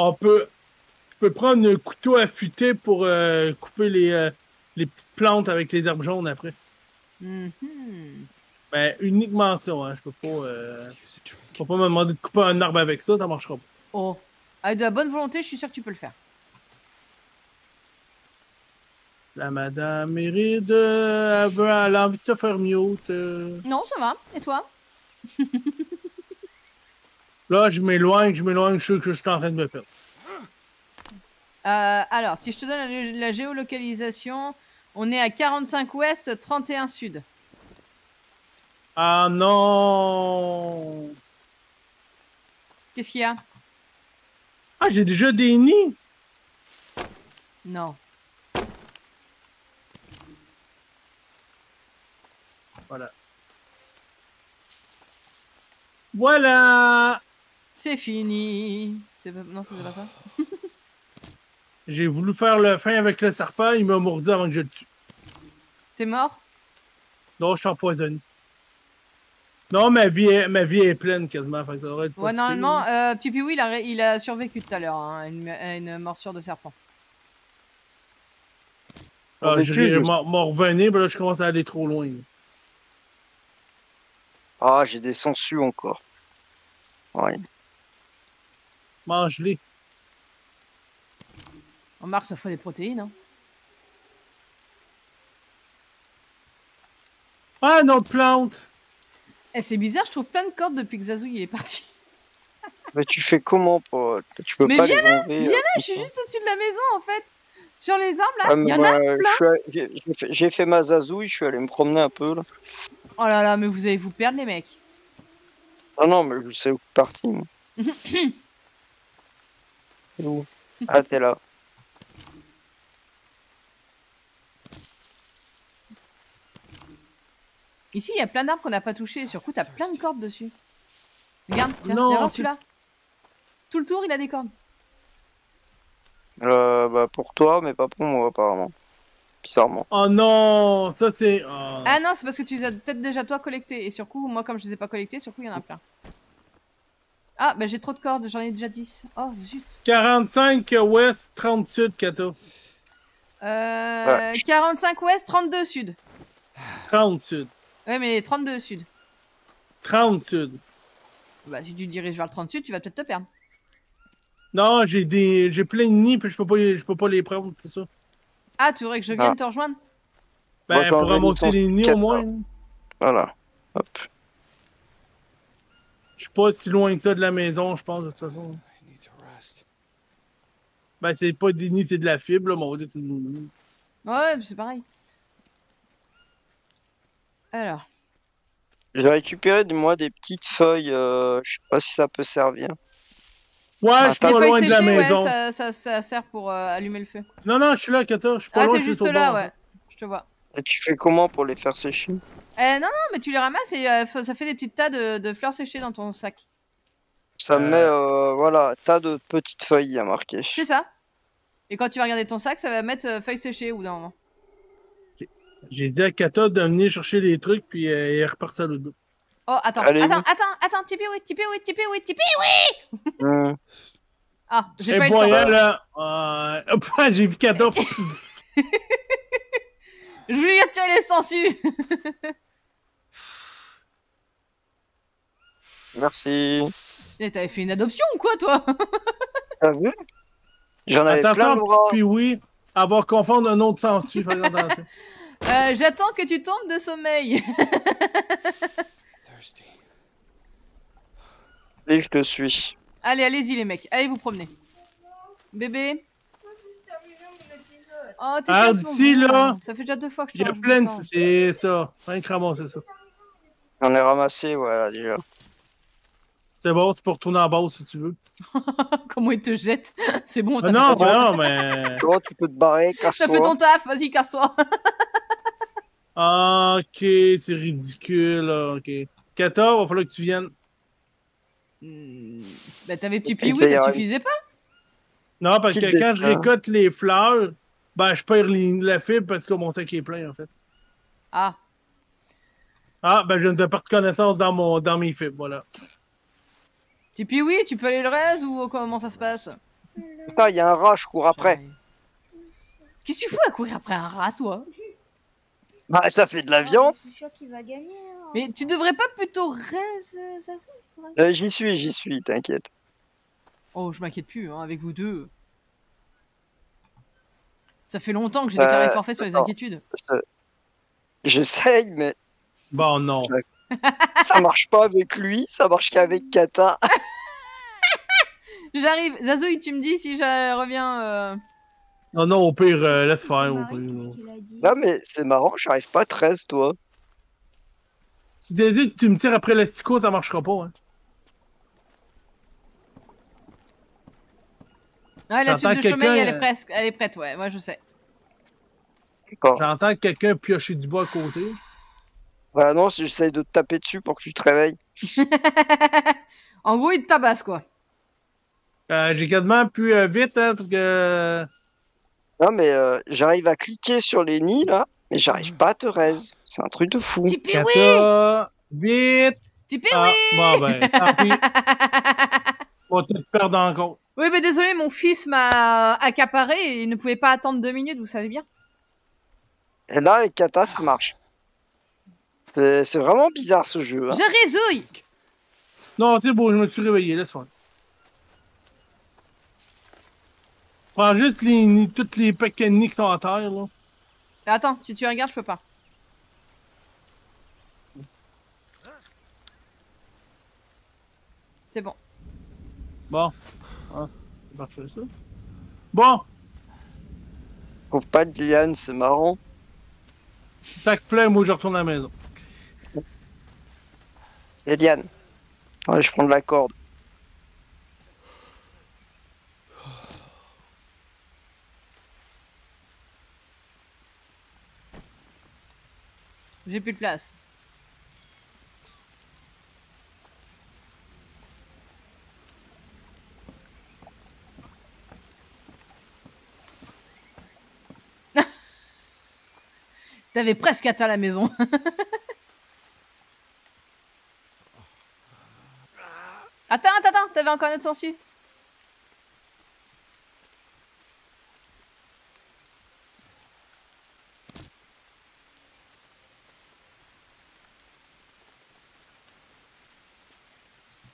C: On peut, je peux prendre un couteau affûté pour euh, couper les, euh, les petites plantes avec les herbes jaunes après.
B: Mhm.
C: Ben, uniquement ça, hein. Je peux pas, euh, faut pas me demander de couper un arbre avec ça, ça marchera pas.
B: Oh. Avec de la bonne volonté, je suis sûr que tu peux le faire.
C: La madame mérite, euh, elle, veut, elle a envie de se faire mute. euh.
B: Non, ça va. Et toi?
C: Là, je m'éloigne, je m'éloigne, je sais que je suis en train de me perdre.
B: Euh, alors, si je te donne la, la géolocalisation, on est à 45 ouest, 31 sud.
C: Ah non!
B: Qu'est-ce qu'il y a?
C: Ah, j'ai déjà des nids!
B: Non.
C: Voilà. Voilà!
B: C'est fini. C'est pas... Non, c'est pas ça.
C: J'ai voulu faire le fin avec le serpent, il m'a mordu avant que je le tue.
B: T'es mort?
C: Non, je suis empoisonné. Non, ma vie est, ma vie est pleine quasiment. Fait que ça devrait être pas
B: Ouais, normalement, euh, Petit Piwi, il a, il a survécu tout à l'heure hein, à une, à une morsure de serpent.
C: Ah,
A: Mais
C: je m'en mais là, je commence à aller trop loin.
A: Ah, j'ai des sangsues encore. Ouais.
C: Mange-les.
B: Remarque, ça fait des protéines. Hein.
C: Ah, une autre plante!
B: Eh, c'est bizarre, je trouve plein de cordes depuis que Zazou il est parti.
A: Mais tu fais comment pour... Tu peux
B: Mais
A: pas
B: viens
A: les enlever
B: viens
A: euh,
B: Je suis juste au-dessus de la maison en fait. Sur les arbres là, il y en a.
A: j'ai- fait- ma zazouille, je suis allé me promener un peu là.
B: Oh là là, mais vous allez vous perdre les mecs.
A: Ah non, mais je sais où est où Ah, t'es là.
B: Ici, il y a plein d'arbres qu'on n'a pas touchés. Sur coup, t'as plein de cordes dessus. Regarde, tiens,
C: Non,
B: viens voir
C: c'est-
B: celui-là. Tout le tour, il a des cordes.
A: Euh, bah, pour toi, mais pas pour moi, apparemment. Bizarrement.
C: Oh non! Ça, c'est. oh.
B: Ah non, c'est parce que tu les as peut-être déjà toi collectés. Et sur coup, moi, comme je les ai pas collectés, sur coup, il y en a plein. Ah, bah j'ai trop de cordes, j'en ai déjà 10. Oh, zut.
C: 45 ouest, 30 sud, Kato.
B: Euh,
A: Ouais.
B: 45 ouest, 32 sud.
C: 30 sud.
B: Ouais, mais 32 sud.
C: 30 sud.
B: Bah, si tu te diriges vers le 30 sud, tu vas peut-être te perdre.
C: Non, j'ai des. J'ai plein de nids, puis je peux pas, les- je peux pas les prendre, tout ça.
B: Ah, tu voudrais que je vienne
A: Ah.
B: te rejoindre?
C: Ben, pour remonter les nids au moins.
A: là. Voilà. Hop.
C: Je suis pas si loin que ça de la maison, je pense, de toute façon. Ben, c'est pas des nids, c'est de la fibre, là, mais on va dire que c'est des.
B: Ouais, c'est pareil. Alors,
A: J'ai récupéré de moi des petites feuilles, euh, je sais pas si ça peut servir.
C: Ouais,
A: Ah,
C: je suis
A: t'as-
B: les
C: pas loin de la maison.
B: ouais, ça, ça, ça sert pour euh, allumer le feu.
C: Non, non, je suis là, Kata. Je suis pas
B: Ah,
C: loin, suis
B: juste là, ouais. Je te vois.
A: Et tu fais comment pour les faire sécher
B: Eh, non, non, mais tu les ramasses et euh, ça fait des petits tas de, de fleurs séchées dans ton sac.
A: Ça
C: Euh.
A: met, euh, voilà, tas de petites feuilles, il y a marqué.
B: C'est ça. Et quand tu vas regarder ton sac, ça va mettre euh, feuilles séchées au bout d'un moment.
C: J'ai dit à Kata de venir chercher les trucs, puis euh, elle est repartie à l'autre.
B: Oh, attends,
A: Allez,
B: attends,
A: oui.
B: attends, attends, petit oui, petit oui, petit oui, petit
A: Hum.
B: Ah, j'ai
C: Et
B: pas eu le temps.
C: là. euh, j'ai vu Kata.
B: Je voulais lui retirer les sangsues.
A: Merci.
B: T'avais fait une adoption ou quoi, toi?
A: T'as vu? J'en avais plein le bras.
C: puis oui, avoir confondre un autre. Fais attention.
B: Euh, J'attends que tu tombes de sommeil.
D: Thirsty.
A: Et je te suis.
B: Allez, allez-y, les mecs. Allez vous promener. Bébé.
E: Je peux juste terminer mon épisode.
B: Oh, t'es
C: Ah,
B: casse, mon
C: d'ici, là,
B: Ça fait déjà deux fois que je
C: Il y a plein de.
B: temps.
C: C'est ça. Rien que ramasser ça.
A: J'en ai ramassé, voilà, déjà.
C: C'est bon, tu peux retourner en bas si tu veux.
B: Comment il te jette? C'est bon,
C: Ah
B: t'as
C: non,
B: fait, ça.
C: non, mais.
A: Toi, tu peux te barrer,
B: T'as fait
A: casse-toi.
B: ton taf, vas-y, casse-toi.
C: Ah, ok, c'est ridicule, là, ok. Kata, va falloir que tu viennes.
B: Hmm, Bah, t'avais petit
A: Il
B: pioui, ça te suffisait pas?
C: Non, parce
A: Petite
C: que quand je récolte les fleurs, ben, je perds les- la fibre parce que mon sac est plein, en fait.
B: Ah,
C: Ah, ben, je ne pas de connaissance dans, mon, dans mes fibres, voilà.
B: petit pioui, tu peux aller le reste ou comment ça se passe?
A: Putain, il y a un rat, je cours après.
B: Qu'est-ce que tu fous à courir après un rat, toi?
A: Bah, ça fait de la viande.
E: Je suis sûr qu'il va gagner. hein.
B: Mais tu devrais pas plutôt reste euh, ça se-
A: Euh, j'y suis, j'y suis, t'inquiète.
B: Oh, je m'inquiète plus, hein, avec vous deux. Ça fait longtemps que j'ai déclaré
A: Euh,
B: forfait sur les inquiétudes.
A: Je- J'essaye, mais
C: Bon, non.
A: ça marche pas avec lui, ça marche qu'avec Kata.
B: J'arrive. Zazouille, tu me dis si je reviens. euh,
C: Non, non, au pire, euh, laisse faire, au pire. non.
E: dit?
A: Mais c'est marrant, j'arrive pas à 13, toi.
C: Si tu que tu me tires après l'estico, ça marchera pas, hein.
B: Ouais, la suite de sommeil,
C: quelqu'un,
B: elle est
C: euh,
B: presque. Elle est prête, ouais, moi je sais.
C: J'entends quelqu'un piocher du bois à côté.
A: Bah non, si j'essaye de te taper dessus pour que tu te réveilles.
B: en gros, il te tabasse, quoi.
C: Euh, J'ai quasiment plus euh, vite, hein, parce que...
A: Non, mais euh, j'arrive à cliquer sur les nids, là, mais j'arrive pas à te raise. C'est un truc de fou.
B: Pioui
C: Kata, vite!
B: Pioui
C: Ah, bon, ben, tant pis. On va te perdre encore.
B: Oui, mais désolé, mon fils m'a accaparé et il ne pouvait pas attendre deux minutes, vous savez bien.
A: Et là, avec Kata, ça marche. C'est vraiment bizarre, ce jeu. hein.
B: Je résouille
C: Non, c'est beau, je me suis réveillé, laisse faire. Prends juste les, toutes les paquets de nids qui sont à terre, là.
B: Attends, si tu regardes, je peux pas. C'est bon.
C: Bon. Ah, c'est parfait, ça. Bon,
A: trouve pas de liane, c'est marrant.
C: sac plein, moi je retourne à la maison.
A: Et liane. Ouais, je prends de la corde.
B: J'ai plus de place. T'avais presque atteint la maison. attends, attends, attends, t'avais encore un autre sensu.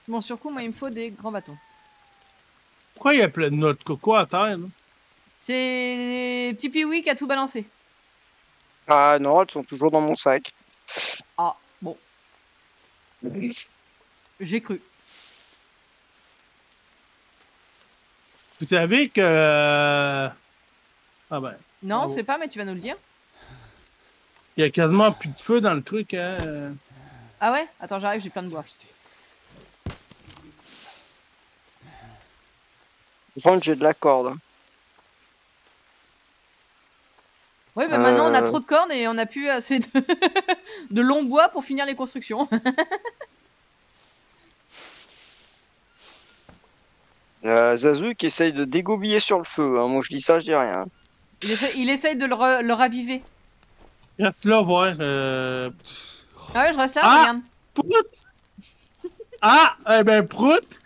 B: Bon, sur coup, moi, il me faut des grands bâtons.
C: Pourquoi il y a plein de noix de coco à terre?
B: C'est petit Piwi qui a tout balancé.
A: Ah non, elles sont toujours dans mon sac.
B: Ah, bon, j'ai cru.
C: Vous savez que... euh, Ah ben,
B: Non,
C: Bravo.
B: c'est pas, mais tu vas nous le dire.
C: il y a quasiment plus de feu dans le truc, hein.
B: Ah ouais? Attends, j'arrive, j'ai plein de bois.
A: Par contre, j'ai de la corde. hein.
B: Oui, bah maintenant on a
A: Euh.
B: trop de cordes et on a plus assez de, de longs bois pour finir les constructions.
A: Euh, Zazu qui essaye de dégobiller sur le feu. hein. Moi, je dis ça, je dis rien.
B: Il essaye, il essaye de le, re- le raviver.
C: Reste là, voir. Euh...
B: Ah ouais, je reste là,
C: Ah
B: regarde.
C: Prout! Ah! Eh ben, prout!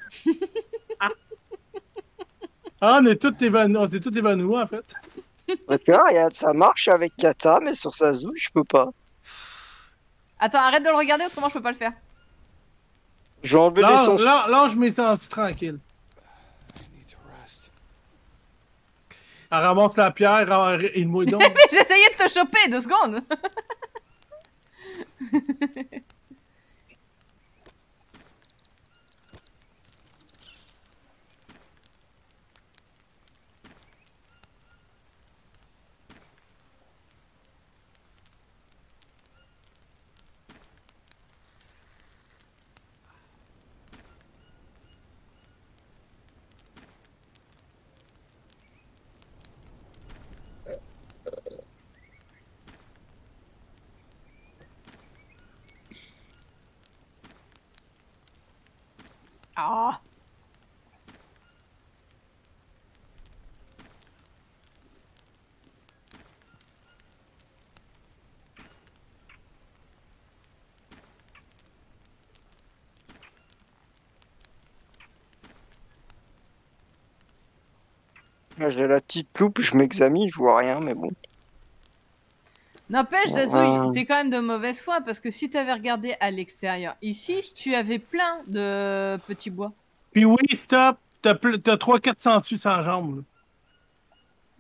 C: Ah, Ah, on est évanouis, tous évanouis, en fait.
A: Tu vois, regarde, ça marche avec Kata, mais sur Zazu, je peux pas.
B: Attends, arrête de le regarder, autrement je peux pas le faire.
A: Je vais enlever les sons.
C: lâche, lâche mes sens tranquille.
D: I need to rest.
C: Elle ramasse la pierre, il mouille donc.
B: J'essayais de te choper deux secondes. Ah.
A: J'ai la petite loupe, je m'examine, je vois rien, mais bon.
B: N'empêche. Zazouille, t'es quand même de mauvaise foi parce que si t'avais regardé à l'extérieur ici, tu avais plein de petits bois.
C: Puis oui, stop. T'as ple- t'as 3-4 sangsues sans jambe.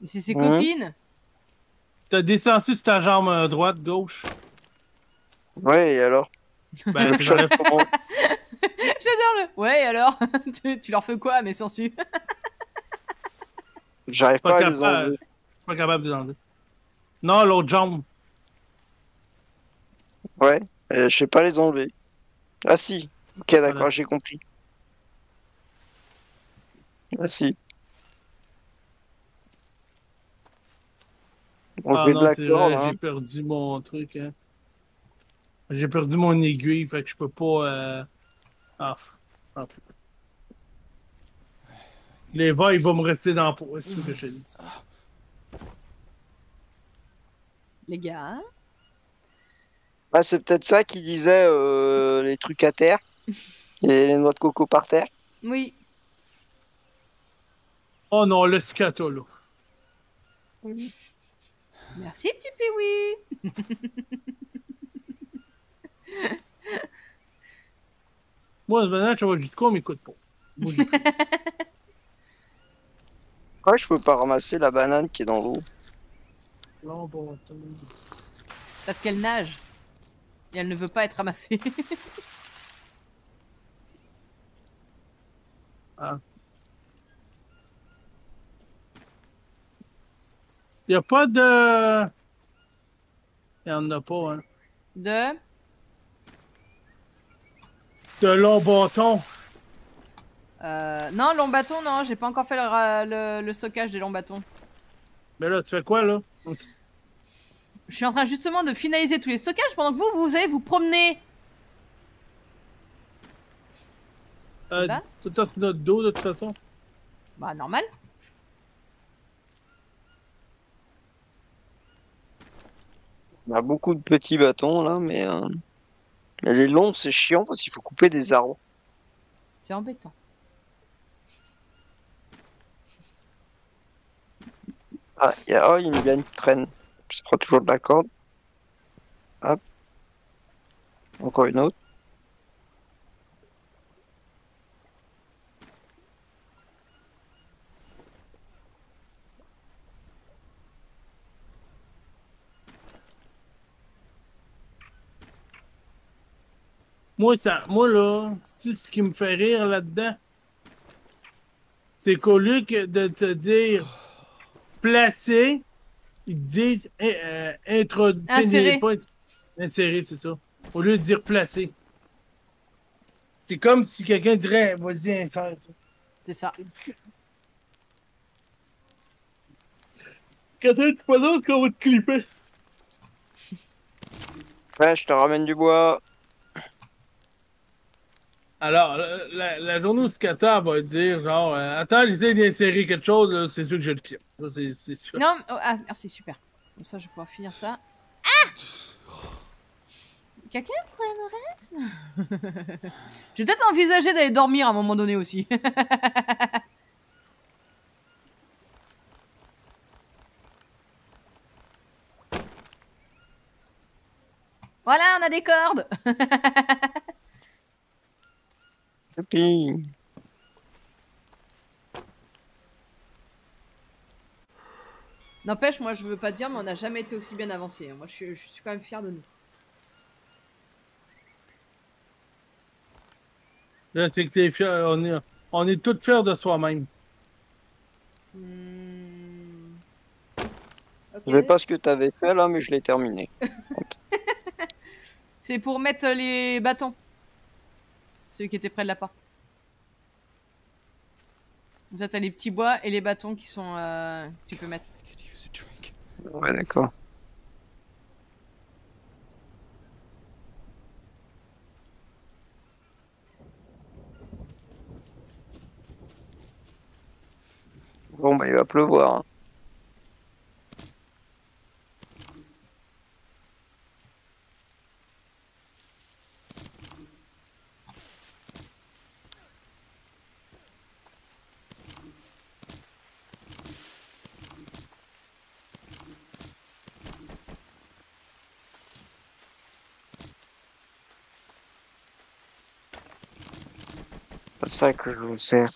B: C'est ses
A: Ouais.
B: copines.
C: T'as des sangsues sur ta jambe euh, droite, gauche.
A: Ouais, et alors?
C: Ben,
A: Je
B: J'adore le. Ouais, et alors? Tu, tu leur fais quoi, mes sensus
A: J'arrive
C: Pas
A: pas à les enlever.
C: pas capable de les enlever. Non, l'autre jambe.
A: Ouais, euh, je sais pas les enlever. Ah si, ok d'accord,
C: Voilà.
A: j'ai compris. Ah si. On
C: Ah
A: fait
C: non,
A: de la
C: c'est
A: corde,
C: vrai,
A: hein.
C: j'ai perdu mon truc. Hein. J'ai perdu mon aiguille, fait que je peux pas. Euh... Ah, ah, Les va, il va me rester dans la peau, c'est ce que je dis.
B: Les gars.
A: Ah, c'est peut-être ça qui disait euh, les trucs à terre et les noix de coco par terre.
B: Oui.
C: Oh non, le scato là.
B: Merci, petit Piwi.
C: Moi, maintenant, tu vois, du quoi, m'écoute pas. Moi, j'ai pris.
A: Pourquoi je peux pas ramasser la banane qui est dans l'eau
C: Non, bon, attends.
B: Parce qu'elle nage. Et elle ne veut pas être ramassée.
C: Y a pas de. Y en a pas, hein.
B: De?
C: De long bâton.
B: Euh, non, long bâton, non, j'ai pas encore fait le- le stockage des longs bâtons.
C: Mais là, tu fais quoi, là?
B: Je suis en train justement de finaliser tous les stockages pendant que vous, vous allez vous promener.
C: Euh, tout ça sur notre dos, de toute façon.
B: Bah, normal.
A: On a beaucoup de petits bâtons là, mais, euh, les longs c'est chiant parce qu'il faut couper des arbres.
B: C'est embêtant.
A: Ah, il y a, oh, il y a une traîne. Ça prend toujours de la corde. Hop. Encore une autre.
C: Moi, ça, moi là, c'est ce qui me fait rire là-dedans? C'est qu'au lieu de te dire placer, ils disent eh, euh, introduire.
B: Insérer.
C: Insérer, c'est ça. Au lieu de dire placer. C'est comme si quelqu'un dirait vas-y, insère ça.
B: C'est ça.
C: Quand tu pas d'autre qu'on va te clipper?
A: Ouais, je te ramène du bois.
C: Alors, la, la- la journée où Scata va dire genre euh, Attends, j'essaie d'insérer quelque chose, c'est sûr que je le clip. Ça, c'est c'est sûr.
B: Non, oh, ah, merci, super. Comme ça, je vais pouvoir finir ça. Ah Quelqu'un pourrait me reste? J'ai peut-être envisagé d'aller dormir à un moment donné aussi. voilà, on a des cordes N'empêche, moi je veux pas dire, mais on n'a jamais été aussi bien avancé. Moi je suis, je suis quand même fier de nous.
C: Là, c'est que t'es fier. On est, on est tous fiers de soi-même.
B: Hmm.
A: Je sais pas ce que t'avais fait là, mais je l'ai terminé.
B: C'est pour mettre les bâtons. Celui qui était près de la porte. Comme ça, t'as les petits bois et les bâtons qui sont. euh, que tu peux mettre.
A: Ouais, d'accord. Bon, bah, il va pleuvoir. hein. Ça que je veux faire.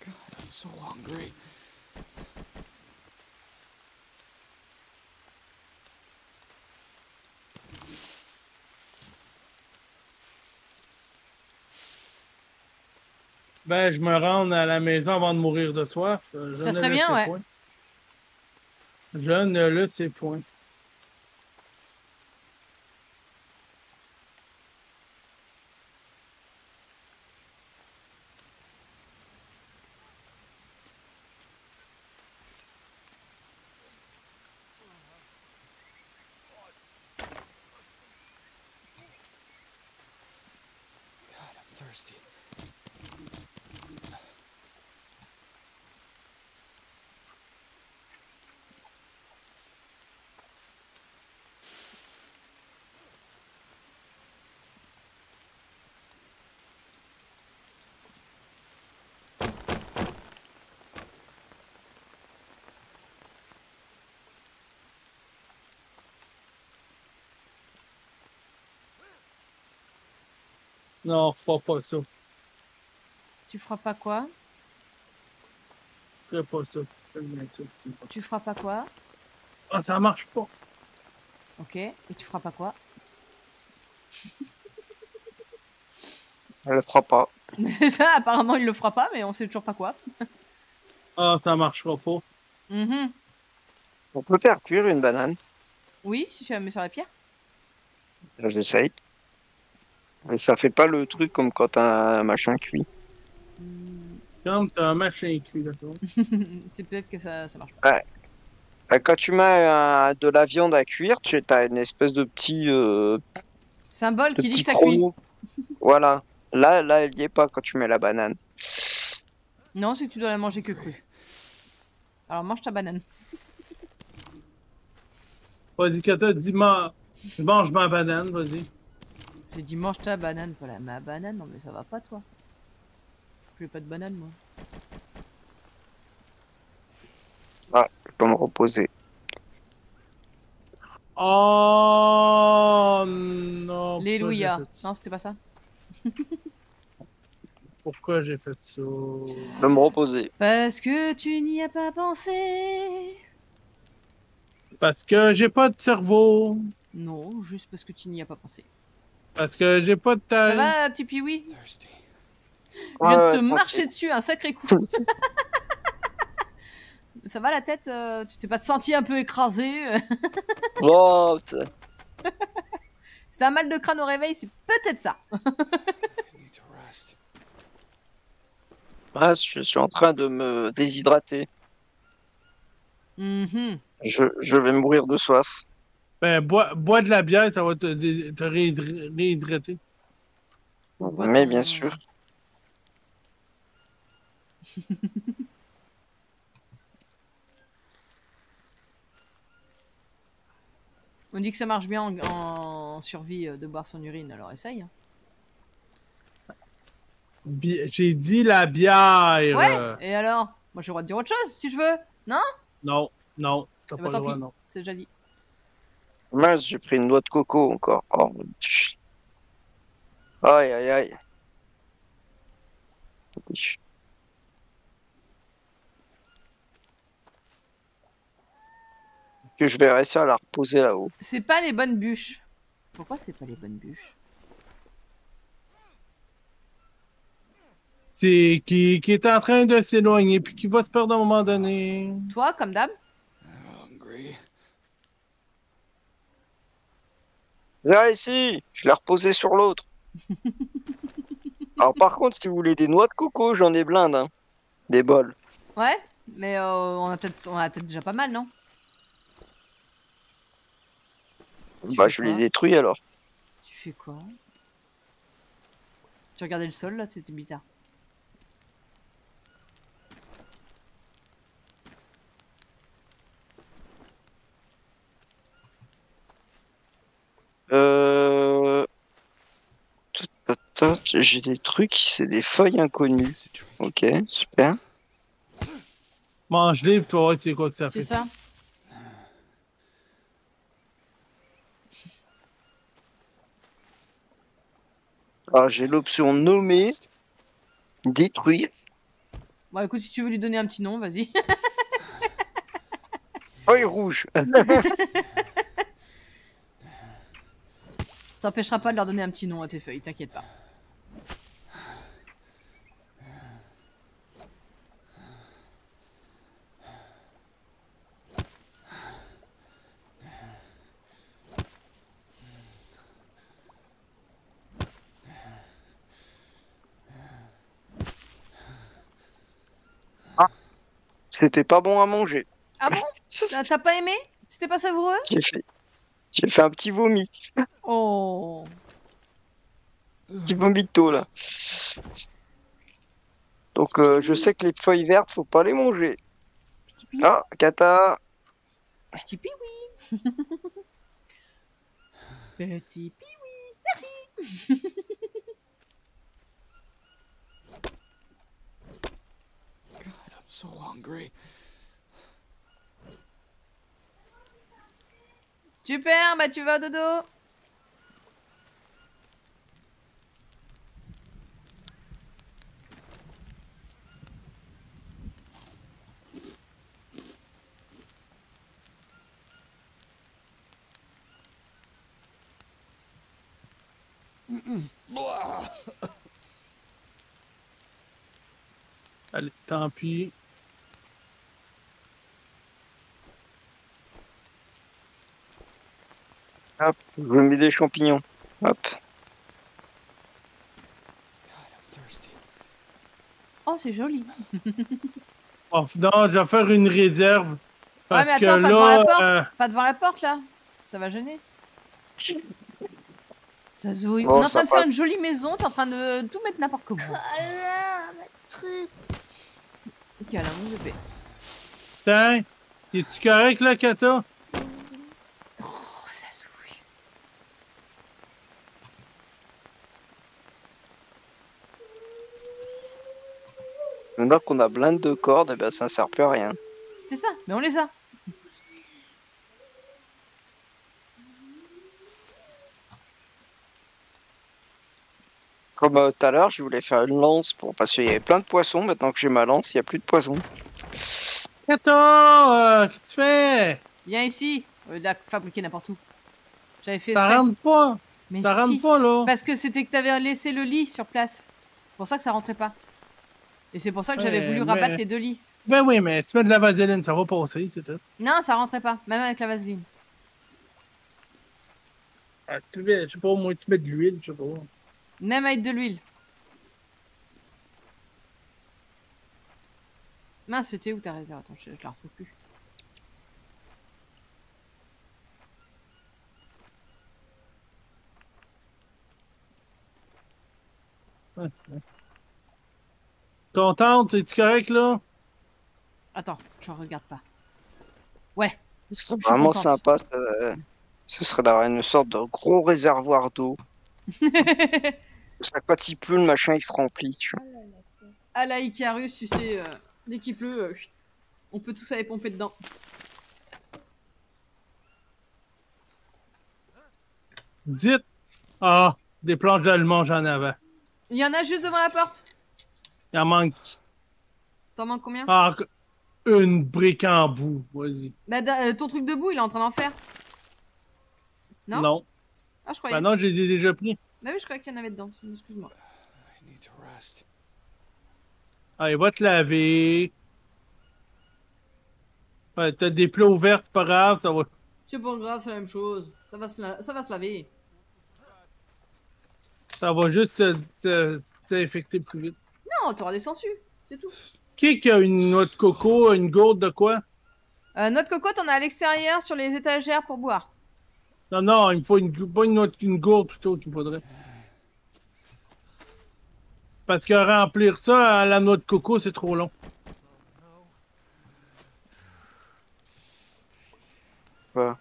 D: God, I'm so hungry.
C: Ben, je me rends à la maison avant de mourir de soif. Euh, Je
B: Ça
C: ne
B: serait bien, ouais.
C: point. Je ne le sais point.
D: God, I'm thirsty.
C: Non, fera pas ça.
B: Tu feras pas quoi?
C: Fais pas ça.
B: Tu feras pas quoi?
C: Ah, ça marche pas.
B: Ok. Et tu feras pas quoi?
A: Elle le fera pas.
B: C'est ça, apparemment il le fera pas, mais on sait toujours pas quoi.
C: Ah, ça marchera pas.
B: Mhm.
A: On peut faire cuire une banane.
B: Oui, si tu la mets sur la pierre.
A: Là, J'essaye. Mais ça fait pas le truc comme quand t'as un machin cuit.
C: Comme t'as un machin cuit, d'accord?
B: C'est peut-être que ça, ça marche.
A: Euh, Quand tu mets un- de la viande à cuire, tu as une espèce de petit, euh,
B: Symbole
A: de
B: qui dit que ça cuit.
A: Voilà. Là, là, elle y est pas quand tu mets la banane.
B: Non, c'est que tu dois la manger que crue. Alors mange ta banane.
C: Vas-y, Kata, dis-moi. Mange ma banane, vas-y.
B: J'ai dit mange ta banane, pas la ma banane. Non mais ça va pas toi. Je veux pas de banane moi.
A: Je peux me reposer.
C: Oh non.
B: Alléluia. Non, c'était pas ça.
C: Pourquoi j'ai fait ça?
A: Je peux me reposer.
B: Parce que tu n'y as pas pensé.
C: Parce que j'ai pas de cerveau.
B: Non, juste parce que tu n'y as pas pensé.
C: Parce que j'ai pas de
B: Ça
C: taille.
B: va, petit Piwi
D: Thirsty.
B: Je viens de
A: Ouais,
B: te
A: ouais,
B: marcher dessus un sacré coup. Ça va la tête euh, Tu t'es pas senti un peu écrasé euh
A: Oh, putain.
B: C'était un mal de crâne au réveil, c'est peut-être ça.
D: I need to rest.
A: Ah, je suis en train de me déshydrater.
B: Mhm.
A: Je, je vais mourir de soif.
C: Ben, bois, bois de la bière, ça va te, te réhydr- réhydrater.
A: Mais bien sûr.
B: On dit que ça marche bien en, en survie euh, de boire son urine, alors essaye. hein.
C: Bi- J'ai dit la bière.
B: Ouais,
C: euh,
B: et alors? Moi j'ai le droit de dire autre chose si je veux. Non?
C: Non, non, t'as
B: Eh
C: pas
B: ben,
C: le
B: tant
C: droit,
B: pis.
C: non.
B: C'est déjà dit.
A: Mince, j'ai pris une noix de coco encore. Oh. Aïe, aïe, aïe. Que je vais réussir à la reposer là-haut.
B: C'est pas les bonnes bûches. Pourquoi c'est pas les bonnes bûches
C: C'est qui, qui est en train de s'éloigner, puis qui va se perdre à un moment donné.
B: Toi, comme d'hab
D: Hungry.
A: Viens ici, je l'ai reposé sur l'autre. Alors par contre, si vous voulez des noix de coco, j'en ai blinde, hein. Des bols.
B: Ouais, mais euh, on a peut-être on a peut-être déjà pas mal, non? Tu
A: Bah je les détruis alors.
B: Tu fais quoi? Tu regardais le sol là, c'était bizarre.
A: Euh... ta, J'ai des trucs, c'est des feuilles inconnues. Ok, super.
C: Tu vas voir c'est quoi que ça
B: C'est
C: fait.
B: ça
A: Alors j'ai l'option nommer, détruire.
B: Bon écoute, si tu veux lui donner un petit nom, vas-y.
A: Feuille rouge.
B: T'empêchera pas de leur donner un petit nom à tes feuilles, t'inquiète pas.
A: C'était pas bon à manger.
B: Ah bon T'as t'as pas aimé C'était pas savoureux
A: J'ai fait... J'ai fait un petit vomi.
B: Oh
A: petit vomito là. Donc euh, je sais que les feuilles vertes, faut pas les manger.
B: Petit
A: Ah, Kata.
B: petit oui Petit pi
D: God, so hungry.
B: Super, bah tu vas au dodo
C: Allez, tant pis.
A: Hop, je mets des champignons. Hop.
D: God, I'm thirsty.
B: Oh, c'est joli
C: Oh, non, je vais faire une réserve. Parce
B: mais attends,
C: que
B: pas devant la
C: là,
B: porte.
C: euh,
B: Pas devant la porte là Ça va gêner. Ça zouille.
A: Bon,
B: On est en train de faire une jolie maison, t'es en train de tout mettre n'importe comment.
E: Ah, truc.
B: Ok, alors mon bébé.
C: tiens, es-tu correct là, Kata?
B: Oh, ça zouille.
A: Maintenant qu'on a blinde de cordes, eh ben, ça sert plus à rien.
B: C'est ça, mais on les a.
A: Comme euh, tout à l'heure, je voulais faire une lance pour parce qu'il y avait plein de poissons. Maintenant que j'ai ma lance, il n'y a plus de poissons.
C: Kata, euh, qu'est-ce que tu fais?
B: Viens ici. De la fabriquer n'importe où. J'avais fait
C: Ça
B: exprès.
C: rentre pas.
B: Mais
C: Ça
B: si.
C: rentre pas, là.
B: Parce que c'était que t'avais laissé le lit sur place. C'est pour ça que ça rentrait pas. Et c'est pour ça que j'avais voulu rabattre les deux lits.
C: Ben oui, mais tu mets de la vaseline, ça va passer, c'est tout.
B: Non, ça rentrait pas, même avec la vaseline.
C: Ah, tu mets, je sais pas, au moins tu mets de l'huile, je sais pas.
B: Même avec de l'huile. Mince, c'était où ta réserve? Attends, je, je la retrouve plus. Ah, ouais, ouais.
C: Contente? Es-tu correct, là?
B: Attends, je regarde pas. Ouais.
A: Ce serait vraiment sympa. ça- Ce serait d'avoir une sorte de gros réservoir d'eau. Ça, quand il pleut, le machin il se remplit. Tu vois.
B: À la Icarus, tu sais, euh, dès qu'il pleut, euh, on peut tous aller pomper dedans.
C: Dites. Ah, des planches d'allemand, j'en avais.
B: Il y en a juste devant la porte.
C: Il en manque.
B: T'en manques combien?
C: Ah, une brique en bout. Vas-y.
B: Bah, euh, ton truc debout, il est en train d'en faire. Non?
C: Non.
B: Ah, je croyais.
C: Bah non, je les ai déjà pris.
B: Bah oui, je croyais qu'il y en avait dedans. Excuse-moi.
C: Allez, va te laver. Ouais, t'as des plats ouverts, c'est pas grave, ça va.
B: C'est pas grave, c'est la même chose. Ça va se, la- ça va se laver.
C: Ça va juste s'infecter plus vite.
B: Non, t'auras des sangsues. C'est tout.
C: Qui qui a une noix de coco, une gourde de quoi?
B: Euh, notre cocotte, on a à l'extérieur sur les étagères pour boire.
C: Non, non, il me faut une, pas une, noix- une gourde plutôt qu'il me faudrait. Parce que remplir ça à la noix de coco, c'est trop long.
A: Ouais.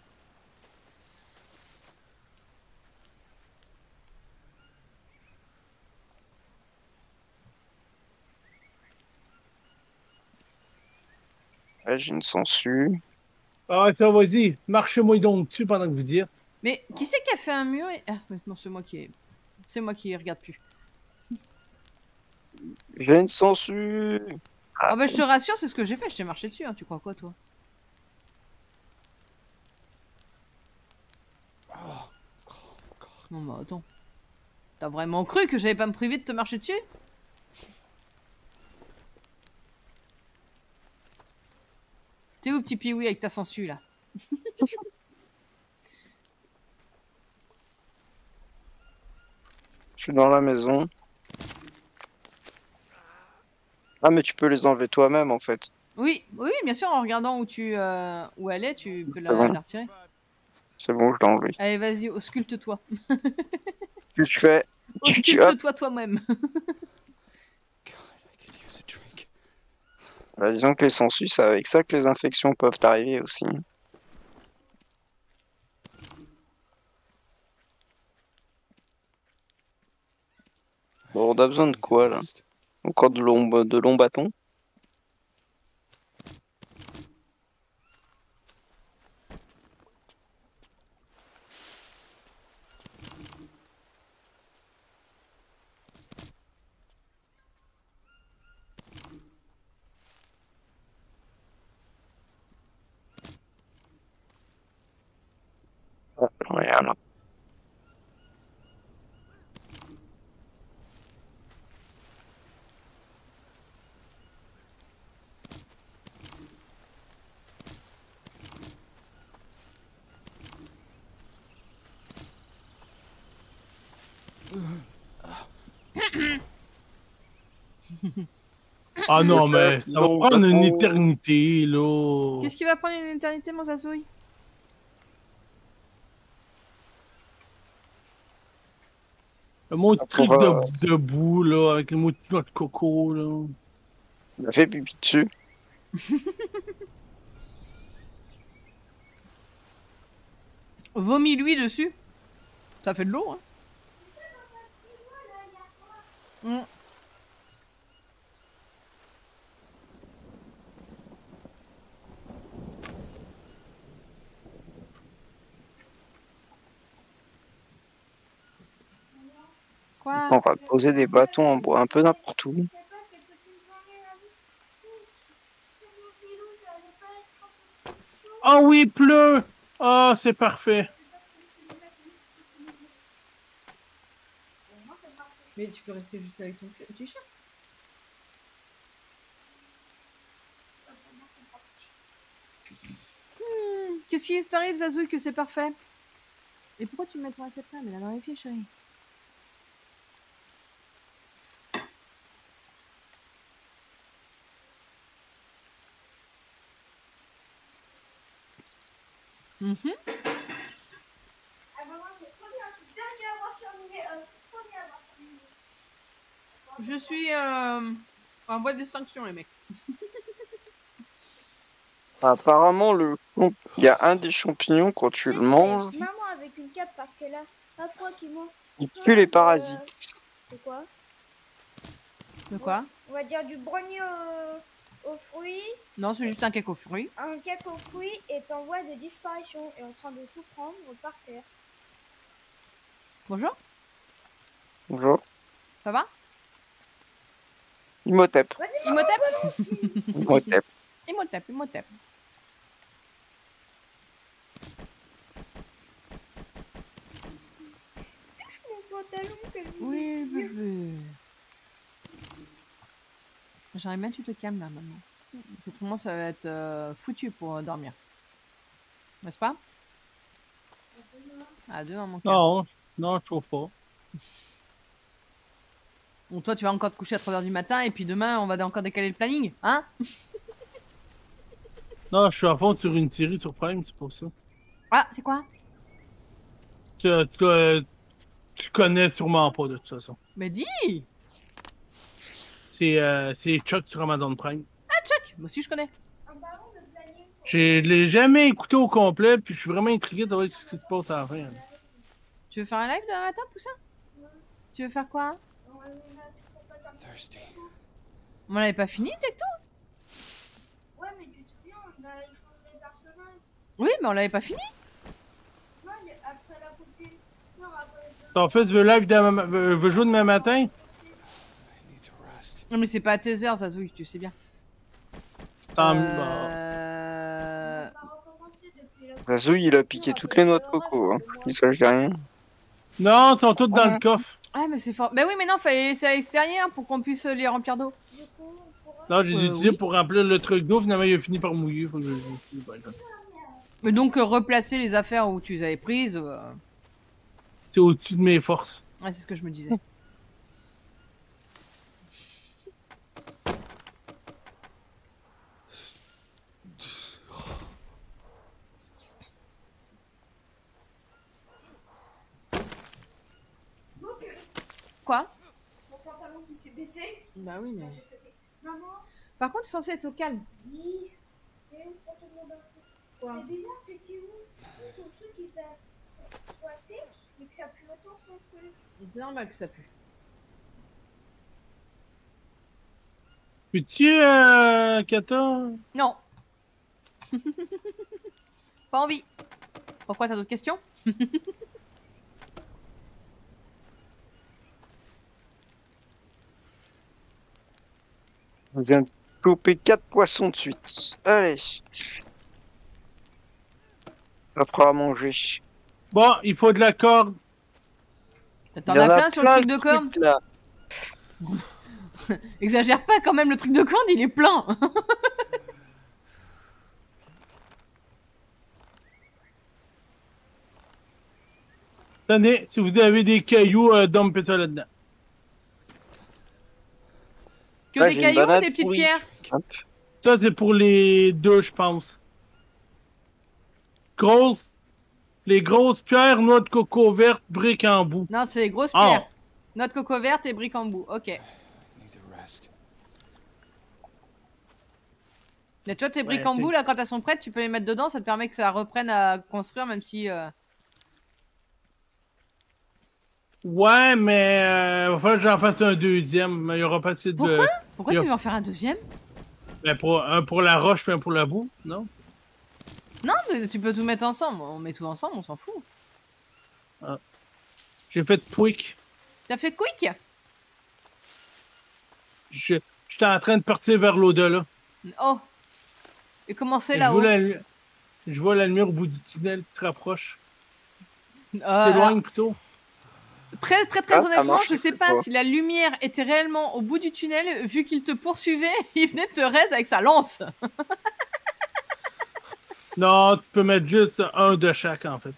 A: J'ai une sangsue.
C: Ah, ça, vas-y, marchez-moi donc dessus pendant que vous dites.
B: Mais qui c'est qui a fait un mur et... Ah, mais non, c'est moi qui ai... C'est moi qui regarde plus.
A: J'ai une sangsue.
B: Ah bah je te rassure, c'est ce que j'ai fait, je t'ai marché dessus, hein. tu crois quoi toi? Non mais attends. T'as vraiment cru que j'allais pas me priver de te marcher dessus? T'es où petit Pioui avec ta sangsue là
A: Je suis dans la maison. Ah, mais tu peux les enlever toi-même en fait.
B: Oui, oui, bien sûr, en regardant où tu euh, où elle est, tu peux la,
A: bon
B: la retirer.
A: C'est bon, je l'ai.
B: Allez, vas-y, ausculte-toi.
A: Fais. Tu- hop.
B: Ausculte-toi toi-même.
D: God, I could use a drink.
A: Bah, disons que les sangsues, c'est avec ça que les infections peuvent arriver aussi. Bon, on a besoin de quoi là? Encore de longs, de longs bâtons Ah.
C: Ah non, mais ça va prendre une éternité, là.
B: Qu'est-ce qui va prendre une éternité, mon Zazouille
C: Le mot
A: Ça
C: truc
A: pourra-
C: de, debout, là, avec le mot de noix de coco, là.
A: Il a fait pipi dessus.
B: Vomis-lui dessus. Ça fait de l'eau, hein. Mm. Quoi
A: On va poser des bâtons en bois un peu n'importe où.
C: Ah oui, il pleut! Ah, c'est parfait.
B: Mais tu peux rester juste avec ton t-shirt. Hmm, Qu'est-ce qui t'arrive, Zazouille, que c'est parfait? Et pourquoi tu me mets ton assiette là Mais la dans les pieds, chérie? Mhm.
E: Ah, maman, c'est trop bien, c'est bien, je vais avoir terminé. Euh, c'est trop bien avoir terminé.
B: Je suis euh, en voie de distinction, les mecs.
A: Apparemment, le champ- il y a un des champignons, quand tu le manges,
E: Maman avec une cape parce qu'elle a la fois qui mange.
A: il tue les parasites.
E: C'est quoi?
B: De quoi?
E: On va dire du au- aux fruits,
B: Non, c'est juste un cake aux fruits.
E: un cake aux fruits est en voie de disparition et en train de tout prendre par terre.
B: Bonjour,
A: Bonjour.
B: ça va?
A: Imhotep.
B: Imhotep?
A: Imhotep.
B: Imhotep, Imhotep.
E: touche mon pantalon que je
B: Oui, bébé. J'aimerais bien que tu te calmes là maintenant. Parce que Autrement, ça va être euh, foutu pour euh, dormir. N'est-ce pas? À deux, mon cœur.
C: Non, non, je trouve pas.
B: Bon, toi, tu vas encore te coucher à 3h du matin et puis demain, on va encore décaler le planning, hein?
C: Non, je suis à fond sur une série sur Prime, c'est pour ça.
B: Ah, c'est quoi?
C: Tu, tu, tu connais sûrement pas de toute façon.
B: Mais dis
C: C'est euh, c'est Chuck sur Amazon Prime.
B: Chuck Moi aussi, je connais.
C: Je l'ai jamais écouté au complet, puis je suis vraiment intrigué de savoir ce qui se passe à la fin. hein.
B: Tu veux faire un live demain matin, Poussin? Tu veux faire quoi.
D: Thirsty.
B: On l'avait pas fini, Tecto
E: Ouais, mais tu te souviens, on a échangé les personnages.
B: Oui, mais on l'avait pas fini.
E: Non, après la après les
C: Ton fils veut, live demain- veut, veut jouer demain matin?
D: I need to rest.
B: Non, mais c'est pas à tes heures, Zazouille, tu sais bien.
C: Tant-
B: Euh...
A: Zazouille, il a piqué toutes les noix de coco. Hein. Je dis rien.
C: Non, sont tous dans le coffre.
B: Ah, mais c'est fort. Bah oui, mais non, fallait laisser à l'extérieur pour qu'on puisse les remplir d'eau.
C: Non, j'ai
B: Euh,
C: utilisé
B: oui.
C: pour remplir le truc d'eau, finalement il a fini par mouiller. Faut que je...
B: Mais donc, euh, replacer les affaires où tu les avais prises. euh,
C: C'est au-dessus de mes forces.
B: Ouais, c'est ce que je me disais.
E: Donc, euh,
B: Quoi
E: mon pantalon qui s'est baissé.
B: Bah oui, mais. Par contre, tu es censé être au calme.
E: bain. C'est bizarre que tu ouvres son truc qui soit soit sec, mais que ça pue autant son truc.
B: C'est normal que ça pue.
C: Puis-tu, euh, Kata?
B: Non. pas envie. Pourquoi t'as d'autres questions?
A: On vient de choper 4 poissons de suite. Allez. Ça fera à manger.
C: Bon, il faut de la corde.
B: T'en
A: Il y en
B: as
A: a
B: plein sur le truc de
A: là.
B: Exagère pas quand même, le truc de corne il est plein
C: Tenez, si vous avez des cailloux, euh, ça là-dedans.
B: Que
A: Ouais,
B: des
A: j'ai une
B: cailloux ou
A: banane
B: des petites
A: pourrie.
B: pierres
A: Hop.
C: Ça, c'est pour les deux, je pense. Grosses. Les grosses pierres, noix de coco verte, briques en bout.
B: Non, c'est les grosses
C: Ah.
B: pierres. Noix de coco verte et briques en bout. Ok.
D: I need to rest.
B: Mais toi, tes briques
C: Ouais,
B: en
C: c'est-
B: bout, là, quand elles sont prêtes, tu peux les mettre dedans. Ça te permet que ça reprenne à construire, même si. euh,
C: Ouais, mais euh, va falloir que j'en fasse un deuxième. Mais il y aura pas assez de.
B: Pourquoi? Pourquoi tu veux en faire un deuxième?
C: Ben, pour, un pour la roche, puis un pour la boue, non?
B: Non, mais tu peux tout mettre ensemble. On met tout ensemble, on s'en fout.
C: J'ai fait quick.
B: T'as fait quick?
C: Je- J'étais en train de partir vers l'au-delà.
B: Oh Et comment c'est là-haut?
C: Je vois la lumière au bout du tunnel qui se rapproche.
B: Euh,
C: S'éloigne plutôt.
B: Très très très
A: Ah,
B: honnêtement,
A: marche,
B: je sais
A: pas
B: si la lumière était réellement au bout du tunnel, vu qu'il te poursuivait, il venait te raise avec sa lance.
C: Non, tu peux mettre juste un de chaque, en fait.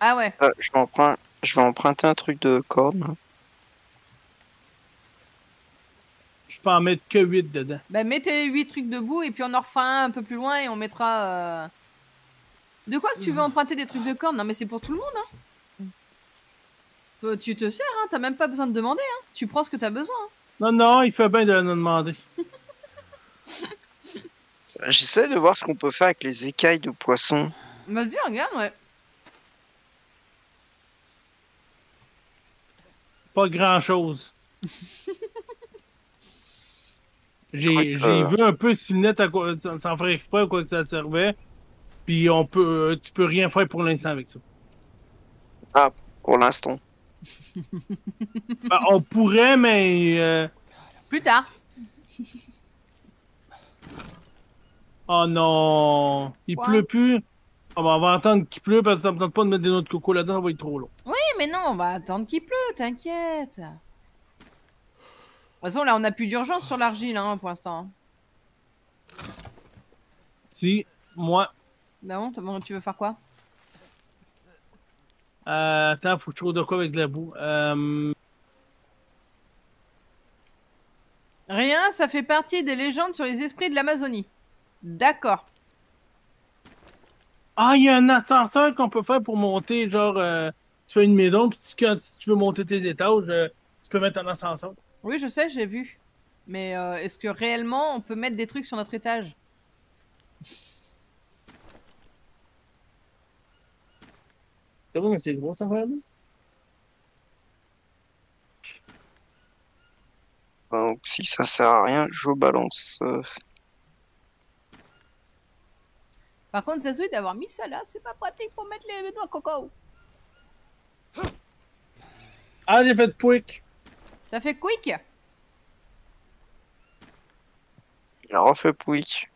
B: Ah ouais.
A: Ah, je, vais emprunt- je vais emprunter un truc de corde.
C: Je peux en mettre que 8 dedans.
B: Bah mets tes 8 trucs debout et puis on en refera un un peu plus loin et on mettra... euh, De quoi que tu veux emprunter des trucs de corne? Non mais c'est pour tout le monde, hein Euh, Tu te sers, hein, t'as même pas besoin de demander. Hein. Tu prends ce que t'as besoin. hein.
C: Non, non, il fait bien de nous demander.
A: J'essaie de voir ce qu'on peut faire avec les écailles de poisson.
B: Vas-y, regarde, ouais.
C: Pas grand chose. J'ai
A: Ouais,
C: j'ai
A: euh.
C: vu un peu sur le net à quoi, sans, sans faire exprès à quoi que ça servait. Puis on peut, tu peux rien faire pour l'instant avec ça.
A: Pour l'instant.
C: Ben, on pourrait, mais. euh,
B: Plus tard.
C: Oh non! Il
B: Quoi?
C: pleut plus! Ah, ben, on va attendre qu'il pleut parce que ça me tente pas de mettre des noix de coco là-dedans, ça va être trop long.
B: Oui, mais non, on va attendre qu'il pleut, t'inquiète. De toute façon, là, on n'a plus d'urgence sur l'argile, hein, pour l'instant.
C: Si, moi.
B: Bah bon, t'as- bon, tu veux faire quoi?
C: Euh, attends, faut que je trouve de quoi avec de la boue. Euh,
B: Rien, ça fait partie des légendes sur les esprits de l'Amazonie. D'accord.
C: Ah, il y a un ascenseur qu'on peut faire pour monter, genre, euh, tu fais une maison, puis si- quand si tu veux monter tes étages, euh, tu peux mettre un ascenseur.
B: Oui, je sais, j'ai vu. Mais euh, est-ce que réellement on peut mettre des trucs sur notre étage?
C: C'est vrai, mais c'est gros, ça, faire
A: Donc si ça sert à rien, je balance. euh,
B: Par contre, Zazouille, d'avoir mis ça là, c'est pas pratique pour mettre les noix coco.
C: Ah, j'ai fait pouic!
B: Ça fait quick?
A: Il a refait Pouic.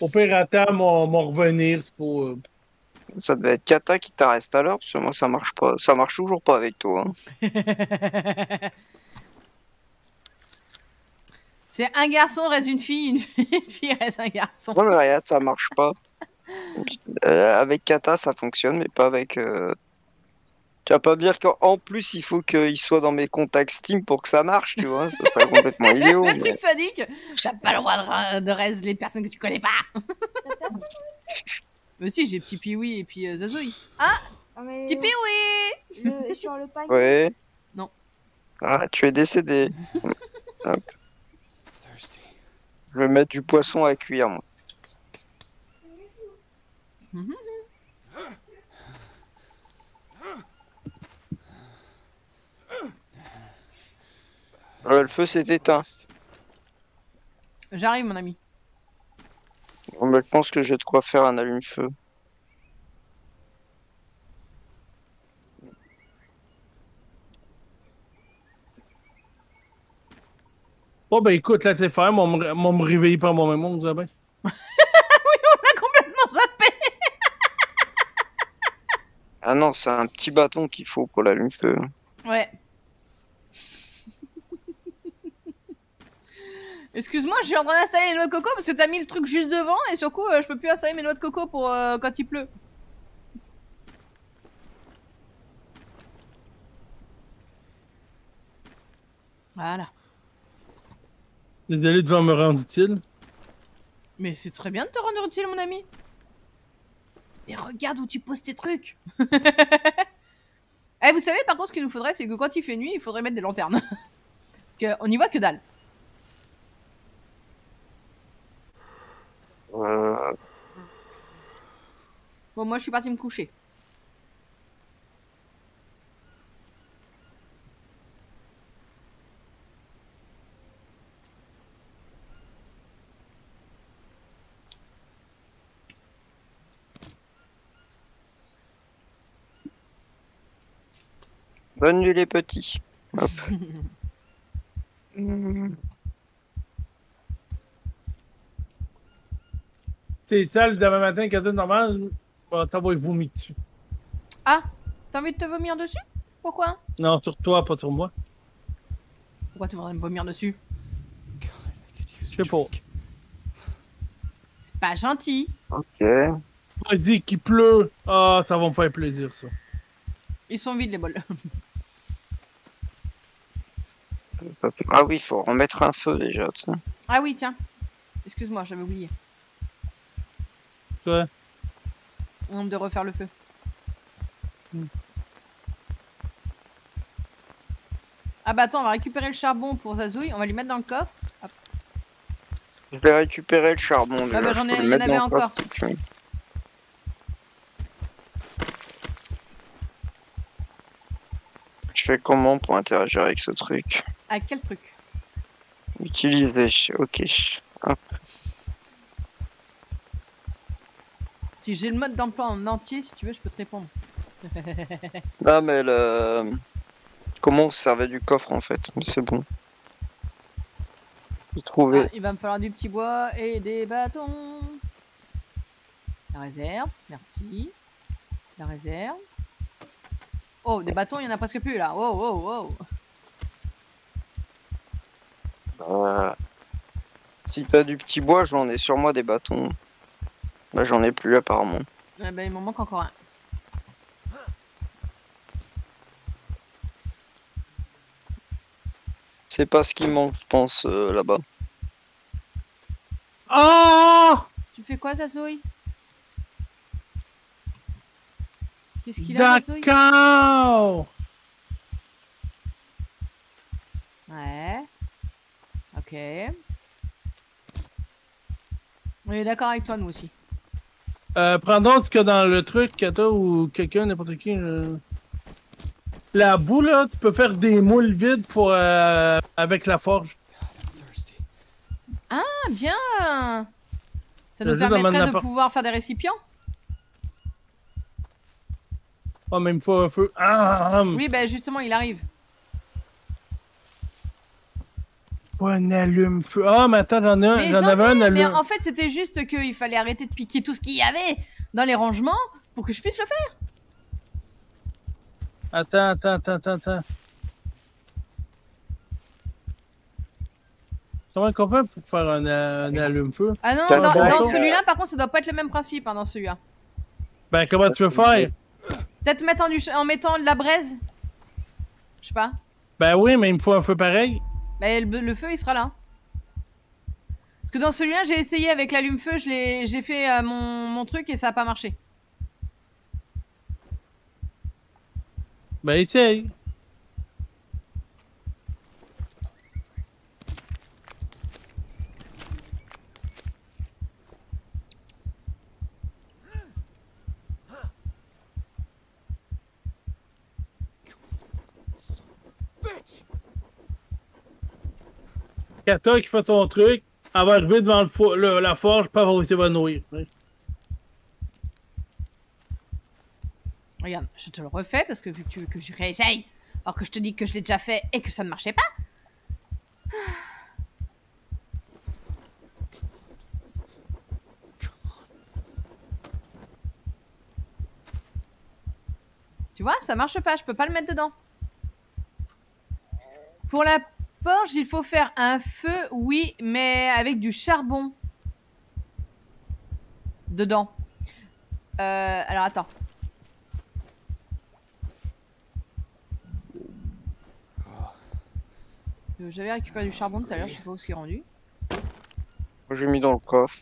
C: Au pire, attends, mon, mon revenir, c'est pour. euh,
A: Ça devait être Kata qui t'arrête à l'heure, parce que moi ça marche pas. Ça marche toujours pas avec toi. hein.
B: C'est un garçon reste une fille, une fille, une fille reste un garçon.
A: Ouais, mais regarde, ça marche pas. Euh, avec Kata ça fonctionne, mais pas avec. euh, Tu vas pas me dire qu'en plus il faut qu'il soit dans mes contacts Steam pour que ça marche, tu vois. Ça serait complètement idiot.
B: Le
A: mais-
B: truc sadique, t'as pas le droit de, de reste les personnes que tu connais pas. Mais si, j'ai Petit Piwi et puis euh, Zazouille.
E: Ah, mais
B: Petit Piwi
E: le- sur le panier.
A: Ouais.
B: Non.
A: Ah, tu es décédé. Je vais mettre du poisson à cuire, moi. Euh, le feu s'est éteint.
B: J'arrive, mon ami.
A: Bon, bah, je pense que j'ai de quoi faire un allume-feu.
C: Bon, ben écoute, laisse-les faire, moi, me, réveiller par moi-même, on dirait bien.
B: On a complètement zappé
A: Ah non, c'est un petit bâton qu'il faut pour l'allume-feu.
B: Ouais. Excuse-moi, je suis en train d'installer les noix de coco parce que t'as mis le truc juste devant et sur coup, euh, je peux plus installer mes noix de coco pour euh, quand il pleut. Voilà.
C: Désolé de devoir me rendre utile.
B: Mais c'est très bien de te rendre utile, mon ami. Mais regarde où tu poses tes trucs. Eh, vous savez, par contre, ce qu'il nous faudrait, c'est que quand il fait nuit, il faudrait mettre des lanternes. Parce qu'on y voit que dalle. Bon, moi, je suis partie me coucher.
A: Bonne nuit les petits. Hop.
C: C'est ça, le demain matin, quand c'est normal, bon, t'envoies vomi dessus.
B: Ah T'as envie de te vomir dessus? Pourquoi?
C: Non, sur toi, pas sur moi.
B: Pourquoi tu voudrais me vomir dessus?
C: Je sais
D: a
C: pas.
B: C'est pas gentil.
A: Ok.
C: Vas-y, qu'il pleut. Ah, ça va me faire plaisir, ça.
B: Ils sont vides, les bols.
A: Ah oui, il faut remettre un feu déjà, tu sais.
B: Ah oui, tiens. Excuse-moi, j'avais oublié.
C: Ouais.
B: On de refaire le feu. Ah bah attends, on va récupérer le charbon pour Zazouille, on va lui mettre dans le coffre.
A: Je vais récupérer le charbon. déjà,
B: bah,
A: je
B: j'en ai- il en
A: mettre
B: avait
A: dans le
B: encore.
A: coffre. Je fais comment pour interagir avec ce truc?
B: À quel truc?
A: Utiliser, ok.
B: Si j'ai le mode d'emploi en entier, si tu veux, je peux te répondre.
A: Là, mais le... Comment on se servait du coffre en fait? Mais c'est bon. J'ai trouvé.
B: Ah, il va me falloir du petit bois et des bâtons. La réserve, merci. La réserve. Oh, des bâtons, il y en a presque plus là. Wow, wow, wow.
A: Euh, Si t'as du petit bois, j'en ai sur moi des bâtons. Bah j'en ai plus apparemment.
B: Ah bah, il m'en manque encore un.
A: C'est pas ce qui manque, je pense, euh, là-bas.
C: Oh!
B: Tu fais quoi, Zazouille Qu'est-ce qu'il a,
C: D'accord!
B: Ouais. Ok. On est d'accord avec toi, nous aussi.
C: Euh, prends donc a dans le truc, Kata, ou quelqu'un, n'importe qui. euh. La boue, là, tu peux faire des moules vides pour, euh, avec la forge.
B: Ah, bien Ça nous permettrait de pouvoir faire des récipients
C: Oh, même faut un feu. Ah, ah,
B: Oui, bah justement, il arrive.
C: Faut un allume-feu. Ah, mais attends, j'en ai un.
B: Mais
C: J'en
B: j'en
C: avais un
B: Mais
C: allume.
B: en fait, c'était juste qu'il fallait arrêter de piquer tout ce qu'il y avait dans les rangements pour que je puisse le faire.
C: Attends, attends, attends, attends, attends. Comment qu'on fait pour faire un, euh, un allume-feu?
B: Ah non, dans, dans celui-là, par contre, ça doit pas être le même principe hein, dans celui-là.
C: Ben, comment tu veux faire?
B: Peut-être mettre en, en mettant de la braise? Je sais pas.
C: Ben oui, mais il me faut un feu pareil.
B: Bah, le, feu, il sera là. Parce que dans celui-là, j'ai essayé avec l'allume-feu, j'ai fait euh, mon, mon truc et ça a pas marché.
C: Ben, essaye. Kata qui fait son truc, elle va arriver devant le le- la forge, pas avoir été nourrir.
B: Regarde, je te le refais parce que vu que tu veux que je réessaye, alors que je te dis que je l'ai déjà fait et que ça ne marchait pas. Tu vois, ça marche pas, je peux pas le mettre dedans. Pour la forge, il faut faire un feu, oui, mais avec du charbon. Dedans. Euh, alors attends. Euh, J'avais récupéré du charbon tout à l'heure, je sais pas où c'est rendu.
A: J'ai mis dans le coffre.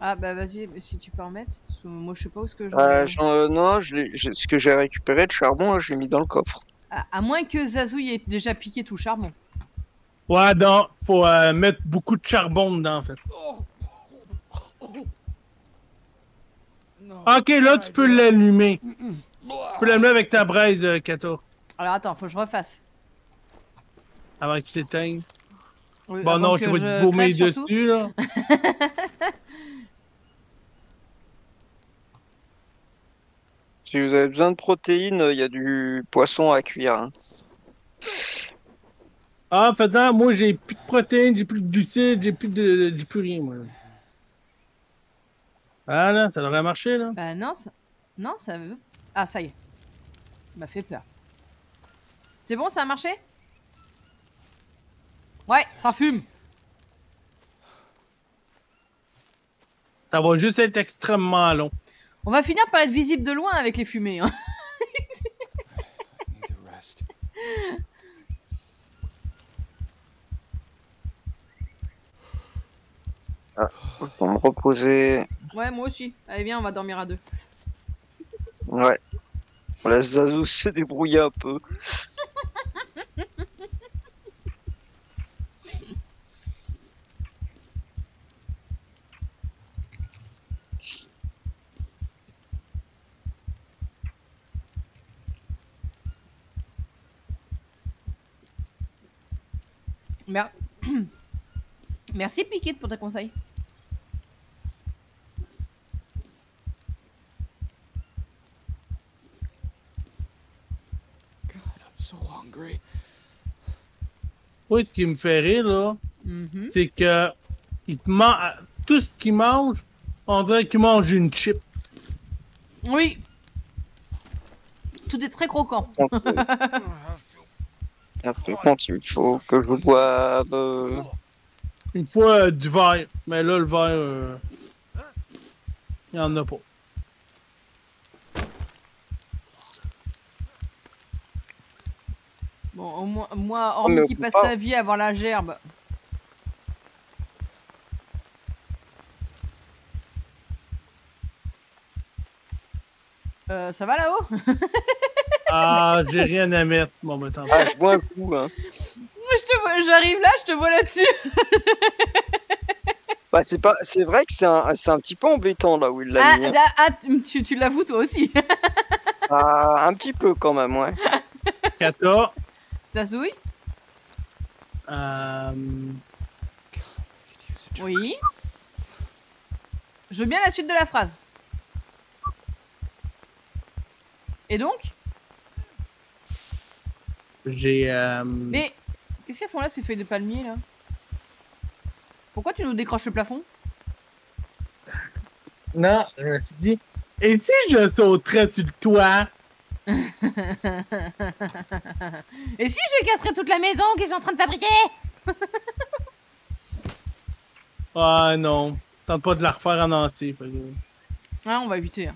B: Ah bah vas-y, mais si tu peux en mettre. Moi je sais pas où ce que je.
A: Euh, euh, non, je ce que j'ai récupéré de charbon, je l'ai mis dans le coffre.
B: À, à moins que Zazouille ait déjà piqué tout le charbon.
C: Ouais, non, faut euh, mettre beaucoup de charbon dedans, en fait. Ok, là, tu peux l'allumer. Tu peux l'allumer avec ta braise, euh, Kata,
B: Alors attends, faut que je refasse.
C: avant qu'il s'éteigne.
B: Oui,
C: Bon, non, tu vas te vomir dessus, là.
A: Si vous avez besoin de protéines, il y a du poisson à cuire. hein.
C: Ah, en faisant, moi, j'ai plus de protéines, j'ai plus de glucides, j'ai plus de. J'ai plus rien, moi. Ah, là, ça devrait marcher, là.
B: Bah non, ça... non, ça veut. Ah, ça y est. M'a fait peur. C'est bon, ça a marché? Ouais, ça fume.
C: Ça va juste être extrêmement long.
B: On va finir par être visible de loin avec les fumées. Hein.
D: Need to rest.
A: Pour me reposer.
B: Ouais, moi aussi. Allez, viens, on va dormir à deux.
A: Ouais. On laisse Zazou se débrouiller un peu.
B: Mer- Merci Piquet pour tes conseils.
D: God, I'm so hungry.
C: Oui, ce qui me fait rire, là,
B: Mhm.
C: c'est que il te man- tout ce qu'il mange, on dirait qu'il mange une chip.
B: Oui. Tout est très croquant.
A: quand il faut que je boive. euh,
C: Une fois euh, du verre, mais là, le verre, euh, il y en a pas.
B: Bon, au moins, moi, hormis
A: on
B: qui passe
A: pas.
B: sa vie à avoir la gerbe. Euh, ça va là-haut?
C: Ah, j'ai rien à mettre. Bon, ben, tant pis.
A: Ah, je bois un coup, hein.
B: Moi, je te vois, j'arrive là, je te vois là-dessus.
A: Bah, c'est pas, c'est vrai que c'est un, c'est un petit peu embêtant là où il l'a
B: Ah,
A: mis. hein.
B: ah, ah, tu, tu l'avoues toi aussi.
A: Ah, un petit peu quand même, ouais.
C: Kata,
B: Ça souille?
C: Euh.
B: Oui. Je veux bien la suite de la phrase. Et donc?
C: J'ai. euh,
B: Mais qu'est-ce qu'elles font là ces feuilles de palmier là? Pourquoi tu nous décroches le plafond?
C: Non, je me suis dit. Et si je sauterais sur le toit?
B: Et si je casserais toute la maison qu'ils sont en train de fabriquer?
C: Ah non. Tente pas de la refaire en entier. que-
B: Ah, on va éviter. hein.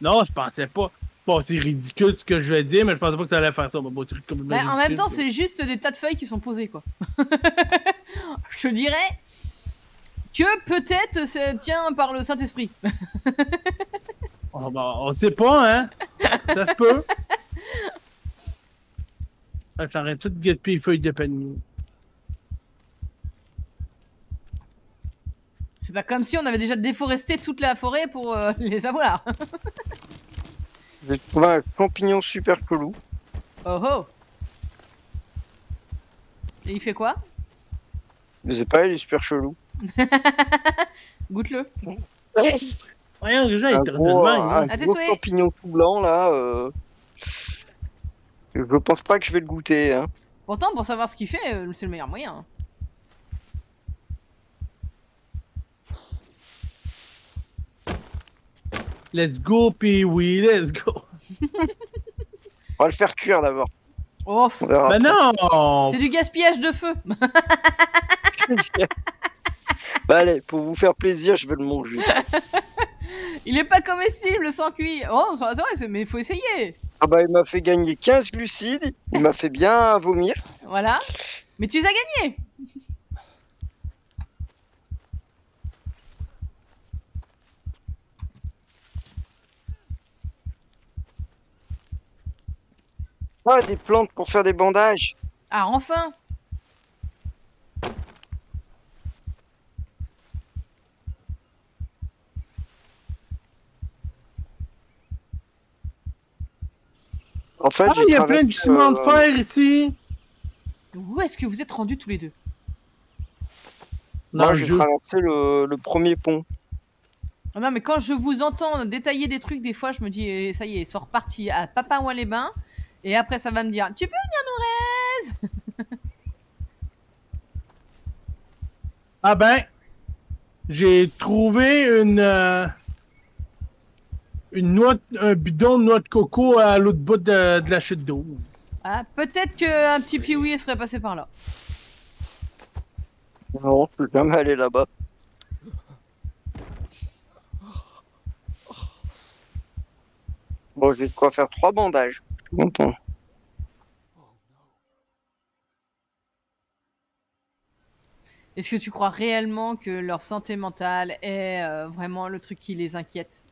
C: Non, je pensais pas. Bon, c'est ridicule ce que je vais dire, mais je pensais pas que ça allait faire ça. Bon, bon, c'est complètement
B: en même temps, c'est juste des tas de feuilles qui sont posées quoi. je te dirais que peut-être ça tient par le Saint-Esprit.
C: Oh, bah, on sait pas, hein? ça se peut. Ah, J'arrête tout de les feuilles de palmier.
B: C'est pas comme si on avait déjà déforesté toute la forêt pour euh, les avoir.
A: J'ai trouvé un champignon super chelou.
B: Oh oh Et il fait quoi?
A: Je sais pas, il est super chelou.
B: Goûte-le.
C: Voyons, déjà, il
A: Un
C: est
A: gros,
C: hein.
A: un
B: À tes
A: gros champignon tout blanc là. euh, Je pense pas que je vais le goûter. Hein.
B: Pourtant, pour savoir ce qu'il fait, euh, c'est le meilleur moyen.
C: Let's go, puis oui, let's go.
A: On va le faire cuire d'abord.
B: Oh.
C: Ben non!
B: c'est du gaspillage de feu.
A: Bah, allez, pour vous faire plaisir, je vais le manger.
B: Il est pas comestible sans cuit. Oh, c'est vrai, mais il faut essayer.
A: Ah bah, il m'a fait gagner 15 glucides. Il m'a fait bien vomir.
B: Voilà. Mais tu les as gagnés.
A: Ah, des plantes pour faire des bandages.
B: Ah, enfin.
A: En fait,
C: Ah,
A: j'ai
C: il y a plein de ciment de
A: euh,
C: fer ici!
B: Où est-ce que vous êtes rendus tous les deux
A: Moi, j'ai
C: jeu.
A: traversé le, le premier pont.
B: Ah Non, mais quand je vous entends détailler des trucs, des fois, je me dis, eh, ça y est, c'est reparti à Papa les bains. Et après, ça va me dire, tu peux venir nous raise
C: Ah ben, j'ai trouvé une euh, une noix, un bidon de noix de coco à l'autre bout de, de la chute d'eau.
B: Ah, peut-être qu'un petit pioui serait passé par là.
A: Non, je peux jamais aller là-bas. Bon, j'ai de quoi faire trois bandages. Je suis content.
B: Est-ce que tu crois réellement que leur santé mentale est euh, vraiment le truc qui les inquiète?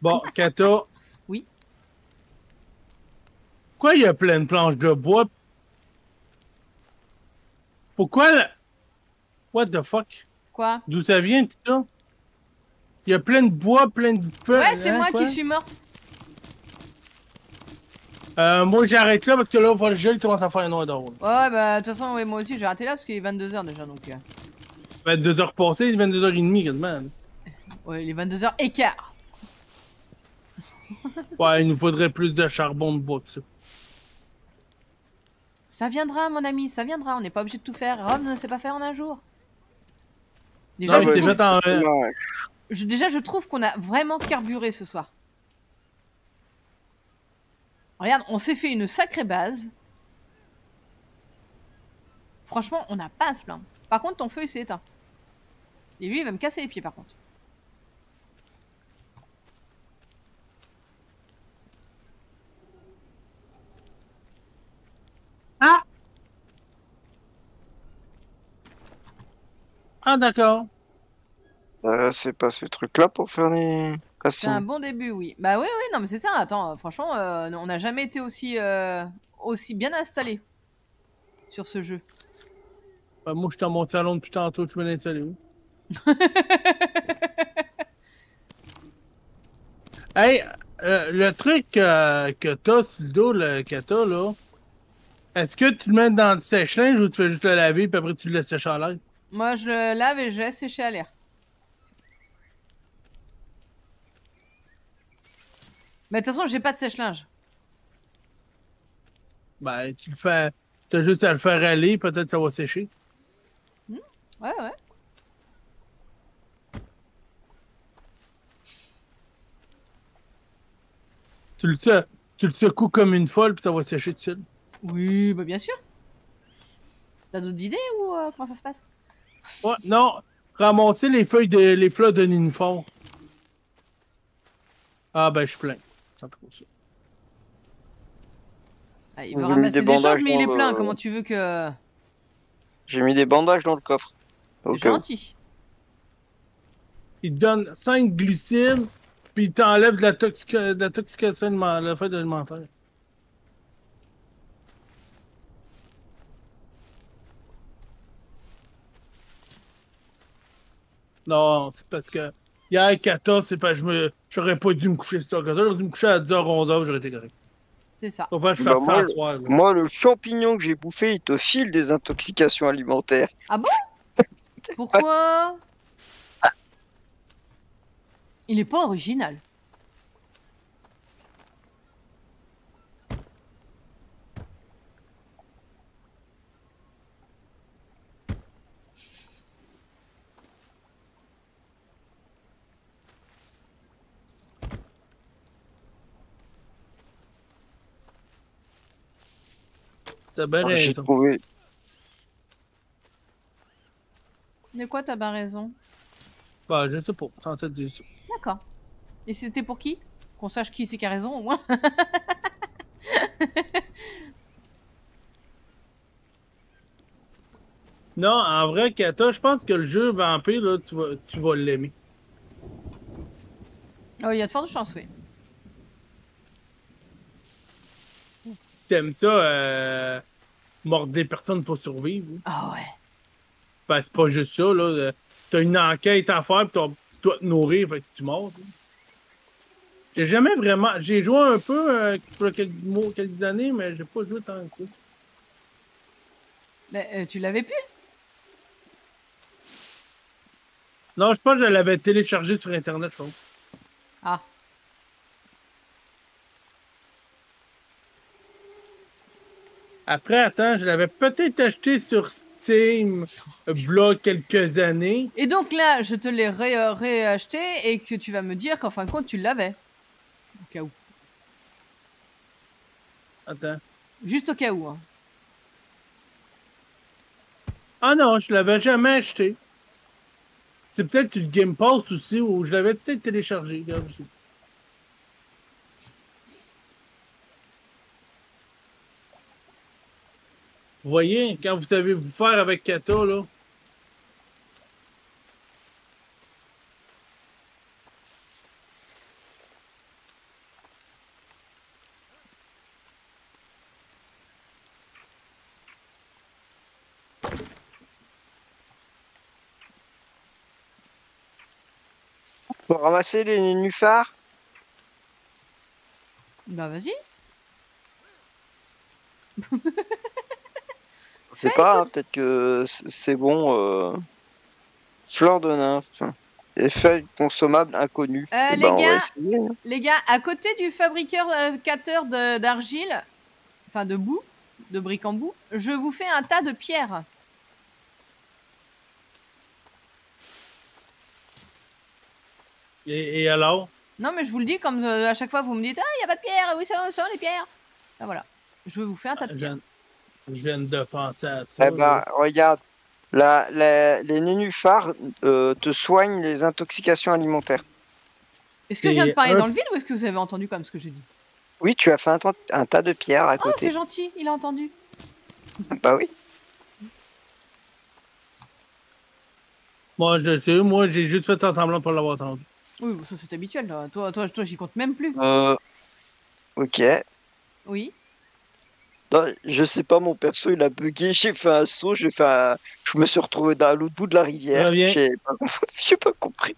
C: Bon, Kata.
B: Oui.
C: Pourquoi il y a plein de planches de bois? Pourquoi? la- What the fuck?
B: Quoi?
C: D'où ça vient tout ça? Il y a plein de bois, plein de peu.
B: Ouais, c'est
C: hein,
B: moi
C: quoi?
B: qui suis morte.
C: Euh, moi, j'arrête là parce que là, le gel commence à faire noir d'or.
B: Ouais, ouais, bah, de toute façon, ouais, moi aussi, j'ai raté là parce qu'il est 22h déjà, donc. euh,
C: 22h passées, 22h30 quasiment.
B: Ouais, il est 22h écart.
C: Ouais, il nous faudrait plus de charbon de bois que ça.
B: Ça viendra, mon ami, ça viendra. On n'est pas obligé de tout faire. Rome ne sait pas faire en un jour. Déjà,
C: Non,
B: je, trouve, déjà, je trouve qu'on a vraiment carburé ce soir. Regarde, on s'est fait une sacrée base. Franchement, on n'a pas à se plaindre. Par contre, ton feu, il s'est éteint. Et lui, il va me casser les pieds, par contre.
C: Ah, d'accord.
A: Euh, c'est pas ce truc-là pour faire les
B: C'est un bon début, oui. Bah oui, oui, non, mais c'est ça. Attends, euh, franchement, euh, on n'a jamais été aussi, euh, aussi bien installé sur ce jeu.
C: Ben, moi, je suis dans mon salon depuis tantôt, je suis bien installé. où? hey, euh, le truc euh, que t'as sur le dos, le, que t'as, là, est-ce que tu le mets dans le sèche-linge ou tu fais juste le laver puis après tu le laisses sécher à l'air?
B: Moi, je le lave et je laisse sécher à l'air. Mais de toute façon, j'ai pas de sèche-linge.
C: Ben, tu le fais. T'as juste à le faire aller, peut-être ça va sécher.
B: Ouais, ouais.
C: Tu le, tu le secoues comme une folle puis ça va sécher tout seul.
B: Oui, bah bien sûr. T'as d'autres idées ou euh, comment ça se passe?
C: Ouais, non, ramasser les feuilles de les fleurs de ninfort. Ah ben je suis plein. Ça.
B: ah, Il veut ramasser
A: des
B: des, choses,
A: bandages
B: mais il est plein.
A: le-
B: Comment tu veux que.
A: J'ai mis des bandages dans le coffre. Où.
B: gentil.
C: Il donne 5 glucides, puis il t'enlève de la, toxica- de la toxication alimentaire, la fête alimentaire. Non, c'est parce que hier, 14, c'est que je me. J'aurais pas dû me coucher sur 14, j'aurais dû me coucher à 10h, 11h, j'aurais été correct.
B: C'est ça.
C: Faut pas que je
A: Bah,
C: fasse ça
A: moi,
C: à soir. là.
A: Moi, le champignon que j'ai bouffé, il te file des intoxications alimentaires.
B: Pourquoi? Il est pas original.
C: T'as bien
A: J'ai
C: raison.
A: trouvé.
B: De quoi t'as bien raison?
C: Bah, je sais pas. Tenter de dire ça.
B: D'accord. Et c'était pour qui? Qu'on sache qui c'est qui a raison au moins.
C: Non, en vrai, Kata, je pense que le jeu Vampire, là, tu vas, tu vas l'aimer.
B: Oh, il y a de fortes chances, oui.
C: T'aimes ça, euh, mordre des personnes pour survivre. hein?
B: Ah ouais.
C: Ben, c'est pas juste ça, là. euh, T'as une enquête à faire, pis t'as- tu dois te nourrir, fait que tu mords. hein. J'ai jamais vraiment. J'ai joué un peu euh, pour quelques, mois, quelques années, mais j'ai pas joué tant que ça.
B: Mais, euh, tu l'avais pu
C: Non, je pense que je l'avais téléchargé sur Internet, je pense.
B: Ah.
C: Après, attends, je l'avais peut-être acheté sur Steam, v'là quelques années.
B: Et donc là, je te l'ai ré- euh, réacheté et que tu vas me dire qu'en fin de compte, tu l'avais. Au cas où.
C: Attends.
B: Juste au cas où. Hein.
C: Ah non, je l'avais jamais acheté. C'est peut-être une Game Pass aussi, ou je l'avais peut-être téléchargé. regarde Vous voyez, quand vous savez vous faire avec Kata, là.
A: Pour ramasser les nénuphars,
B: Bah vas-y.
A: Je sais pas, hein, peut-être que c'est bon. Euh... Fleur de nymphe. Effet consommable inconnu.
B: Euh,
A: Eh
B: les
A: ben,
B: gars,
A: essayer, hein.
B: Les gars, à côté du fabriqueur euh, d'argile, enfin de boue, de briques en boue, je vous fais un tas de pierres.
C: Et, et alors?
B: Non, mais je vous le dis, comme euh, à chaque fois vous me dites Ah, il n'y a pas de pierres, oui, ça, ça, les pierres? Ah, voilà. Je vous fais un tas de
C: Je
B: pierres.
C: Je viens de penser à ça.
A: Eh ben, regarde. La, la- les nénuphars euh, te soignent les intoxications alimentaires.
B: Est-ce que je viens de parler
C: un-
B: dans le vide ou est-ce que vous avez entendu comme ce que j'ai dit?
A: Oui, tu as fait un, tas- un tas de pierres à
B: Oh,
A: côté.
B: c'est gentil, il a entendu.
A: bah oui.
C: Moi, je sais, moi, j'ai juste fait un semblant pour l'avoir entendu.
B: Oui, ça c'est habituel. Toi, toi, j'y compte même plus.
A: Euh, ok.
B: Oui.
A: Non, je sais pas, mon perso il a bugué, j'ai fait un saut, j'ai fait un... je me suis retrouvé dans l'autre bout de la rivière. J'ai pas... compris.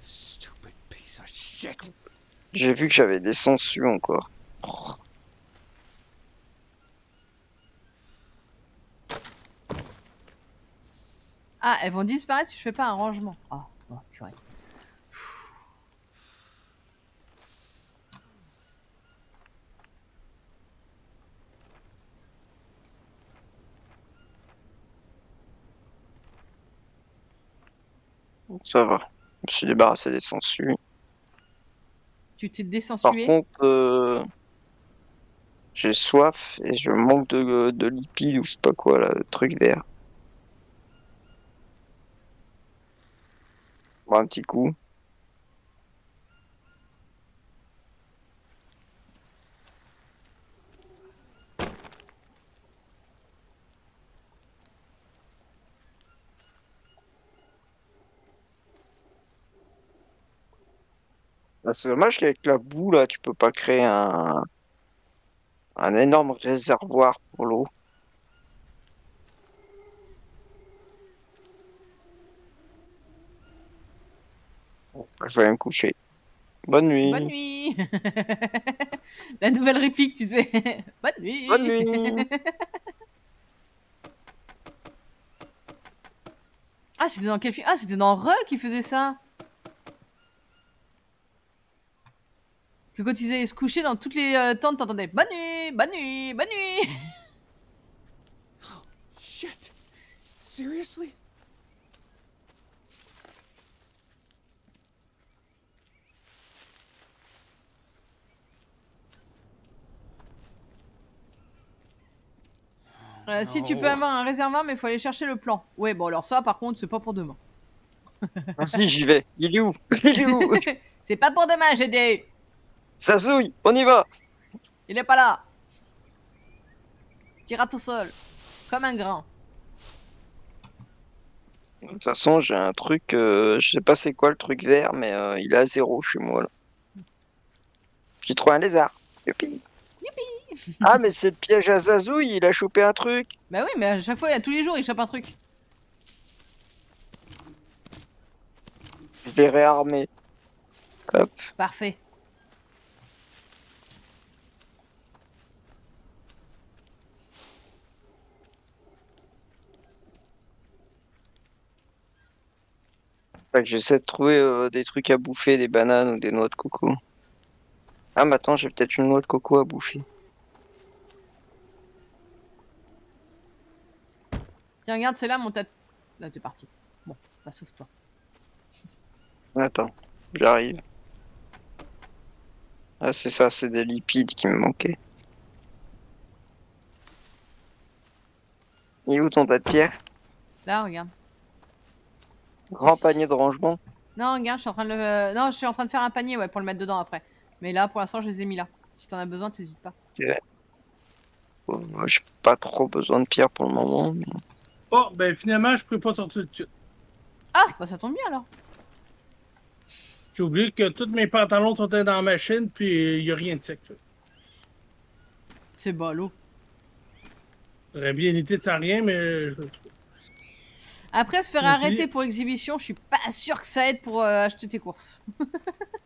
D: Stupid piece of shit.
A: J'ai vu que j'avais des sangsues encore.
B: Ah, elles vont disparaître si je fais pas un rangement. Ah, oh, purée.
A: Ça va. Je me suis débarrassé des sangsues.
B: Tu t'es
A: Par
B: désensué
A: contre, euh, j'ai soif et je manque de, de lipides ou je sais pas quoi là, le truc vert. Bon, un petit coup. Ah, c'est dommage qu'avec la boue là, tu peux pas créer un, un énorme réservoir pour l'eau. Bon, Je vais aller me coucher. Bonne nuit.
B: Bonne nuit La nouvelle réplique, tu sais. Bonne nuit
A: Bonne nuit.
B: Ah, c'était dans quel film? Ah, c'était dans Re qui faisait ça Que quand ils allaient se coucher dans toutes les euh, tentes, t'entendais Bonne nuit Bonne nuit Bonne nuit
D: Shit. Seriously?
B: Euh, Si tu peux avoir un réservoir, mais il faut aller chercher le plan. Ouais, bon, alors ça, par contre, c'est pas pour demain.
A: Vas-y, j'y vais. Il est où? Il est où?
B: C'est pas pour demain, j'ai dit
A: Ça souille, on y va.
B: Il est pas là Tira tout seul. Comme un grand.
A: De toute façon, j'ai un truc, euh, je sais pas c'est quoi le truc vert, mais euh, il est à zéro chez moi là. J'ai trouvé un lézard. Youpi. Ah, mais c'est le piège à Zazouille, il a chopé un truc.
B: Bah oui, mais à chaque fois, il y a tous les jours, il chope un truc.
A: Je l'ai réarmé. Hop.
B: Parfait.
A: J'essaie de trouver euh, des trucs à bouffer, des bananes ou des noix de coco. Ah, mais attends, j'ai peut-être une noix de coco à bouffer.
B: Tiens, regarde, c'est là mon tête. Là, t'es parti. Bon, bah, sauf toi.
A: Attends, j'arrive. Ah, c'est ça, c'est des lipides qui me manquaient. Il est où ton tas de pierre
B: Là, regarde.
A: Grand panier de rangement.
B: Non, regarde, je suis en train de le... Non, je suis en train de faire un panier, ouais, pour le mettre dedans après. Mais là, pour l'instant, je les ai mis là. Si t'en as besoin, t'hésites pas.
A: Bon, moi, j'ai pas trop besoin de pierre pour le moment. mais-
C: Oh, ben finalement, je peux pas sortir tout de suite.
B: Ah, bah ça tombe bien alors.
C: J'ai oublié que tous mes pantalons sont dans la machine, puis il n'y a rien de sec.
B: C'est ballot.
C: J'aurais bien été sans rien, mais je le trouve.
B: Après, se faire arrêter pour exhibition, je suis pas sûr que ça aide pour euh, acheter tes courses.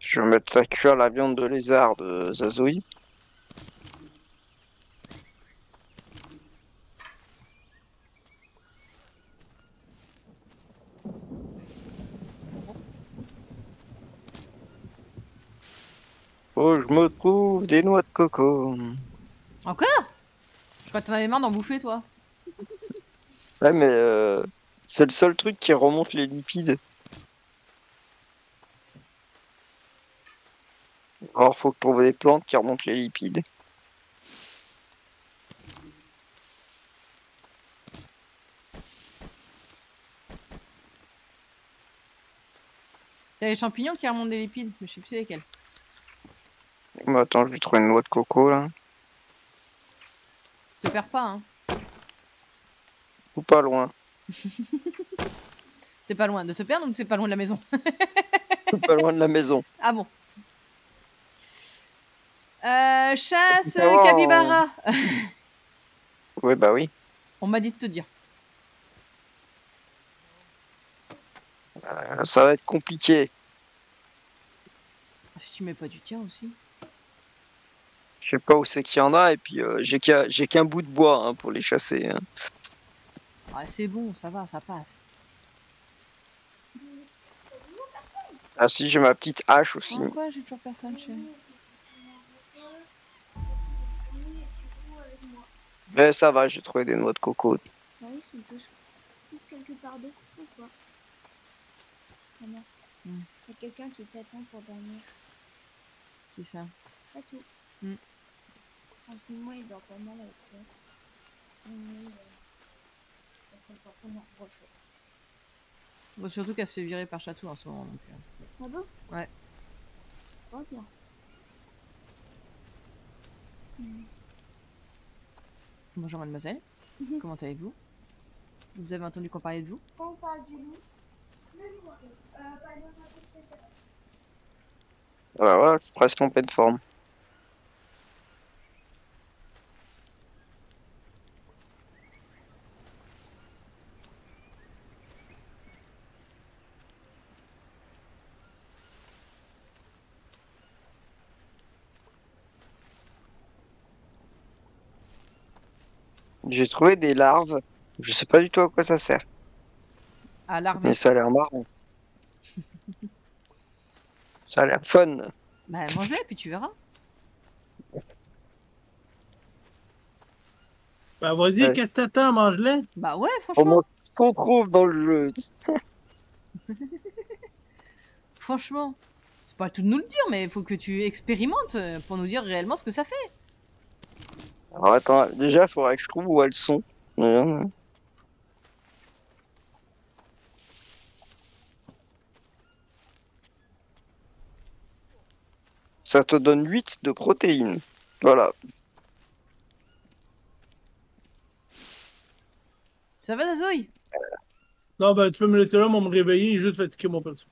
A: Je vais mettre à cuire la viande de lézard de Zazoui. Oh, je me trouve des noix de coco.
B: Encore? Je crois que t'en avais marre d'en bouffer, toi.
A: Ouais, mais euh, c'est le seul truc qui remonte les lipides. Alors, faut trouver des plantes qui remontent les lipides.
B: T'as les champignons qui remontent des lipides, mais je sais plus c'est lesquels.
A: Mais attends, je vais trouver une noix de coco là.
B: Te perds pas, hein.
A: Ou pas loin.
B: T'es pas loin de te perdre ou t'es pas loin de la maison
A: pas loin de la maison.
B: Ah bon. Euh, chasse
A: savoir,
B: capybara.
A: Ouais, bah oui.
B: On m'a dit de te dire.
A: Euh, ça va être compliqué.
B: Si tu mets pas du tien aussi.
A: Je sais pas où c'est qu'il y en a, et puis euh, j'ai qu'un bout de bois hein, pour les chasser. hein.
B: Ah, c'est bon, ça va, ça passe.
A: Ah si, j'ai ma petite hache aussi.
B: Pourquoi j'ai toujours personne chez
A: Mais ça va, j'ai trouvé des noix de coco.
E: Bah oui, ils sont tous, tous quelque part d'autre sans toi. Maman,
B: Hmm.
E: y a quelqu'un qui t'attend pour dormir.
B: C'est ça?
E: C'est tout.
B: Hmm.
E: En ce moment, il dort pas mal avec toi. Mais, euh.
B: Bon, surtout qu'elle se fait virer par château en ce moment. Donc, euh.
E: Ah bon?
B: Ouais.
E: C'est pas bien ça. Hmm.
B: Bonjour mademoiselle,
E: Mhm.
B: comment allez-vous? Vous avez entendu qu'on parlait de vous?
E: On parle du loup, le loup, euh, par exemple, un peu
A: Voilà, voilà, je suis presque en pleine forme. J'ai trouvé des larves. Je sais pas du tout à quoi ça sert,
B: À larver.
A: mais ça a l'air marrant. Ça a l'air fun.
B: Bah mange-les puis tu verras.
C: Bah vas-y,
A: Ouais.
C: qu'est-ce que t'attends, mange-les.
B: Bah ouais,
A: Au
B: franchement.
A: moins, ce qu'on trouve dans le jeu.
B: Franchement. C'est pas à tout de nous le dire, mais il faut que tu expérimentes euh, pour nous dire réellement ce que ça fait.
A: Alors attends, déjà, il faudrait que je trouve où elles sont. Ça te donne 8 de protéines. Voilà.
B: Ça va, Zazoï?
C: Non, ben tu peux me laisser là, moi me réveiller et juste fatiguer mon perso.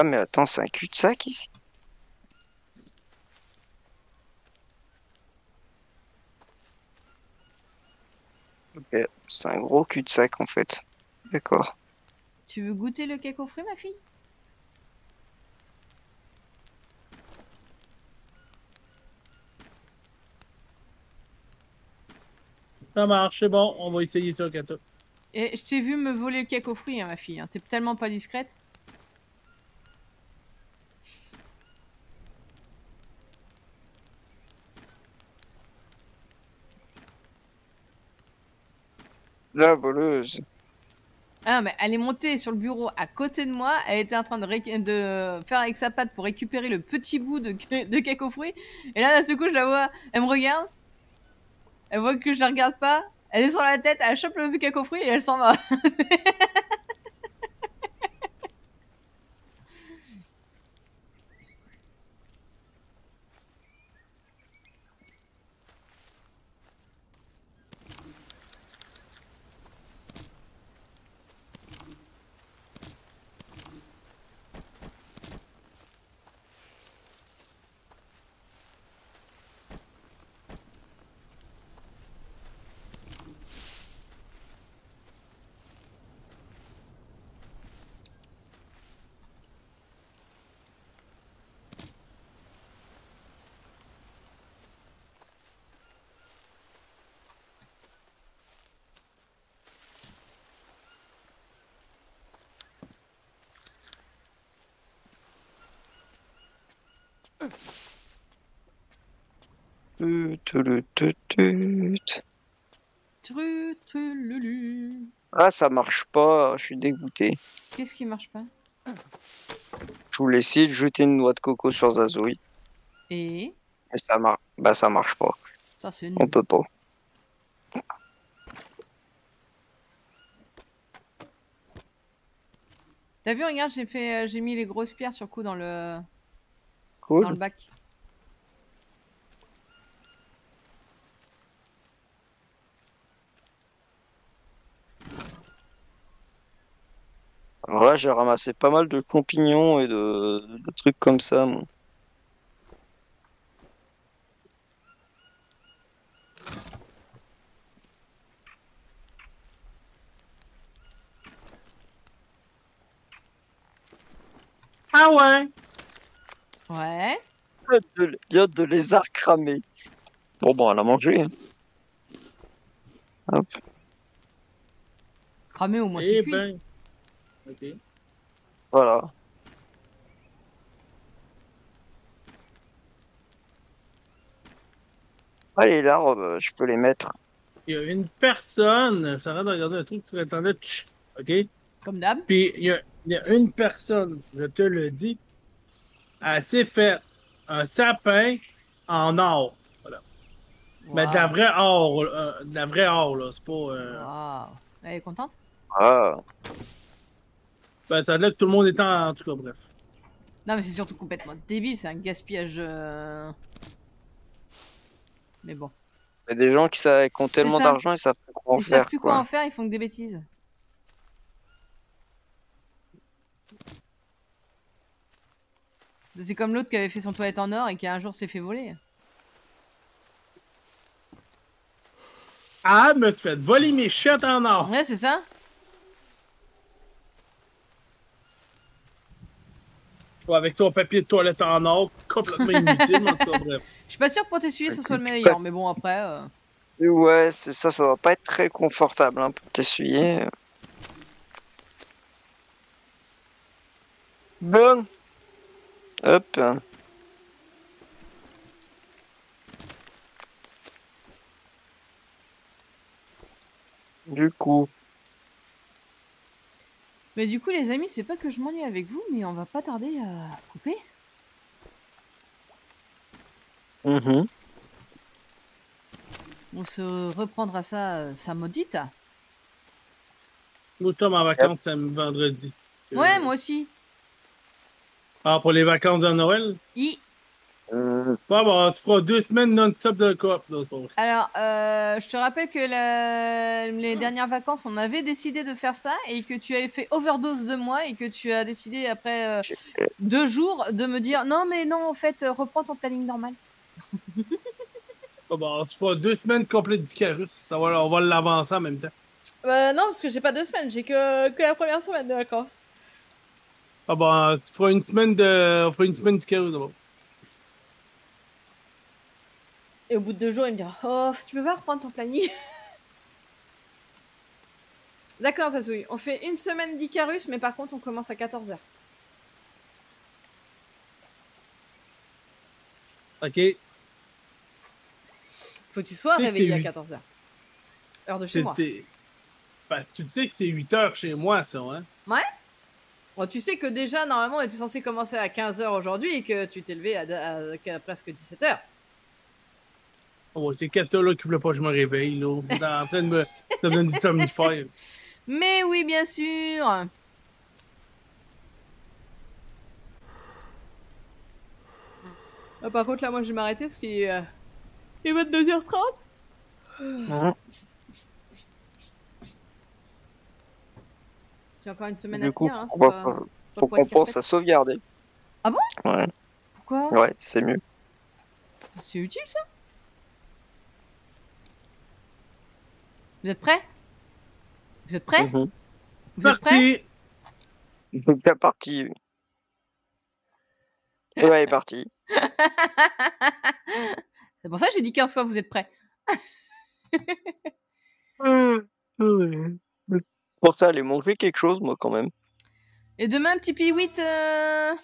A: Ah mais attends, c'est un cul-de-sac ici. Ok, c'est un gros cul-de-sac en fait. D'accord.
B: Tu veux goûter le cake aux fruits, ma fille?
C: Ça marche, c'est bon, on va essayer ça, Kata.
B: Et je t'ai vu me voler le cake aux fruits, hein, ma fille. hein. T'es tellement pas discrète.
A: La voleuse.
B: Ah, mais elle est montée sur le bureau à côté de moi. Elle était en train de, faire avec sa patte pour récupérer le petit bout de, de cake fruits. Et là, d'un seul coup, je la vois. Elle me regarde. Elle voit que je la regarde pas. Elle est sur la tête. Elle chope le cake aux fruits et elle s'en va.
A: Ah, ça marche pas, je suis dégoûté.
B: Qu'est-ce qui marche pas?
A: Je voulais essayer de jeter une noix de coco sur Zazoui,
B: Et?
A: Mais ça marche. Bah, ça marche pas.
B: ça
A: On peut pas.
B: T'as vu, regarde, j'ai fait, euh, j'ai mis les grosses pierres sur coup dans le,
A: Cool.
B: dans le bac.
A: Alors là, j'ai ramassé pas mal de champignons et de, de trucs comme ça. moi.
C: Ah ouais?
B: Ouais.
A: De, il y a de lézards cramés. Bon, bon, on a mangé. hein. Hop.
B: Cramé au moins
C: Eh
B: c'est cuit.
C: ben. Ok.
A: Voilà. Ah, les larves, euh, je peux les mettre.
C: Il y a une personne, je suis en train de regarder un truc sur Internet, chut, ok?
B: Comme d'hab.
C: Puis il y, a, il y a une personne, je te le dis, elle s'est fait un sapin en or. Mais de la vraie or, euh, de la vraie or, là. C'est pas. euh,
B: Waouh. Elle est contente?
A: Ah,
C: Ben, ça a l'air que tout le monde est en. En tout cas, bref.
B: Non, mais c'est surtout complètement débile, c'est un gaspillage. euh, Mais bon.
A: il y a des gens qui, savent, qui ont tellement d'argent, ils savent pas quoi en
B: Ils savent
A: faire.
B: plus quoi
A: quoi.
B: en faire, ils font que des bêtises. C'est comme l'autre qui avait fait son toilette en or et qui un jour se l'est fait voler.
C: Ah, me tu fait voler mes chiottes en or.
B: Ouais, c'est ça.
C: Ouais, avec ton papier de toilette en or, complètement inutile, mais en tout cas, bref.
B: Je suis pas sûr que pour t'essuyer ce soit le meilleur, mais bon, après. euh,
A: Ouais, c'est ça, ça doit pas être très confortable hein, pour t'essuyer. Bon. Hop. Du coup,
B: Mais du coup, les amis, c'est pas que je m'ennuie avec vous, mais on va pas tarder à couper.
A: mhm.
B: On se reprendra ça, euh, ça maudite.
C: Nous sommes en vacances samedi, vendredi.
B: Ouais,
C: Euh,
B: moi aussi.
C: Ah, pour les vacances de Noël?
B: I.
A: Euh,
C: Bon, bon, tu feras deux semaines non-stop de coop, là.
B: Alors, euh, je te rappelle que la- les dernières vacances, on avait décidé de faire ça et que tu avais fait overdose de moi et que tu as décidé après euh, deux jours de me dire non, mais non, en fait, euh, reprends ton planning normal.
C: Bon, bon, tu feras deux semaines complètes d'Icarus. Ça va, on va l'avancer en même temps.
B: Euh, non, parce que j'ai pas deux semaines, j'ai que, que la première semaine de vacances.
C: Ah, bon, tu feras une semaine de. On fera une semaine d'Icarus d'abord.
B: Et au bout de deux jours, il me dira Oh, tu peux pas reprendre ton planning? D'accord, Sasouille. On fait une semaine d'Icarus, mais par contre, on commence à 14h.
C: Ok?
B: Faut que tu sois
C: Tu sais que
B: réveillé à
C: huit.
B: 14h. Heure de chez moi.
C: Ben, tu sais que c'est 8 heures chez moi, ça, hein?
B: Bon, tu sais que déjà, normalement, on était censé commencer à 15h aujourd'hui et que tu t'es levé à, à- à presque 17h.
C: Oh, c'est Kata là qui voulait pas que je me réveille, là. En train de me, de me donner du somnifère.
B: Mais oui, bien sûr Ah, Par contre, là, moi, je vais m'arrêter parce qu'il est, euh, il est 22h30.
A: mhm.
B: J'ai encore une semaine
A: Du
B: à
A: coup,
B: tenir. Hein, pas-
A: faut qu'on pense à sauvegarder.
B: Pourquoi?
A: Ouais, c'est mieux.
B: C'est utile, ça? Vous êtes prêts? Vous êtes prêts?
A: Mhm.
B: Vous êtes prêts?
C: Parti!
A: Donc, la partie. Ouais, est partie.
B: C'est pour ça que j'ai dit 15 fois vous êtes prêts.
A: Pour ça, aller manger quelque chose, moi, quand même.
B: Et demain, petit P8 euh...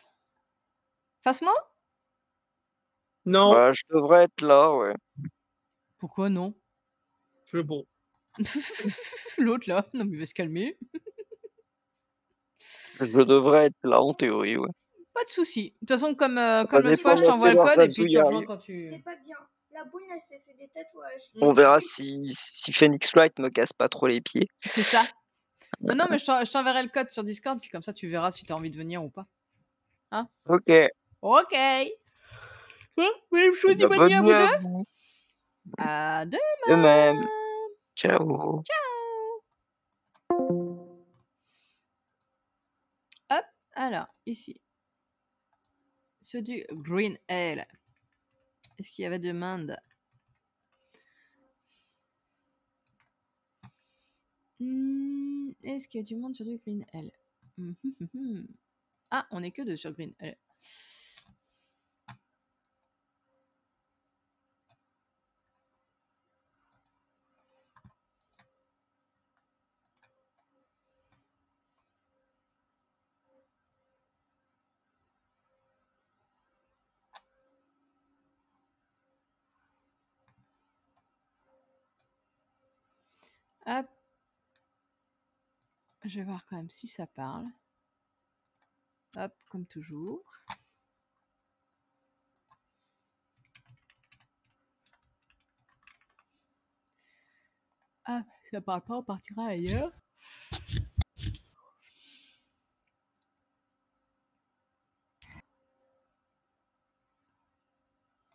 B: Fasmo?
C: Non,
A: Bah, je devrais être là, ouais.
B: Pourquoi non?
C: Je sais pas.
B: L'autre là, non mais il va se calmer.
A: Je devrais être là, en théorie, ouais.
B: Pas de souci. De toute façon, comme, euh, comme
A: dépend
B: fois, je t'envoie le code et puis tu
A: arrive.
B: quand tu.
E: C'est pas bien. La boune, elle s'est fait des tatouages.
A: On verra si, si Phoenix Wright me casse pas trop les pieds.
B: C'est ça. Non, non, mais je t'en- je t'enverrai le code sur Discord, puis comme ça, tu verras si t'as envie de venir ou pas.
A: Ok.
B: Ok. Bon, chose,
A: Bah,
B: bonne
A: bonne
B: nuit à vous deux.
A: vous.
B: À deux.
A: De même. Ciao.
B: Alors, ici. Ceux du Green Ale. Est-ce qu'il y avait demande? Hmm, Est-ce qu'il y a du monde sur du Green Ale Hum, hum, hum, hum. Ah, on est que deux sur Green Ale. Hop. Je vais voir quand même si ça parle. Hop, comme toujours. Ah, ça parle pas, on partira ailleurs.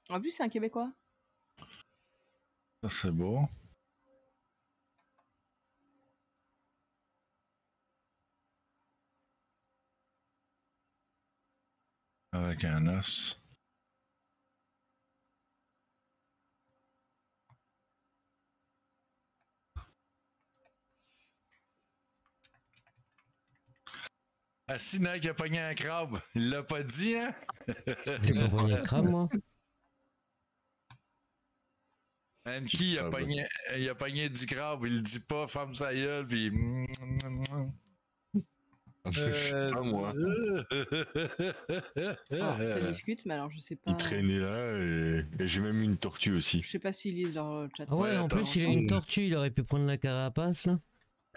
B: En plus, c'est un Québécois.
F: C'est beau. Avec un os. Ah, si, Nike a pogné un crabe. Il l'a pas dit, hein?
G: J'ai pas pogné le crabe, moi.
F: Anki, il a
H: Ah,
F: pogné, il a pogné du crabe? Il le dit pas, ferme sa gueule, puis... Euh,
H: Pas moi.
B: Ah, ça discute, mais alors je sais pas.
H: Il traînait là et, et j'ai même eu une tortue aussi.
B: Je sais pas s'ils lisent leur chat.
G: Ah ouais,
F: Ouais,
G: en plus, il a une tortue, il aurait pu prendre la carapace, là.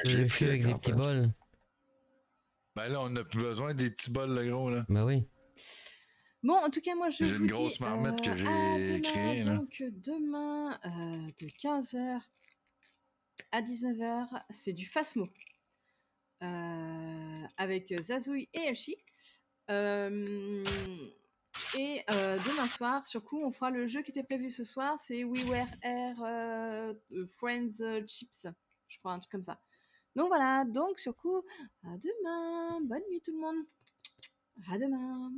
H: J'ai
G: Le
H: la
G: avec des petits bols.
F: Ben là, on a plus besoin des petits bols, le gros, là.
G: Bah oui.
B: Bon, en tout cas, moi, je
F: J'ai une grosse
B: dis,
F: marmite que
B: euh,
F: j'ai créée, là.
B: Donc, demain, euh, de 15h à 19h, c'est du Phasmo. Euh, avec Zazouille et Elchi. Euh, et euh, demain soir, sur coup, on fera le jeu qui était prévu ce soir, c'est We Were Air Friends Chips, je crois, un truc comme ça. Donc voilà, donc sur coup, à demain, bonne nuit tout le monde. À demain.